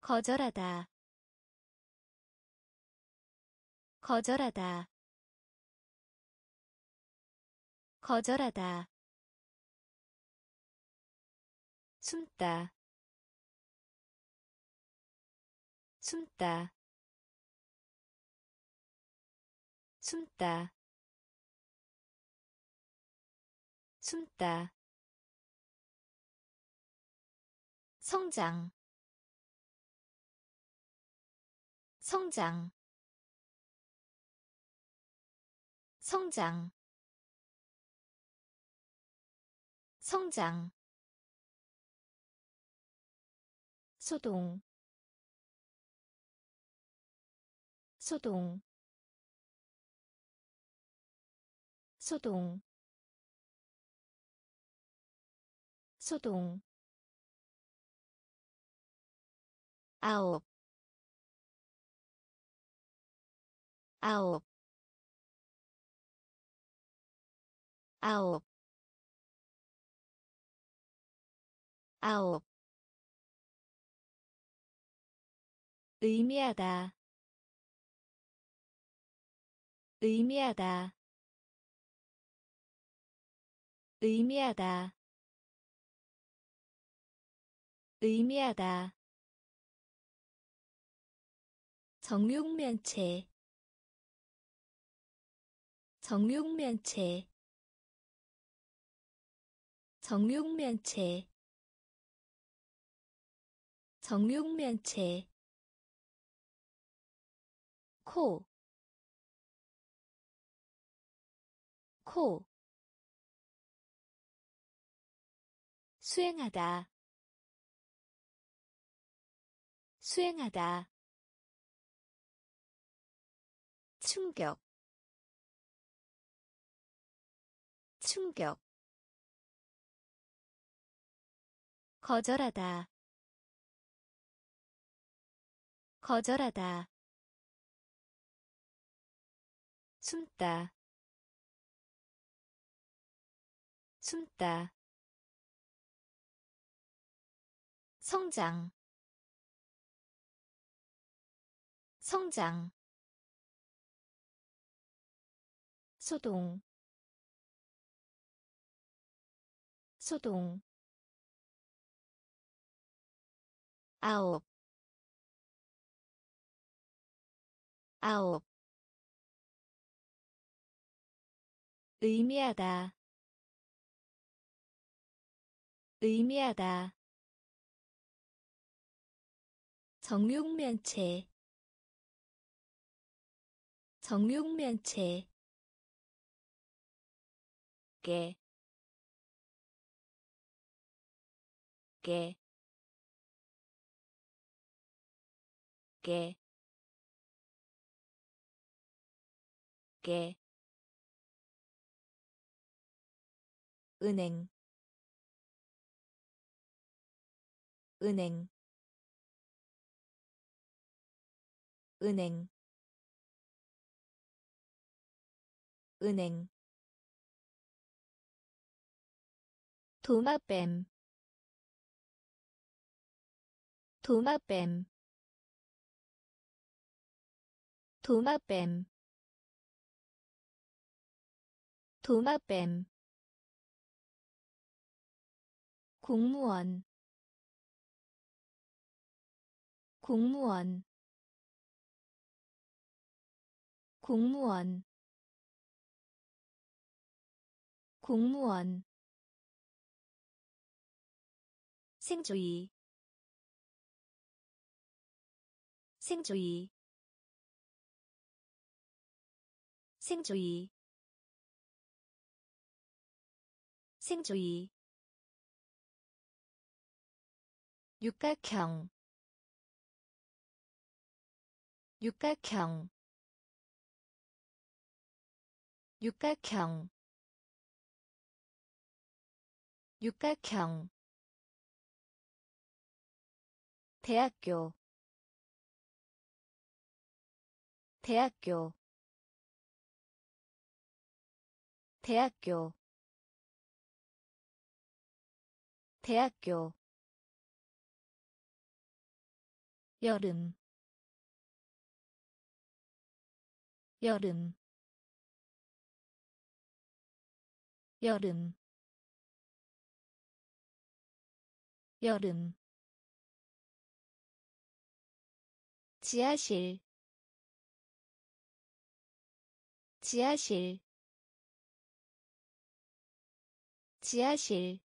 거절하다. 거절하다 거절하다. 숨다. 숨다. 숨다. 숨다. 성장. 성장. 성장 성장 소동 소동 소동 소동. 아홉 아홉 아홉 아홉. 의미하다. 의미하다. 의미하다. 의미하다. 정육면체. 정육면체. 정육면체 정육면체 코, 코, 수행하다, 수행하다, 충격 충격 거절하다 거절하다. 숨다. 숨다. 성장. 성장. 소동. 소동. 아홉 아홉. 의미하다. 의미하다. 정육면체. 정육면체. 깨, 깨, 깨, 깨, 은행, 은행, 은행, 은행. 도마뱀 도마뱀. 도마뱀 도마뱀. 공무원. 공무원. 공무원. 공무원. 생주의. 생주의. 생주의 생주의. 육각형. 육각형. 육각형. 육각형. 대학교. 대학교. 대학교 대학교. 여름. 여름. 여름. 여름. 지하실. 지하실. 지하실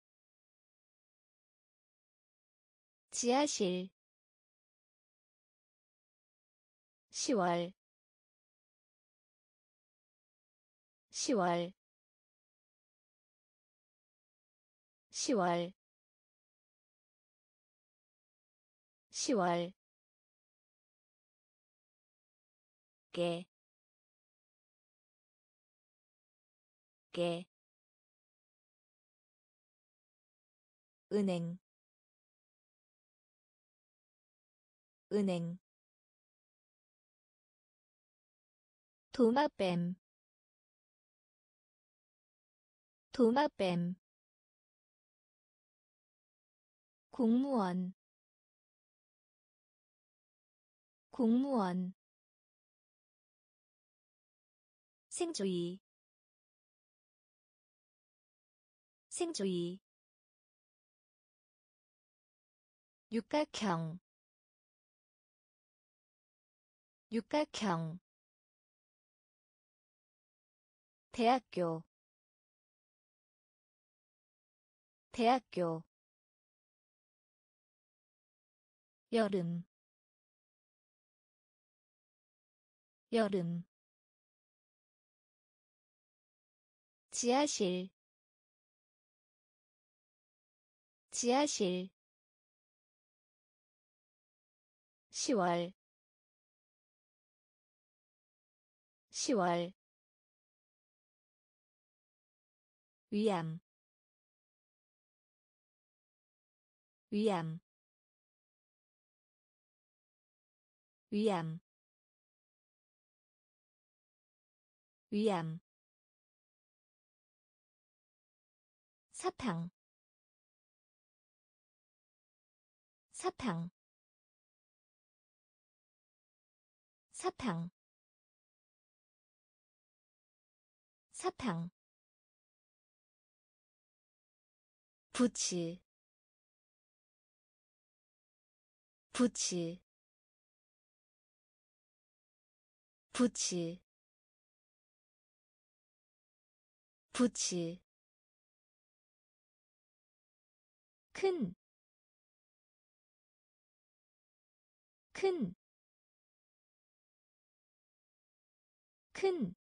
지하실. 10월. 10월. 10월. 10월. 게, 게, 은행, 은행, 도마뱀, 도마뱀, 공무원, 공무원. 생주의. 생주의. 육각형 육각형 대학교 대학교 여름 여름 지하실 지하실 10월 10월 위암 위암 위암 위암. 사탕 사탕. 사탕 사탕 부치 부치 부치 부치. 큰, 큰, 큰,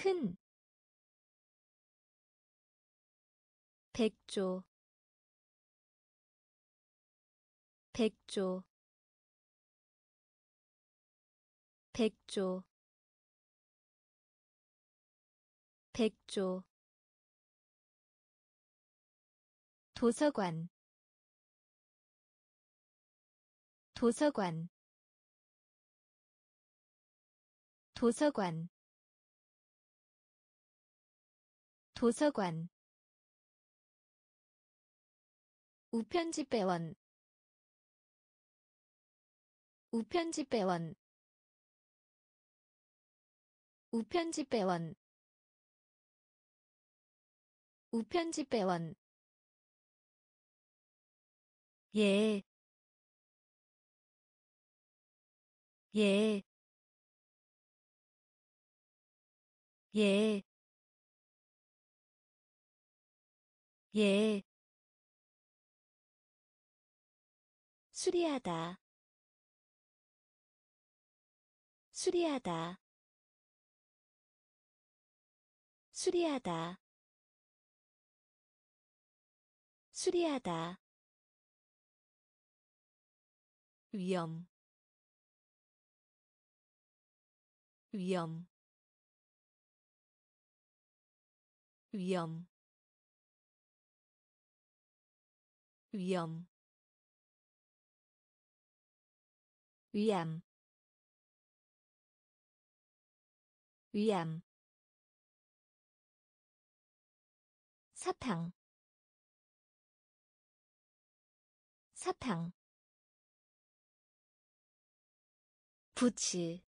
큰, 백조, 백조, 백조, 백조. 도서관 도서관. 도서관 도서관 우편집배원 우편집배원 우편집배원 우편집배원. 예, 예, 예, 예, 수리하다, 수리하다, 수리하다, 수리하다. 위험. 위험. 위험 위험 위암 위암 사탕 사탕 부츠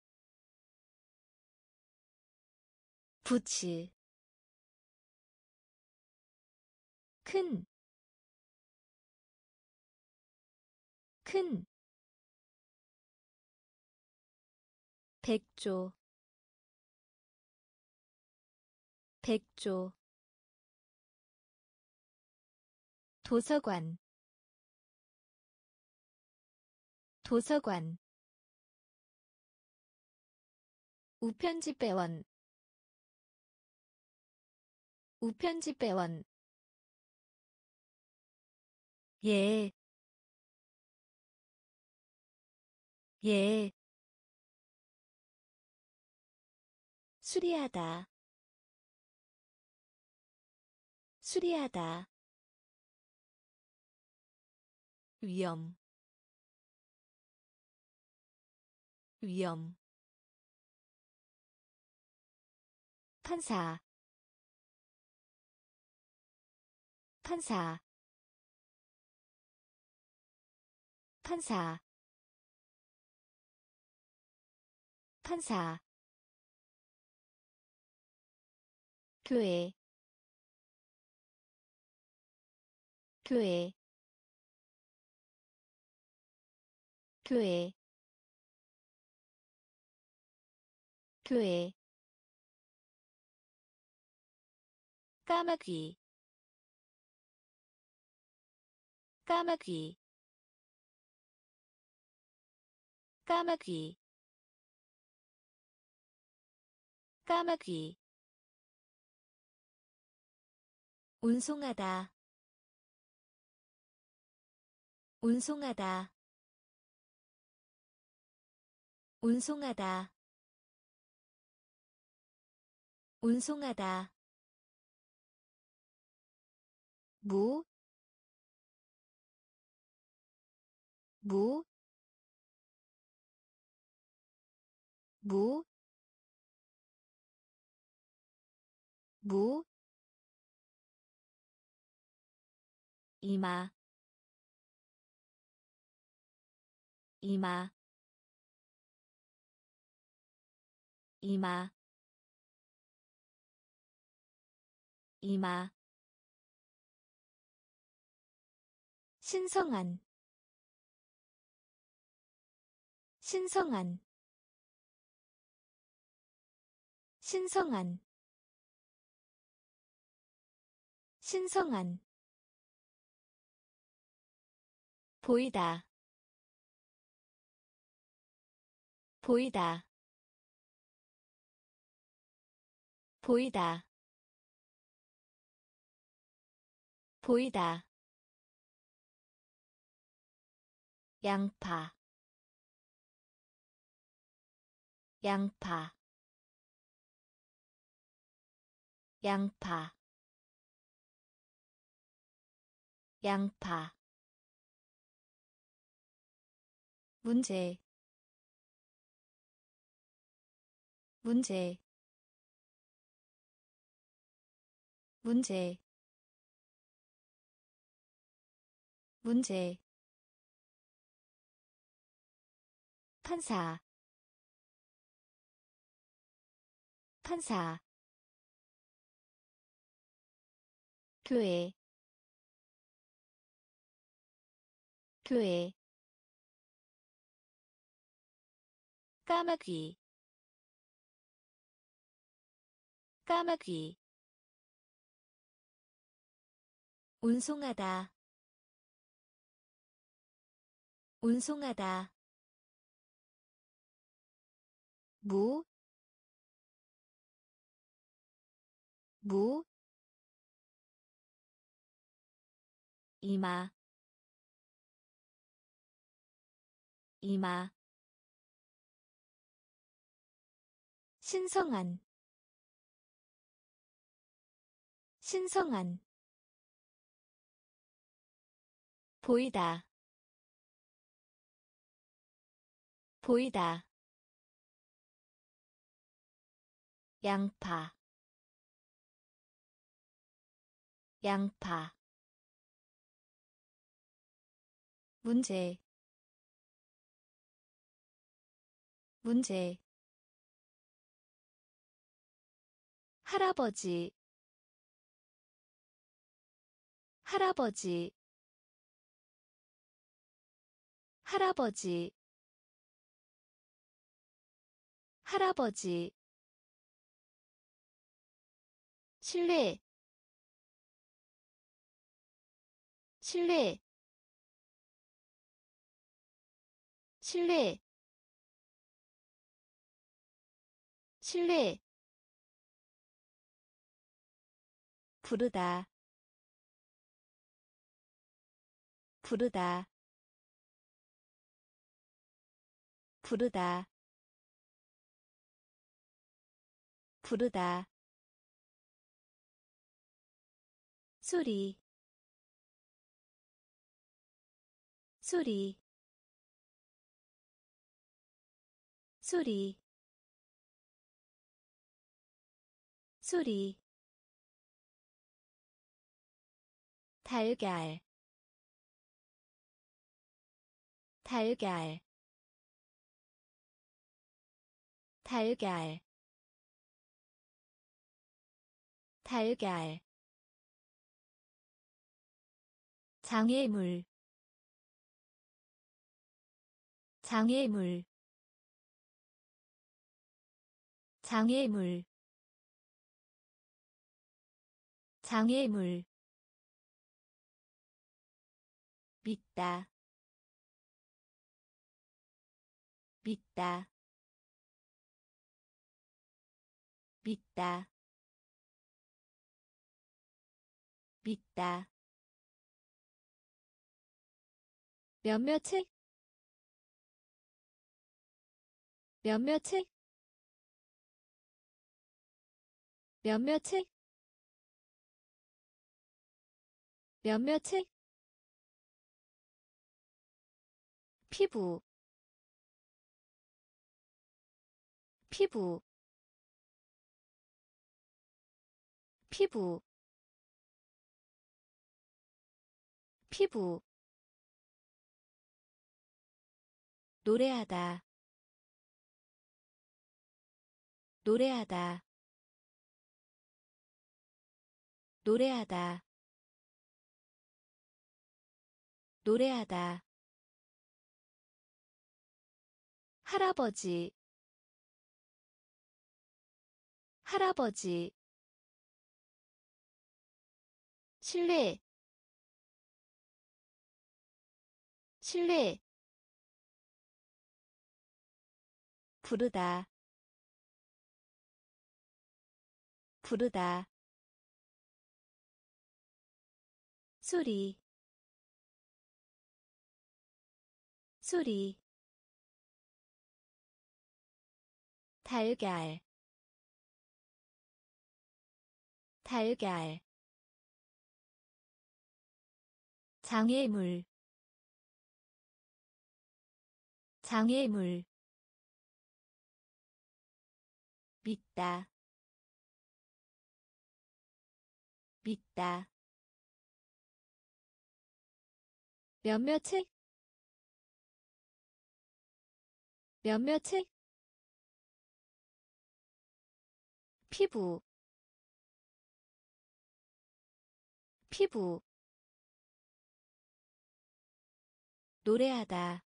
부츠 큰, 큰, 백조, 백조, 도서관, 도서관, 우편집배원 우편집배원. 예, 예, 수리하다, 수리하다, 위험, 위험, 판사. 판사. 판사 판사 교회 교회 교회 교회. 까마귀 까마귀. 까마귀 까마귀 운송하다. 운송하다. 운송하다. 운송하다. 무, 무, 무, 무, 이마, 이마, 이마, 이마. 신성한 신성한 신성한 신성한. 보이다. 보이다. 보이다. 보이다. 양파. 양파. 양파 양파. 문제. 문제. 문제. 문제. 판사. 판사. 교회 교회 까마귀 까마귀 운송하다 운송하다 무, 무, 이마, 이마, 신성한, 신성한, 보이다, 보이다. 양파. 양파. 문제 문제. 할아버지. 할아버지. 할아버지. 할아버지. 실내 실내 실내 실내 부르다. 부르다. 부르다. 부르다. 소리. 소리. 소리 소리 달걀 달걀 달걀 달걀. 장애물 장애물 장애물 장애물 믿다 믿다 믿다 믿다. 몇몇 책 몇몇 책 몇몇 책 몇몇 책 피부. 피부. 피부. 피부. 노래하다. 노래하다. 노래하다 노래하다. 할아버지. 할아버지. 실내 실내 부르다. 부르다. 소리 소리 달걀 달걀 장애물 장애물 믿다 믿다. 몇몇 책 몇몇 책 피부. 피부. 노래하다.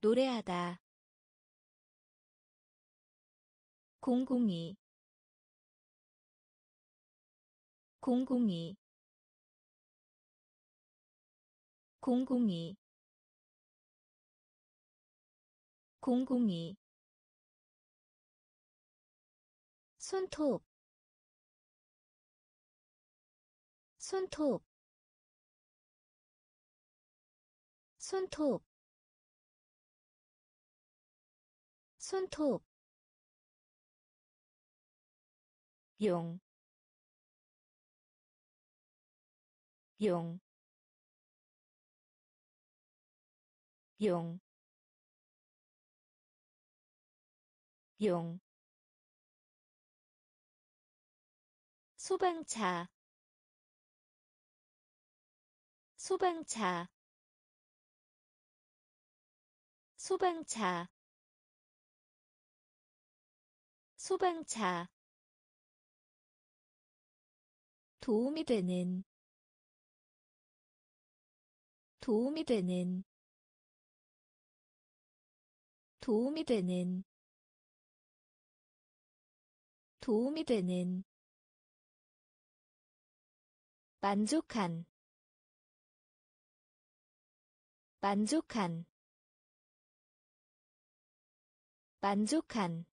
노래하다. 공공이. 공공이. 공공이 공공이. 손톱. 손톱. 손톱. 손톱. 용, 용, 용, 용. 소방차. 소방차. 소방차. 소방차. 도움이 되는. 도움이 되는. 도움이 되는 도움이 되는 만족한 만족한 만족한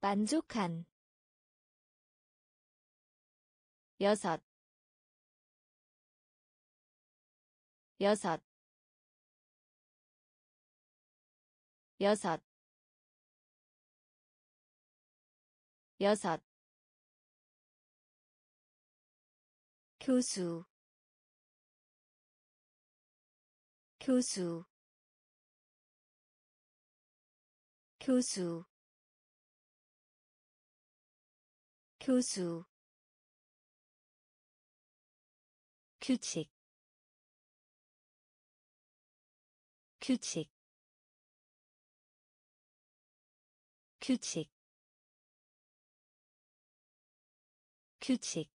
만족한. 여섯 여섯. 여섯 여섯. 교수. 교수. 교수. 교수. 규칙. 규칙. 규칙 규칙.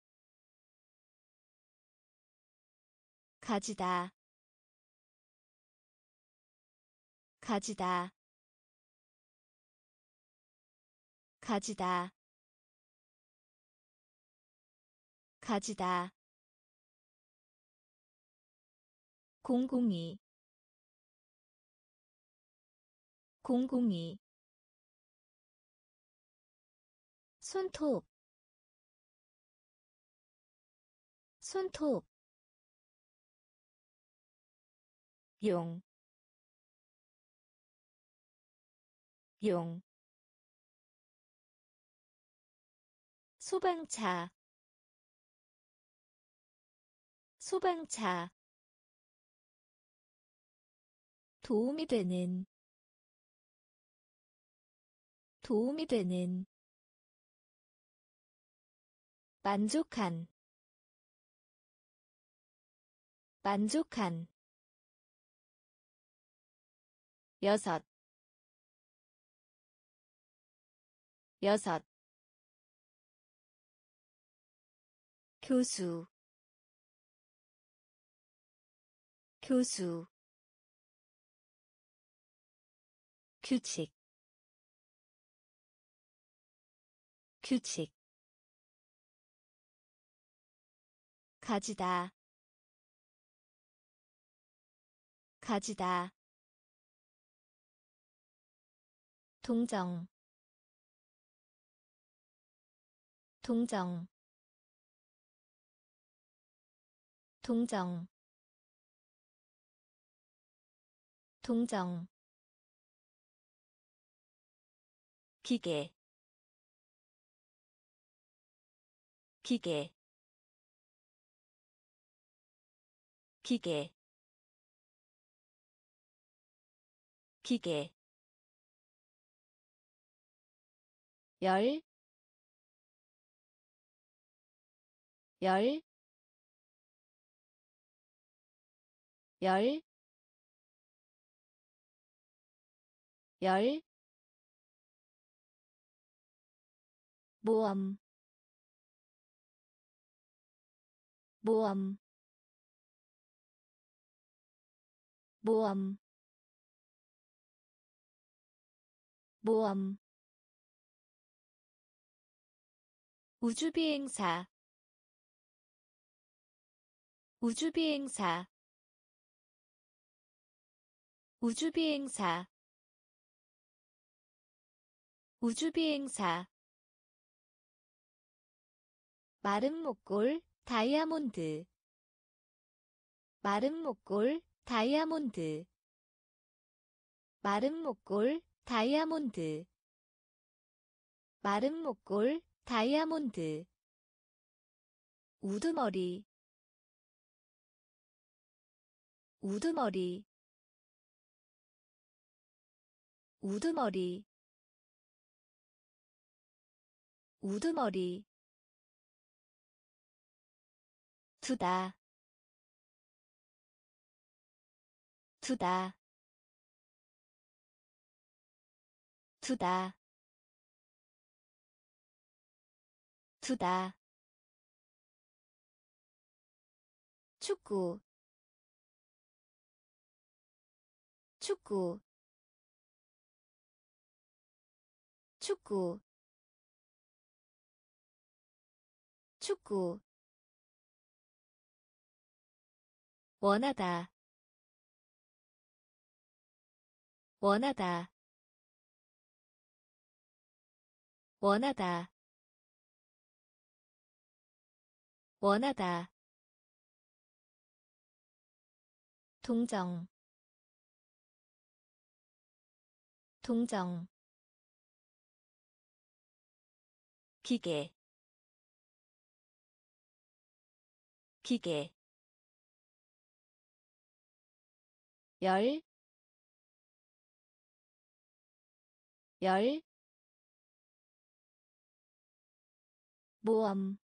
가지다. 가지다. 가지다. 가지다. 공공이. 공공이. 손톱 손톱. 용, 용, 소방차, 소방차, 도움이 되는, 도움이 되는, 만족한, 만족한. 여섯. 여섯. 교수. 교수. 규칙. 규칙. 가지다 가지다. 동정. 동정. 동정. 동정. 기계. 기계. 기계 기계 열, 열, 열, 열, 모험, 모험, 모험, 모험 우주비행사 우주비행사 우주비행사 우주비행사. 마른 목골 다이아몬드. 마른 목골 다이아몬드. 마른 목골 다이아몬드 마른 목골 다이아몬드 우두머리 우두머리 우두머리 우두머리 두다 두다 두다. 두다. 축구. 축구. 축구. 축구. 원하다. 원하다 원하다. 원하다. 동정. 동정. 기계. 기계. 열, 열, 모험,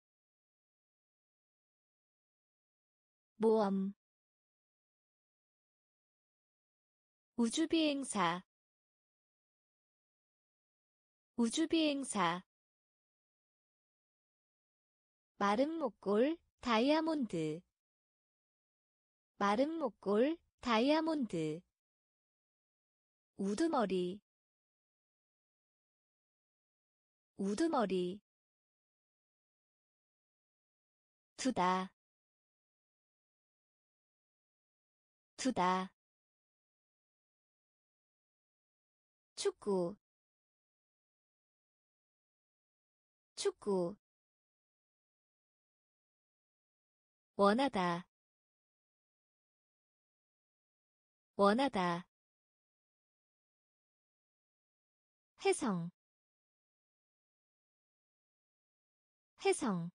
모험, 우주비행사, 우주비행사, 마른 목골, 다이아몬드, 마른 목골, 다이아몬드. 우두머리. 우두머리 두다. 두다. 축구. 축구. 원하다. 원하다. 해성. 해성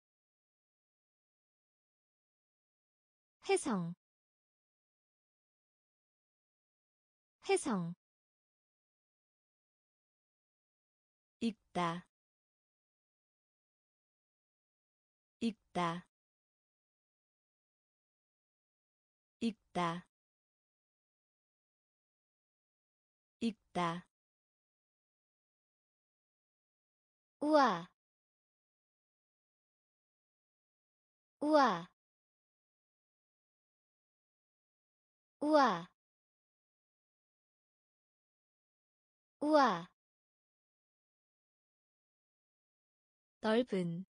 해성. 해성. 읽다. 읽다. 읽다. 읽다. 우와. 우와 우와. 우와. 넓은.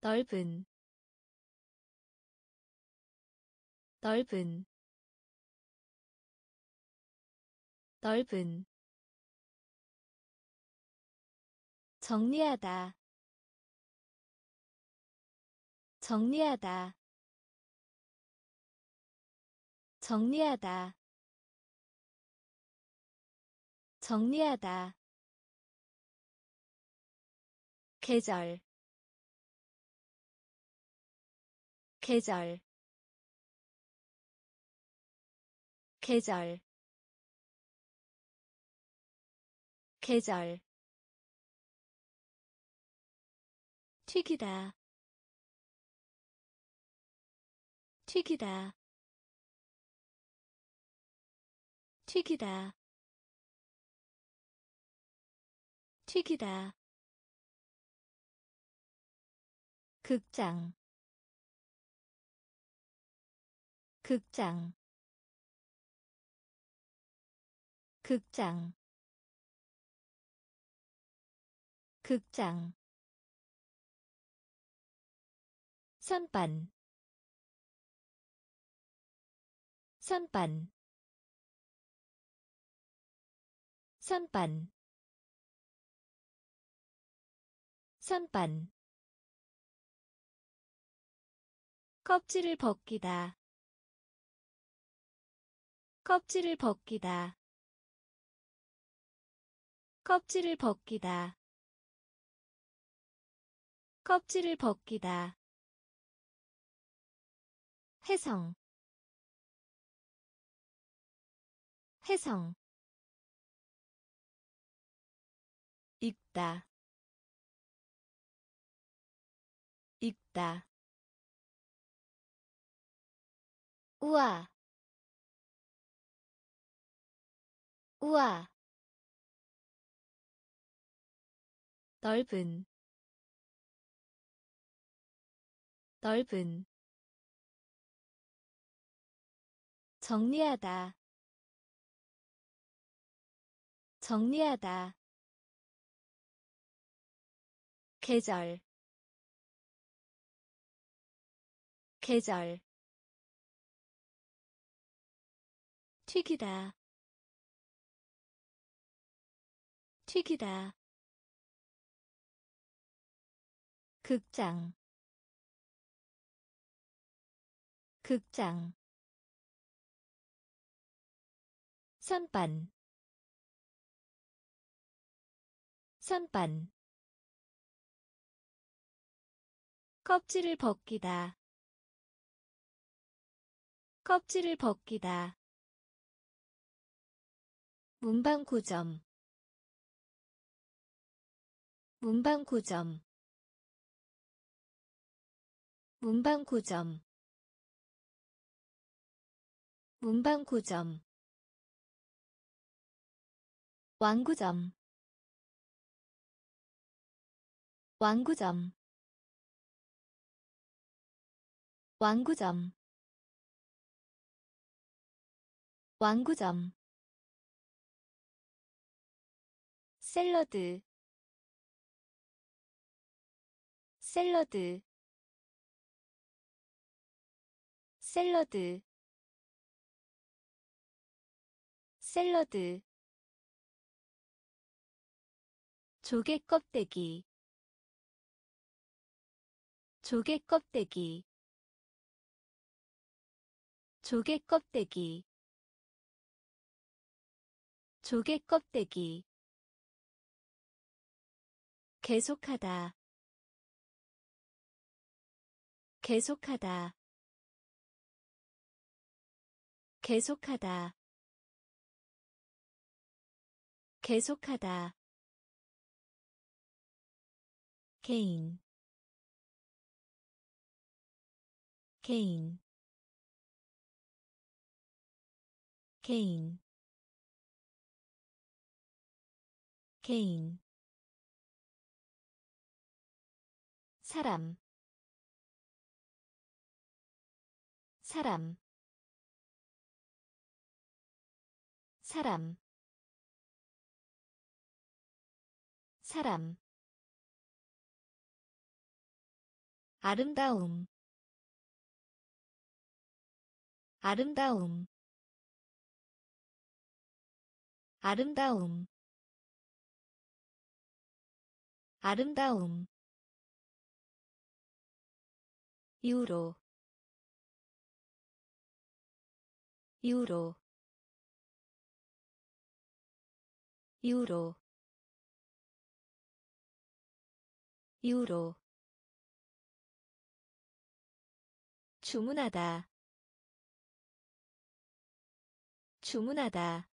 넓은. 넓은. 넓은. 정리하다. 정리하다 정리하다. 정리하다. 계절. 계절. 계절. 계절. 튀기다. 튀기다 튀기다. 튀기다. 극장. 극장. 극장. 극장. 선반. 선반 선반. 선반. 껍질을 벗기다. 껍질을 벗기다. 껍질을 벗기다. 껍질을 벗기다. 해성. 해성 읽다. 읽다. 우와. 우와. 넓은. 넓은. 정리하다. 정리하다 계절 계절. 튀기다 튀기다. 극장 극장. 선반 선반 껍질을 벗기다. 껍질을 벗기다. 문방구점. 문방구점. 문방구점. 문방구점. 왕구점. 왕구점 왕구점. 왕구점. 샐러드. 샐러드. 샐러드. 샐러드. 조개 껍데기. 조개 껍데기 조개 껍데기. 조개 껍데기. 계속하다. 계속하다. 계속하다. 계속하다. 개인. 개인 개인. 개인. 사람. 사람. 사람. 사람. 아름다움. 아름다움 아름다움. 아름다움. 유로. 유로. 유로. 유로. 주문하다. 주문하다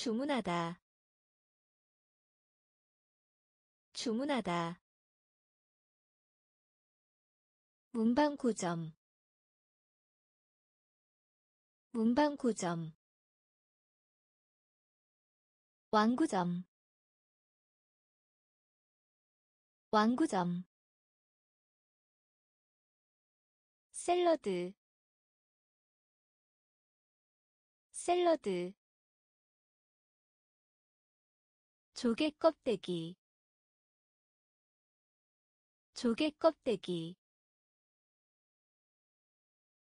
주문하다. 주문하다. 문방구점. 문방구점. 왕구점. 왕구점. 샐러드. 샐러드 조개 껍데기. 조개 껍데기.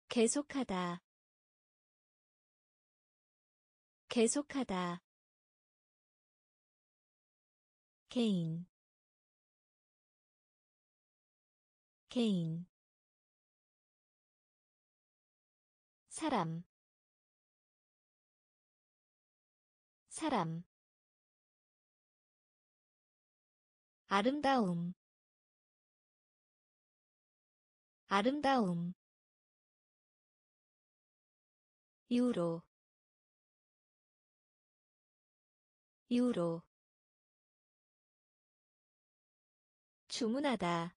계속하다. 계속하다. 개인. 개인. 사람. 사람 아름다움. 아름다움. 유로. 유로. 주문하다.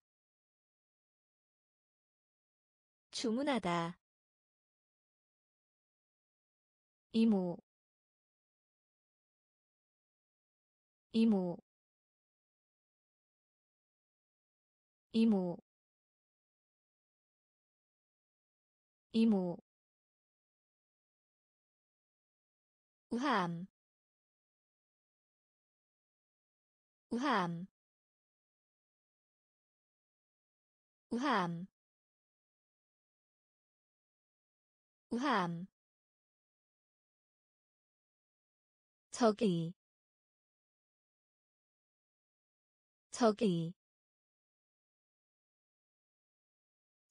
주문하다. 이모. 이모 이모. 이모. 우함. 우함. 우함. 우함. 저기 저기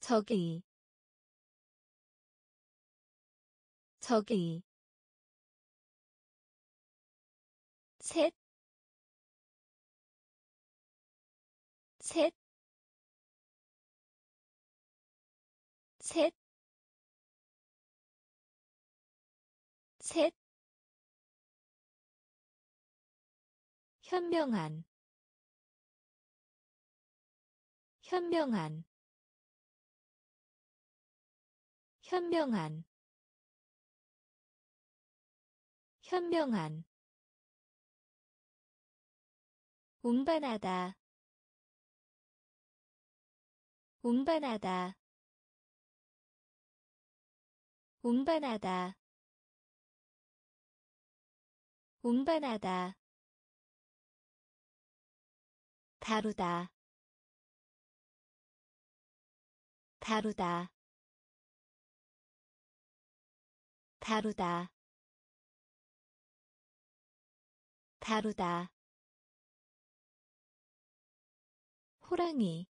저기 저기 셋, 셋, 셋, 셋, 현명한, 현명한, 현명한, 현명한 운반하다 운반하다 운반하다 운반하다 다루다 다루다 다루다. 다루다. 호랑이.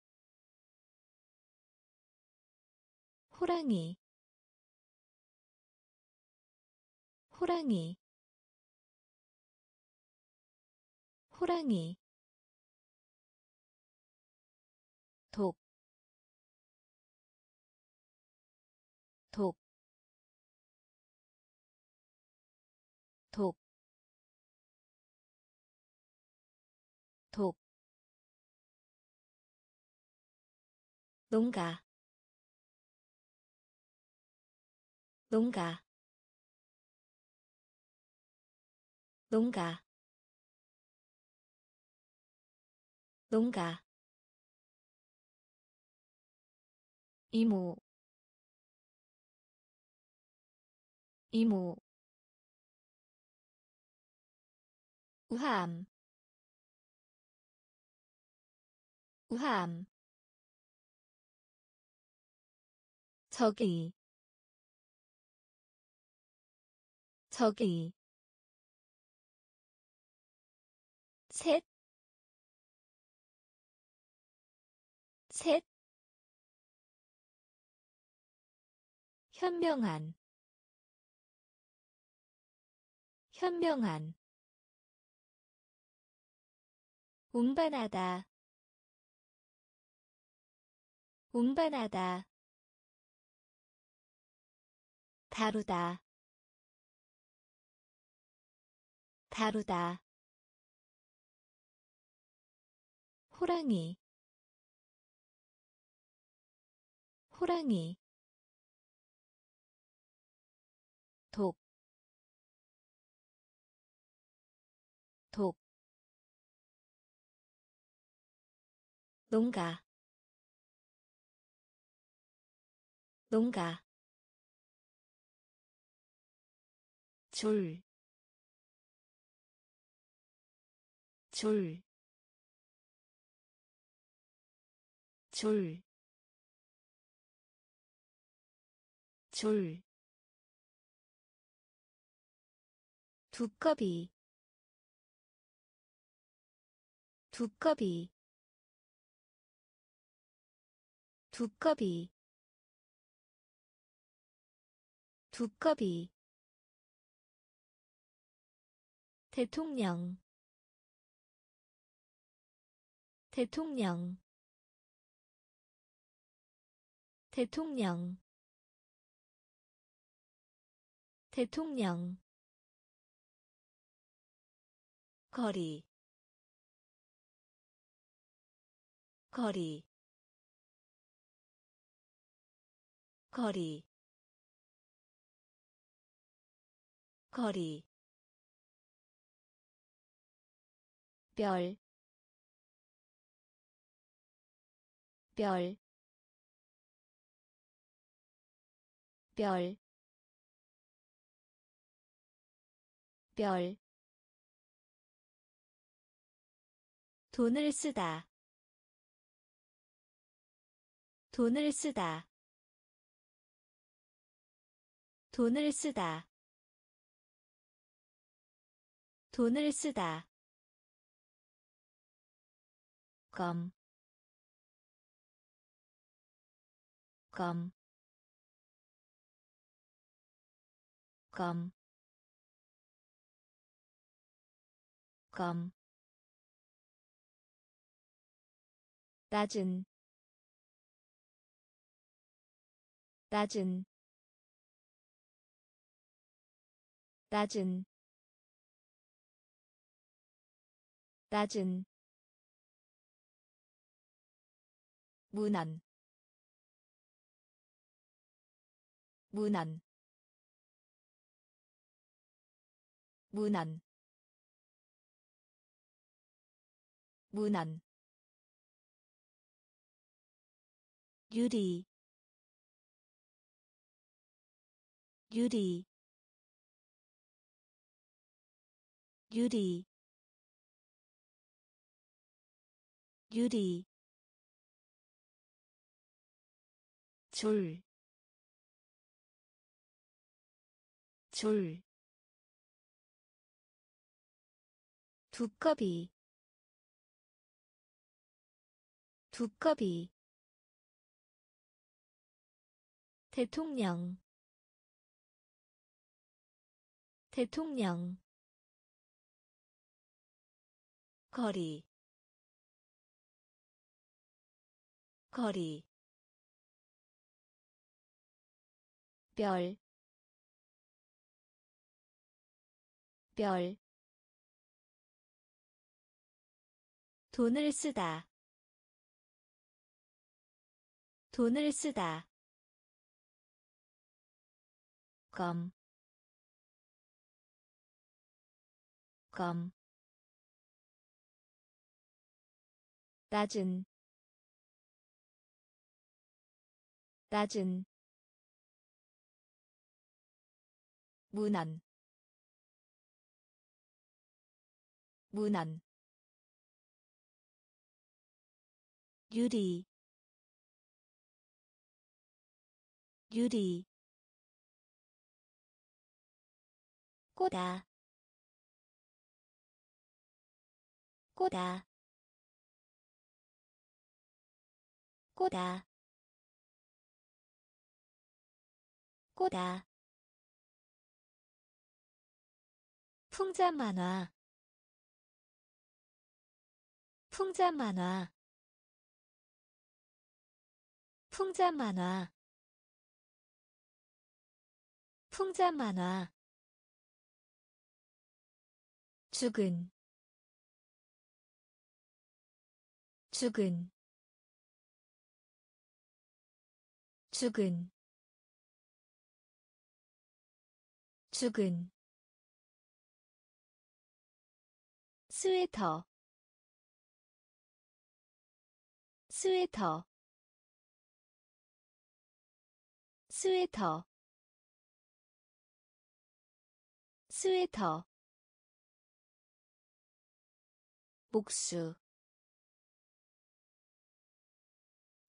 호랑이. 호랑이. 호랑이. 독, 독, 농가. 농가. 농가. 농가. 이모. 이모. 우함. 우함 저기 저기 셋, 셋, 현명한, 현명한, 운반하다, 운반하다, 다루다. 다루다. 호랑이. 호랑이. 독, 독, 농가, 농가, 줄, 줄, 줄, 줄. 두꺼비 두꺼비 두꺼비 두꺼비 대통령 대통령 대통령 대통령. 거리 거리 거리. 거리 별, 별, 별, 별, 돈을 쓰다, 돈을 쓰다, 돈을 쓰다, 돈을 쓰다. 껌, 껌, 껌, 껌. 낮은 낮은 낮은 낮은 문안 문안 문안 문안 유리 유리 유리 유리 줄, 줄, 두꺼비, 두꺼비, 대통령, 대통령, 거리, 거리, 별, 별, 돈을 쓰다, 돈을 쓰다. 껌, 껌, 낮은, 낮은, 문안 문안 유리 유리 꼬다 꼬다 꼬다 꼬다 풍자 만화. 풍자 만화. 풍자 만화. 풍자 만화. 죽은. 죽은. 죽은. 죽은 스웨터. 스웨터. 스웨터. 스웨터. 목수.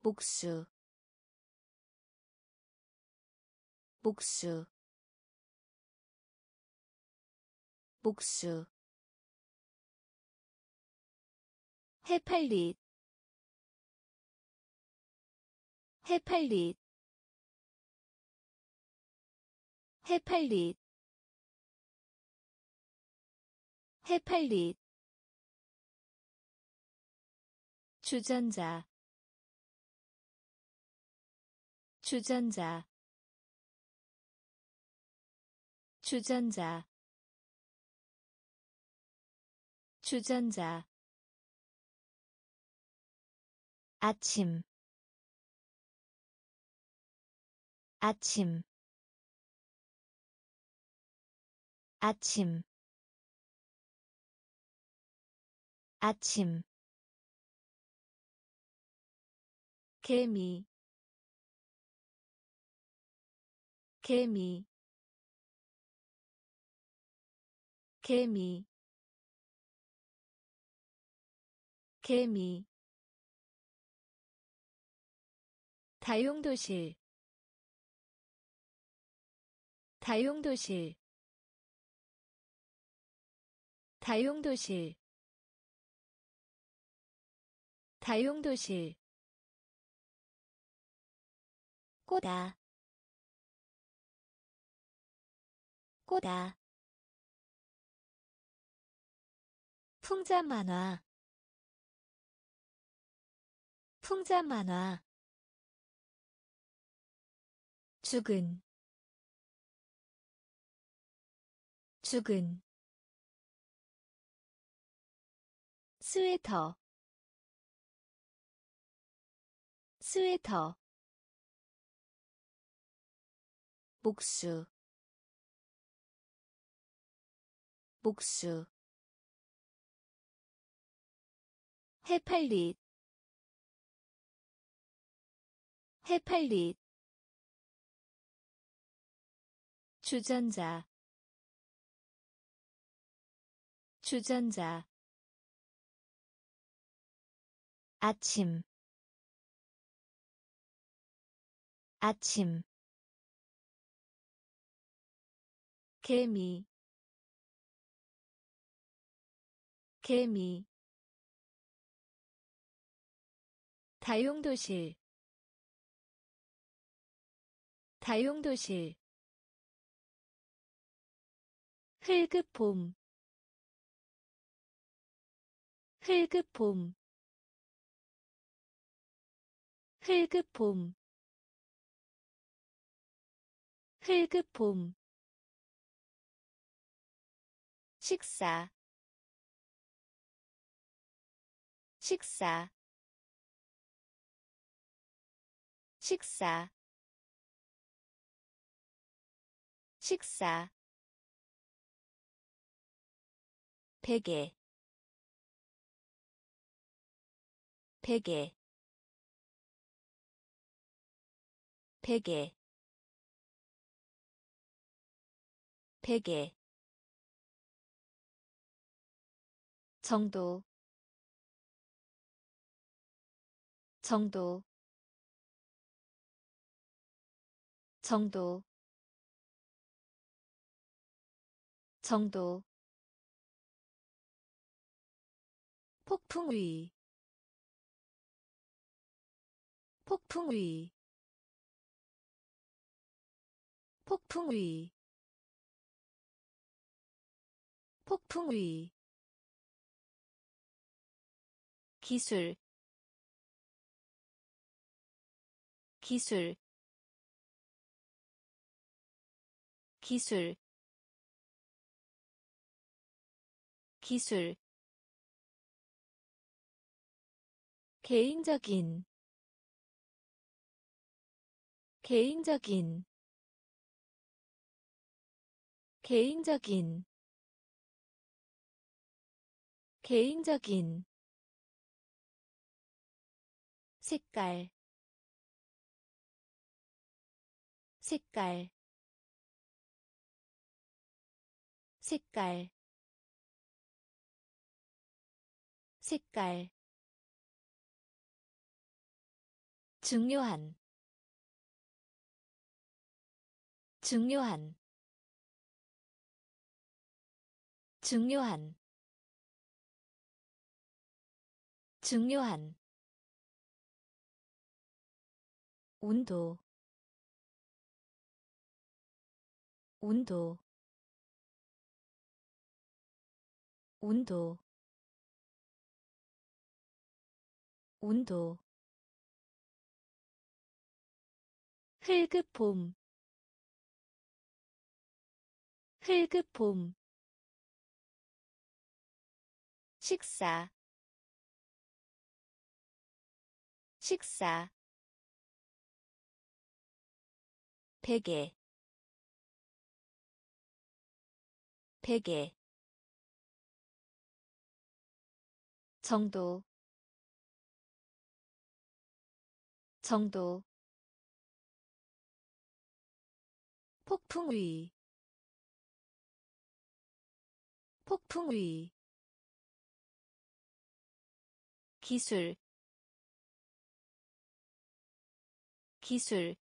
목수. 목수. 목수 해팔릿 해팔릿 해팔릿 해팔릿. 주전자 주전자 주전자 주전자 아침. 아침. 아침. 아침. 개미. 개미. 개미. 개미 다용도실. 다용도실. 다용도실. 다용도실. 꼬다. 꼬다. 풍자 만화. 풍자 만화 죽은 죽은 스웨터 스웨터 목수 목수 해팔릿 해팔릿 주전자 주전자 아침 아침 개미 개미 다용도실 다용도실 흙급봄 흙급봄 흙급봄 흙급봄 식사. 식사. 식사. 식사 베개 베개 베개 베개. 정도 정도 정도 정도 폭풍위 폭풍위 폭풍위 폭풍위. 기술 기술 기술 기술 개인적인 개인적인 개인적인 개인적인 색깔 색깔 색깔 색깔 중요한 중요한 중요한 중요한. 온도 온도 온도. 온도 흙급봄 흙급봄 식사. 식사. 베개. 베개. 정도. 정도 폭풍위 폭풍위 기술 기술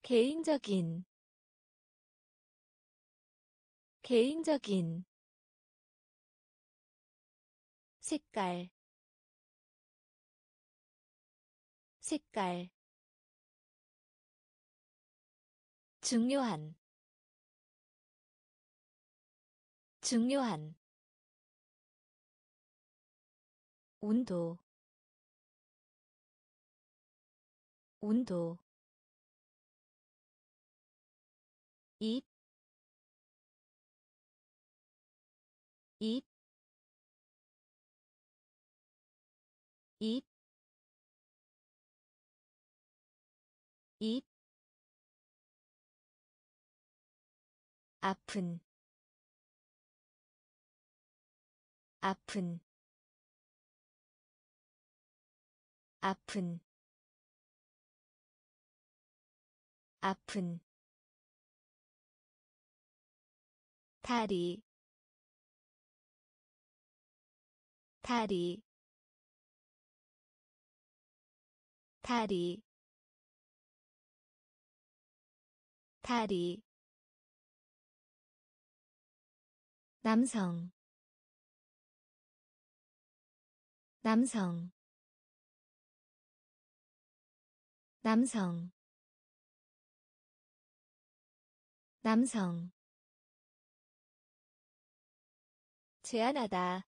개인적인 개인적인 색깔 색깔 중요한 중요한 온도 온도 입, 입, 입, 입, 아픈, 아픈, 아픈, 아픈. 다리 다리 다리 다리 남성. 남성. 남성. 남성. 제안하다.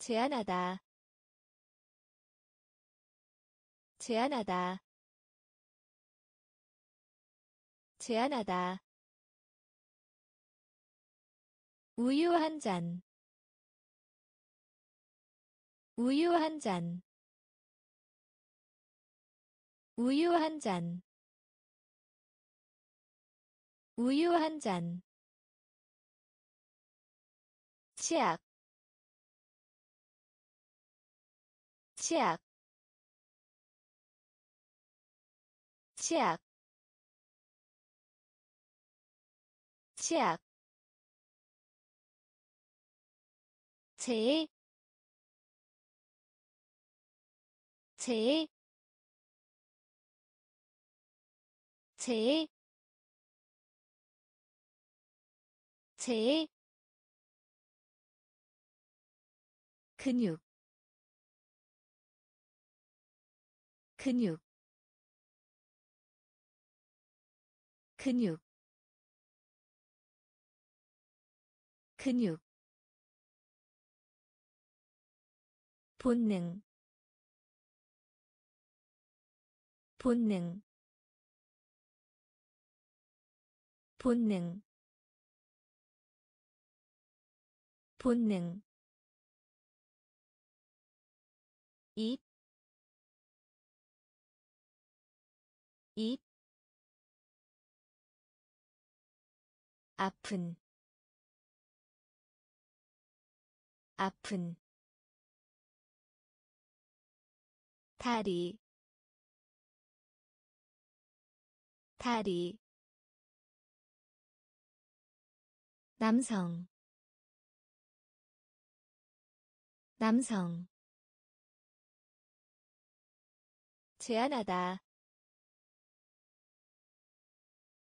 제안하다. 제안하다. 제안하다 우유 한 잔, 우유 한 잔, 우유 한 잔, 우유 한 잔. 치약. 치약. 치약. 치약 제, 제, 제, 제, 근육 근육 근육 근육 본능 본능 본능 본능. 입, 입, 아픈, 아픈, 다리, 다리 남성 남성 제안하다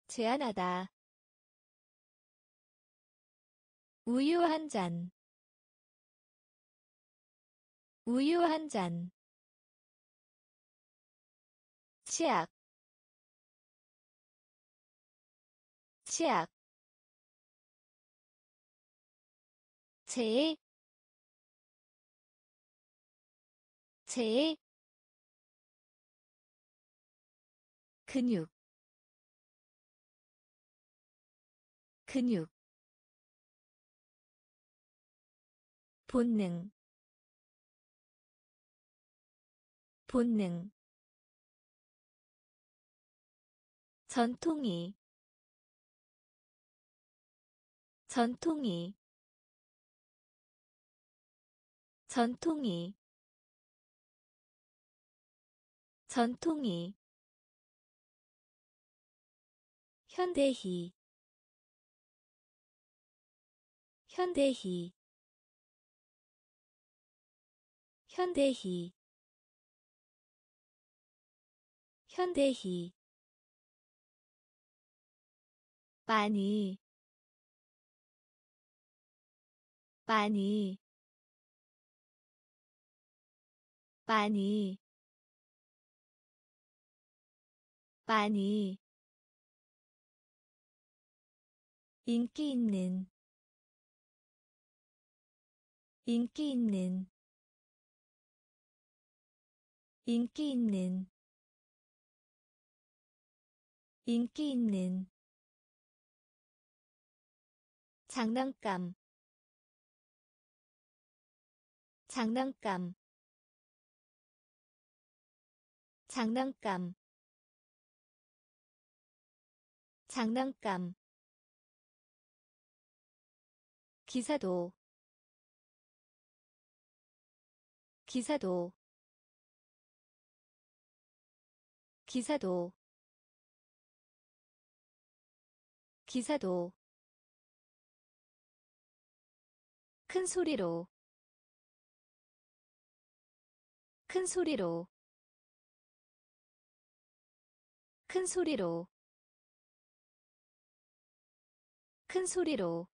제안하다 우유 한 잔, 우유 한 잔, 치약, 치약, 제, 제, 근육, 근육, 본능 본능 전통이 전통이 전통이 전통이. 현대희 현대희. 현대희. 현대희 많이 많이 많이 많이. 인기 있는 인기 있는 인기 있는 인기 있는 장난감. 장난감. 장난감. 장난감. 기사도. 기사도. 기사도. 기사도 큰 소리로. 큰 소리로. 큰 소리로. 큰 소리로.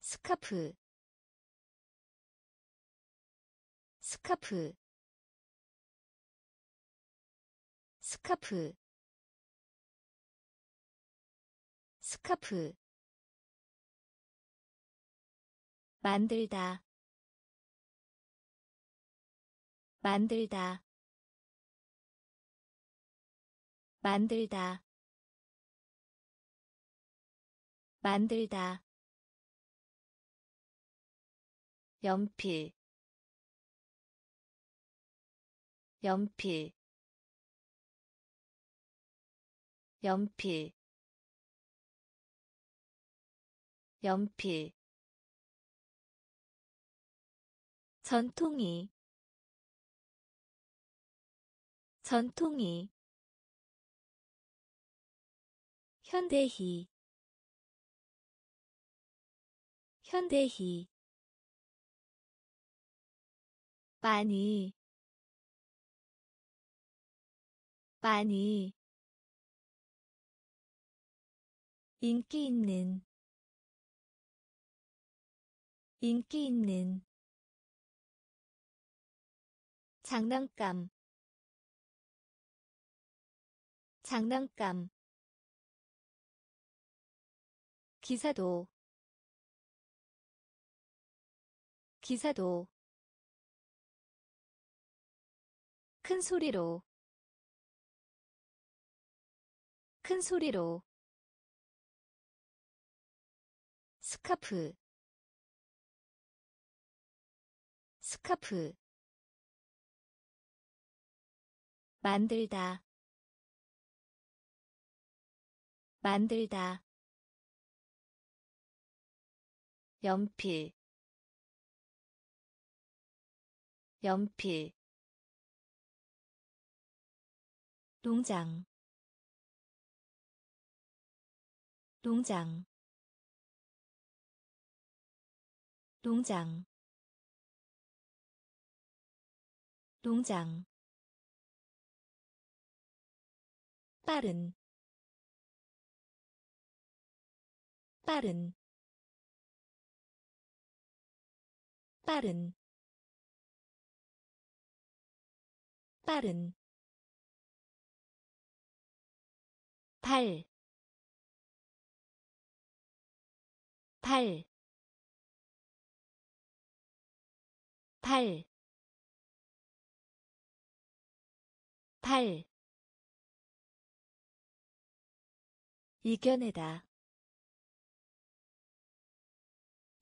스카프. 스카프. 스카프. 스카프 만들다. 만들다. 만들다. 만들다. 연필. 연필. 연필. 연필 전통이 전통이 현대희 현대희 많이 많이 인기 있는 인기 있는 장난감. 장난감. 기사도. 기사도. 큰 소리로. 큰 소리로. 스카프. 스카프 만들다. 만들다. 연필. 연필. 농장. 농장. 농장. 농장 빠른 빠른 빠른 빠른 발, 발, 발, 발. 이겨내다,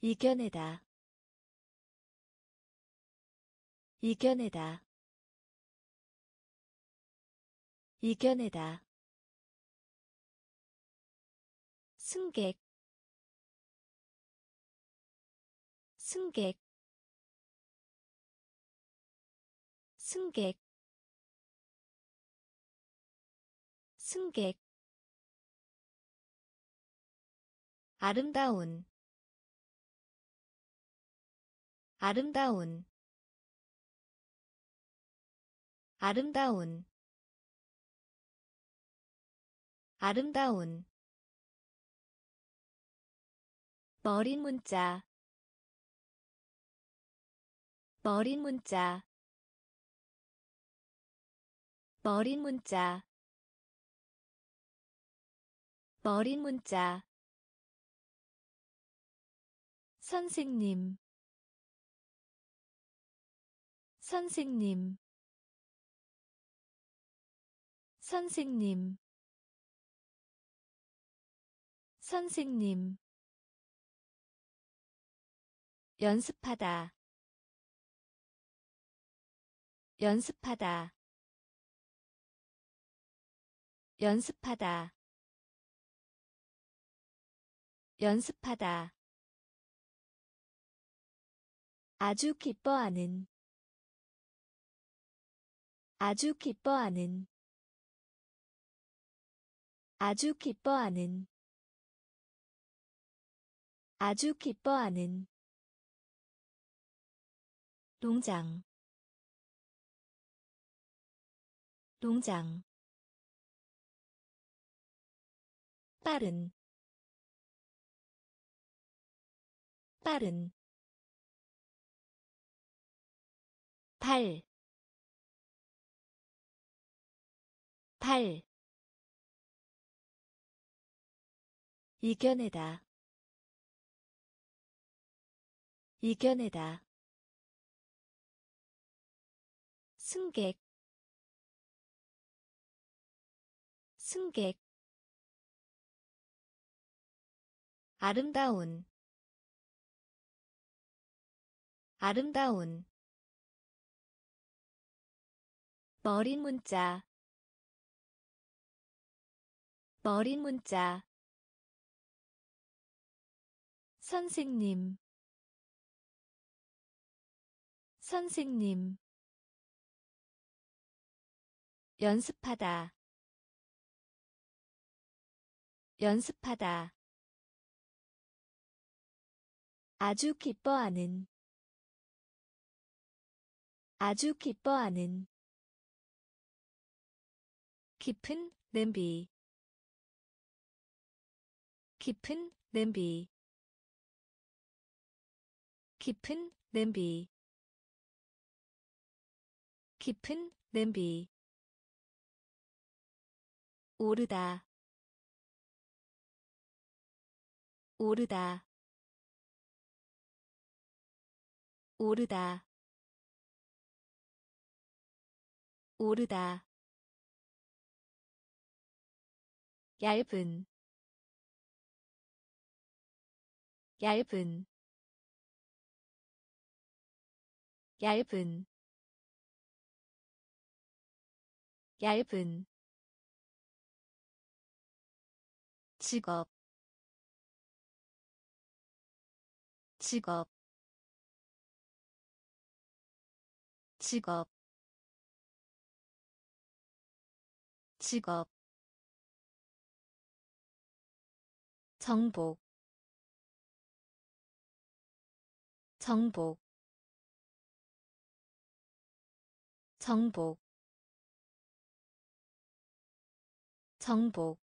이겨내다, 이겨내다, 이겨내다. 승객. 승객. 승객. 승객 아름다운 아름다운 아름다운 아름다운. 머린 문자 머린 문자 머린 문자 머린 문자 선생님. 선생님. 선생님. 선생님. 연습하다. 연습하다. 연습하다. 연습하다 아주 기뻐하는 아주 기뻐하는 아주 기뻐하는 아주 기뻐하는 농장 농장. 빠른 빠른 발, 발, 이겨내다, 이겨내다. 승객. 승객. 아름다운. 아름다운 머린 문자. 머린 문자. 선생님. 선생님. 연습하다. 연습하다. 아주 기뻐하는. 아주 기뻐하는 깊은 냄비. 깊은 냄비. 깊은 냄비. 깊은 냄비. 오르다. 오르다. 오르다. 오르다 얇은 얇은 얇은 얇은. 직업 직업. 직업. 직업 정복 정복 정복 정복.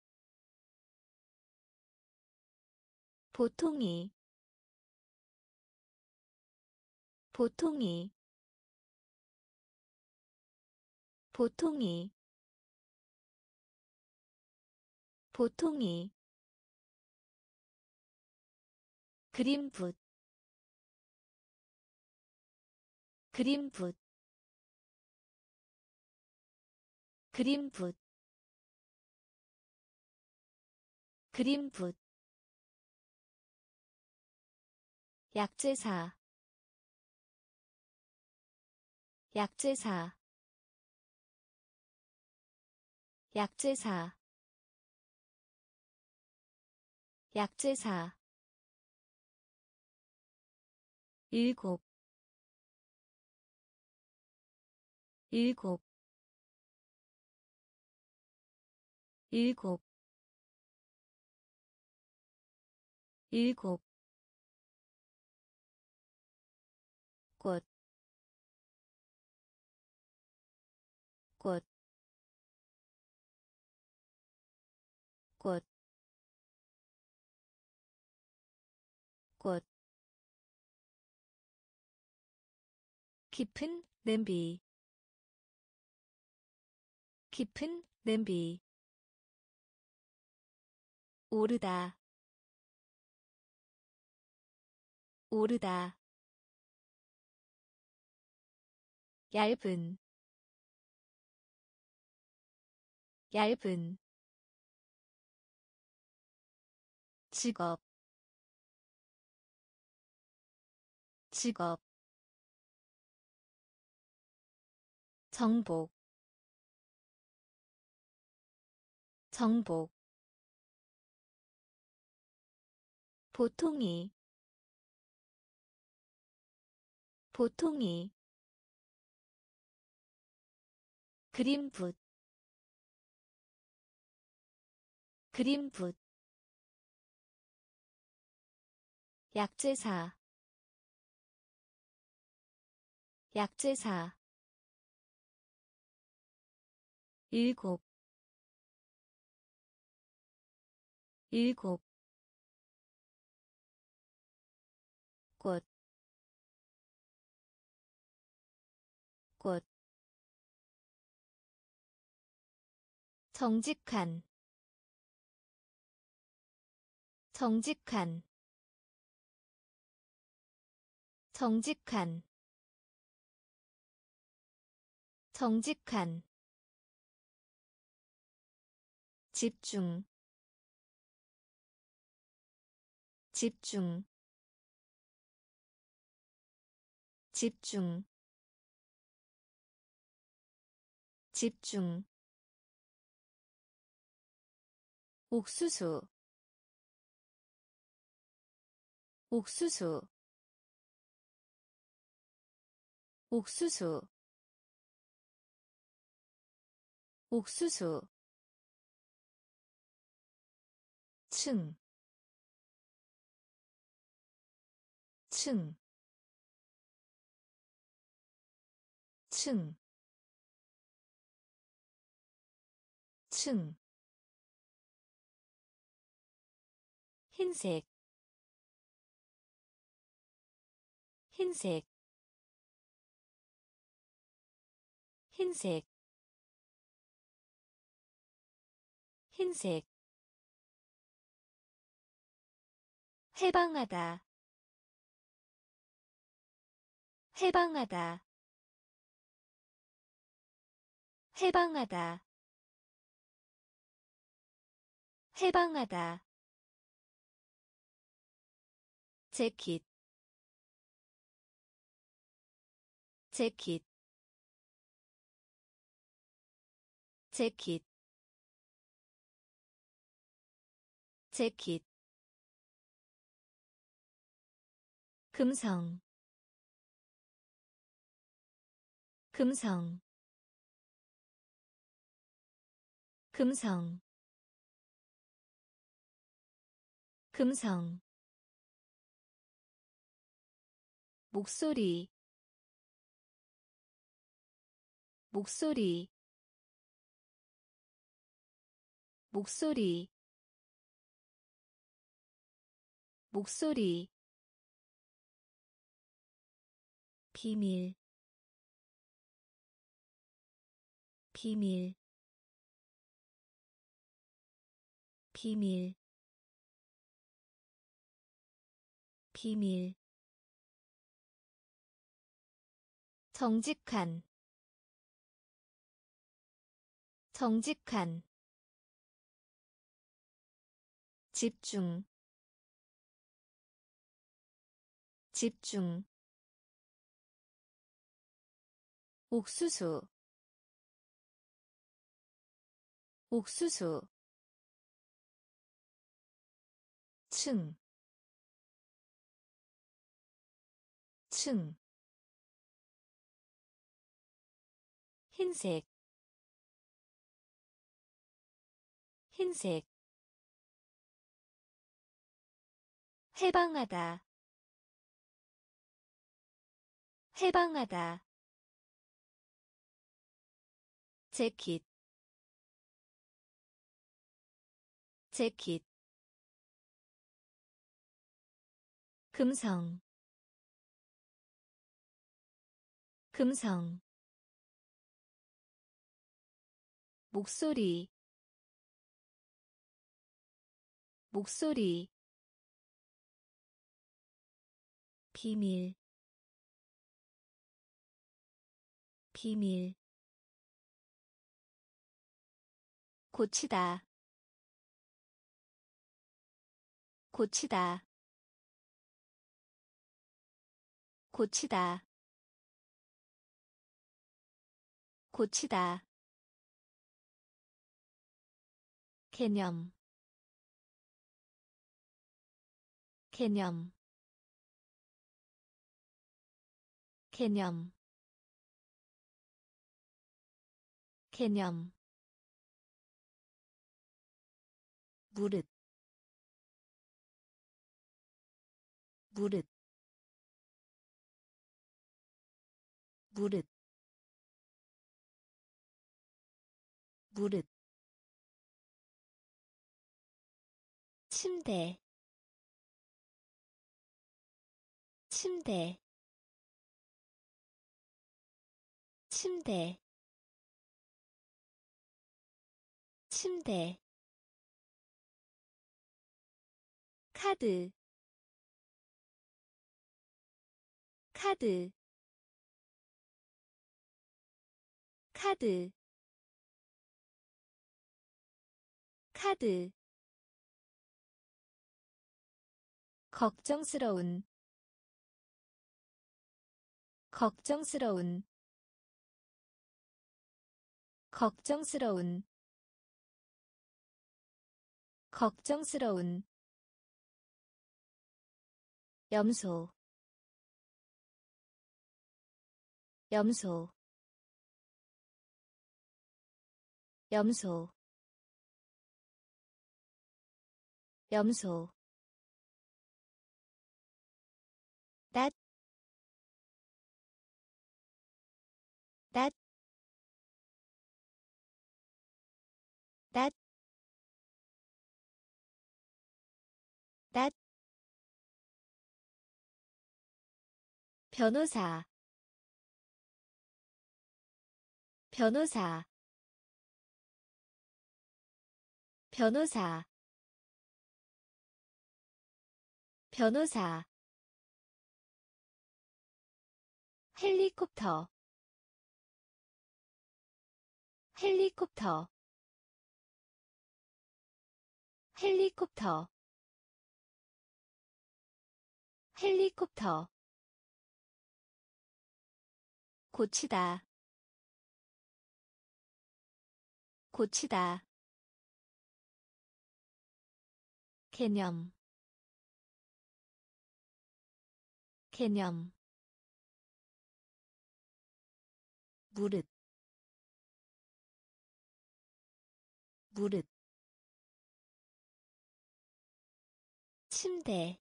보통이 보통이 보통이 보통이 그림붓. 그림붓. 그림붓. 그림붓. 약제사. 약제사. 약제사. 약제사 일곱 일곱 일곱 일곱 깊은 냄비, 깊은 냄비, 오르다, 오르다. 얇은. 얇은. 직업. 직업 정복 정복 보통이 보통이 그림붓 그림붓 약제사 약제사 일곱 일곱 꽃, 꽃, 정직한 정직한 정직한 정직한 집중. 집중. 집중. 집중. 옥수수. 옥수수. 옥수수. 옥수수 층, 층, 층, 층. 흰색. 흰색. 흰색. 흰색 해방하다. 해방하다. 해방하다. 해방하다. 재킷. 재킷. 재킷. 재킷 금성 금성 금성 금성. 목소리 목소리 목소리 목소리 비밀 비밀 비밀 비밀. 정직한 정직한. 집중 집중 옥수수 옥수수 층, 층, 흰색, 흰색, 해방하다, 해방하다, 재킷, 재킷, 금성 금성 목소리 목소리 비밀 비밀 고치다. 고치다. 고치다. 고치다. 개념. 개념. 개념. 개념 무릇 무릇 무릇 무릇. 침대 침대 침대 침대 카드. 카드. 카드. 카드. 걱정스러운. 걱정스러운. 걱정스러운. 걱정스러운 염소. 염소. 염소. 염소 변호사, 변호사, 변호사. 변호사. 헬리콥터. 헬리콥터. 헬리콥터. 헬리콥터 고치다. 고치다. 개념. 개념. 무릇. 무릇. 침대.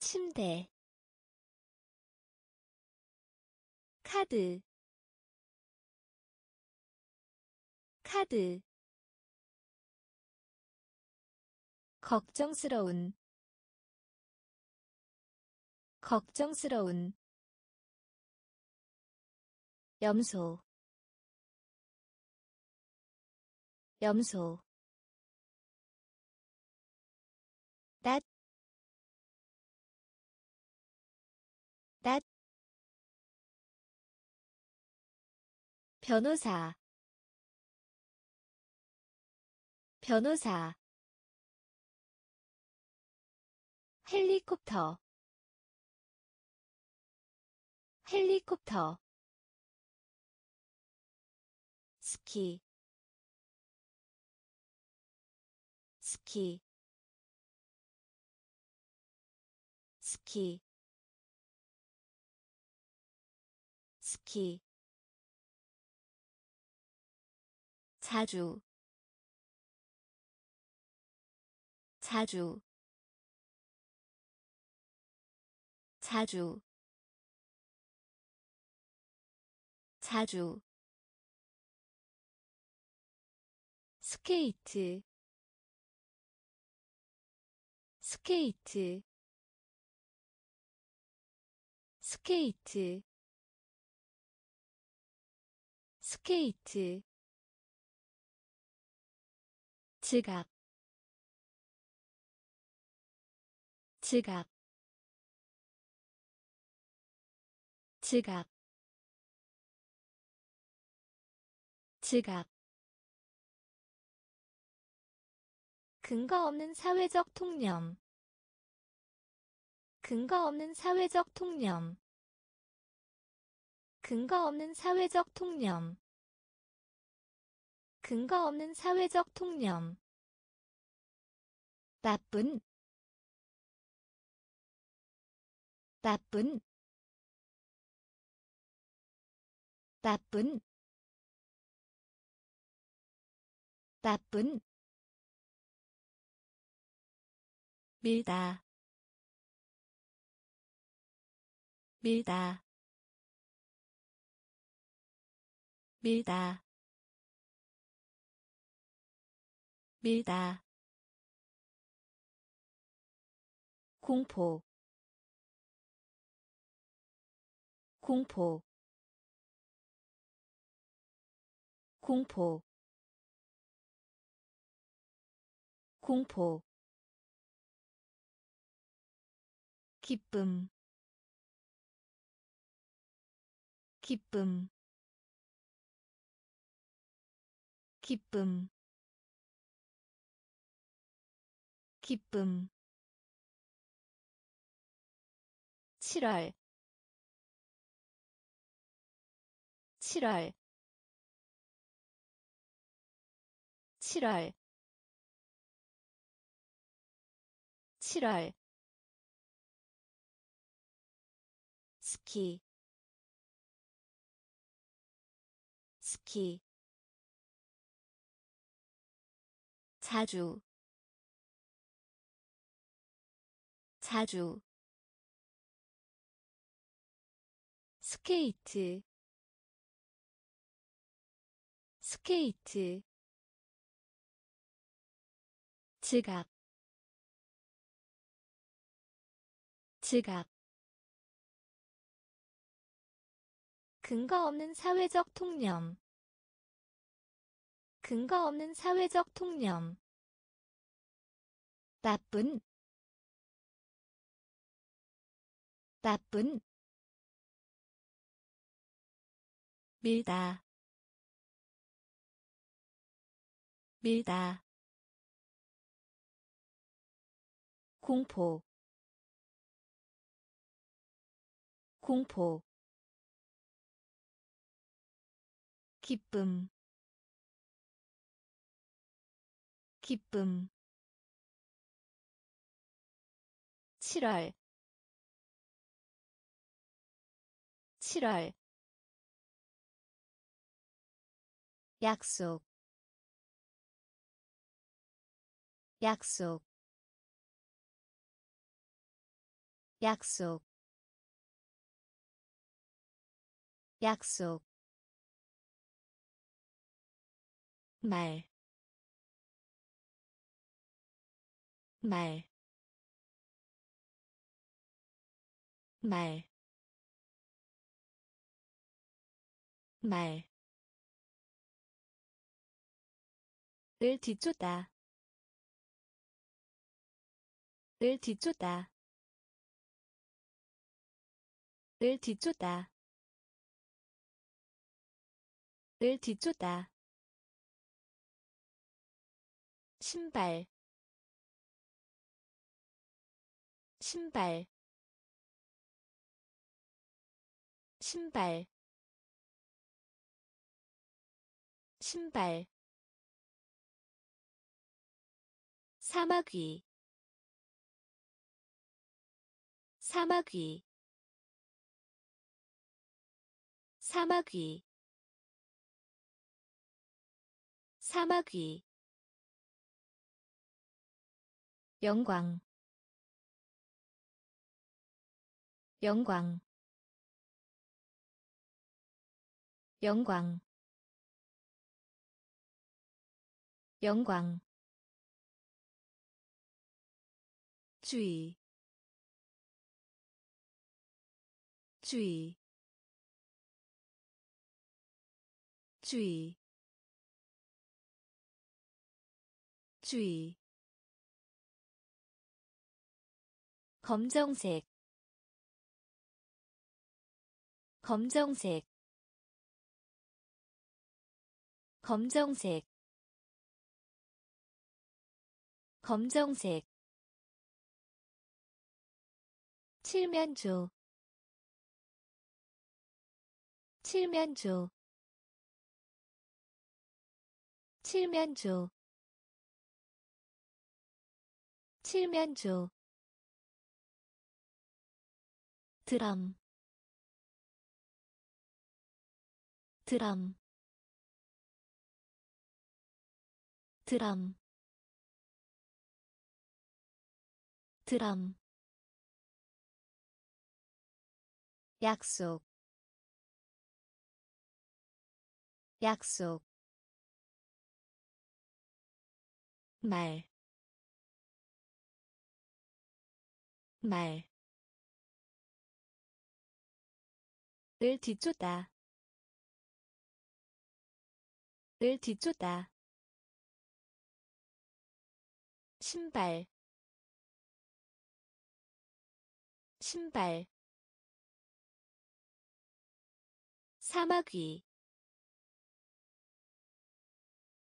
침대 카드. 카드. 걱정스러운. 걱정스러운. 염소. 염소 변호사, 변호사, 헬리콥터, 헬리콥터, 스키, 스키. 스키. 스키 자주 자주 자주 자주. 스케이트 스케이트 스케이트 스케이트 지갑 지갑 지갑 지갑. 근거 없는 사회적 통념 근거 없는 사회적 통념 근거 없는 사회적 통념 근거 없는 사회적 통념. 나쁜. 나쁜. 나쁜. 나쁜. 밀다. 밀다. 밀다 밀다. 공포. 공포. 공포. 공포. 기쁨. 기쁨. 기쁨 기쁨. 7월. 7월. 7월. 7월. 스키. 스키. 자주 자주. 스케이트. 스케이트. 지갑. 지갑. 근거 없는 사회적 통념. 근거 없는 사회적 통념. 나쁜 나쁜 밀다 밀다. 공포 공포. 기쁨 기쁨. 7월 7월 약속 약속 약속 약속. 말, 말, 말, 말. 을 뒤쫓다. 을 뒤쫓다. 을 뒤쫓다. 을 뒤쫓다. 신발. 신발. 신발 신발. 사마귀. 사마귀. 사마귀. 사마귀. 영광. 영광. 영광 영광 주의 주의 주의 주의. 검정색 검정색 검정색 검정색. 칠면조. 칠면조. 칠면조. 칠면조. 드럼. 드럼. 드럼 드럼. 약속. 약속. 말, 말, 을 뒤쫓다, 을 뒤쫓다, 신발, 신발, 사마귀.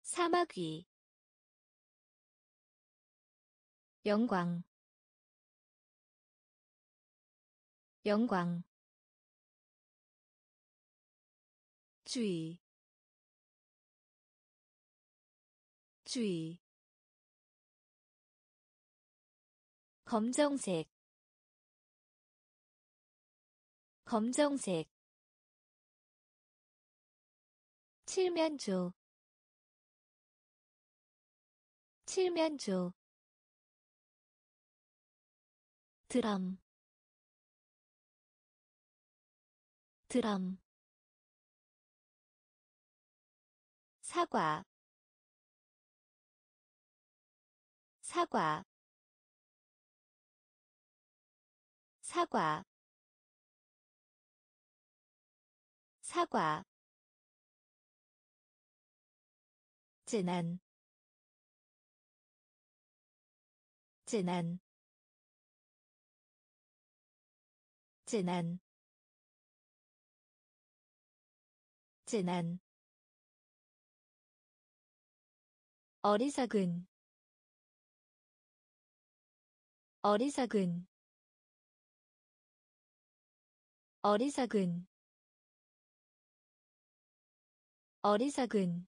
사마귀. 영광. 영광. 주의. 주의. 검정색 검정색. 칠면조. 칠면조. 드럼. 드럼. 사과. 사과. 사과 사과 진한 진한 진한 진한 어리석은 어리석은 어리석은 어리석은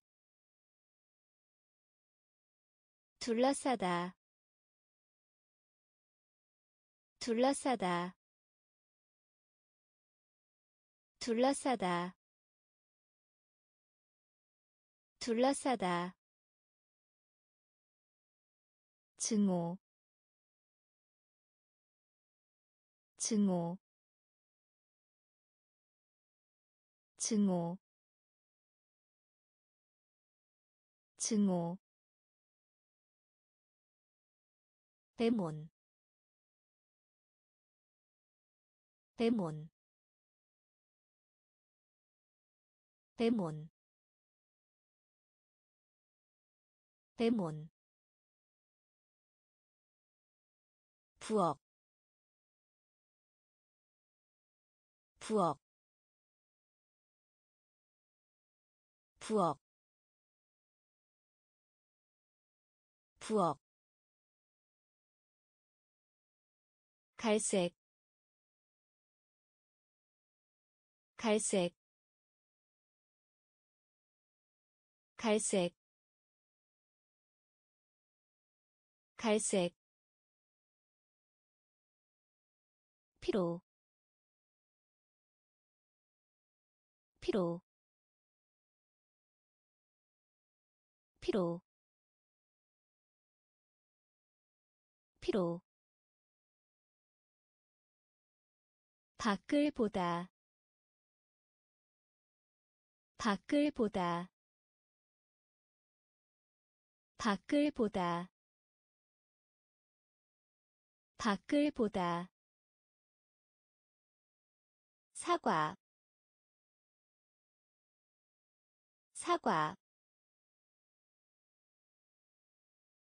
둘러싸다 둘러싸다 둘러싸다 둘러싸다. 증오 증오 증오 증오. 대몬. 대몬. 대몬. 대몬. 부엌. 부엌. 부엌 부엌 갈색 갈색 갈색 갈색. 피로 피로 피로 피로 밖을 보다 밖을 보다 밖을 보다 밖을 보다. 사과 사과.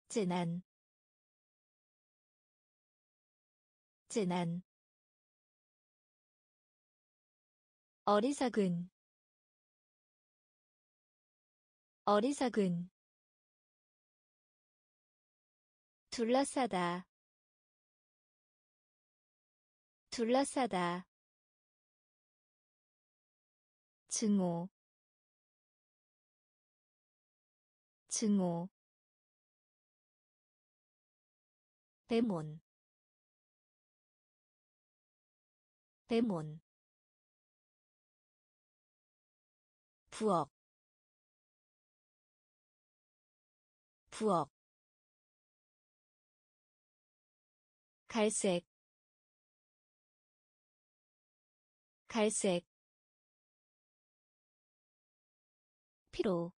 진한 진한 어리석은 어리석은 둘러싸다 둘러싸다 증오 증오 대몬 대몬 부엌. 부엌. 갈색. 갈색. 피로.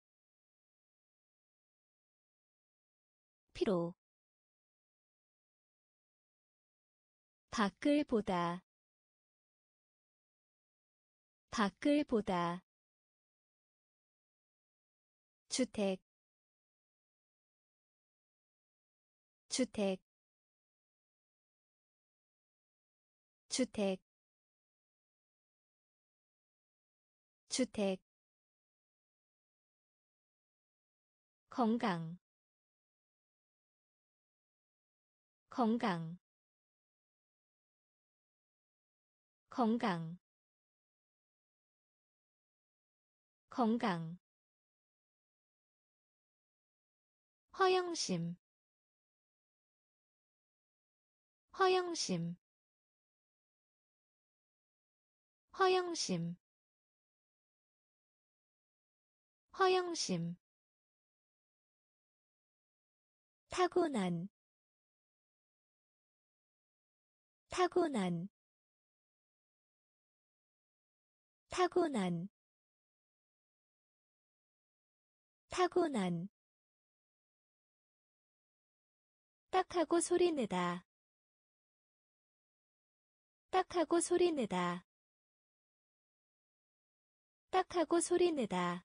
피로. 밖을 보다 밖을 보다. 주택. 주택. 주택. 주택. 건강. 건강. 건강 건강 허영심 허영심 허영심 허영심. 타고난 타고난 타고난 타고난. 딱하고 소리내다. 딱하고 소리내다. 딱하고 소리내다.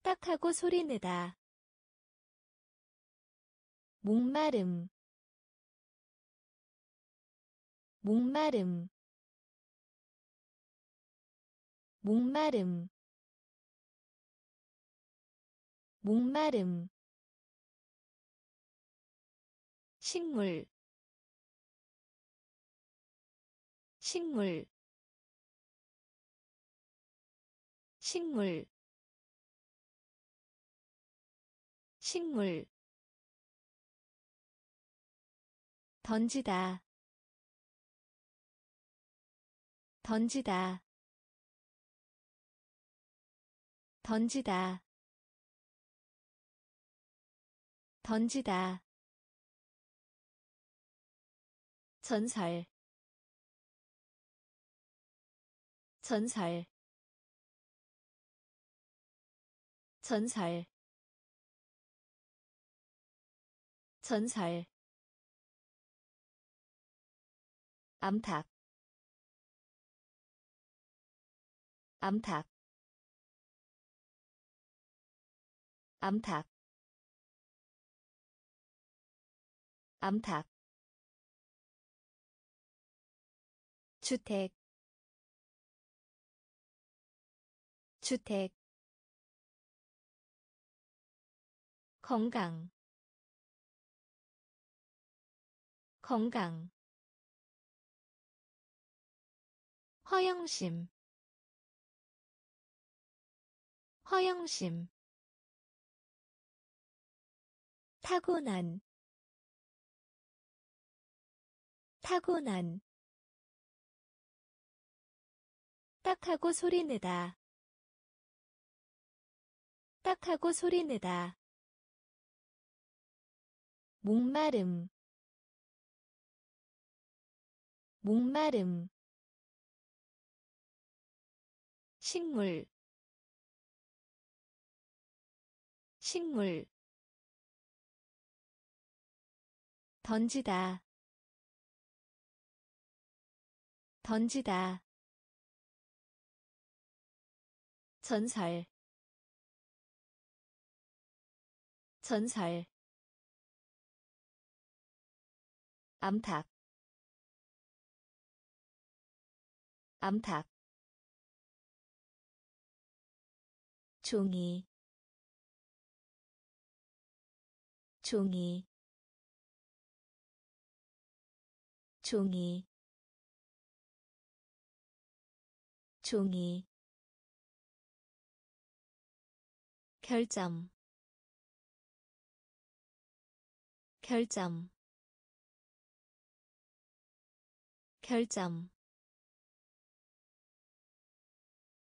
딱하고 소리내다. 목마름. 목마름. 목마름 목마름 식물 식물 식물 식물. 던지다 던지다 던지다 던지다. 전설. 전설. 전설. 전설. 암탉. 암탉. 암탉 암탉 주택 주택 건강 건강 허영심 허영심 타고난 타고난. 딱하고 소리내다. 딱하고 소리내다. 목마름. 목마름. 식물. 식물. 던지다 던지다. 전설. 전설. 암탉. 암탉. 종이. 종이. 종이 종이. 결점. 결점. 결점.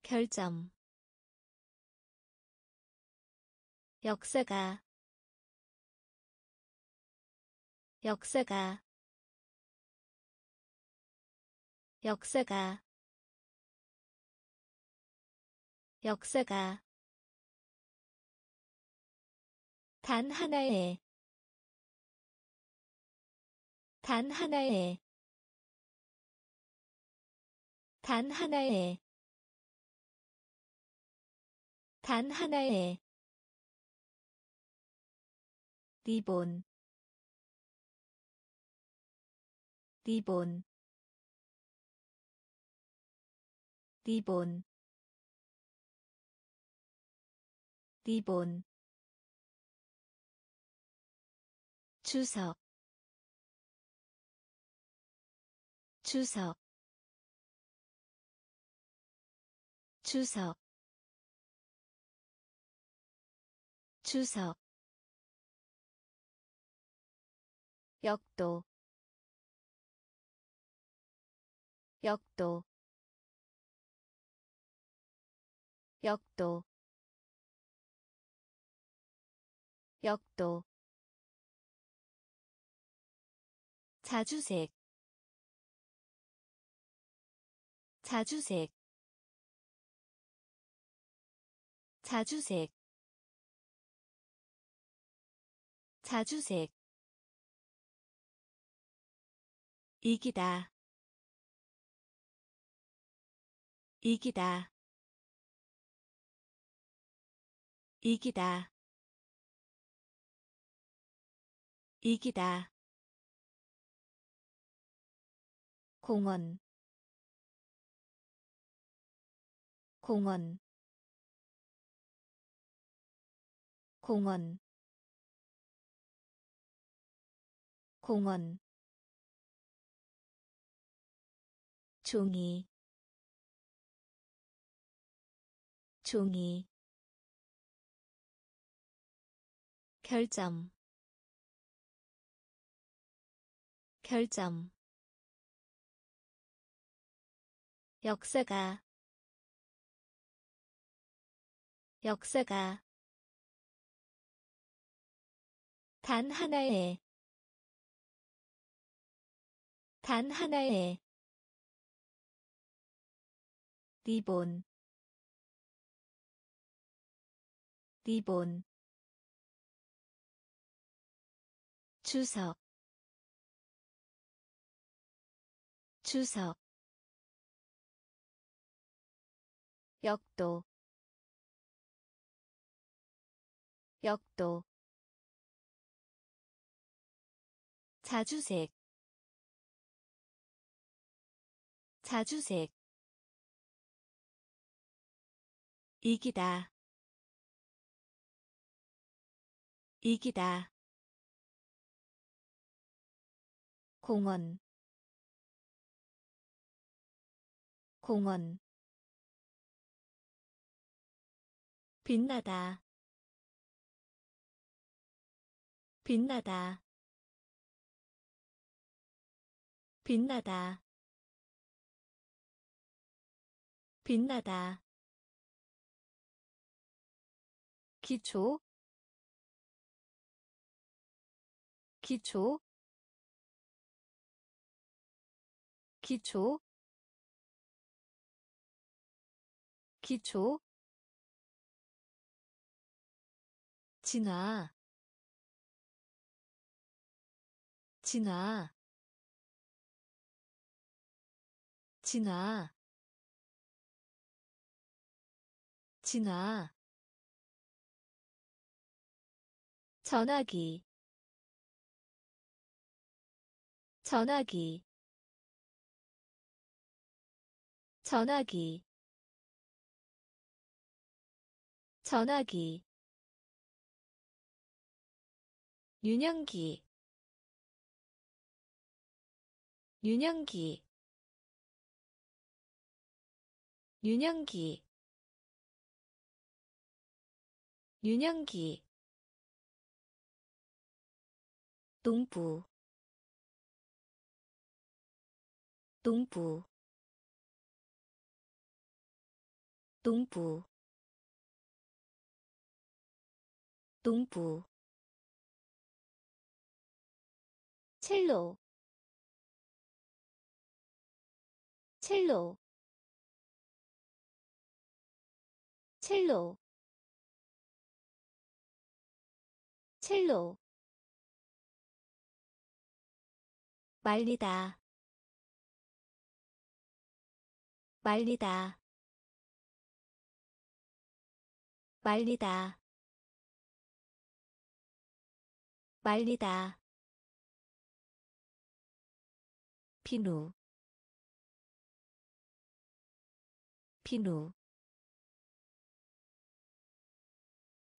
결점. 역사가. 역사가. 역사가 역사가 단 하나의 단 하나의 단 하나의 단 하나의 리본 리본 리본 리본. 추석. 추석. 추석. 추석. 역도. 역도. 역도 역도. 자주색. 자주색. 자주색. 자주색. 이기다. 이기다. 이기다 이기다. 공원 공원 공원 공원 종이. 종이. 결점 결점. 역사가. 역사가. 단 하나의. 단 하나의. 리본. 리본. 주석 주석 역도 역도 자주색 자주색 이기다 이기다 공원 공원. 빛나다. 빛나다. 빛나다. 빛나다. 기초. 기초. 기초 기초 진화 진화 진화 진화. 전화기 전화기. 전화기 전화기 유년기 유년기 유년기 유년기 농부 농부 농부 농부. 첼로. 첼로. 첼로. 첼로. 말리다. 말리다. 말리다 말리다. 비누. 비누.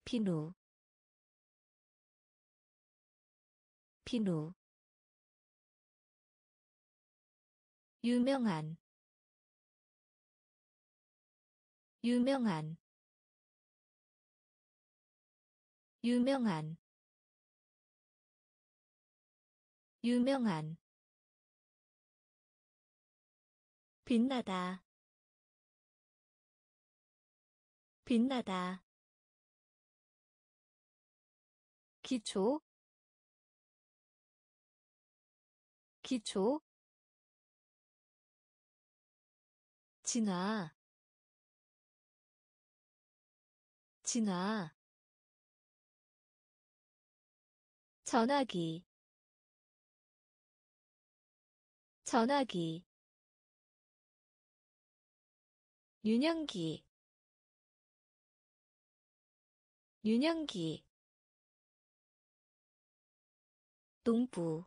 비누. 비누. 유명한. 유명한. 유명한 유명한 빛나다 빛나다 기초 기초 진화 진화 전화기 전화기 유년기 유년기 농부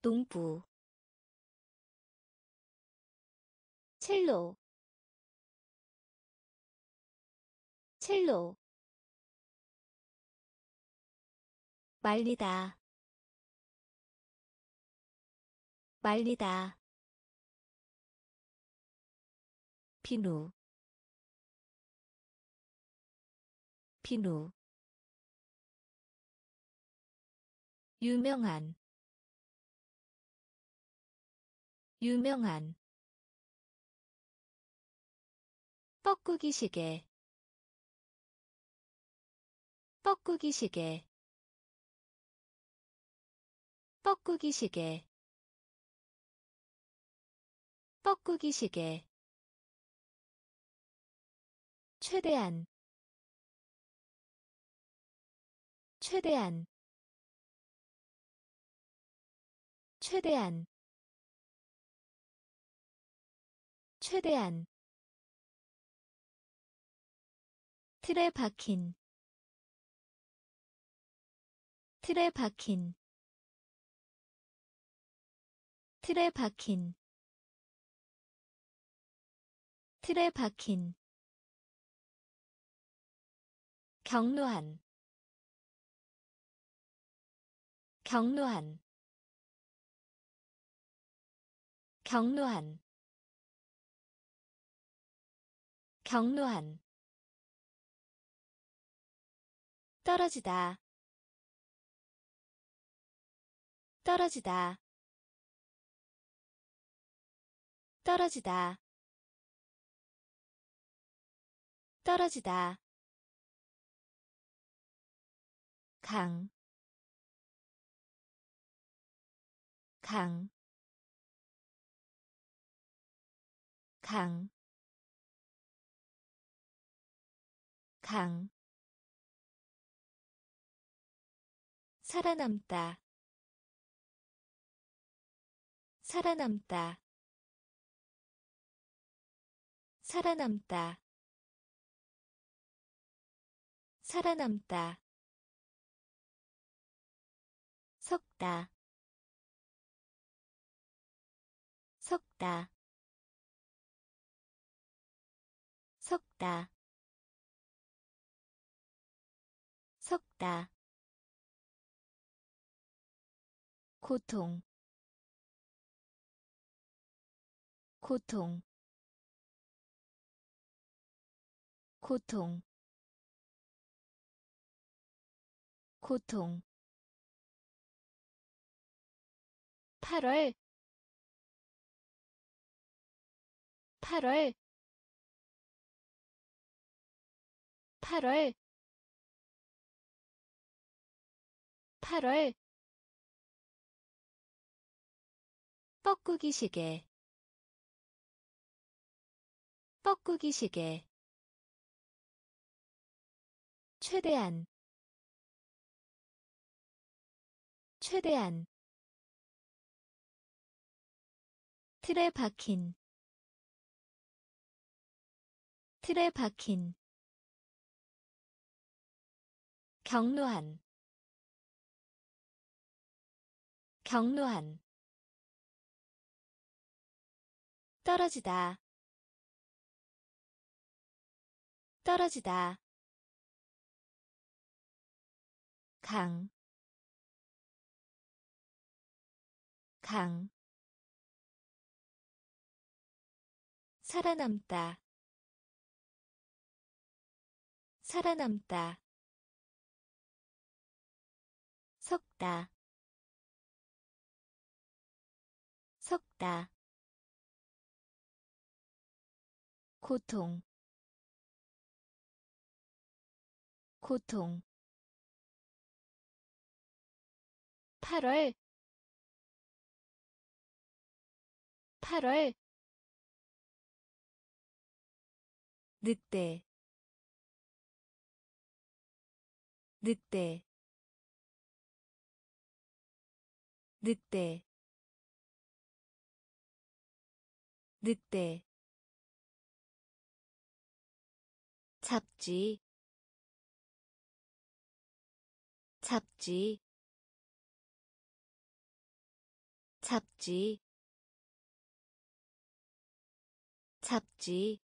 농부 첼로 첼로 말리다 말리다. 비누. 비누. 유명한. 유명한. 뻐꾸기 시계 뻐꾸기 시계 뻐꾸기 시계 뻐꾸기 시계 최대한 최대한 최대한 최대한. 틀에 박힌 틀에 박힌 틀에 박힌 틀에 박힌 경로한 경로한 경로한 경로한. 떨어지다 떨어지다 떨어지다 떨어지다. 강, 강, 강, 강, 살아남다, 살아남다, 살아남다, 살아남다. 섞다. 섞다. 섞다. 섞다. 고통. 고통. 고통 고통. 8월. 8월. 8월. 8월. 뻐꾸기 시계. 뻐꾸기 시계. 최대한 최대한. 틀에 박힌. 틀에 박힌. 경로한. 경로한. 떨어지다. 떨어지다. 강, 강, 살아남다. 살아남다. 섞다. 섞다. 고통. 고통. 8월 8월 늑대 늑대 늑대 늑대. 잡지 잡지 잡지 잡지.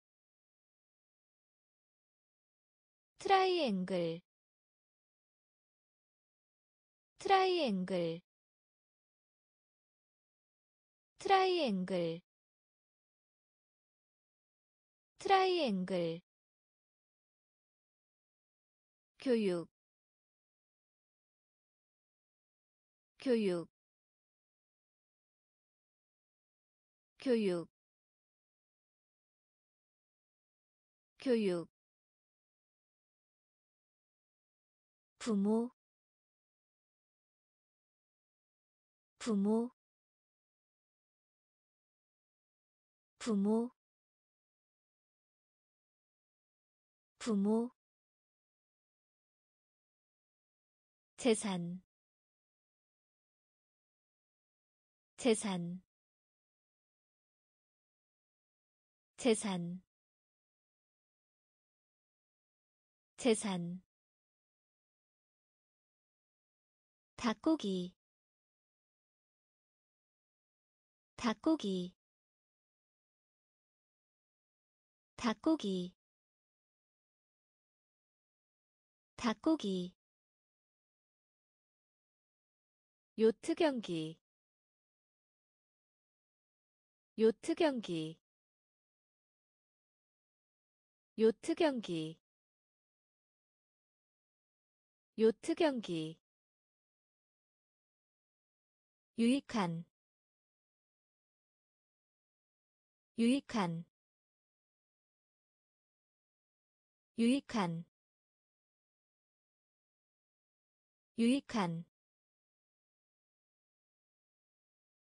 트라이앵글. 트라이앵글. 트라이앵글. 트라이앵글. 교육. 교육. 교육 교육 부모 부모 부모 부모. 재산 재산. 재산 재산 닭고기 닭고기 닭고기 닭고기 요트 경기 요트 경기 요트 경기 요트 경기. 유익한. 유익한. 유익한. 유익한.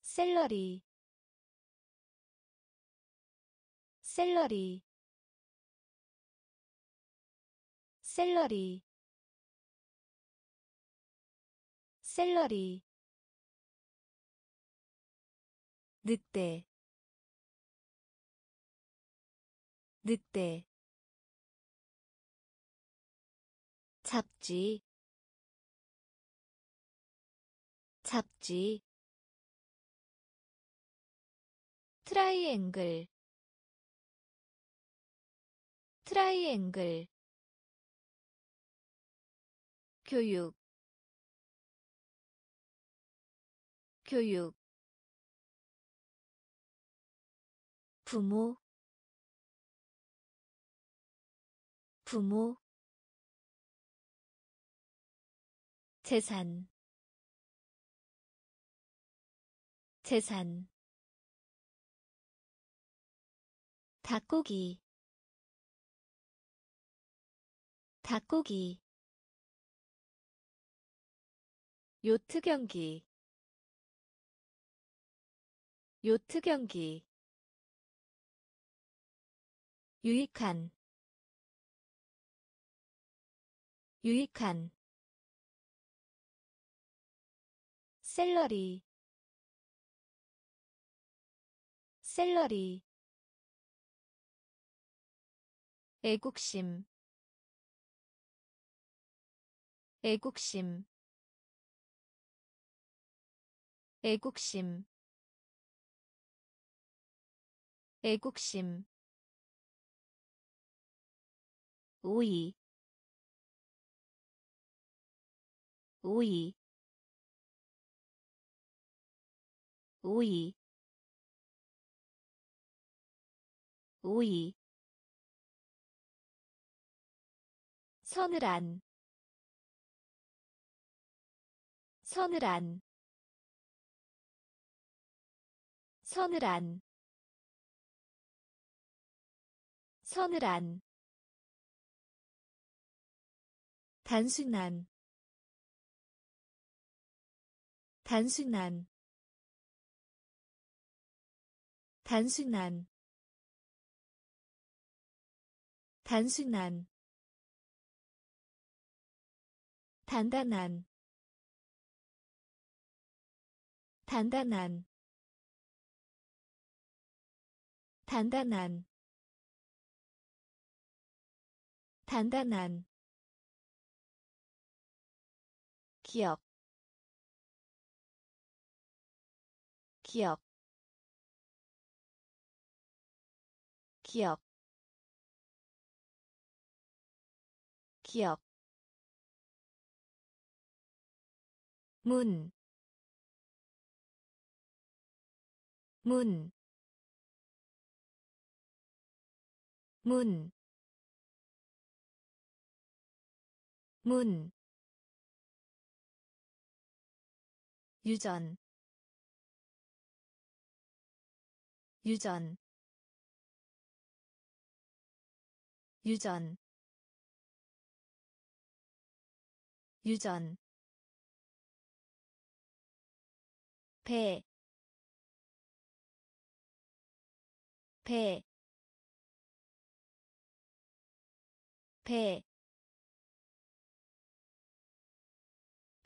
샐러리. 샐러리. 샐러리 샐러리 늑대 늑대 잡지 잡지 트라이앵글 트라이앵글 교육 교육 부모 부모 재산 재산 닭고기 닭고기 요트 경기 요트 경기. 유익한. 유익한. 샐러리. 샐러리. 애국심. 애국심. 애국심 애국심 오이 오이 오이 오이 서늘한 서늘한 서늘한 서늘한 단순한 단순한 단순한 단순한 단단한 단단한 단단한 단단한 기억 기억 기억 기억. 문, 문, 문, 문, 유전, 유전, 유전. 유전. 배, 배, 배,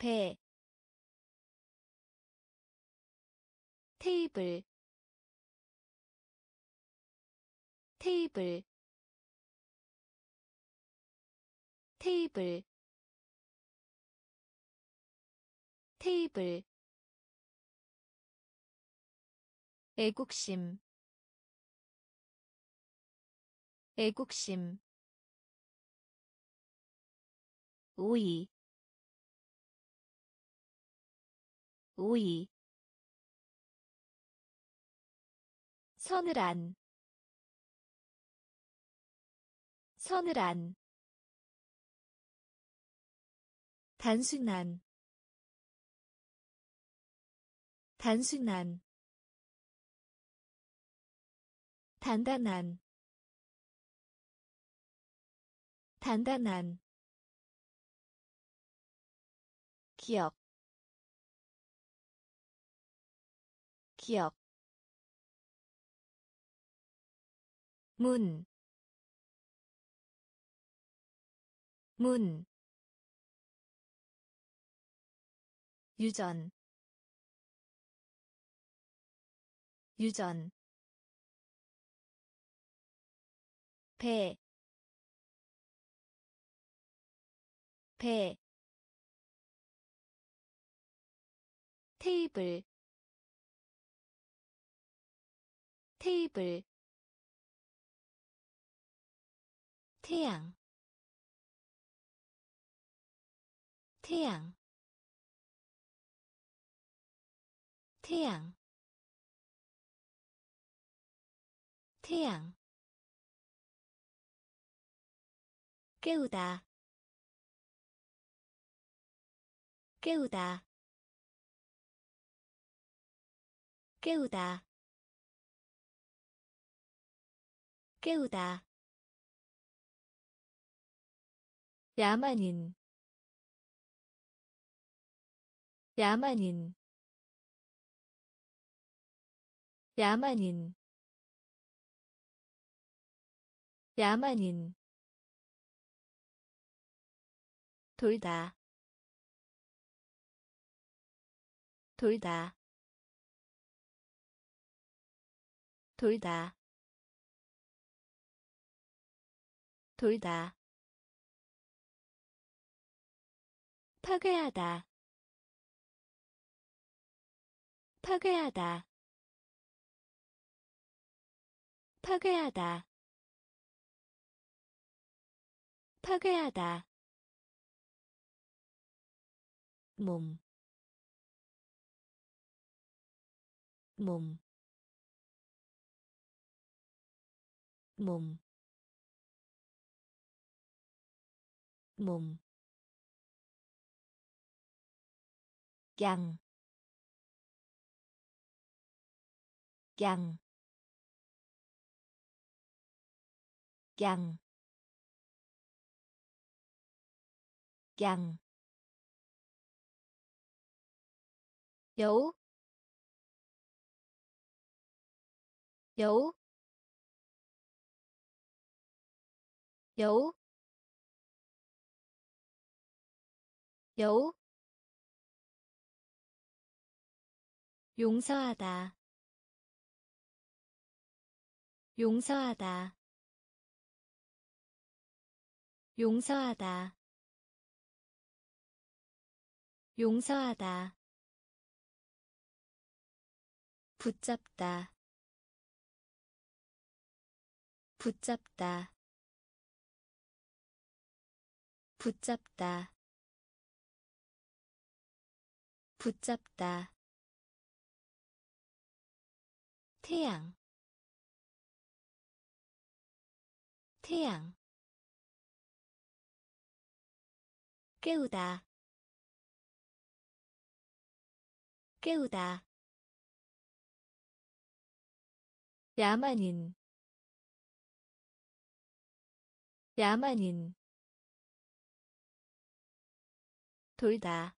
배, 테이블, 테이블, 테이블, 테이블. 애국심 애국심. 오이 오이 서늘한 서늘한 단순한 단순한 단단한 단단한 기억 기억. 문, 문, 유전, 유전, 배, 배, 테이블, 테이블, 태양, 태양, 태양, 태양. 깨우다. 깨우다. 깨우다 깨우다. 야만인. 야만인. 야만인. 야만인. 돌다. 돌다. 돌다 돌다. 파괴하다. 파괴하다. 파괴하다. 파괴하다. 몸, 몸, 몸, 몸, 양, 양, 양, 양. 여우 여 여우? 용서하다. 용서하다. 용서하다. 용서하다. 붙잡다. 붙잡다. 붙잡다 붙잡다. 태양. 태양. 깨우다. 깨우다. 야만인. 야만인. 돌다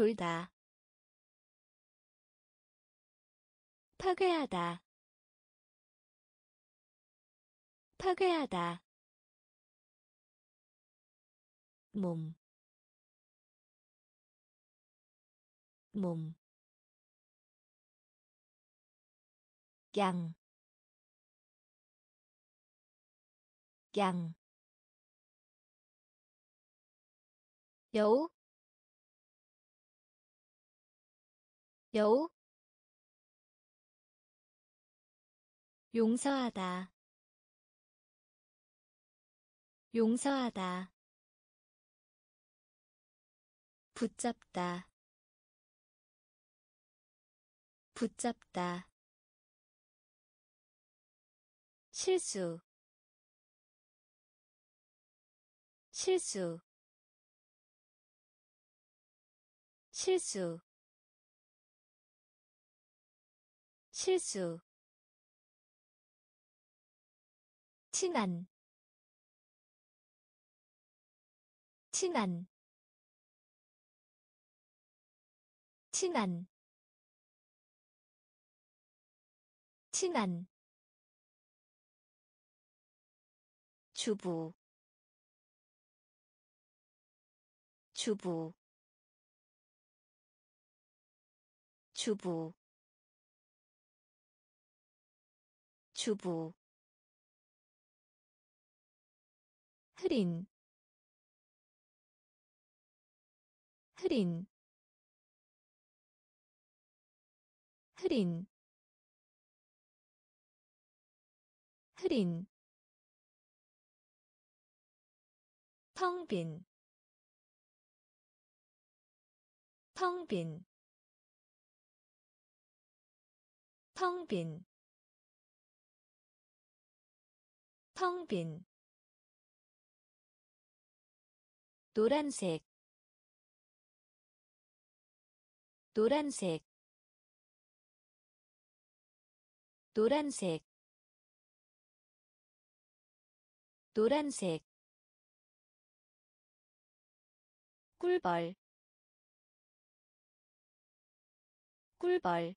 돌다. 파괴하다. 파괴하다. 몸, 몸, 양, 양, 여우, 여우, 용서하다, 용서하다. 붙잡다. 붙잡다. 실수. 실수. 실수 실수 친한 친한 친한 친한 주부 주부 주부 주부 흐린 흐린 흐린 흐린. 텅빈 텅빈. 텅빈 텅빈. 노란색. 노란색. 노란색. 노란색. 꿀벌. 꿀벌.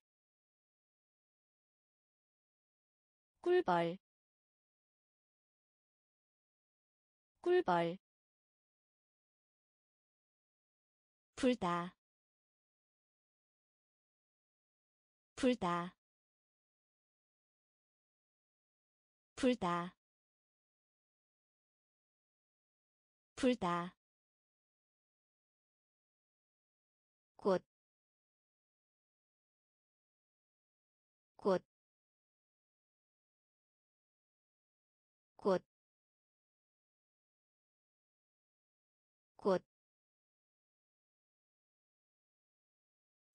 꿀벌 꿀벌 불다 불다 불다 불다. 꽃, 꽃,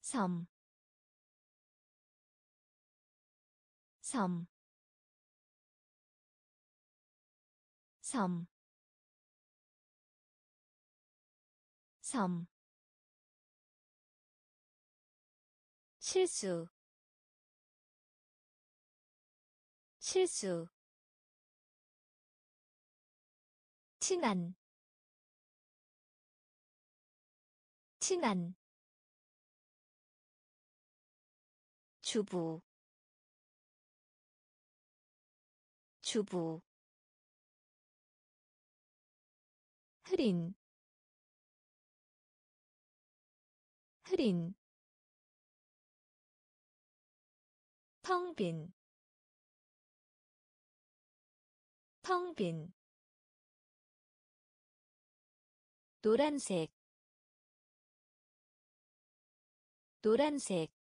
섬, 섬, 섬, 섬. 실수. 실수. 친한. 친한 주부 주부 흐린 흐린 텅빈 텅빈 노란색 노란색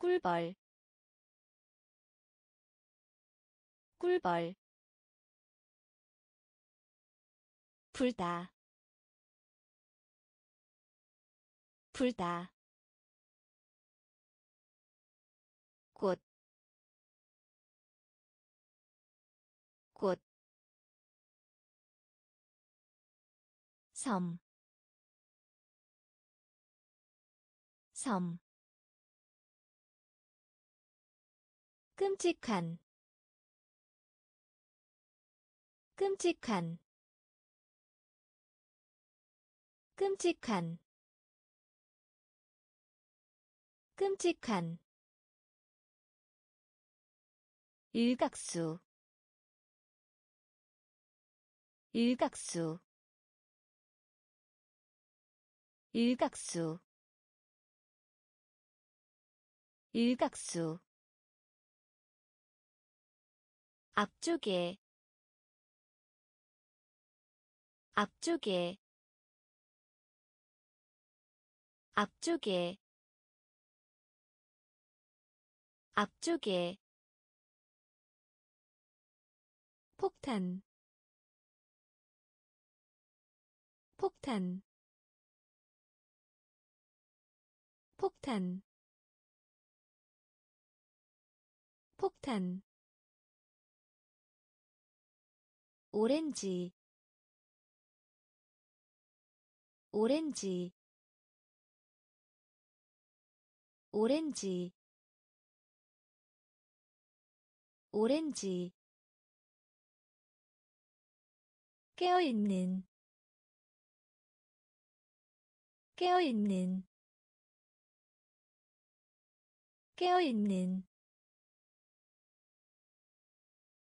꿀벌. 꿀벌. 불다. 불다. 섬, 섬, 끔찍한 끔찍한 끔찍한 끔찍한. 일각수 일각수 일각수 일각수 앞쪽에 앞쪽에 앞쪽에 앞쪽에. 폭탄 폭탄 폭탄 폭탄 오렌지 오렌지 오렌지 오렌지. 깨어있는 깨어있는. 깨어있는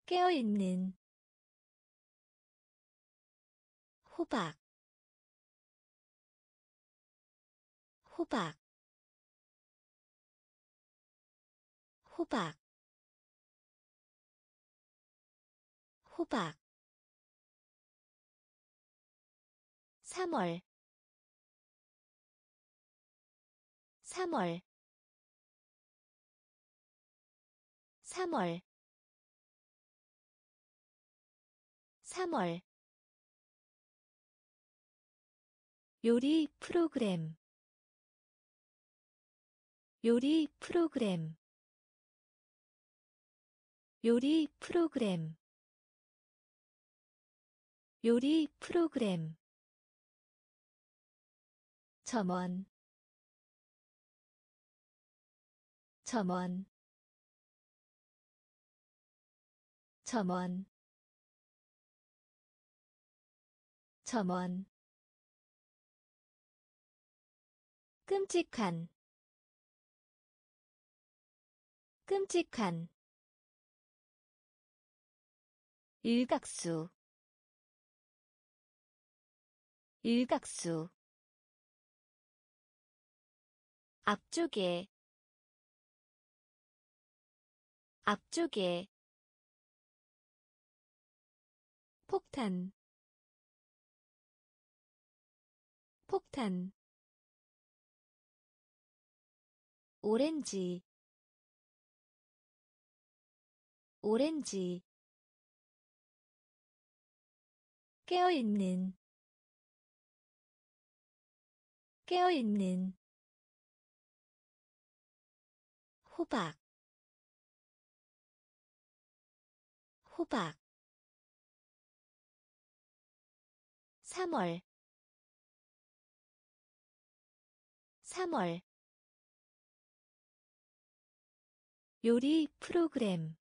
깨어있는 호박. 호박. 호박. 호박. 3월. 3월. 3월. 3월 요리 프로그램. 요리 프로그램. 요리 프로그램. 요리 프로그램. 점원. 점원. 점원. 점원 끔찍한 끔찍한 일각수 일각수 앞쪽에 앞쪽에 폭탄 폭탄 오렌지 오렌지 깨어있는 깨어있는 호박 호박. 3월 3월 요리 프로그램.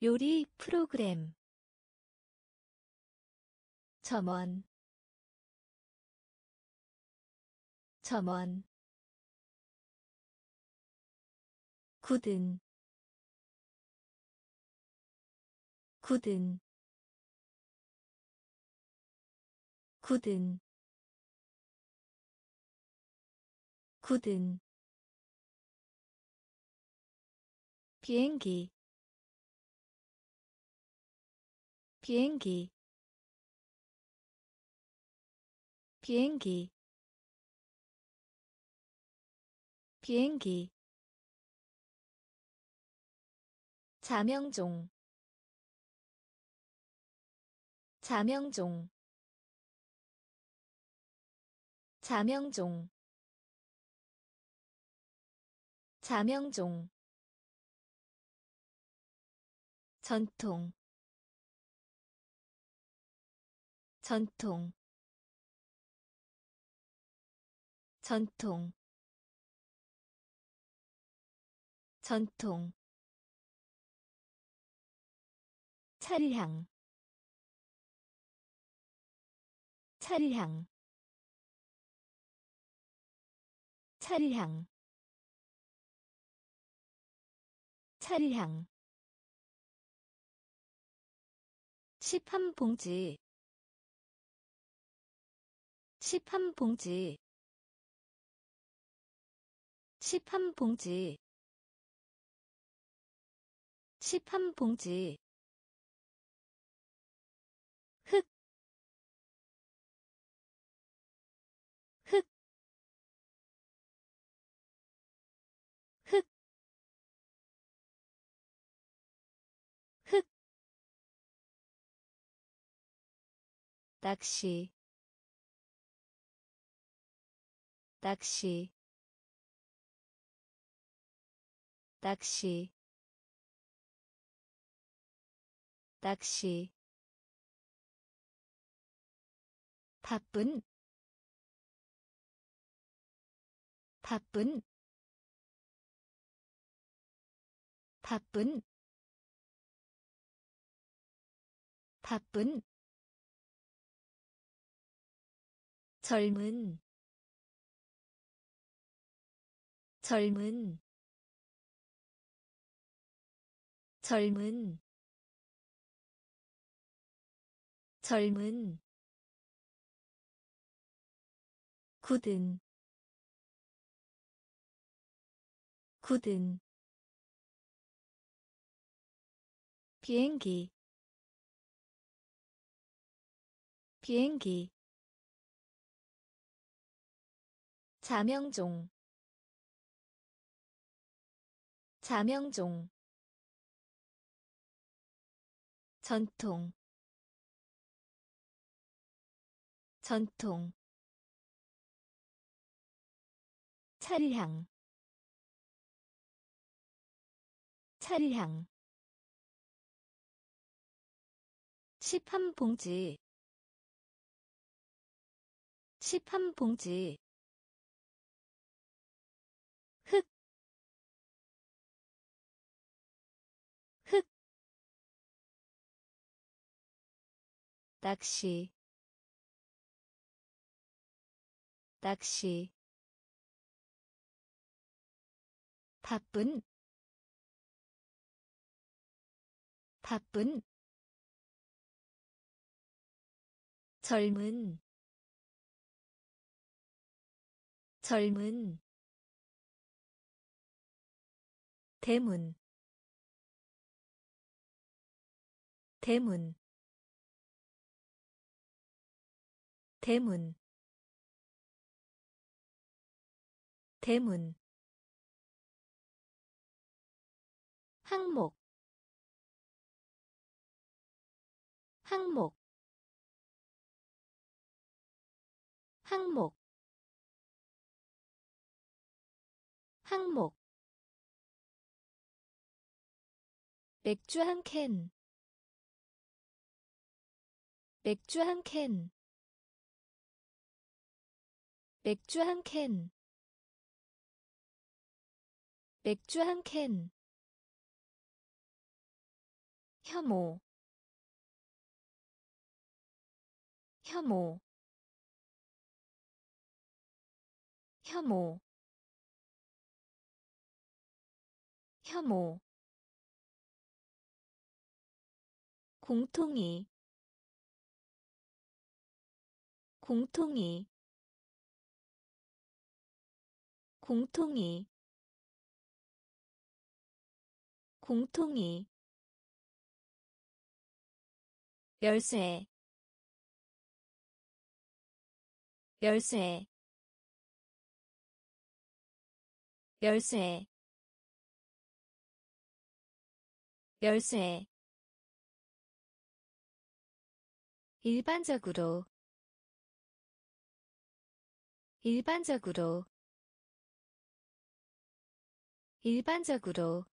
요리 프로그램. 점원. 점원. 굳은. 굳은. 굳은. 굳은 비행기 비행기 비행기 비행기. 자명종 자명종 자명종 자명종 전통 전통 전통 전통. 차량 차량 차량 차량 시판 봉지. 시판 봉지. 시판 봉지. 시판 봉지 낚시 낚시 낚시 낚시. 바쁜 바쁜. 바쁜. 바쁜 젊은 젊은 젊은 젊은. 굳은 굳은. 비행기 비행기 자명종. 자명종. 전통. 전통. 차량 차량 시판 봉지. 시판 봉지 낚시 낚시 바쁜 바쁜 젊은 젊은 대문 대문 대문. 대문. 항목. 항목. 항목. 항목. 맥주 한 캔, 맥주 한 캔, 맥주 한 캔, 맥주 한 캔, 혐오, 혐오, 혐오, 혐오, 공통이. 공통이 공통이 공통이 열쇠 열쇠 열쇠 열쇠. 일반적으로 일반적으로 일반적으로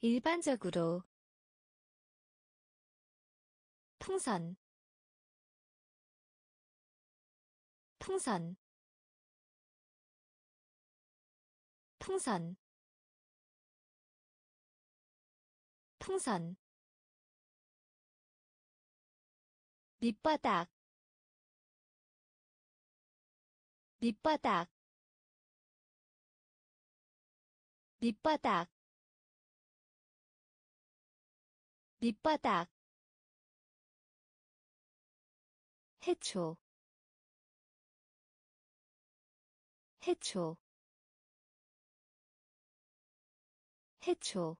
일반적으로 풍선 풍선 풍선 풍선. 밑바닥 밑바닥 밑바닥 밑바닥 해초 해초 해초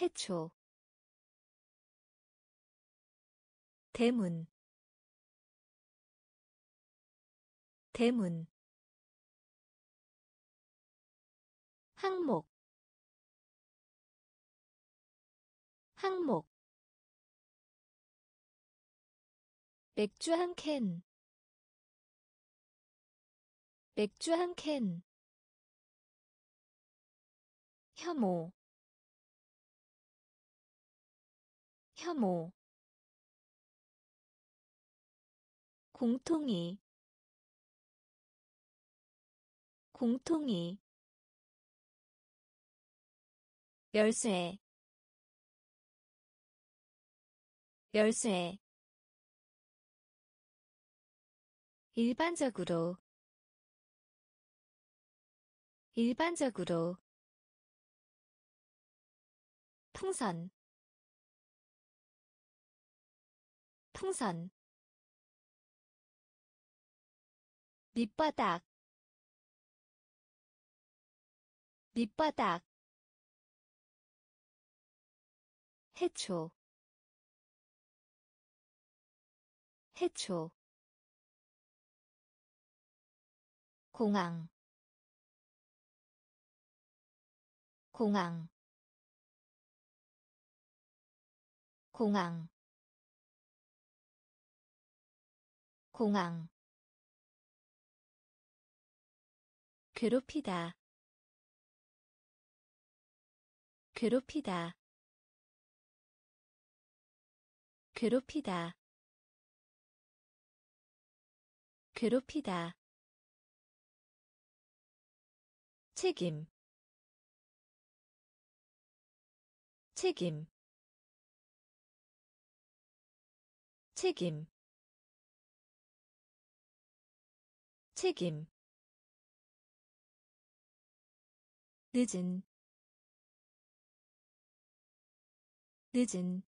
해초. 대문 대문 항목 항목 맥주 한 캔, 맥주 한 캔, 혐오, 혐오, 공통이, 공통이, 열쇠, 열쇠. 일반적으로 일반적으로. 풍선 풍선. 밑바닥 밑바닥 해초 해초 공항 공항 공항 공항. 괴롭히다 괴롭히다 괴롭히다. 괴롭히다. 책임. 책임. 책임. 책임. 늦은. 늦은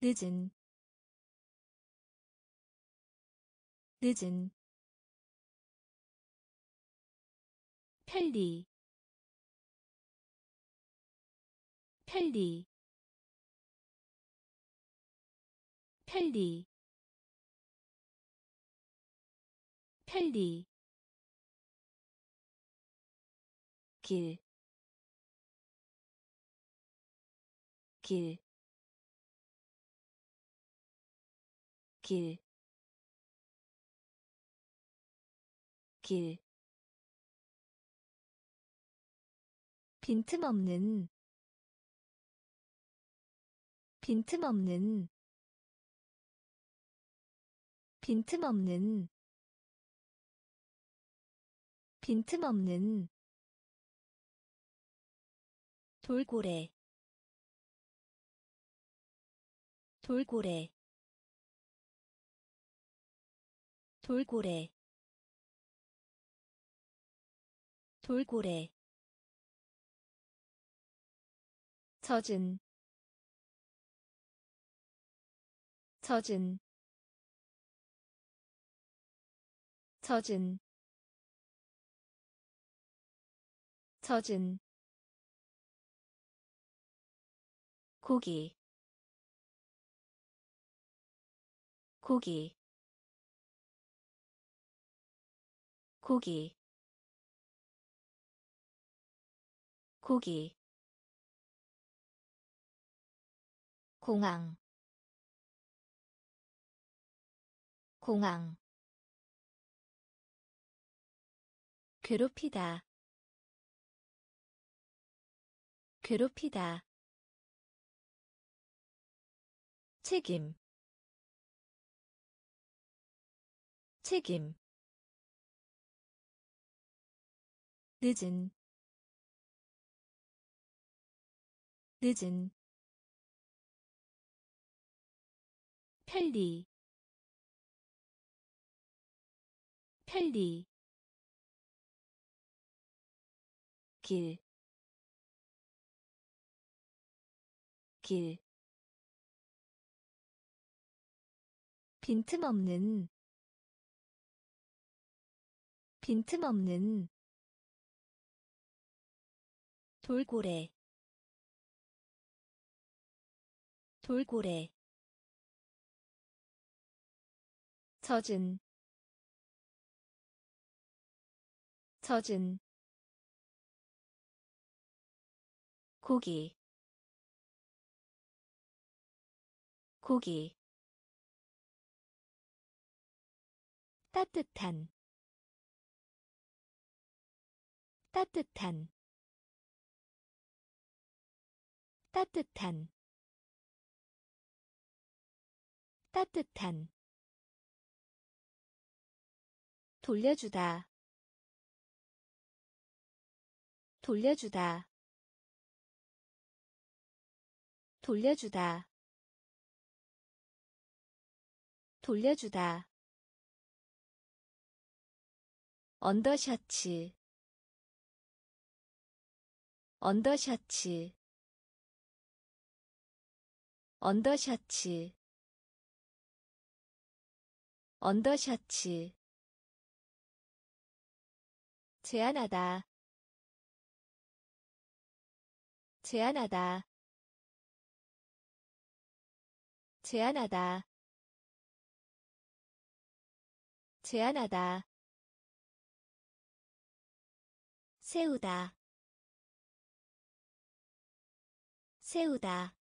늦은 늦은 편리 편리 편리 편리. 길, 길, 길, 길. 빈틈없는. 빈틈없는. 빈틈없는. 빈틈없는. 돌고래. 돌고래 돌고래 돌고래 젖은 젖은 젖은 젖은 고기 고기 고기 고기 공항 공항. 괴롭히다 괴롭히다. 책임 책임 늦은 늦은 편리 편리 길, 길, 빈틈없는, 빈틈없는, 돌고래, 돌고래, 젖은, 젖은, 고기 고기 따뜻한 따뜻한 따뜻한 따뜻한 돌려주다 돌려주다 돌려주다 돌려주다. 언더셔츠 언더셔츠 언더셔츠 언더셔츠 제안하다 제안하다 제안하다 제안하다 세우다 세우다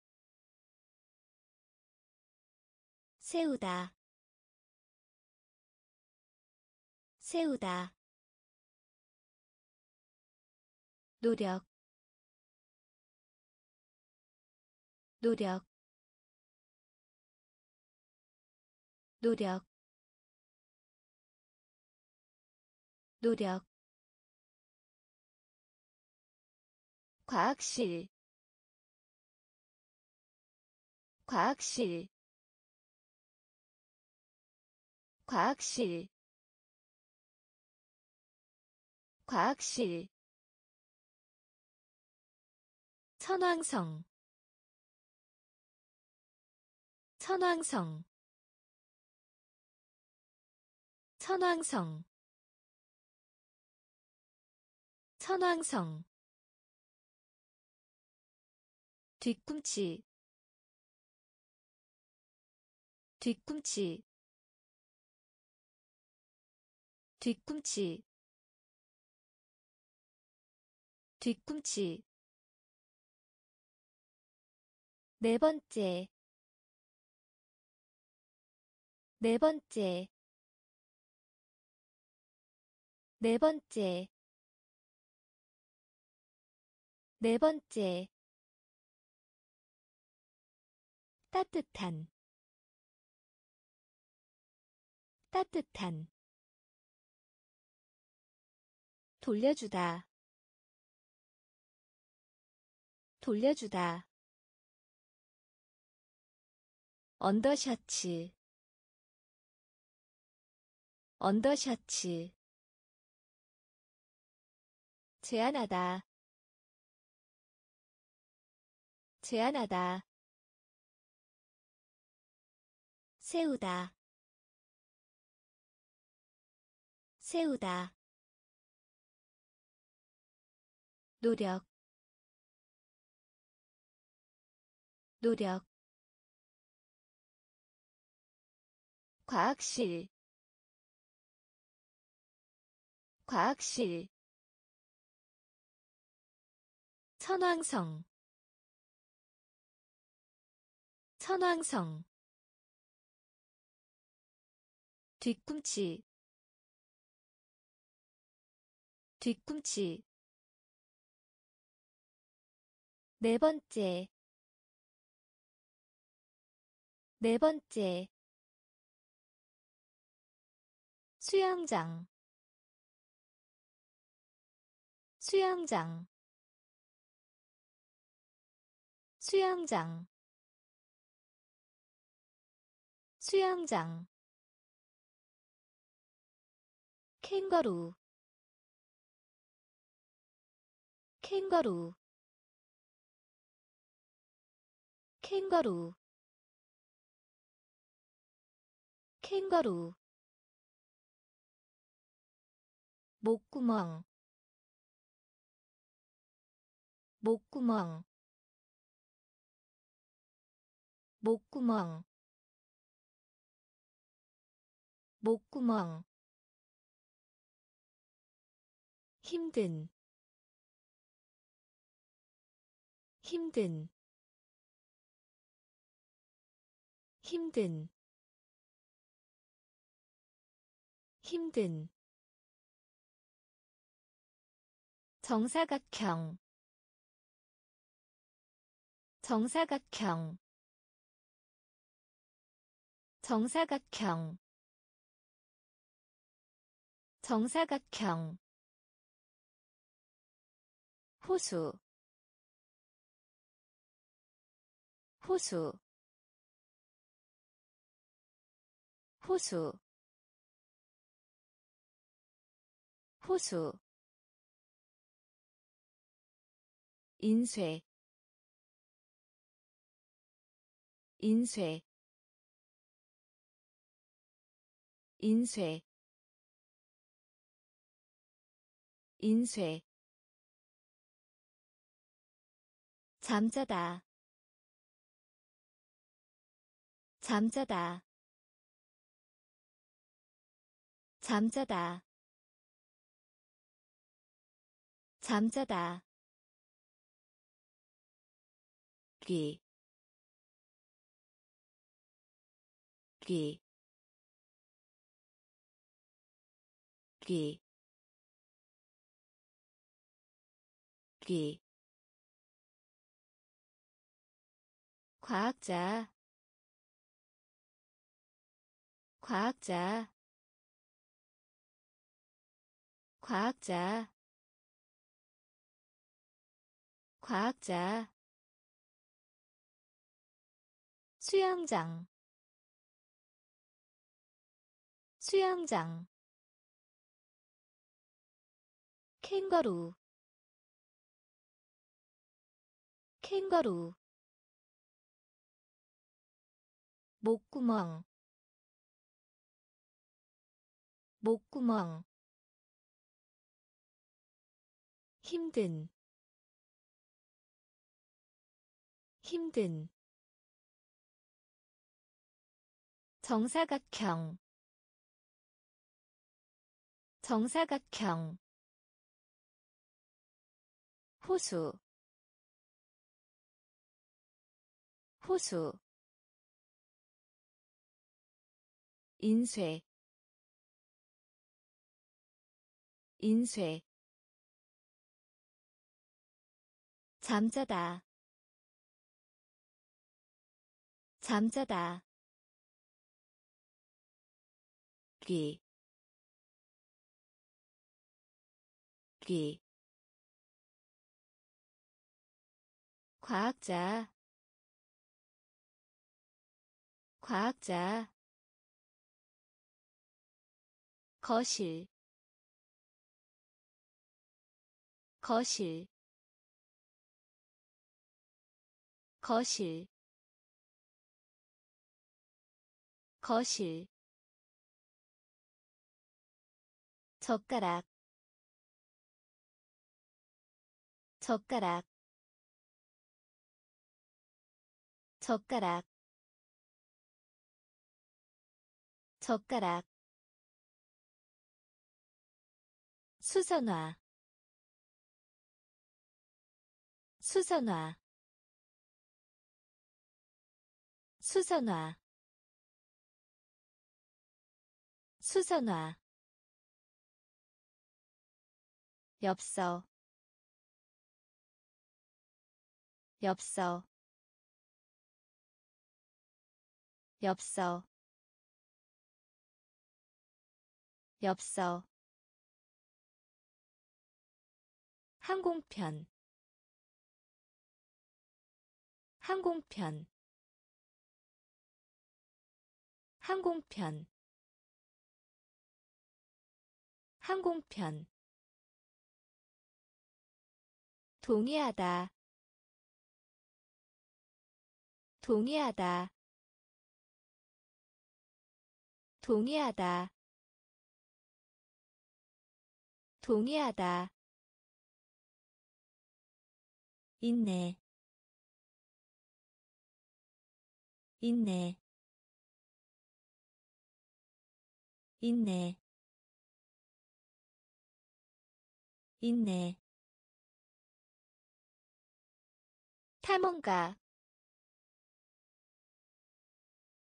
세우다. 세우다. 노력. 노력. 노력. 노력. 과학실. 과학실 과학실 과학실 천왕성 천왕성 천왕성 천왕성. 뒤꿈치 뒤꿈치 뒤꿈치 뒤꿈치 네 번째 네 번째 네 번째 네 번째. 따뜻한 따뜻한 돌려주다. 돌려주다. 언더셔츠. 언더셔츠. 제안하다. 제안하다. 세우다. 세우다 노력 노력. 과학실 과학실. 천왕성 천왕성. 뒤꿈치 뒤꿈치 네 번째. 네 번째. 수영장. 수영장. 수영장. 수영장. 캥거루. 캥거루 캥거루. 캥거루. 목구멍. 목구멍. 목구멍. 목구멍. 힘든. 힘든 힘든 힘든 정사각형 정사각형 정사각형 정사각형 호수 호수 호수 호수 인쇄 인쇄 인쇄 인쇄. 잠자다 잠자다 잠자다. 잠자다. 귀, 귀, 귀, 귀. 과학자. 과학자 과학자. 과학자. 수영장. 수영장. 캥거루. 캥거루. 목구멍. 목구멍 힘든 힘든 정사각형 정사각형 호수 호수 인쇄 인쇄 잠자다. 잠자다. 귀, 귀. 과학자, 과학자. 거실, 거실, 거실, 거실. 젓가락 젓가락 젓가락 젓가락 수선화 수선화 수선화. 수선화. 엽서. 엽서. 엽서. 엽서. 항공편. 항공편 항공편. 항공편. 동의하다. 동의하다. 동의하다. 동의하다. 있네. 있네 있네. 있네. 탐험가.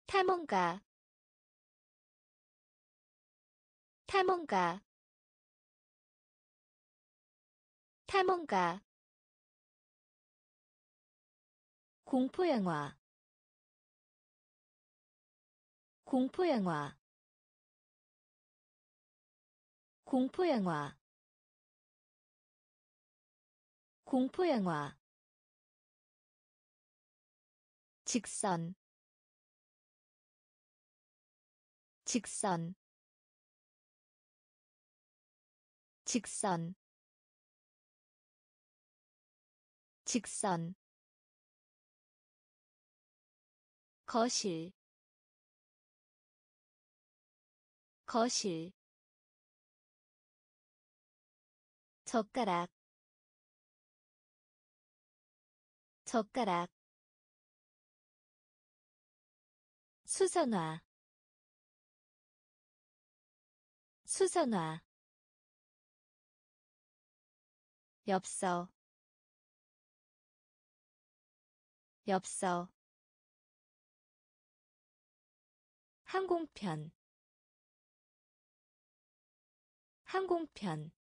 탐험가. 탐험가. 탐험가. 공포영화. 공포영화 공포영화. 공포영화. 직선. 직선. 직선. 직선. 거실. 거실 젓가락 젓가락 수선화 수선화 엽서 엽서 항공편 항공편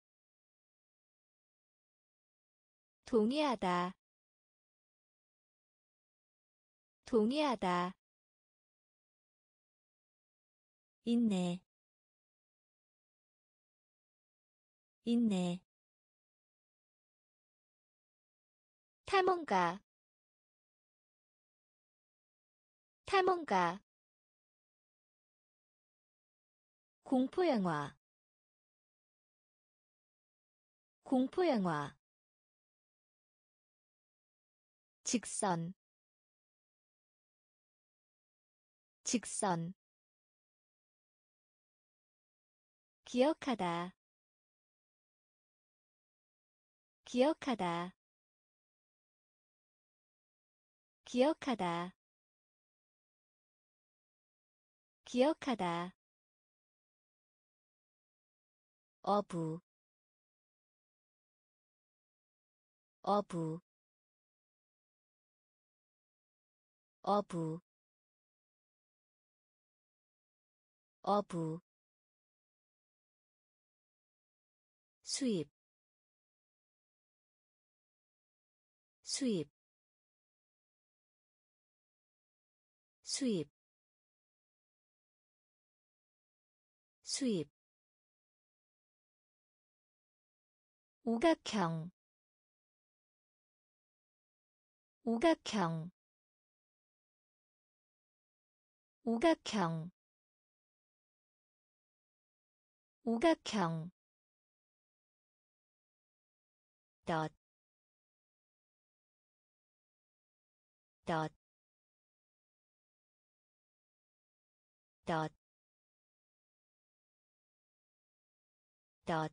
동의하다. 동의하다. 있네. 있네. 탐험가. 탐험가. 공포영화. 공포영화 직선 직선. 기억하다 기억하다. 기억하다 기억하다. 어부 어부 어부 어부 수입 수입 수입 수입. 오각형 오각형 오각형. 오각형. 덧, 덧, 덧, 덧,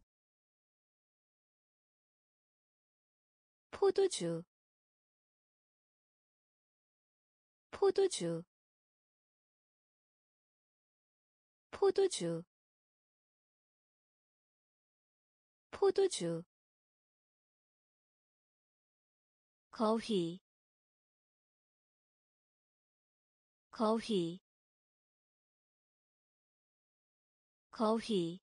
포도주, 포도주, 포도주, 포도주. 거휘 거휘 거휘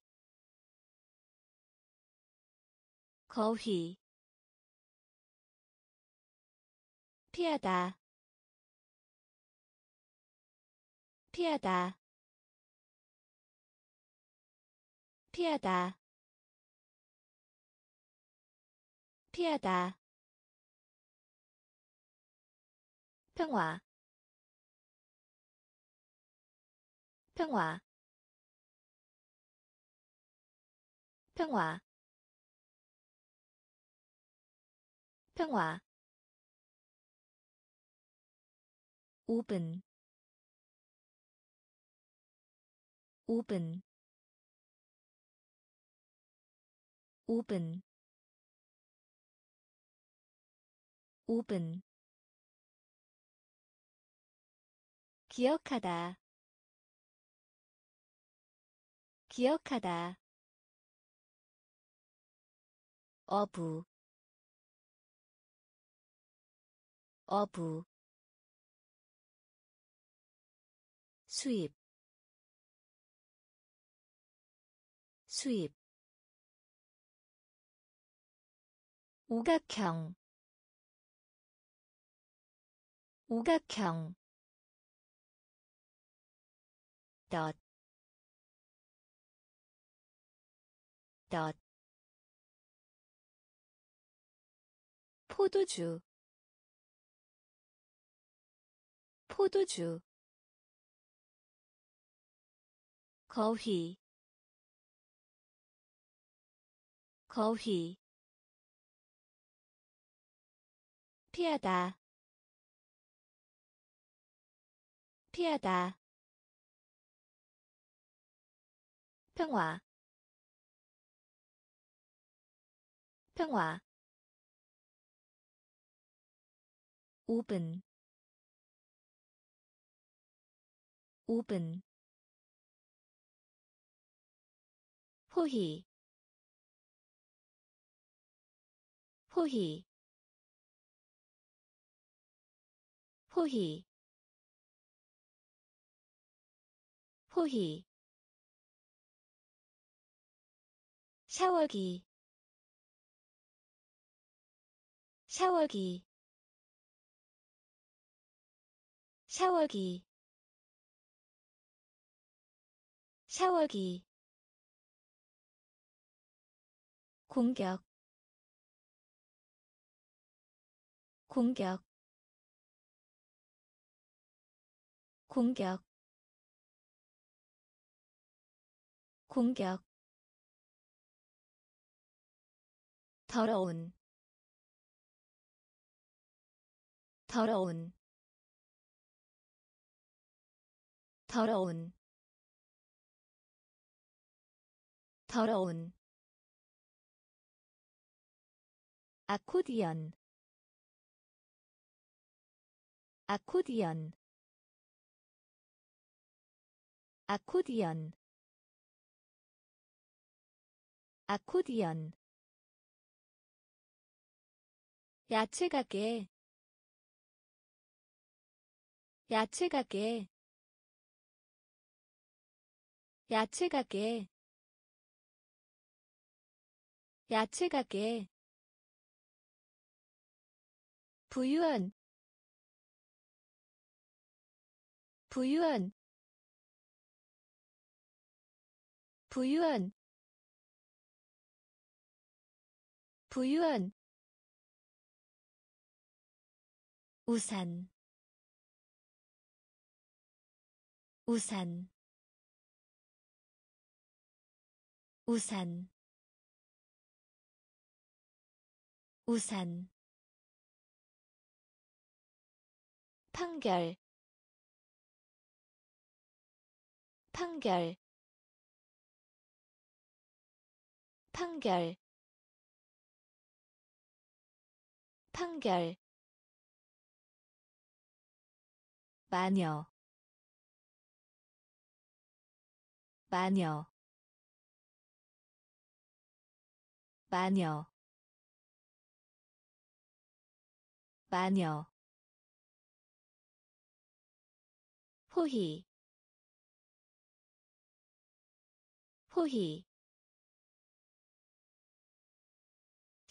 거휘 피하다. 피하다 피하다. 피하다. 평화. 평화. 평화. 평화. 5분. 5분 5분 5분 기억하다. 기억하다. 어부. 어부. 수입. 수입 오각형. 오각형. 덧, 덧, 포도주, 포도주, 거휘, 거휘, 피하다, 피하다. 평화. 평화. 5분. 5분. 호희. 호희 호희 호희 샤워기 샤워기 샤워기 샤워기 공격 공격 공격 공격 더러운 더러운 더러운 더러운. 아코디언 아코디언 아코디언 아코디언 야채 가게 야채 가게 야채 가게 야채 가게. 부유한 부유한 부유한 부유한 우산 우산 우산 우산. 판결 판결 판결. 판결. 마녀. 마녀. 마녀. 마녀. 호희. 호희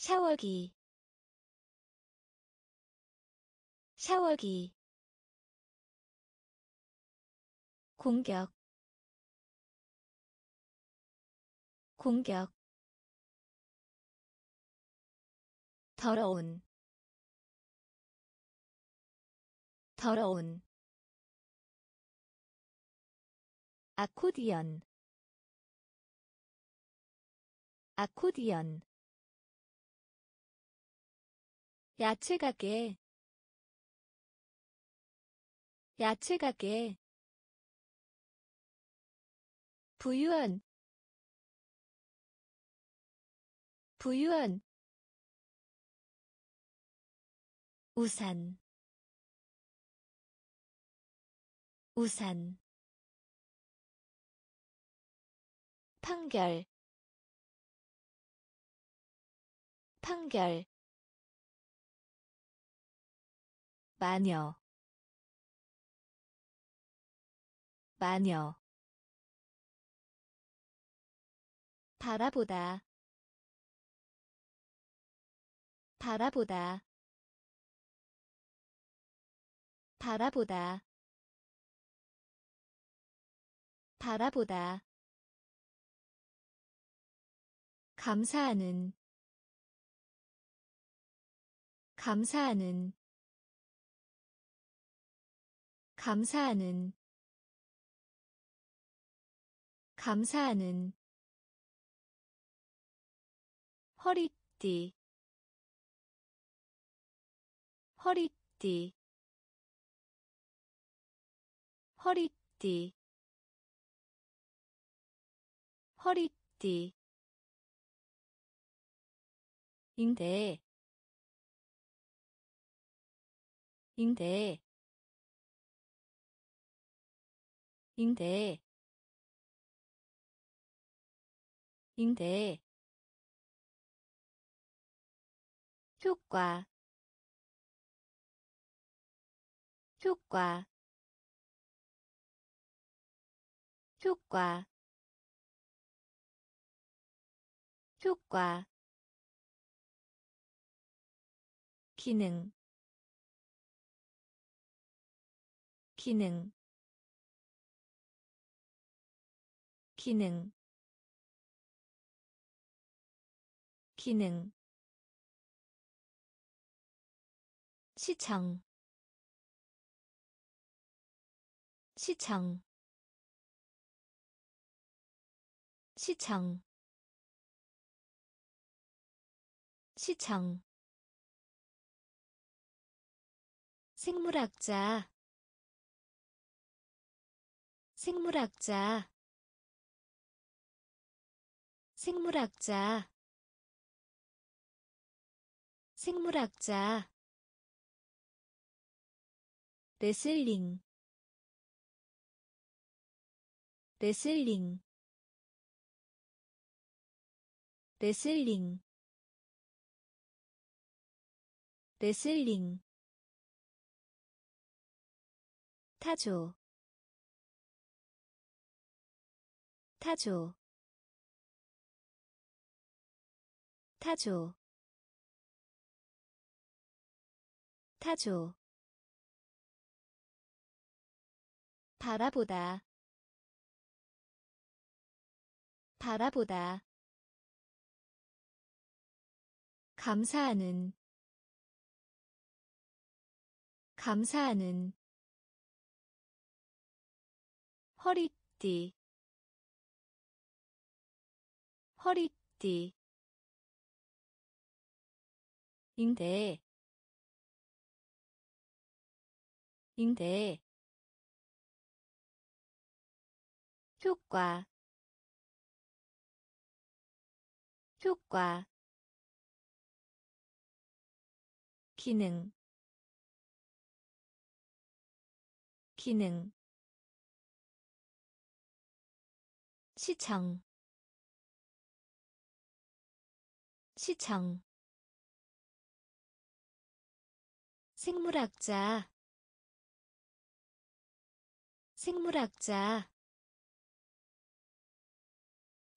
샤워기. 샤워기. 공격. 공격. 더러운. 더러운. 아코디언. 아코디언 야채 가게. 야채 가게. 부유한. 부유한. 우산. 우산. 판결. 판결 마녀. 마녀. 바라보다. 바라보다. 바라보다. 바라보다. 감사하는. 감사하는 감사하는 감사하는 허리띠 허리띠 허리띠 허리띠. 임대 임대 임대 임대 효과 효과 효과 효과. 기능 기능 기능 기능 시청 시청 시청 시청 생물학자 생물학자 생물학자. 생물학자. 레슬링. 레슬링. 레슬링. 레슬링. 타조. 타조 타조 타조 바라보다. 바라보다. 감사하는. 감사하는. 허리띠. 허리띠 임대 임대 효과 효과 기능 기능 시청 시청 생물학자. 생물학자.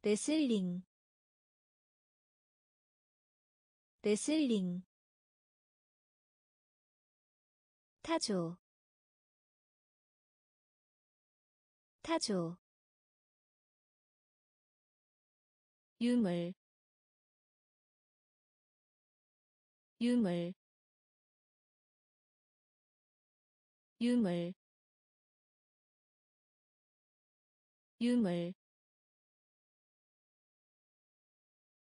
레슬링. 레슬링. 타조. 타조. 유물. 유물 유물 유물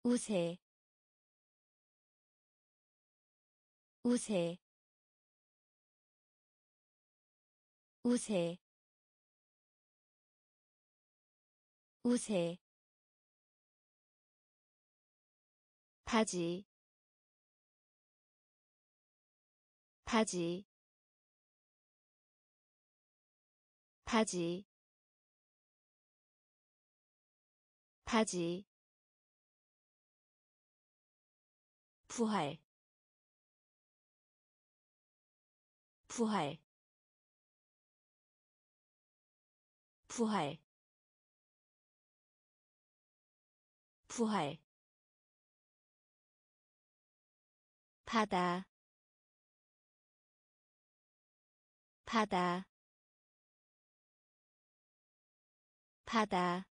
우세 우세 우세 우세 바지 바지 바지 바지 부활 부활 부활 부활. 바다 바다 바다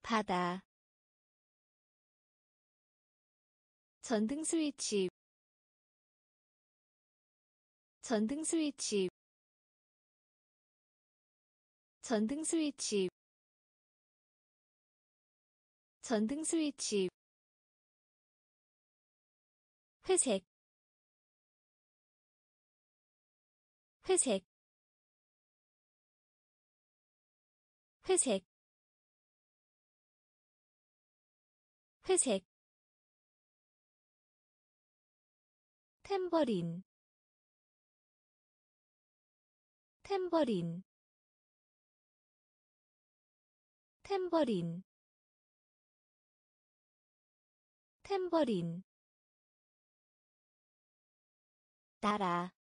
바다 전등 스위치 전등 스위치 전등 스위치 전등 스위치 회색 회색 회색 회색 탬버린 탬버린 탬버린 탬버린. 따라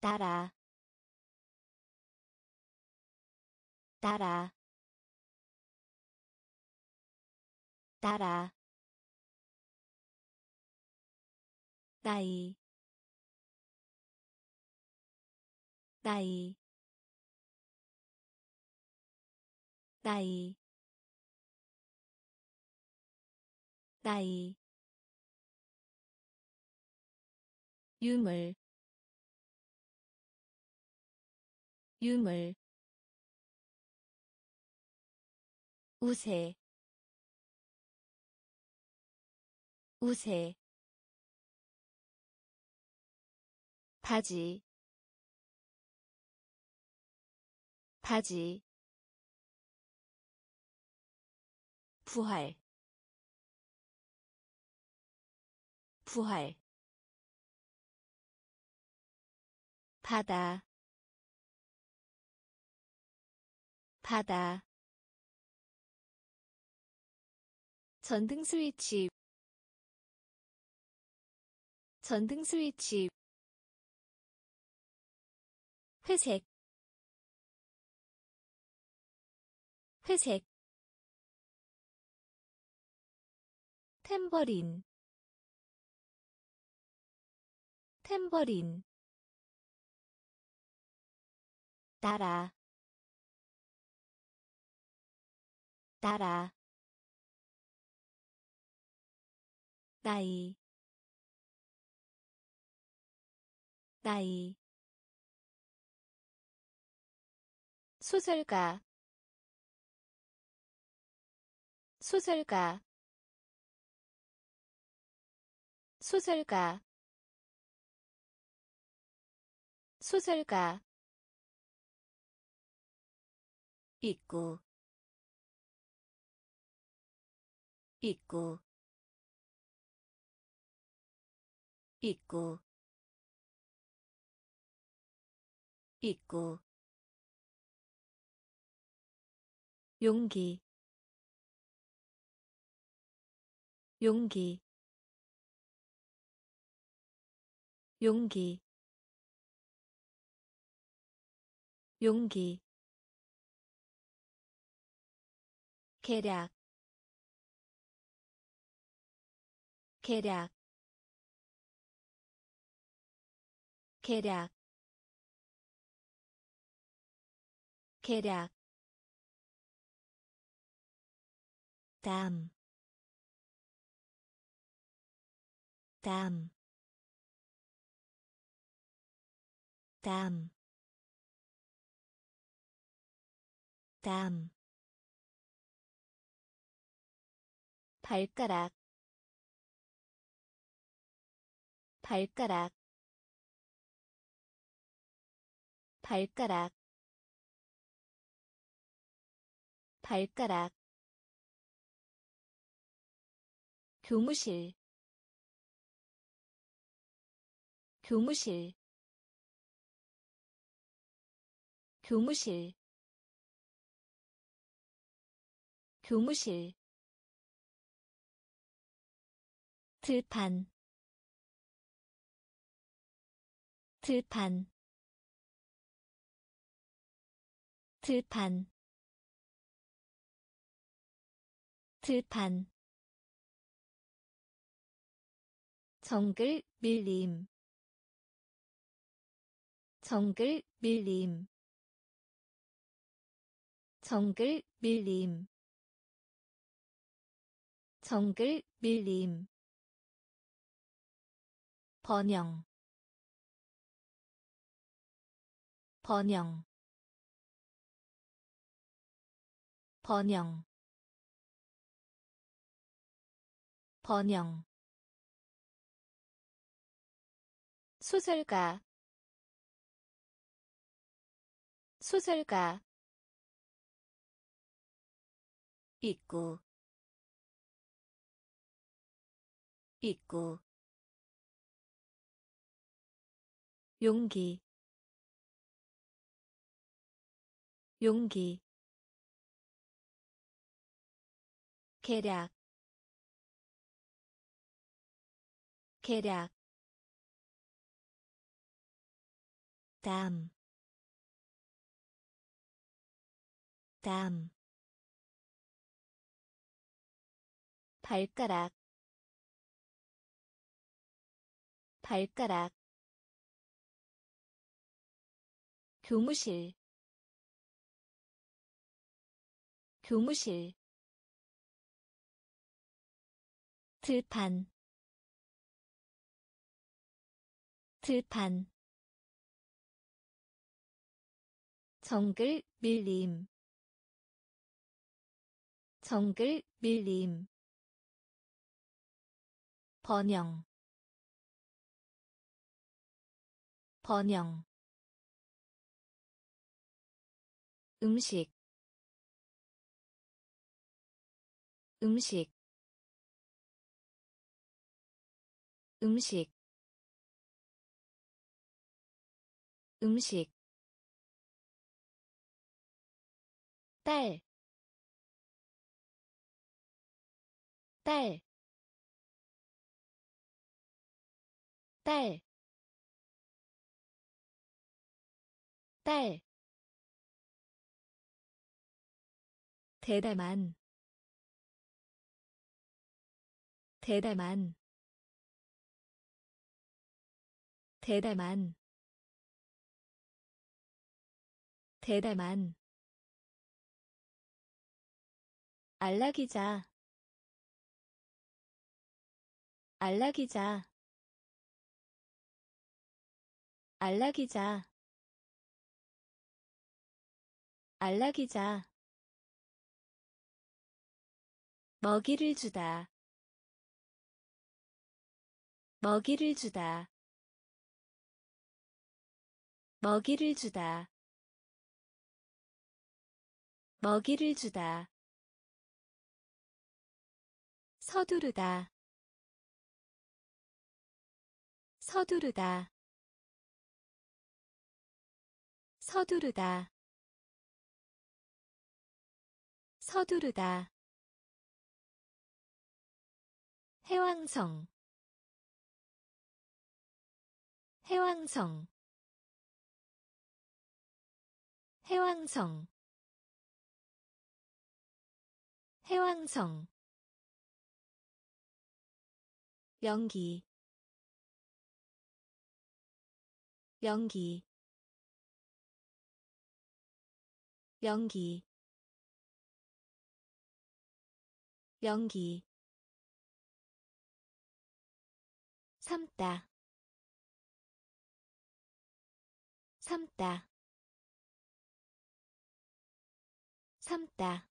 따라 따라 따라 나이 나이 나이 나이. 유물 유물 우세 우세 바지 바지 부활 부활 바다 바다 전등 스위치. 전등 스위치. 회색. 회색. 탬버린. 탬버린. 따라. 따라 나이. 나이. 소설가. 소설가. 소설가. 소설가. 있고. 있고 있고 있고 용기 용기 용기 용기. 계략 계략 계략 계략 땀, 땀, 땀, 땀. 발가락 발가락 발가락 발가락 교무실 교무실 교무실 교무실 들판 들판 들판. 들판. 정글 밀림. 정글 밀림. 정글 밀림. 정글 밀림. 번영. 번영 번영. 번영. 소설가. 소설가. 있고. 있고. 용기. 용기 계략 계략 땀, 땀, 발가락, 발가락, 교무실, 교무실, 들판, 들판. 정글 밀림. 정글 밀림. 번영. 번영. 음식. 음식 음식 음식 딸, 딸, 딸, 딸. 대담한, 대담한, 대담한, 대담한 안락이자. 안락이자. 안락이자. 안락이자. 먹이를 주다. 먹이를 주다 먹이를 주다. 먹이를 주다. 서두르다. 서두르다. 서두르다. 서두르다. 해왕성. 해왕성 해왕성. 해왕성. 연기. 연기. 연기. 연기. 삼다. 삼다 삼다.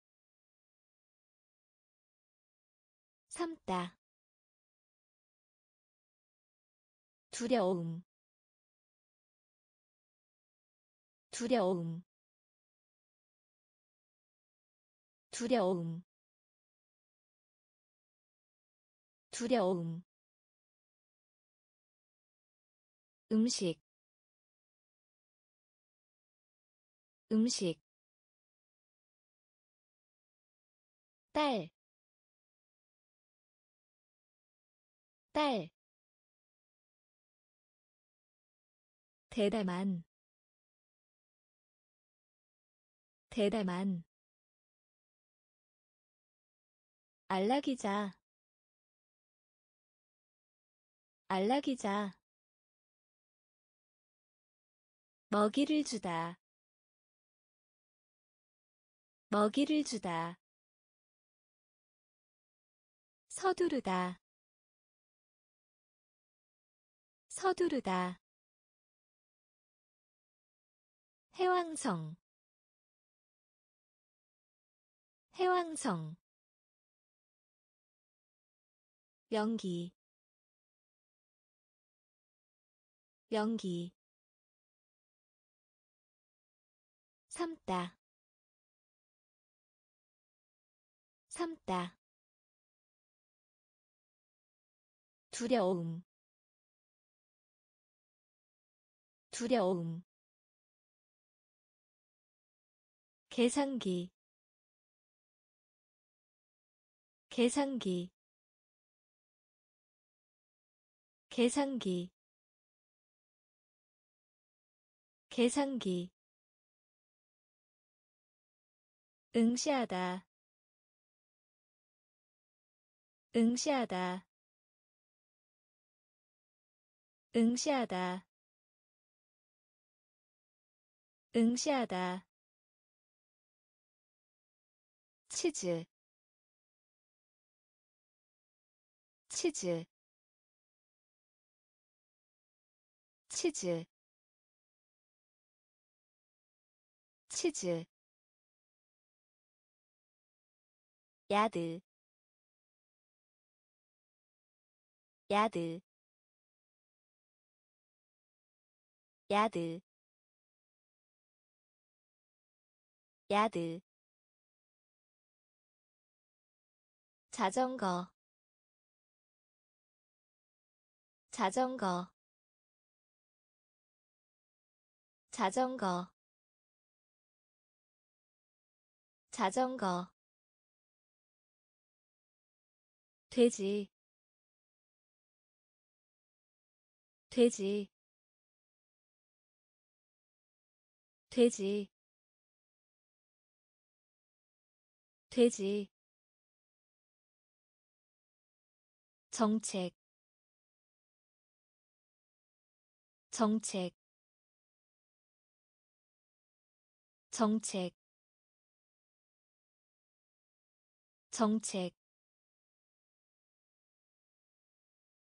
삼다. 두려움. 두려움. 두려움. 두려움. 음식. 음식 딸, 딸, 대담한, 대담한, 안락이자, 안락이자, 먹이를 주다, 먹이를 주다. 서두르다. 서두르다. 해왕성. 해왕성. 연기. 연기. 삼다. 삼다 두려움. 두려움. 계산기. 계산기. 계산기. 계산기. 응시하다. 응시하다 응시하다. 응시하다. 치즈. 치즈. 치즈. 치즈. 야드. 야드 야드. 야드. 자전거. 자전거. 자전거. 자전거. 돼지. 돼지 돼지. 돼지. 정책. 정책. 정책. 정책.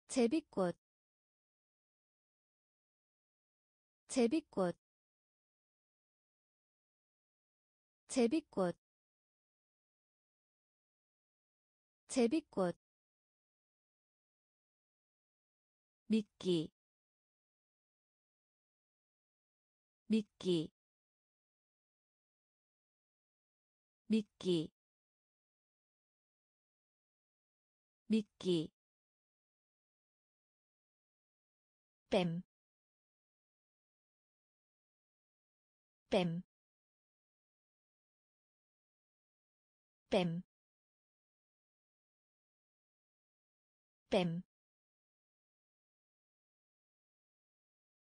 제비꽃. 제비꽃 제비꽃. 제비꽃. 미끼. 미끼. 미끼. 미끼. 뱀, 뱀, 뱀, 뱀.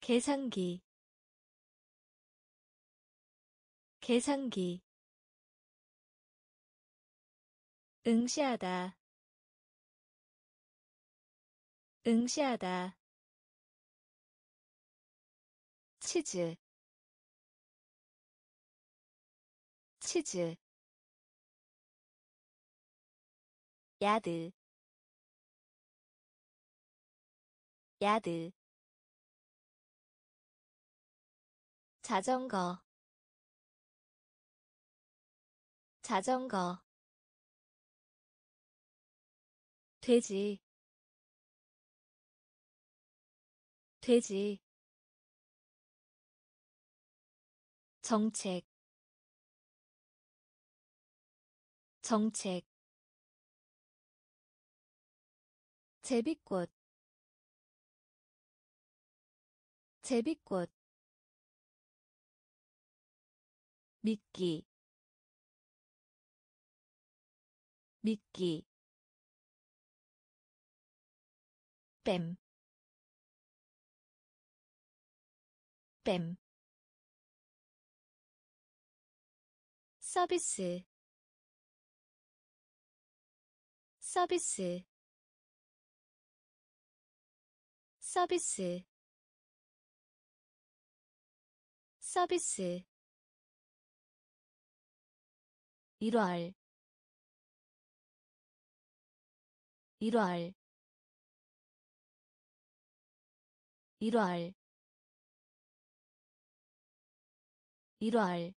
계산기. 계산기. 응시하다. 응시하다. 치즈. 치즈 야드. 야드. 자전거. 자전거. 돼지. 돼지. 정책. 정책 제비꽃. 제비꽃. 미끼. 미끼. 뱀, 뱀, 서비스, 서비스, 서비스, 서비스. 1월. 1월. 1월. 1월.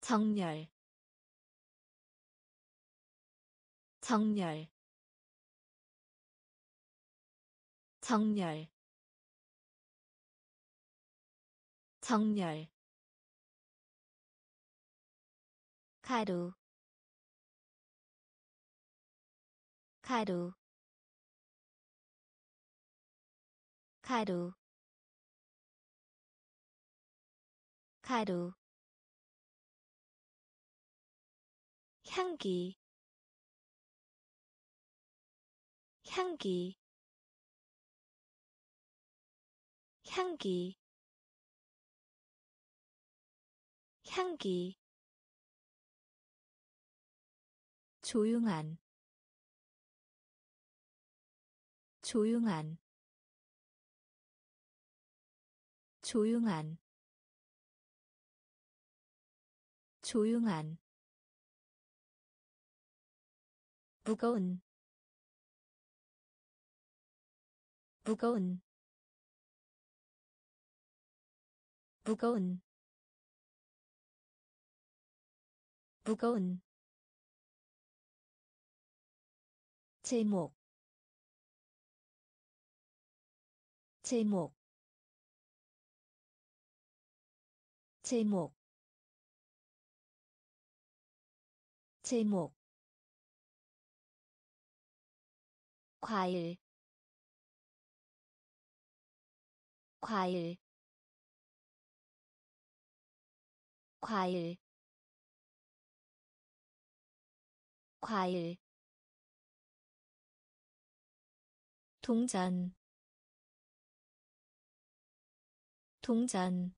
정렬. 정렬 정렬 정렬 가루 가루 가루 가루. 향기 향기 향기. 향기. 조용한. 조용한. 조용한. 조용한. 무거운. 무거운 무거운 무거운 제목 제목 제목 제목. 과일 과일 과일. 과일. 동전. 동전.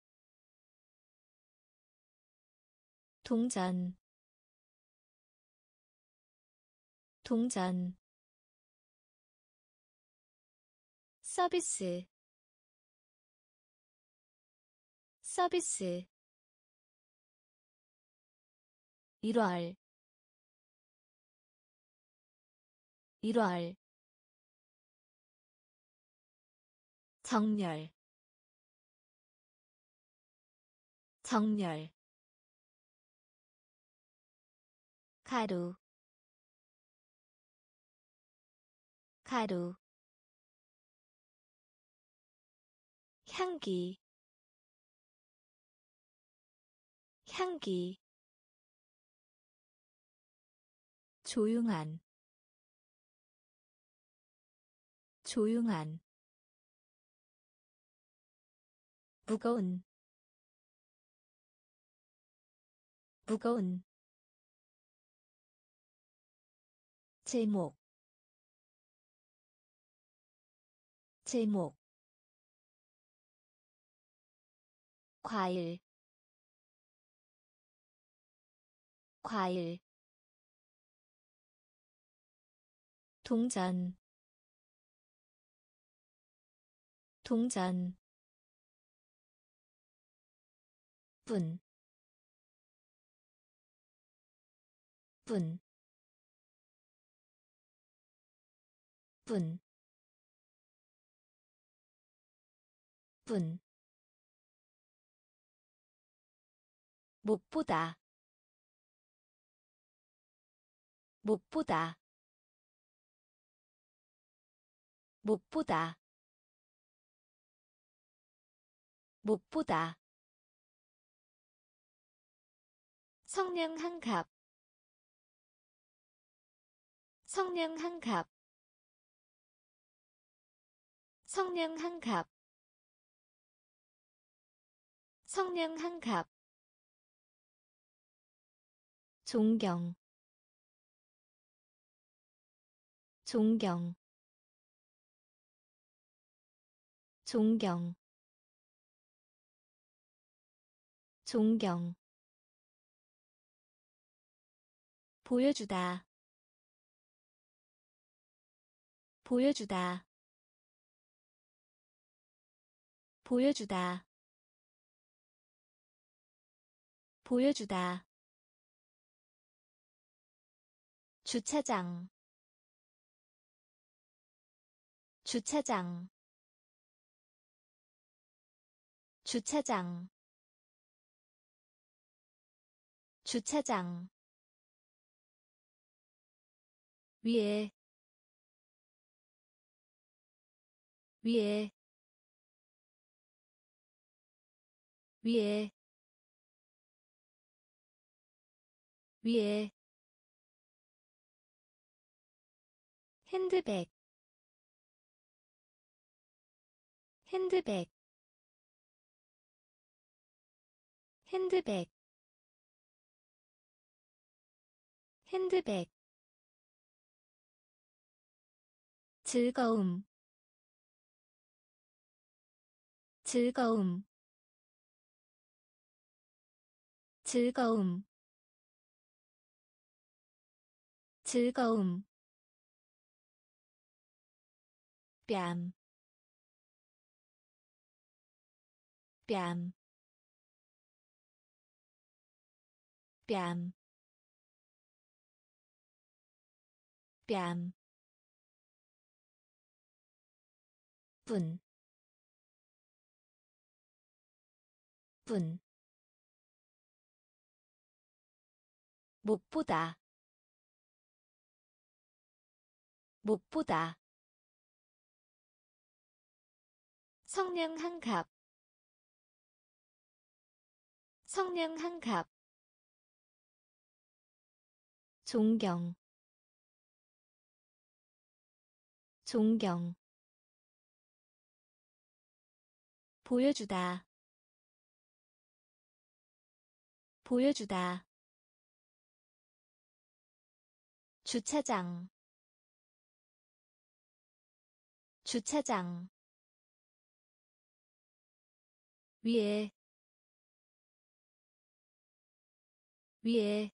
동전. 동전. 서비스. 서비스 1월 1월 정렬 정렬 가루 가루 향기 향기 조용한 조용한 무거운 무거운 제목 제목 과일 과일 동전. 동전. 분, 분, 분, 분. 못보다. 못 보다 못 보다 못 보다 성냥 한 컵, 성냥 한 컵, 성냥 한 컵, 성냥 한 컵, 존경, 존경, 존경, 존경. 보여주다 보여주다. 보여주다 보여주다. 주차장 주차장 주차장. 주차장. 위에. 위에. 위에. 위에. 핸드백. 핸드백 핸드백 핸드백 즐거움 즐거움 즐거움 즐거움 뺨, 뺨, 뺨, 뺨, 분, 분, 못보다, 못 보다, 성냥 한 컵, 성냥 한 컵, 존경, 존경, 보여주다, 보여주다, 주차장, 주차장. 위에 위에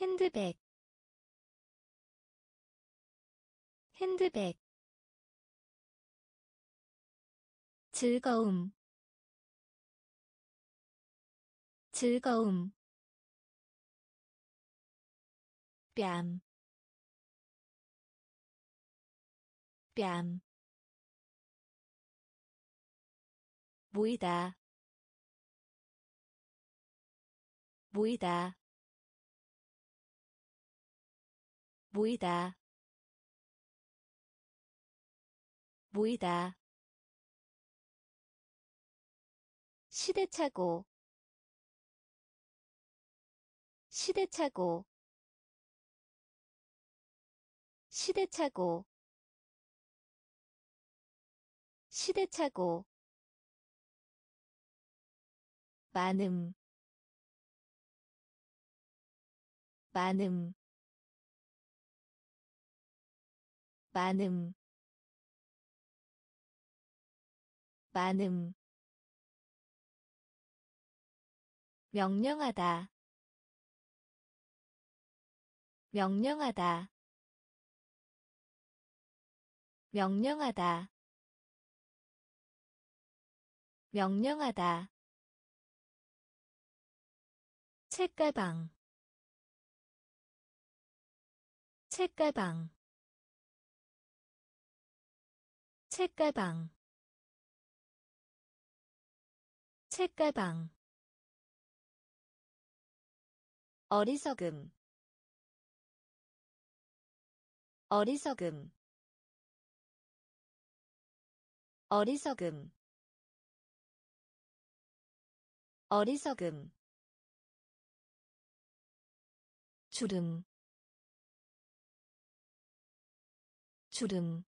핸드백 핸드백 즐거움 즐거움 뺨, 뺨, 보이다 보이다 보이다. 보이다. 시대착오. 시대착오. 시대착오. 시대착오. 많음. 많음 많음. 많음. 명령하다. 명령하다. 명령하다. 명령하다. 책가방. 책가방 책가방. 책가방. 어리석음. 어리석음. 어리석음. 어리석음. 주름. 주름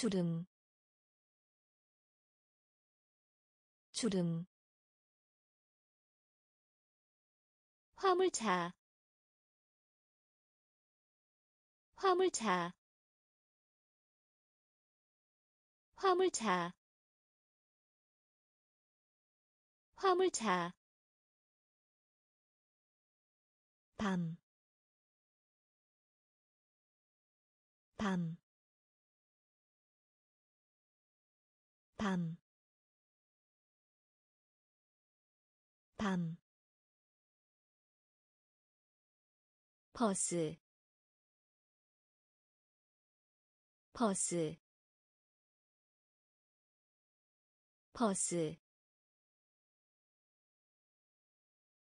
주름 주름 화물차 화물차 화물차 화물차 밤, 밤, 밤, 밤, 버스, 버스, 버스,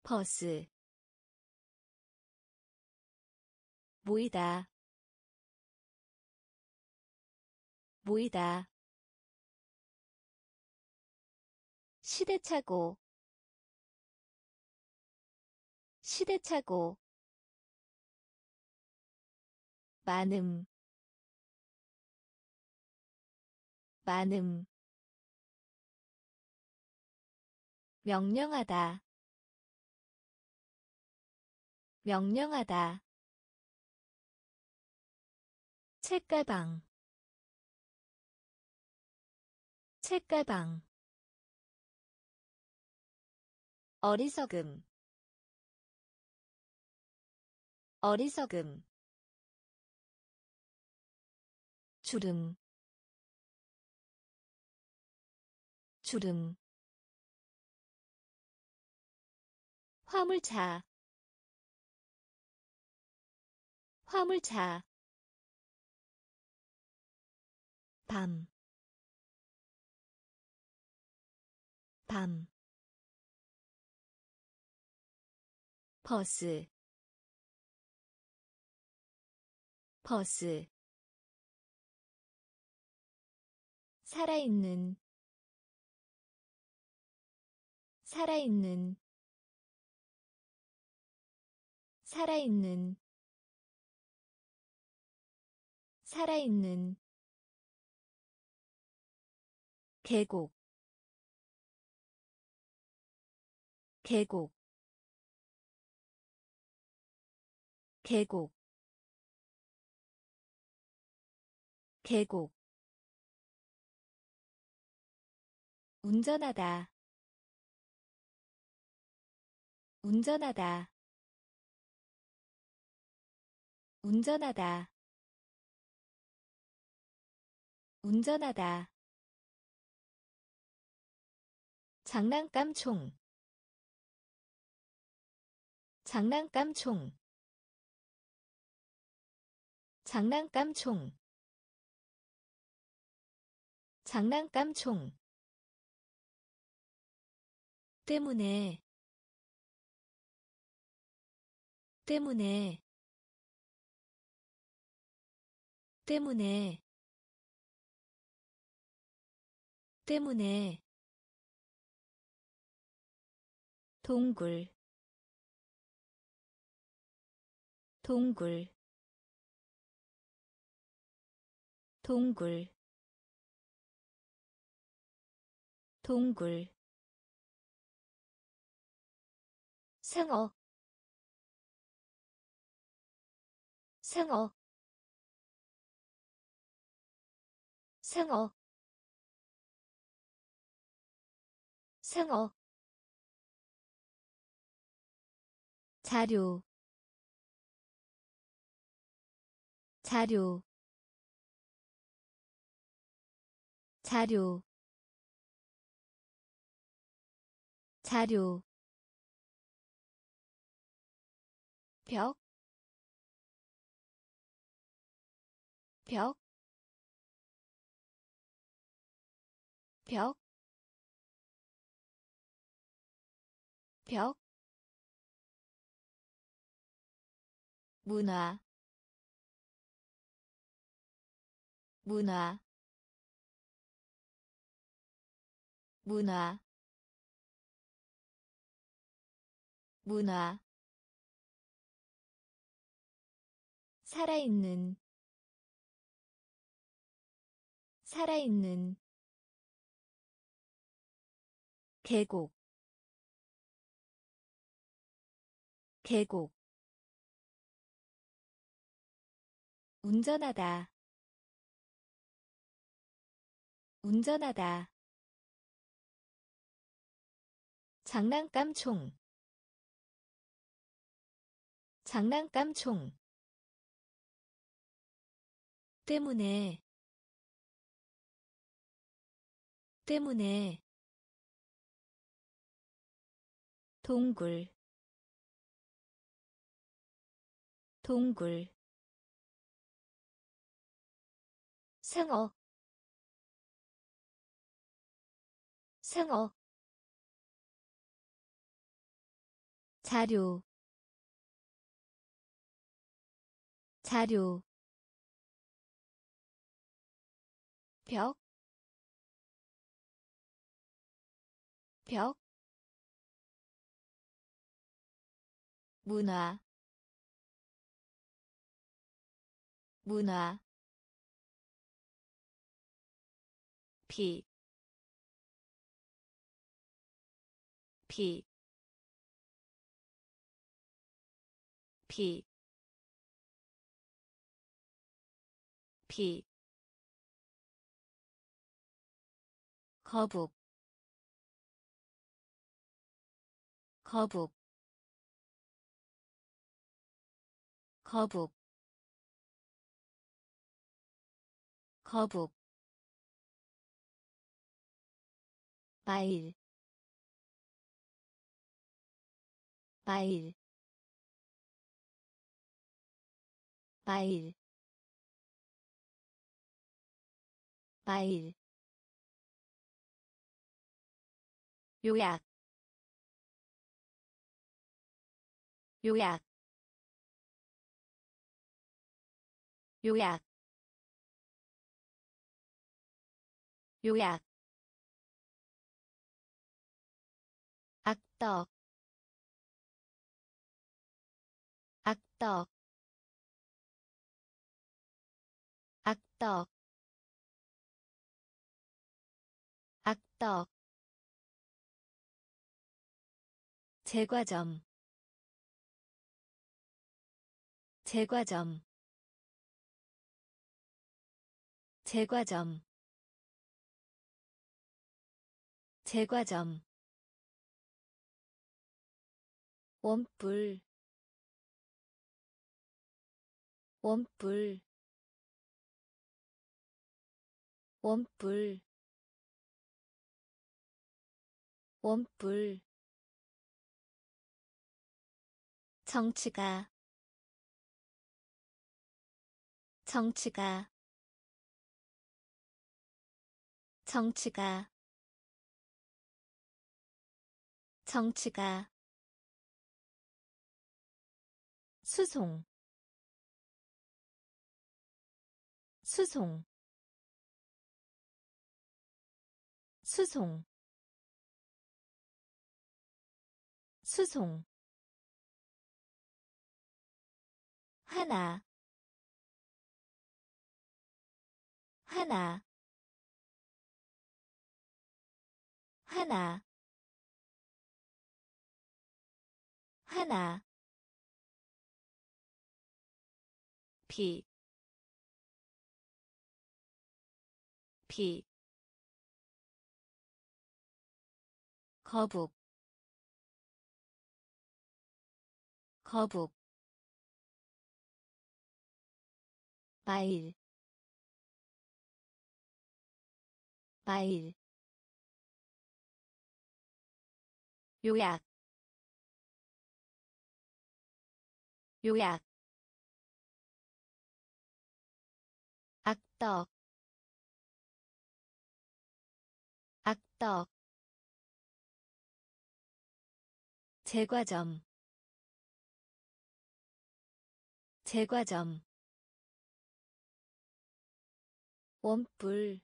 버스. 모이다. 모이다 시대착오. 시대착오. 많음. 많음. 명령하다. 명령하다. 책가방. 책가방 어리석음. 어리석음. 주름. 주름. 화물차. 화물차. 밤, 밤, 버스, 버스, 살아있는, 살아있는, 살아있는, 살아있는 계곡 계곡 계곡. 계곡. 운전하다. 운전하다. 운전하다. 운전하다. 장난감 총. 장난감 총 장난감 총. 장난감 총. 때문에. 때문에. 때문에. 때문에. 동굴. 동굴 동굴 동굴 상어 상어 상어 상어. 자료 자료 자료 자료 벽, 벽, 벽, 벽, 문화, 문화, 문화, 문화 살아있는 살아있는 계곡 계곡. 운전하다 운전하다 장난감 총. 장난감 총. 때문에. 때문에. 동굴. 동굴. 상어. 상어 자료 자료 벽, 벽, 문화, 문화, 피, 피, 피, 피, 거북. 거북. 거북. 거북. 마일. 마일 마일. 마일. 요약. 요약. 요약. 요약. 악덕. 악덕 악덕 악덕 제과점 제과점 제과점 제과점 원뿔 원뿔 원뿔 원뿔 정치가 정치가. 정치가 정치가. 수송 수송 수송 수송. 하나 하나 하나 하나. 피, 피, 거북, 거북, 마일 과일 요약 요약 악덕 악덕 제과점. 제과점. 원뿔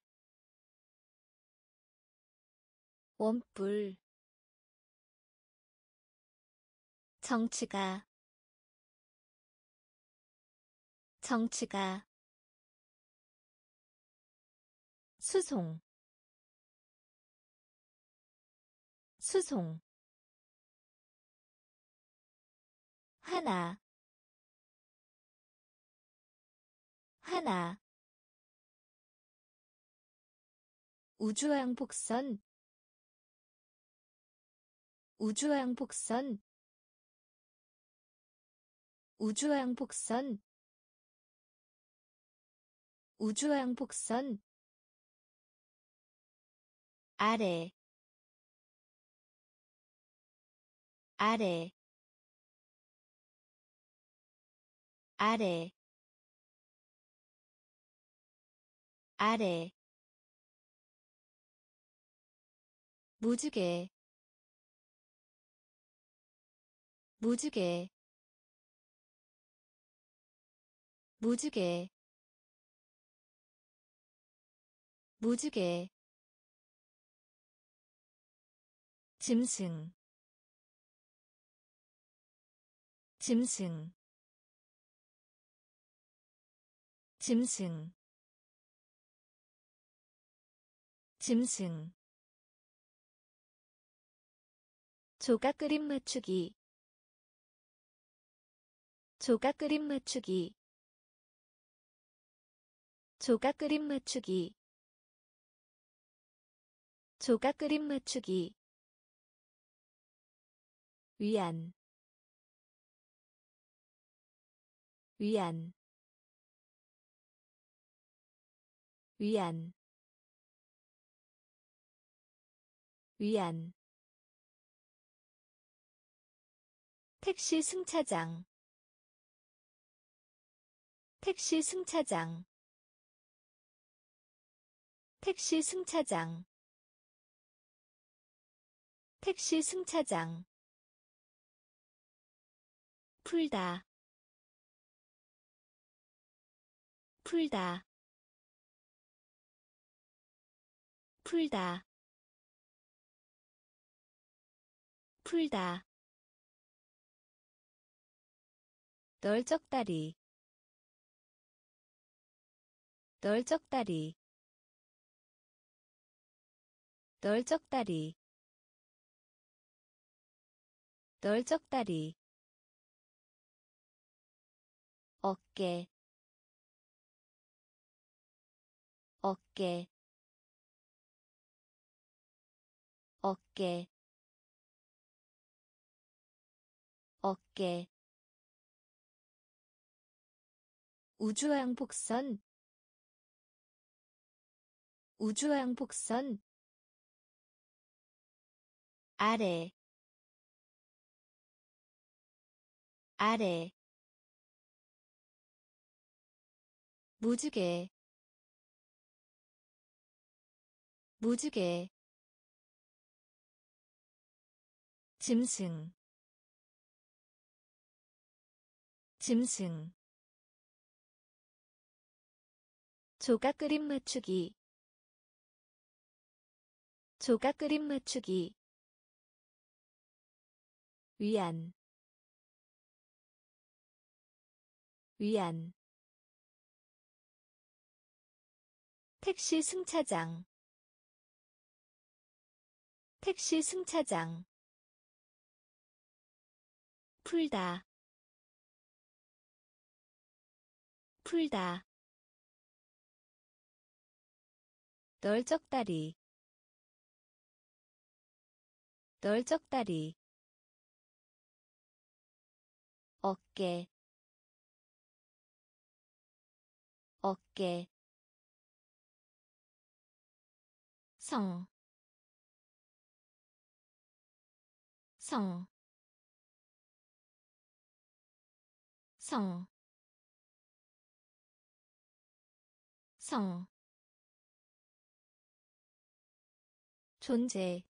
원뿔 정치가. 정치가. 수송. 수송 하나. 하나. 우주왕복선. 우주왕복선. 우주왕복선. 우주왕복선. 아래. 아래 아래 아래 무지개 무지개 무지개 무지개 짐승 짐승 짐승. 짐승. 조각 그림 맞추기. 조각 그림 맞추기. 조각 그림 맞추기. 조각 그림 맞추기. 위안. 위안 위안 위안. 택시 승차장 택시 승차장. 택시 승차장 택시 승차장. 풀다 풀다 풀다. 풀다. 널쩍다리. 널쩍다리. 널쩍다리. 널쩍다리. 어깨. 어깨 어깨 어깨. 우주왕복선 우주왕복선. 아래 아래. 무지개 무지개 짐승. 짐승. 조각 그림 맞추기. 조각 그림 맞추기. 위안. 위안. 택시 승차장. 택시 승차장 풀다. 풀다. 널쩍다리. 널쩍다리. 어깨. 어깨. 성, 성, 성, 성, 존재,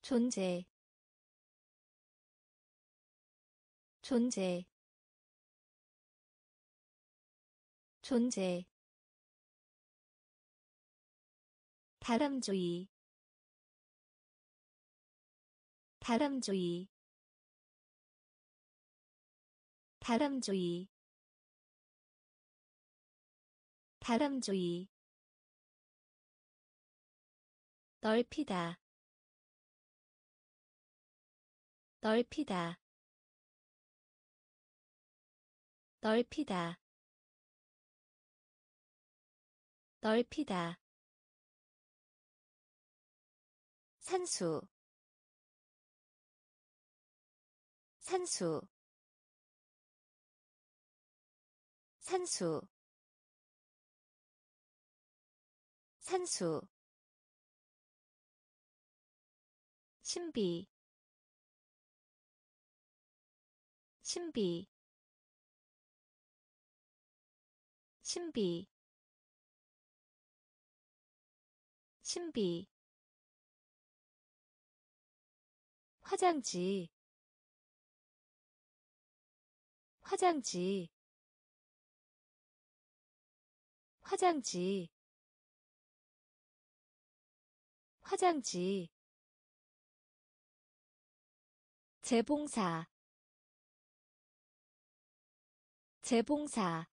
존재, 존재, 존재. 다람쥐 다람쥐 다람쥐. 다람쥐. 넓히다. 넓히다. 넓히다. 넓히다. 산수. 산수 산수 산수 신비 신비 신비 신비. 화장지 화장지 화장지 화장지 재봉사 재봉사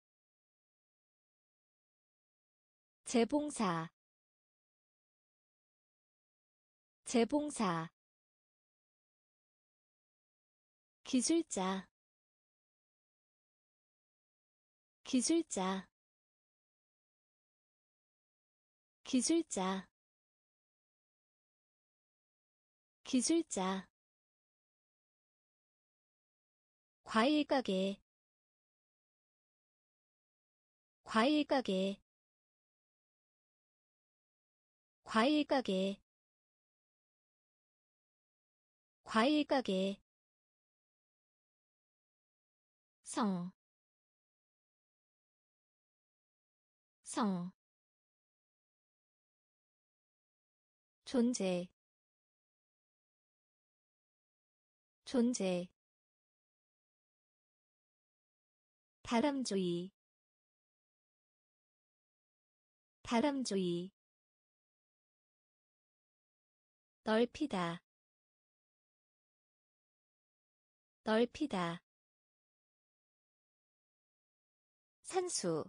재봉사 재봉사. 기술자 기술자 기술자. 기술자. 과일 가게. 과일 가게. 과일 가게. 과일 가게. 성, 성, 존재, 존재, 다람쥐, 다람쥐, 넓히다, 넓히다. 산수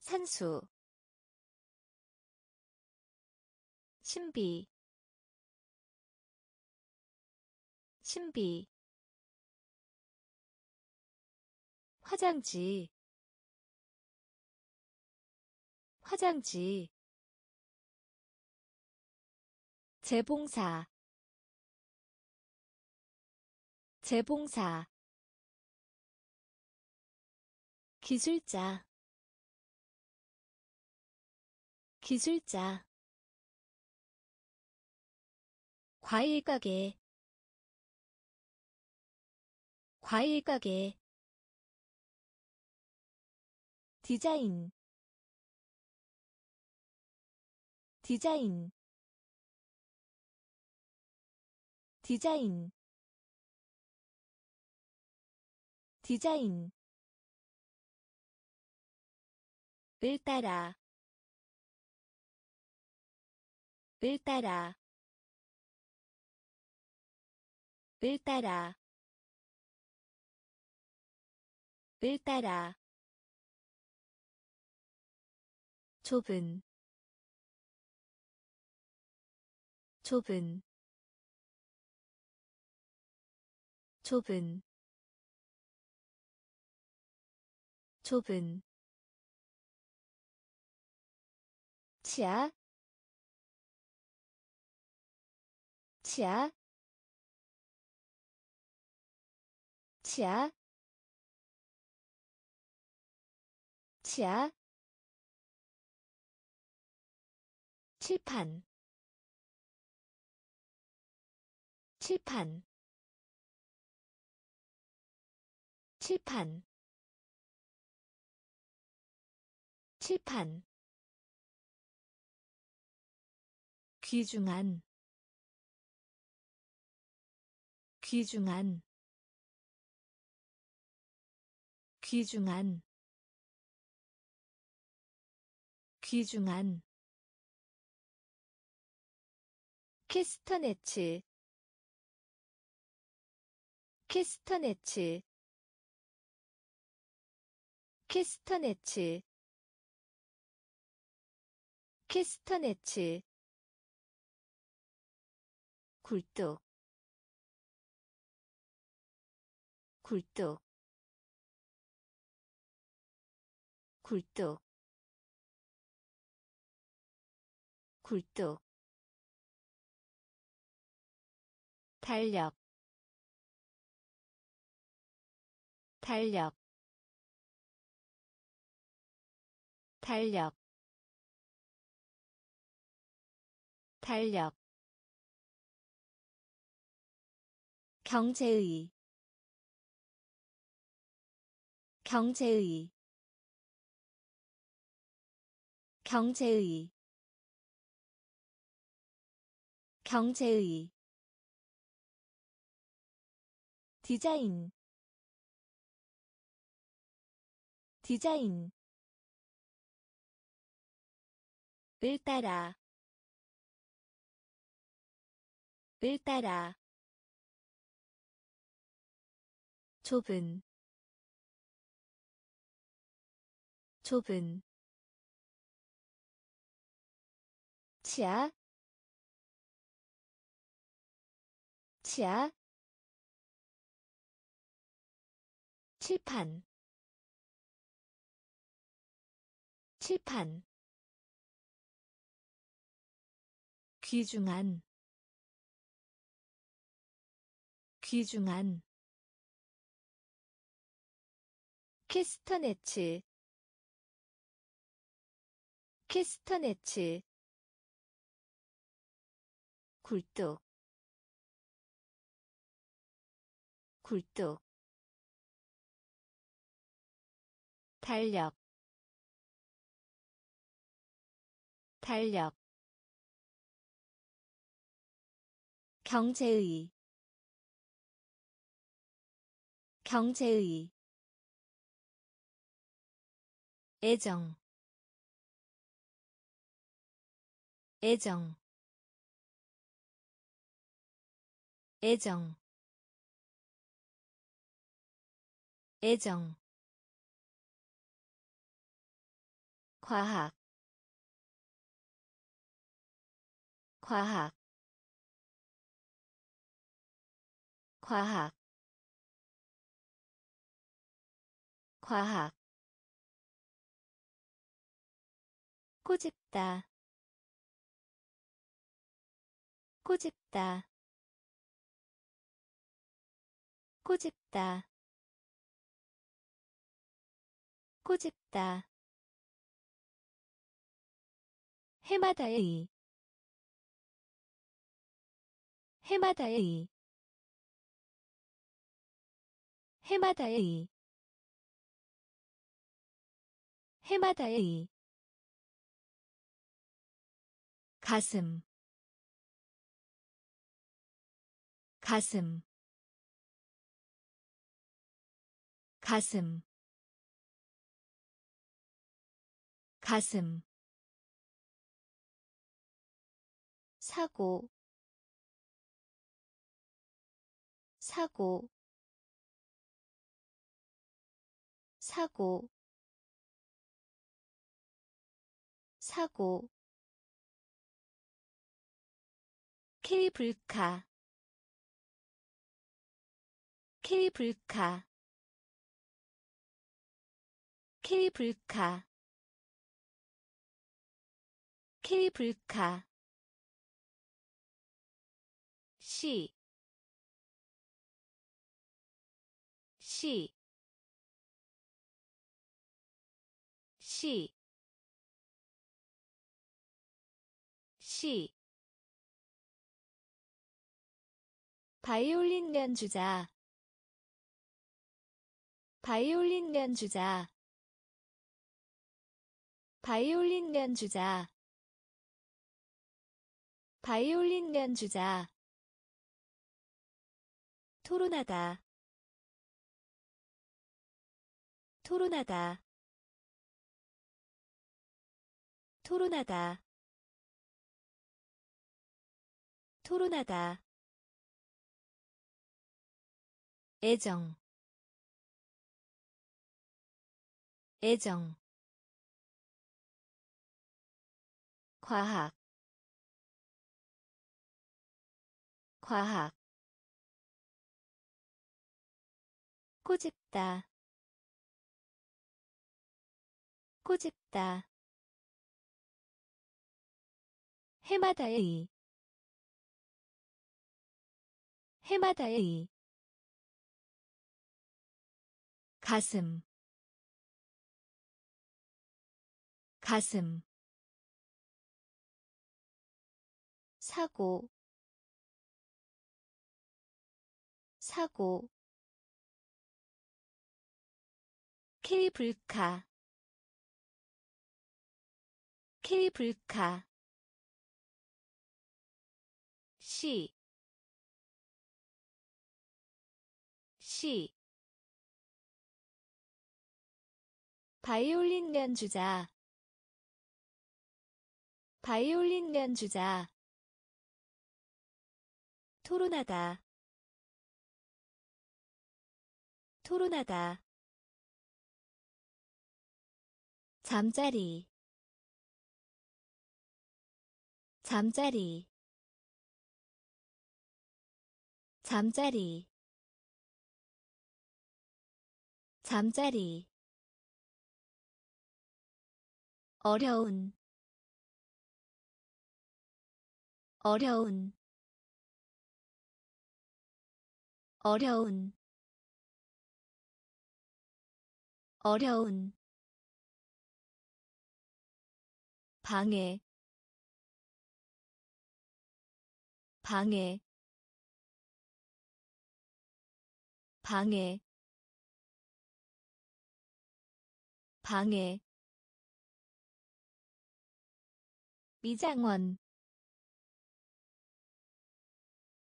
산수 신비 신비 화장지 화장지 재봉사 재봉사 기술자 기술자 과일 가게. 과일 가게. 디자인. 디자인. 디자인. 디자인. 을 따라. 을 따라 을 따라 을 따라 좁은 좁은 좁은 좁은. 치아 치아 치아 치아 칠판 칠판 칠판 칠판. 귀중한 귀중한 귀중한 귀중한 캐스터네츠 캐스터네츠 캐스터네츠 캐스터네츠 굴뚝 굴뚝 굴뚝 굴뚝 달력 달력 달력 달력. 경제의 경제의 경제의 경제의 디자인 디자인 을 따라 을 따라 좁은 좁은 치아 치아 칠판 칠판 귀중한 귀중한 캐스터네츠 캐스터네츠 굴뚝 굴뚝 달력 달력 경제의 경제의 애정 애정 애정 애정 과학 과학 과학 과학. 꼬집다 꼬집다 꼬집다. 꼬집다. 해마다의 해마다의 해마다의 해마다의 가슴. 가슴 가슴 가슴 사고 사고 사고 사고. 케이블카 케이블카 케이블카. 케이블카. 시, 시, 시, 시, 바이올린 연주자, 바이올린 연주자, 바이올린 연주자, 바이올린 연주자, 토론하다, 토론하다. 토론하다. 토론하다. 애정. 애정 과학 과학. 꼬집다 꼬집다. 해마다의 해마다의. 가슴 가슴 사고 사고 케이블카 케이블카 시, 시. 바이올린 연주자 바이올린 연주자 토론하다. 토론하다. 잠자리. 잠자리. 잠자리. 잠자리. 어려운. 어려운 어려운 어려운 방해 방해 방해 방해. 미장원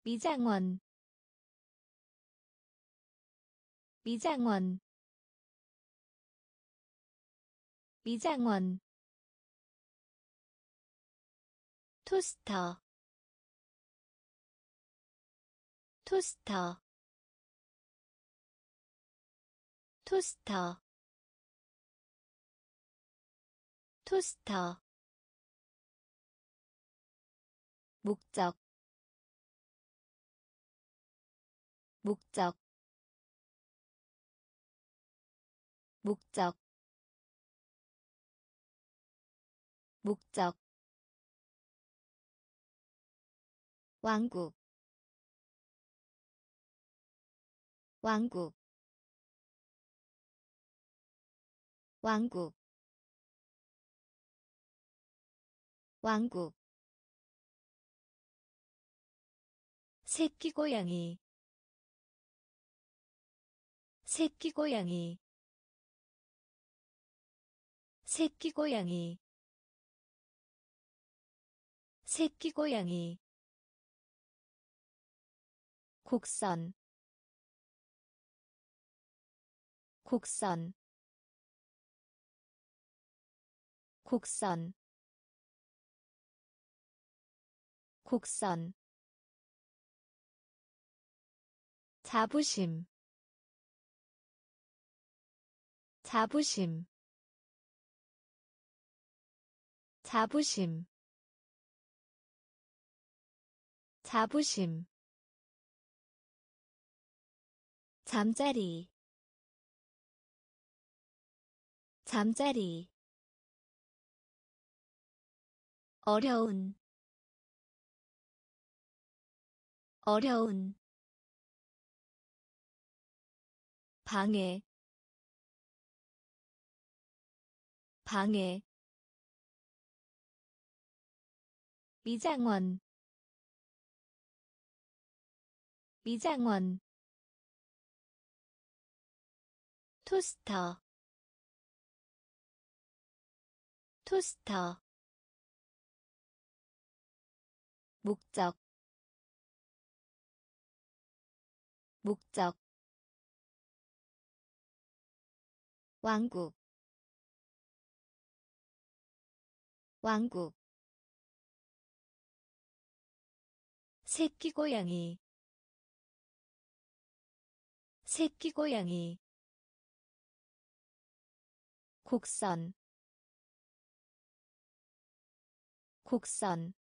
미장원 미장원. 미장원. 토스터. 토스터. 토스터. 토스터. 목적. 목적 목적 목적 왕국 왕국 왕국 왕국. 새끼 고양이 새끼 고양이 새끼 고양이. 새끼 고양이. 곡선. 곡선. 곡선. 곡선. 자부심. 자부심 자부심 자부심 잠자리 잠자리 어려운 어려운 방해 방해 미장원. 미장원. 토스터. 토스터. 목적. 목적. 왕국. 왕국 새끼 고양이. 새끼 고양이. 곡선. 곡선.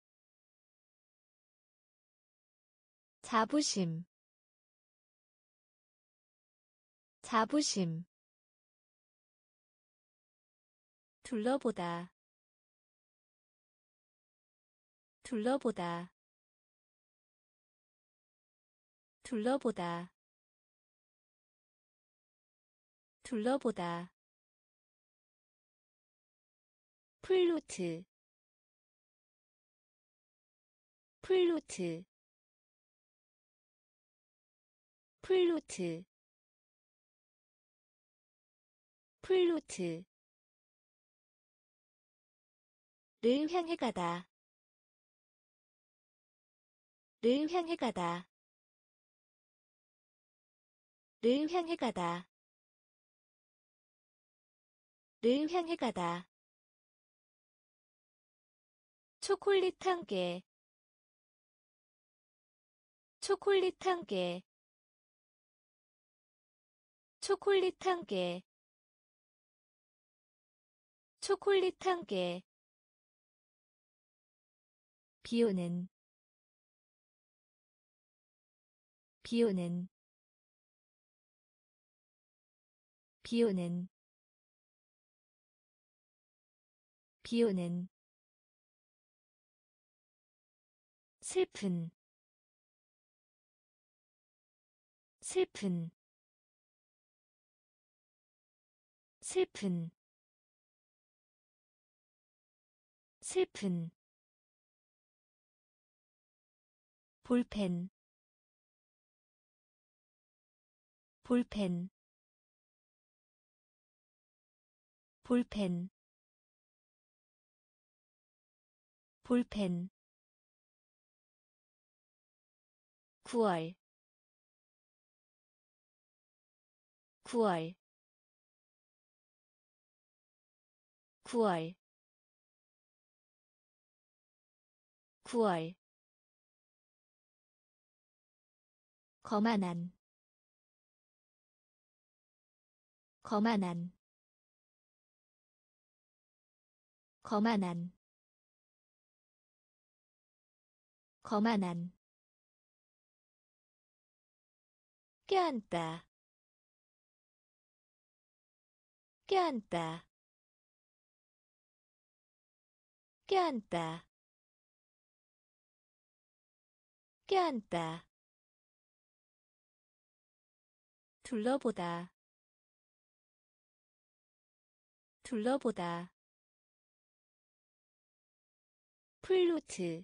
자부심. 자부심. 둘러보다. 둘러보다 둘러보다. 둘러보다. 플루트. 플루트. 플루트. 플루트. 를 향해 가다. 를 향해 가다 를 향해 가다. 를 향해 가다. 초콜릿 한 개, 초콜릿 한 개, 초콜릿 한 개, 초콜릿 한 개, 비오는. 비오는 비오는 비오는 슬픈 슬픈 슬픈 슬픈. 볼펜 볼펜 볼펜. 볼펜. 9월. 9월. 9월. 9월. 거만한. 거만한 거만한 거만한 껴안다 껴안다 껴안다 껴안다. 둘러보다 둘러보다 플루트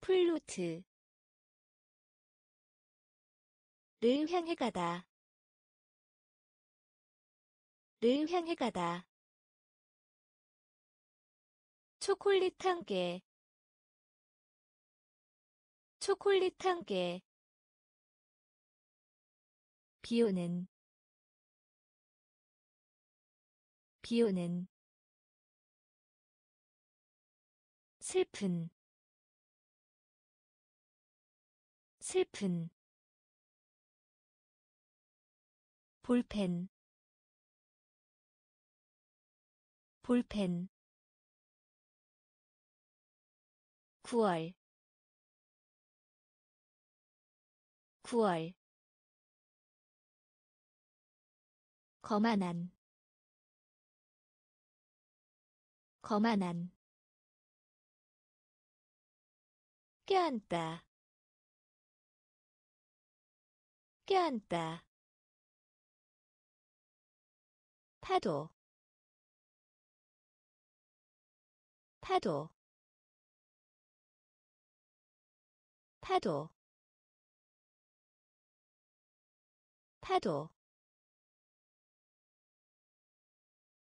플루트. 를 향해 가다 를 향해 가다. 초콜릿 한 개, 초콜릿 한 개, 비오는 비오는 슬픈 슬픈 볼펜 볼펜. 9월 9월. 거만한 거만한 껴안다. 껴안다. 파도. 파도. 파도. 파도.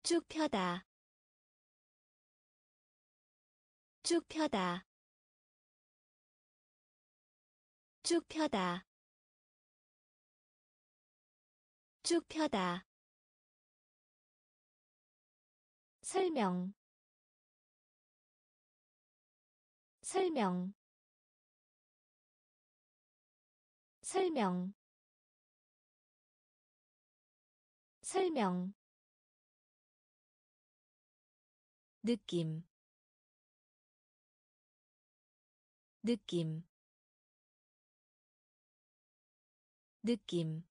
쭉 펴다. 쭉 펴다 쭉 펴다. 쭉 펴다. 설명. 설명. 설명. 설명. 느낌. 느낌 느낌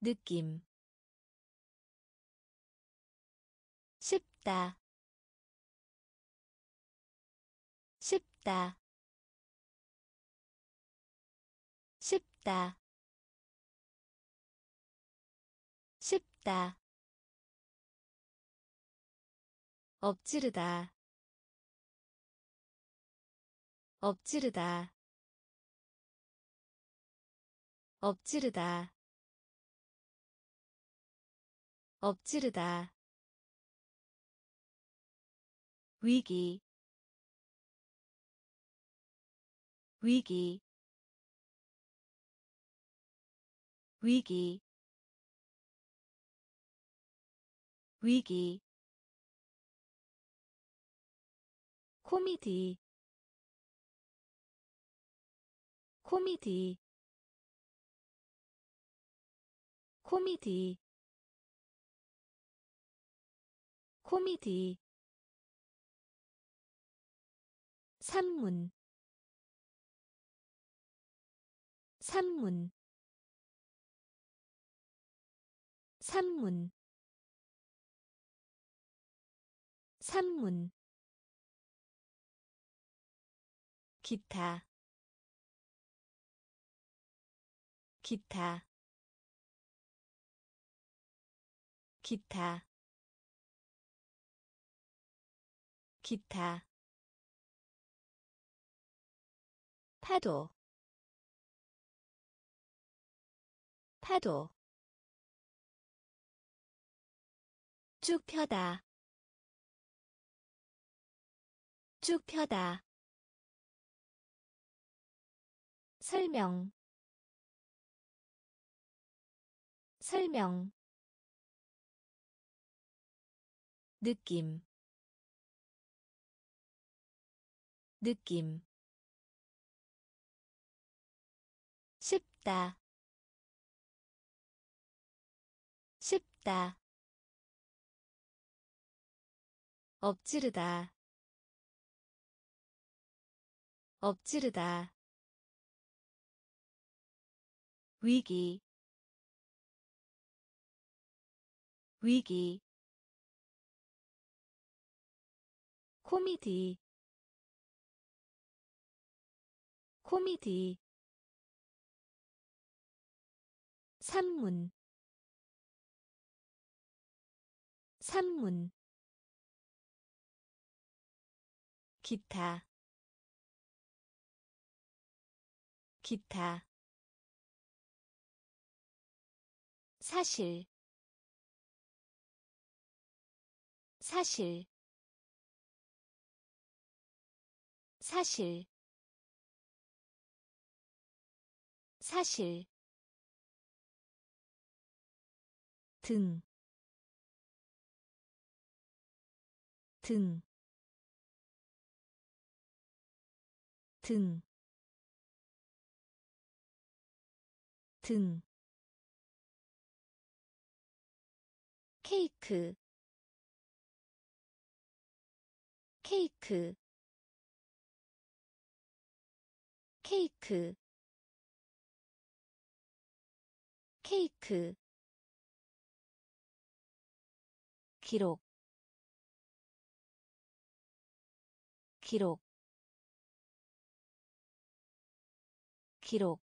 느낌 쉽다 쉽다 쉽다 쉽다. 엎지르다 엎지르다 엎지르다. 엎지르다. 위기. 위기. 위기. 위기. 코미디. 코미디 코미디. 코미디. 산문. 산문. 산문. 산문. 기타. 기타 기타. 기타. 파도. 파도. 쭉 펴다. 쭉 펴다. 설명. 설명 느낌 느낌 쉽다 쉽다 엎지르다 엎지르다 위기 위기 코미디. 코미디. 산문. 산문. 기타. 기타. 사실. 사실 사실. 사실. 등, 등, 등, 등. 케이크. 케이크 케이크 케이크 기록 기록 기록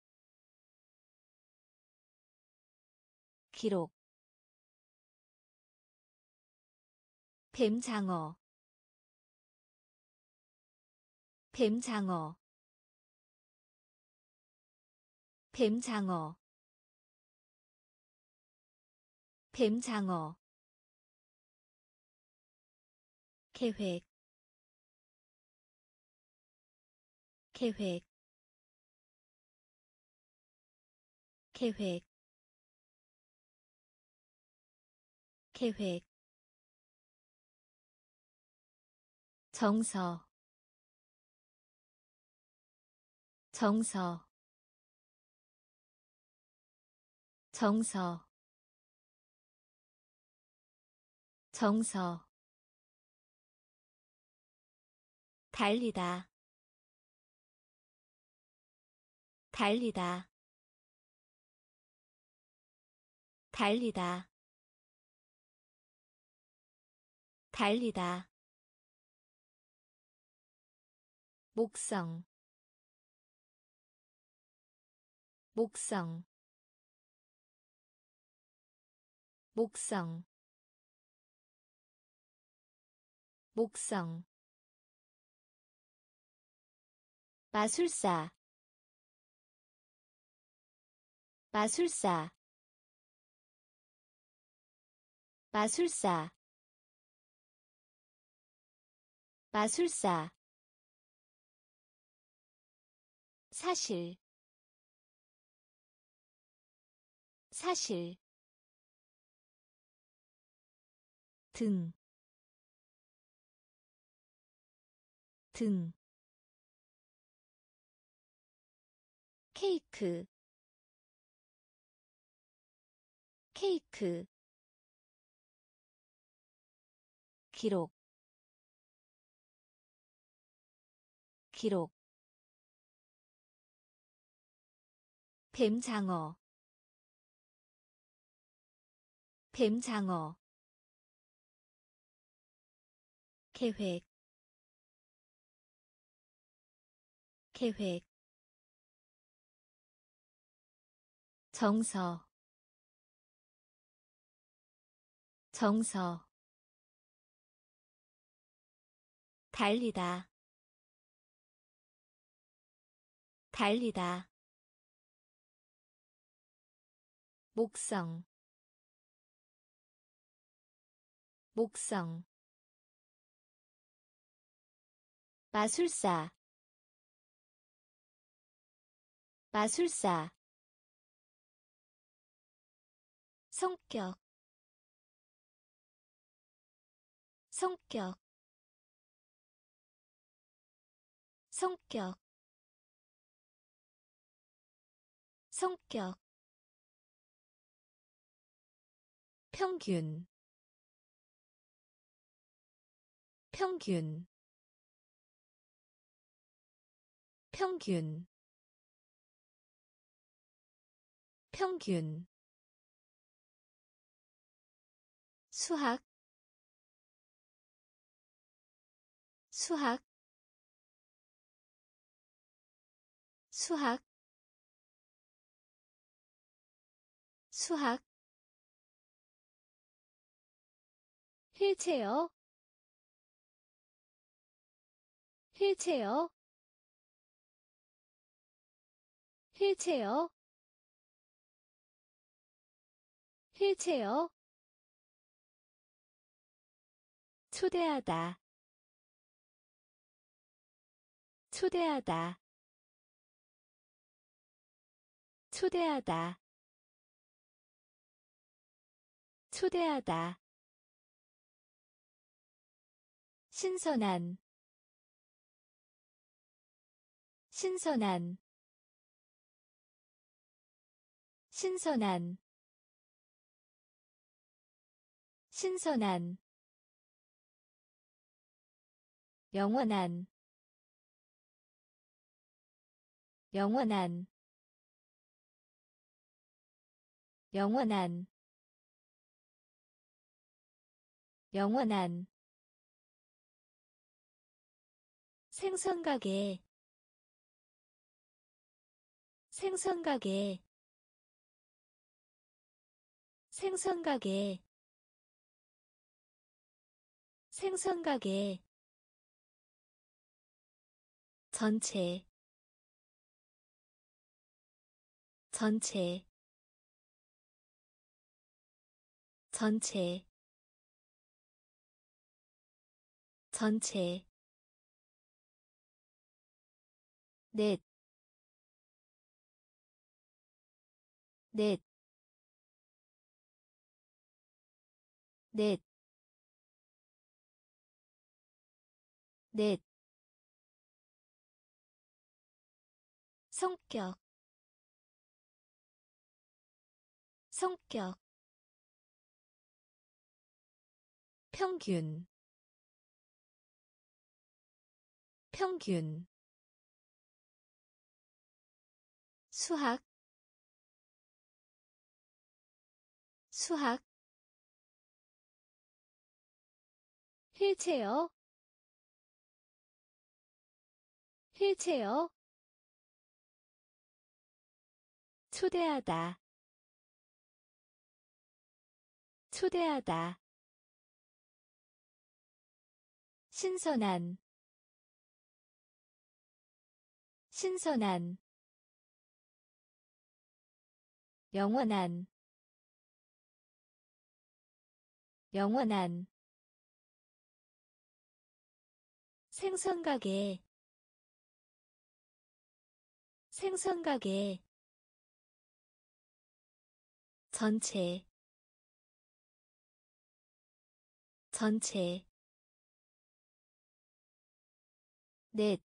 기록. 뱀장어 뱀장어 뱀장어. 뱀장어. 계획. 계획. 계획. 계획. 정서. 정서 정서 정서. 달리다 달리다. 달리다 달리다. 목성 목성 목성 목성 마술사 마술사 마술사 마술사. 사실 사실 등, 등, 케이크, 케이크, 기록, 기록, 뱀장어 뱀장어 계획 계획 정서 정서 달리다 달리다 목성 목성 마술사 마술사 성격 성격 성격 성격. 평균 평균 평균 평균 수학 수학 수학 수학. 휠체어 휠체어 휠체어 휠체어 초대하다. 초대하다. 초대하다. 초대하다. 신선한. 신선한 신선한 신선한 영원한 영원한 영원한 영원한. 생선가게 생선가게 생선 가게. 생선 가게. 전체. 전체. 전체. 전체. 넷, 넷, 넷, 넷, 성격, 성격, 평균, 평균. 수학 수학 휠체어 휠체어 초대하다. 초대하다. 신선한. 신선한. 영원한. 영원한 생선 가게. 생선 가게. 전체. 전체. 넷,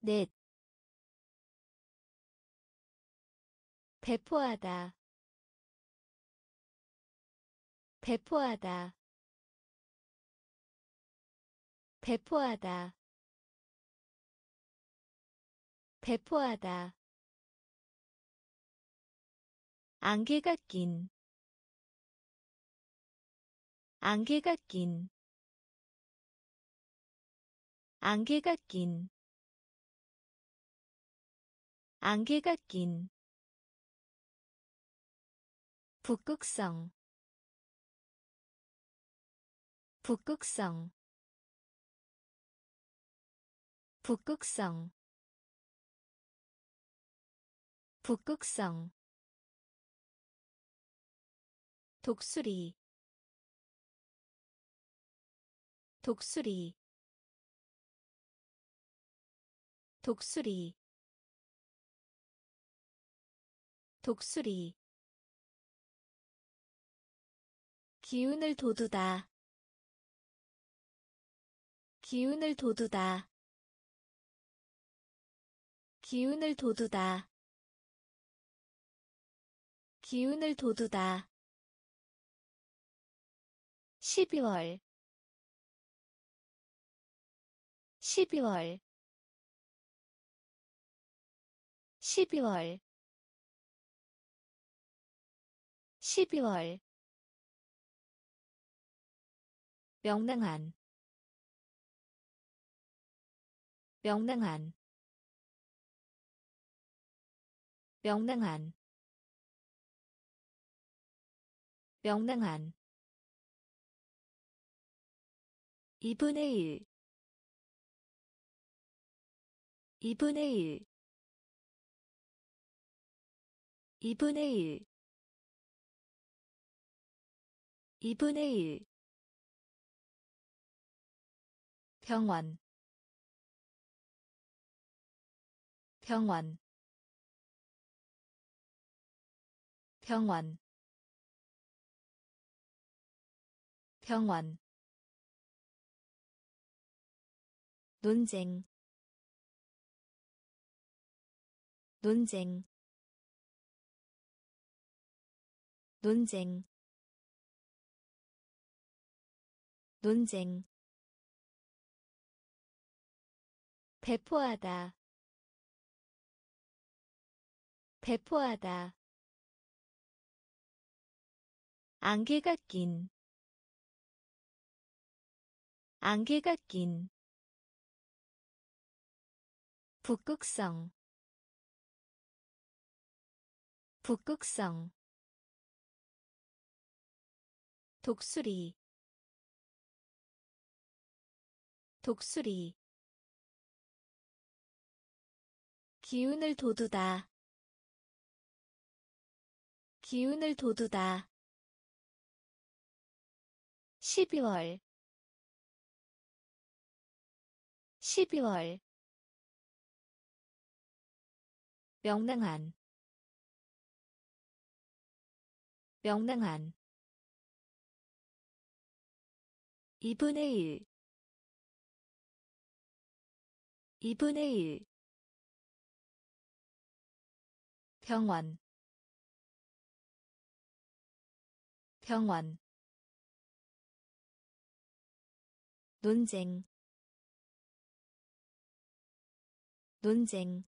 넷, 배포하다. 배포하다 배포하다. 배포하다. 안개가 낀. 안개가 낀. 안개가 낀. 안개가 낀. 북극성. 북극성 북극성 북극성 독수리 독수리 독수리 독수리. 기운을 돋우다 기운을 돋우다 기운을 돋우다. 기운을 돋우다. 12월. 12월. 12월. 12월. 명랑한. 명랑한 명랑한 명랑한. 2분의 1 2분의 1 2분의 1 2분의 1 병원 병원 병원. 병원. 논쟁. 논쟁. 논쟁. 논쟁. 배포하다. 배포하다 안개가 낀. 안개가 낀. 북극성. 북극성. 독수리. 독수리. 기운을 돋우다. 기운을 돋우다 12월. 12월. 명랑한. 명랑한. 2분의 1 2분의 1 병원. 병원 논쟁 논쟁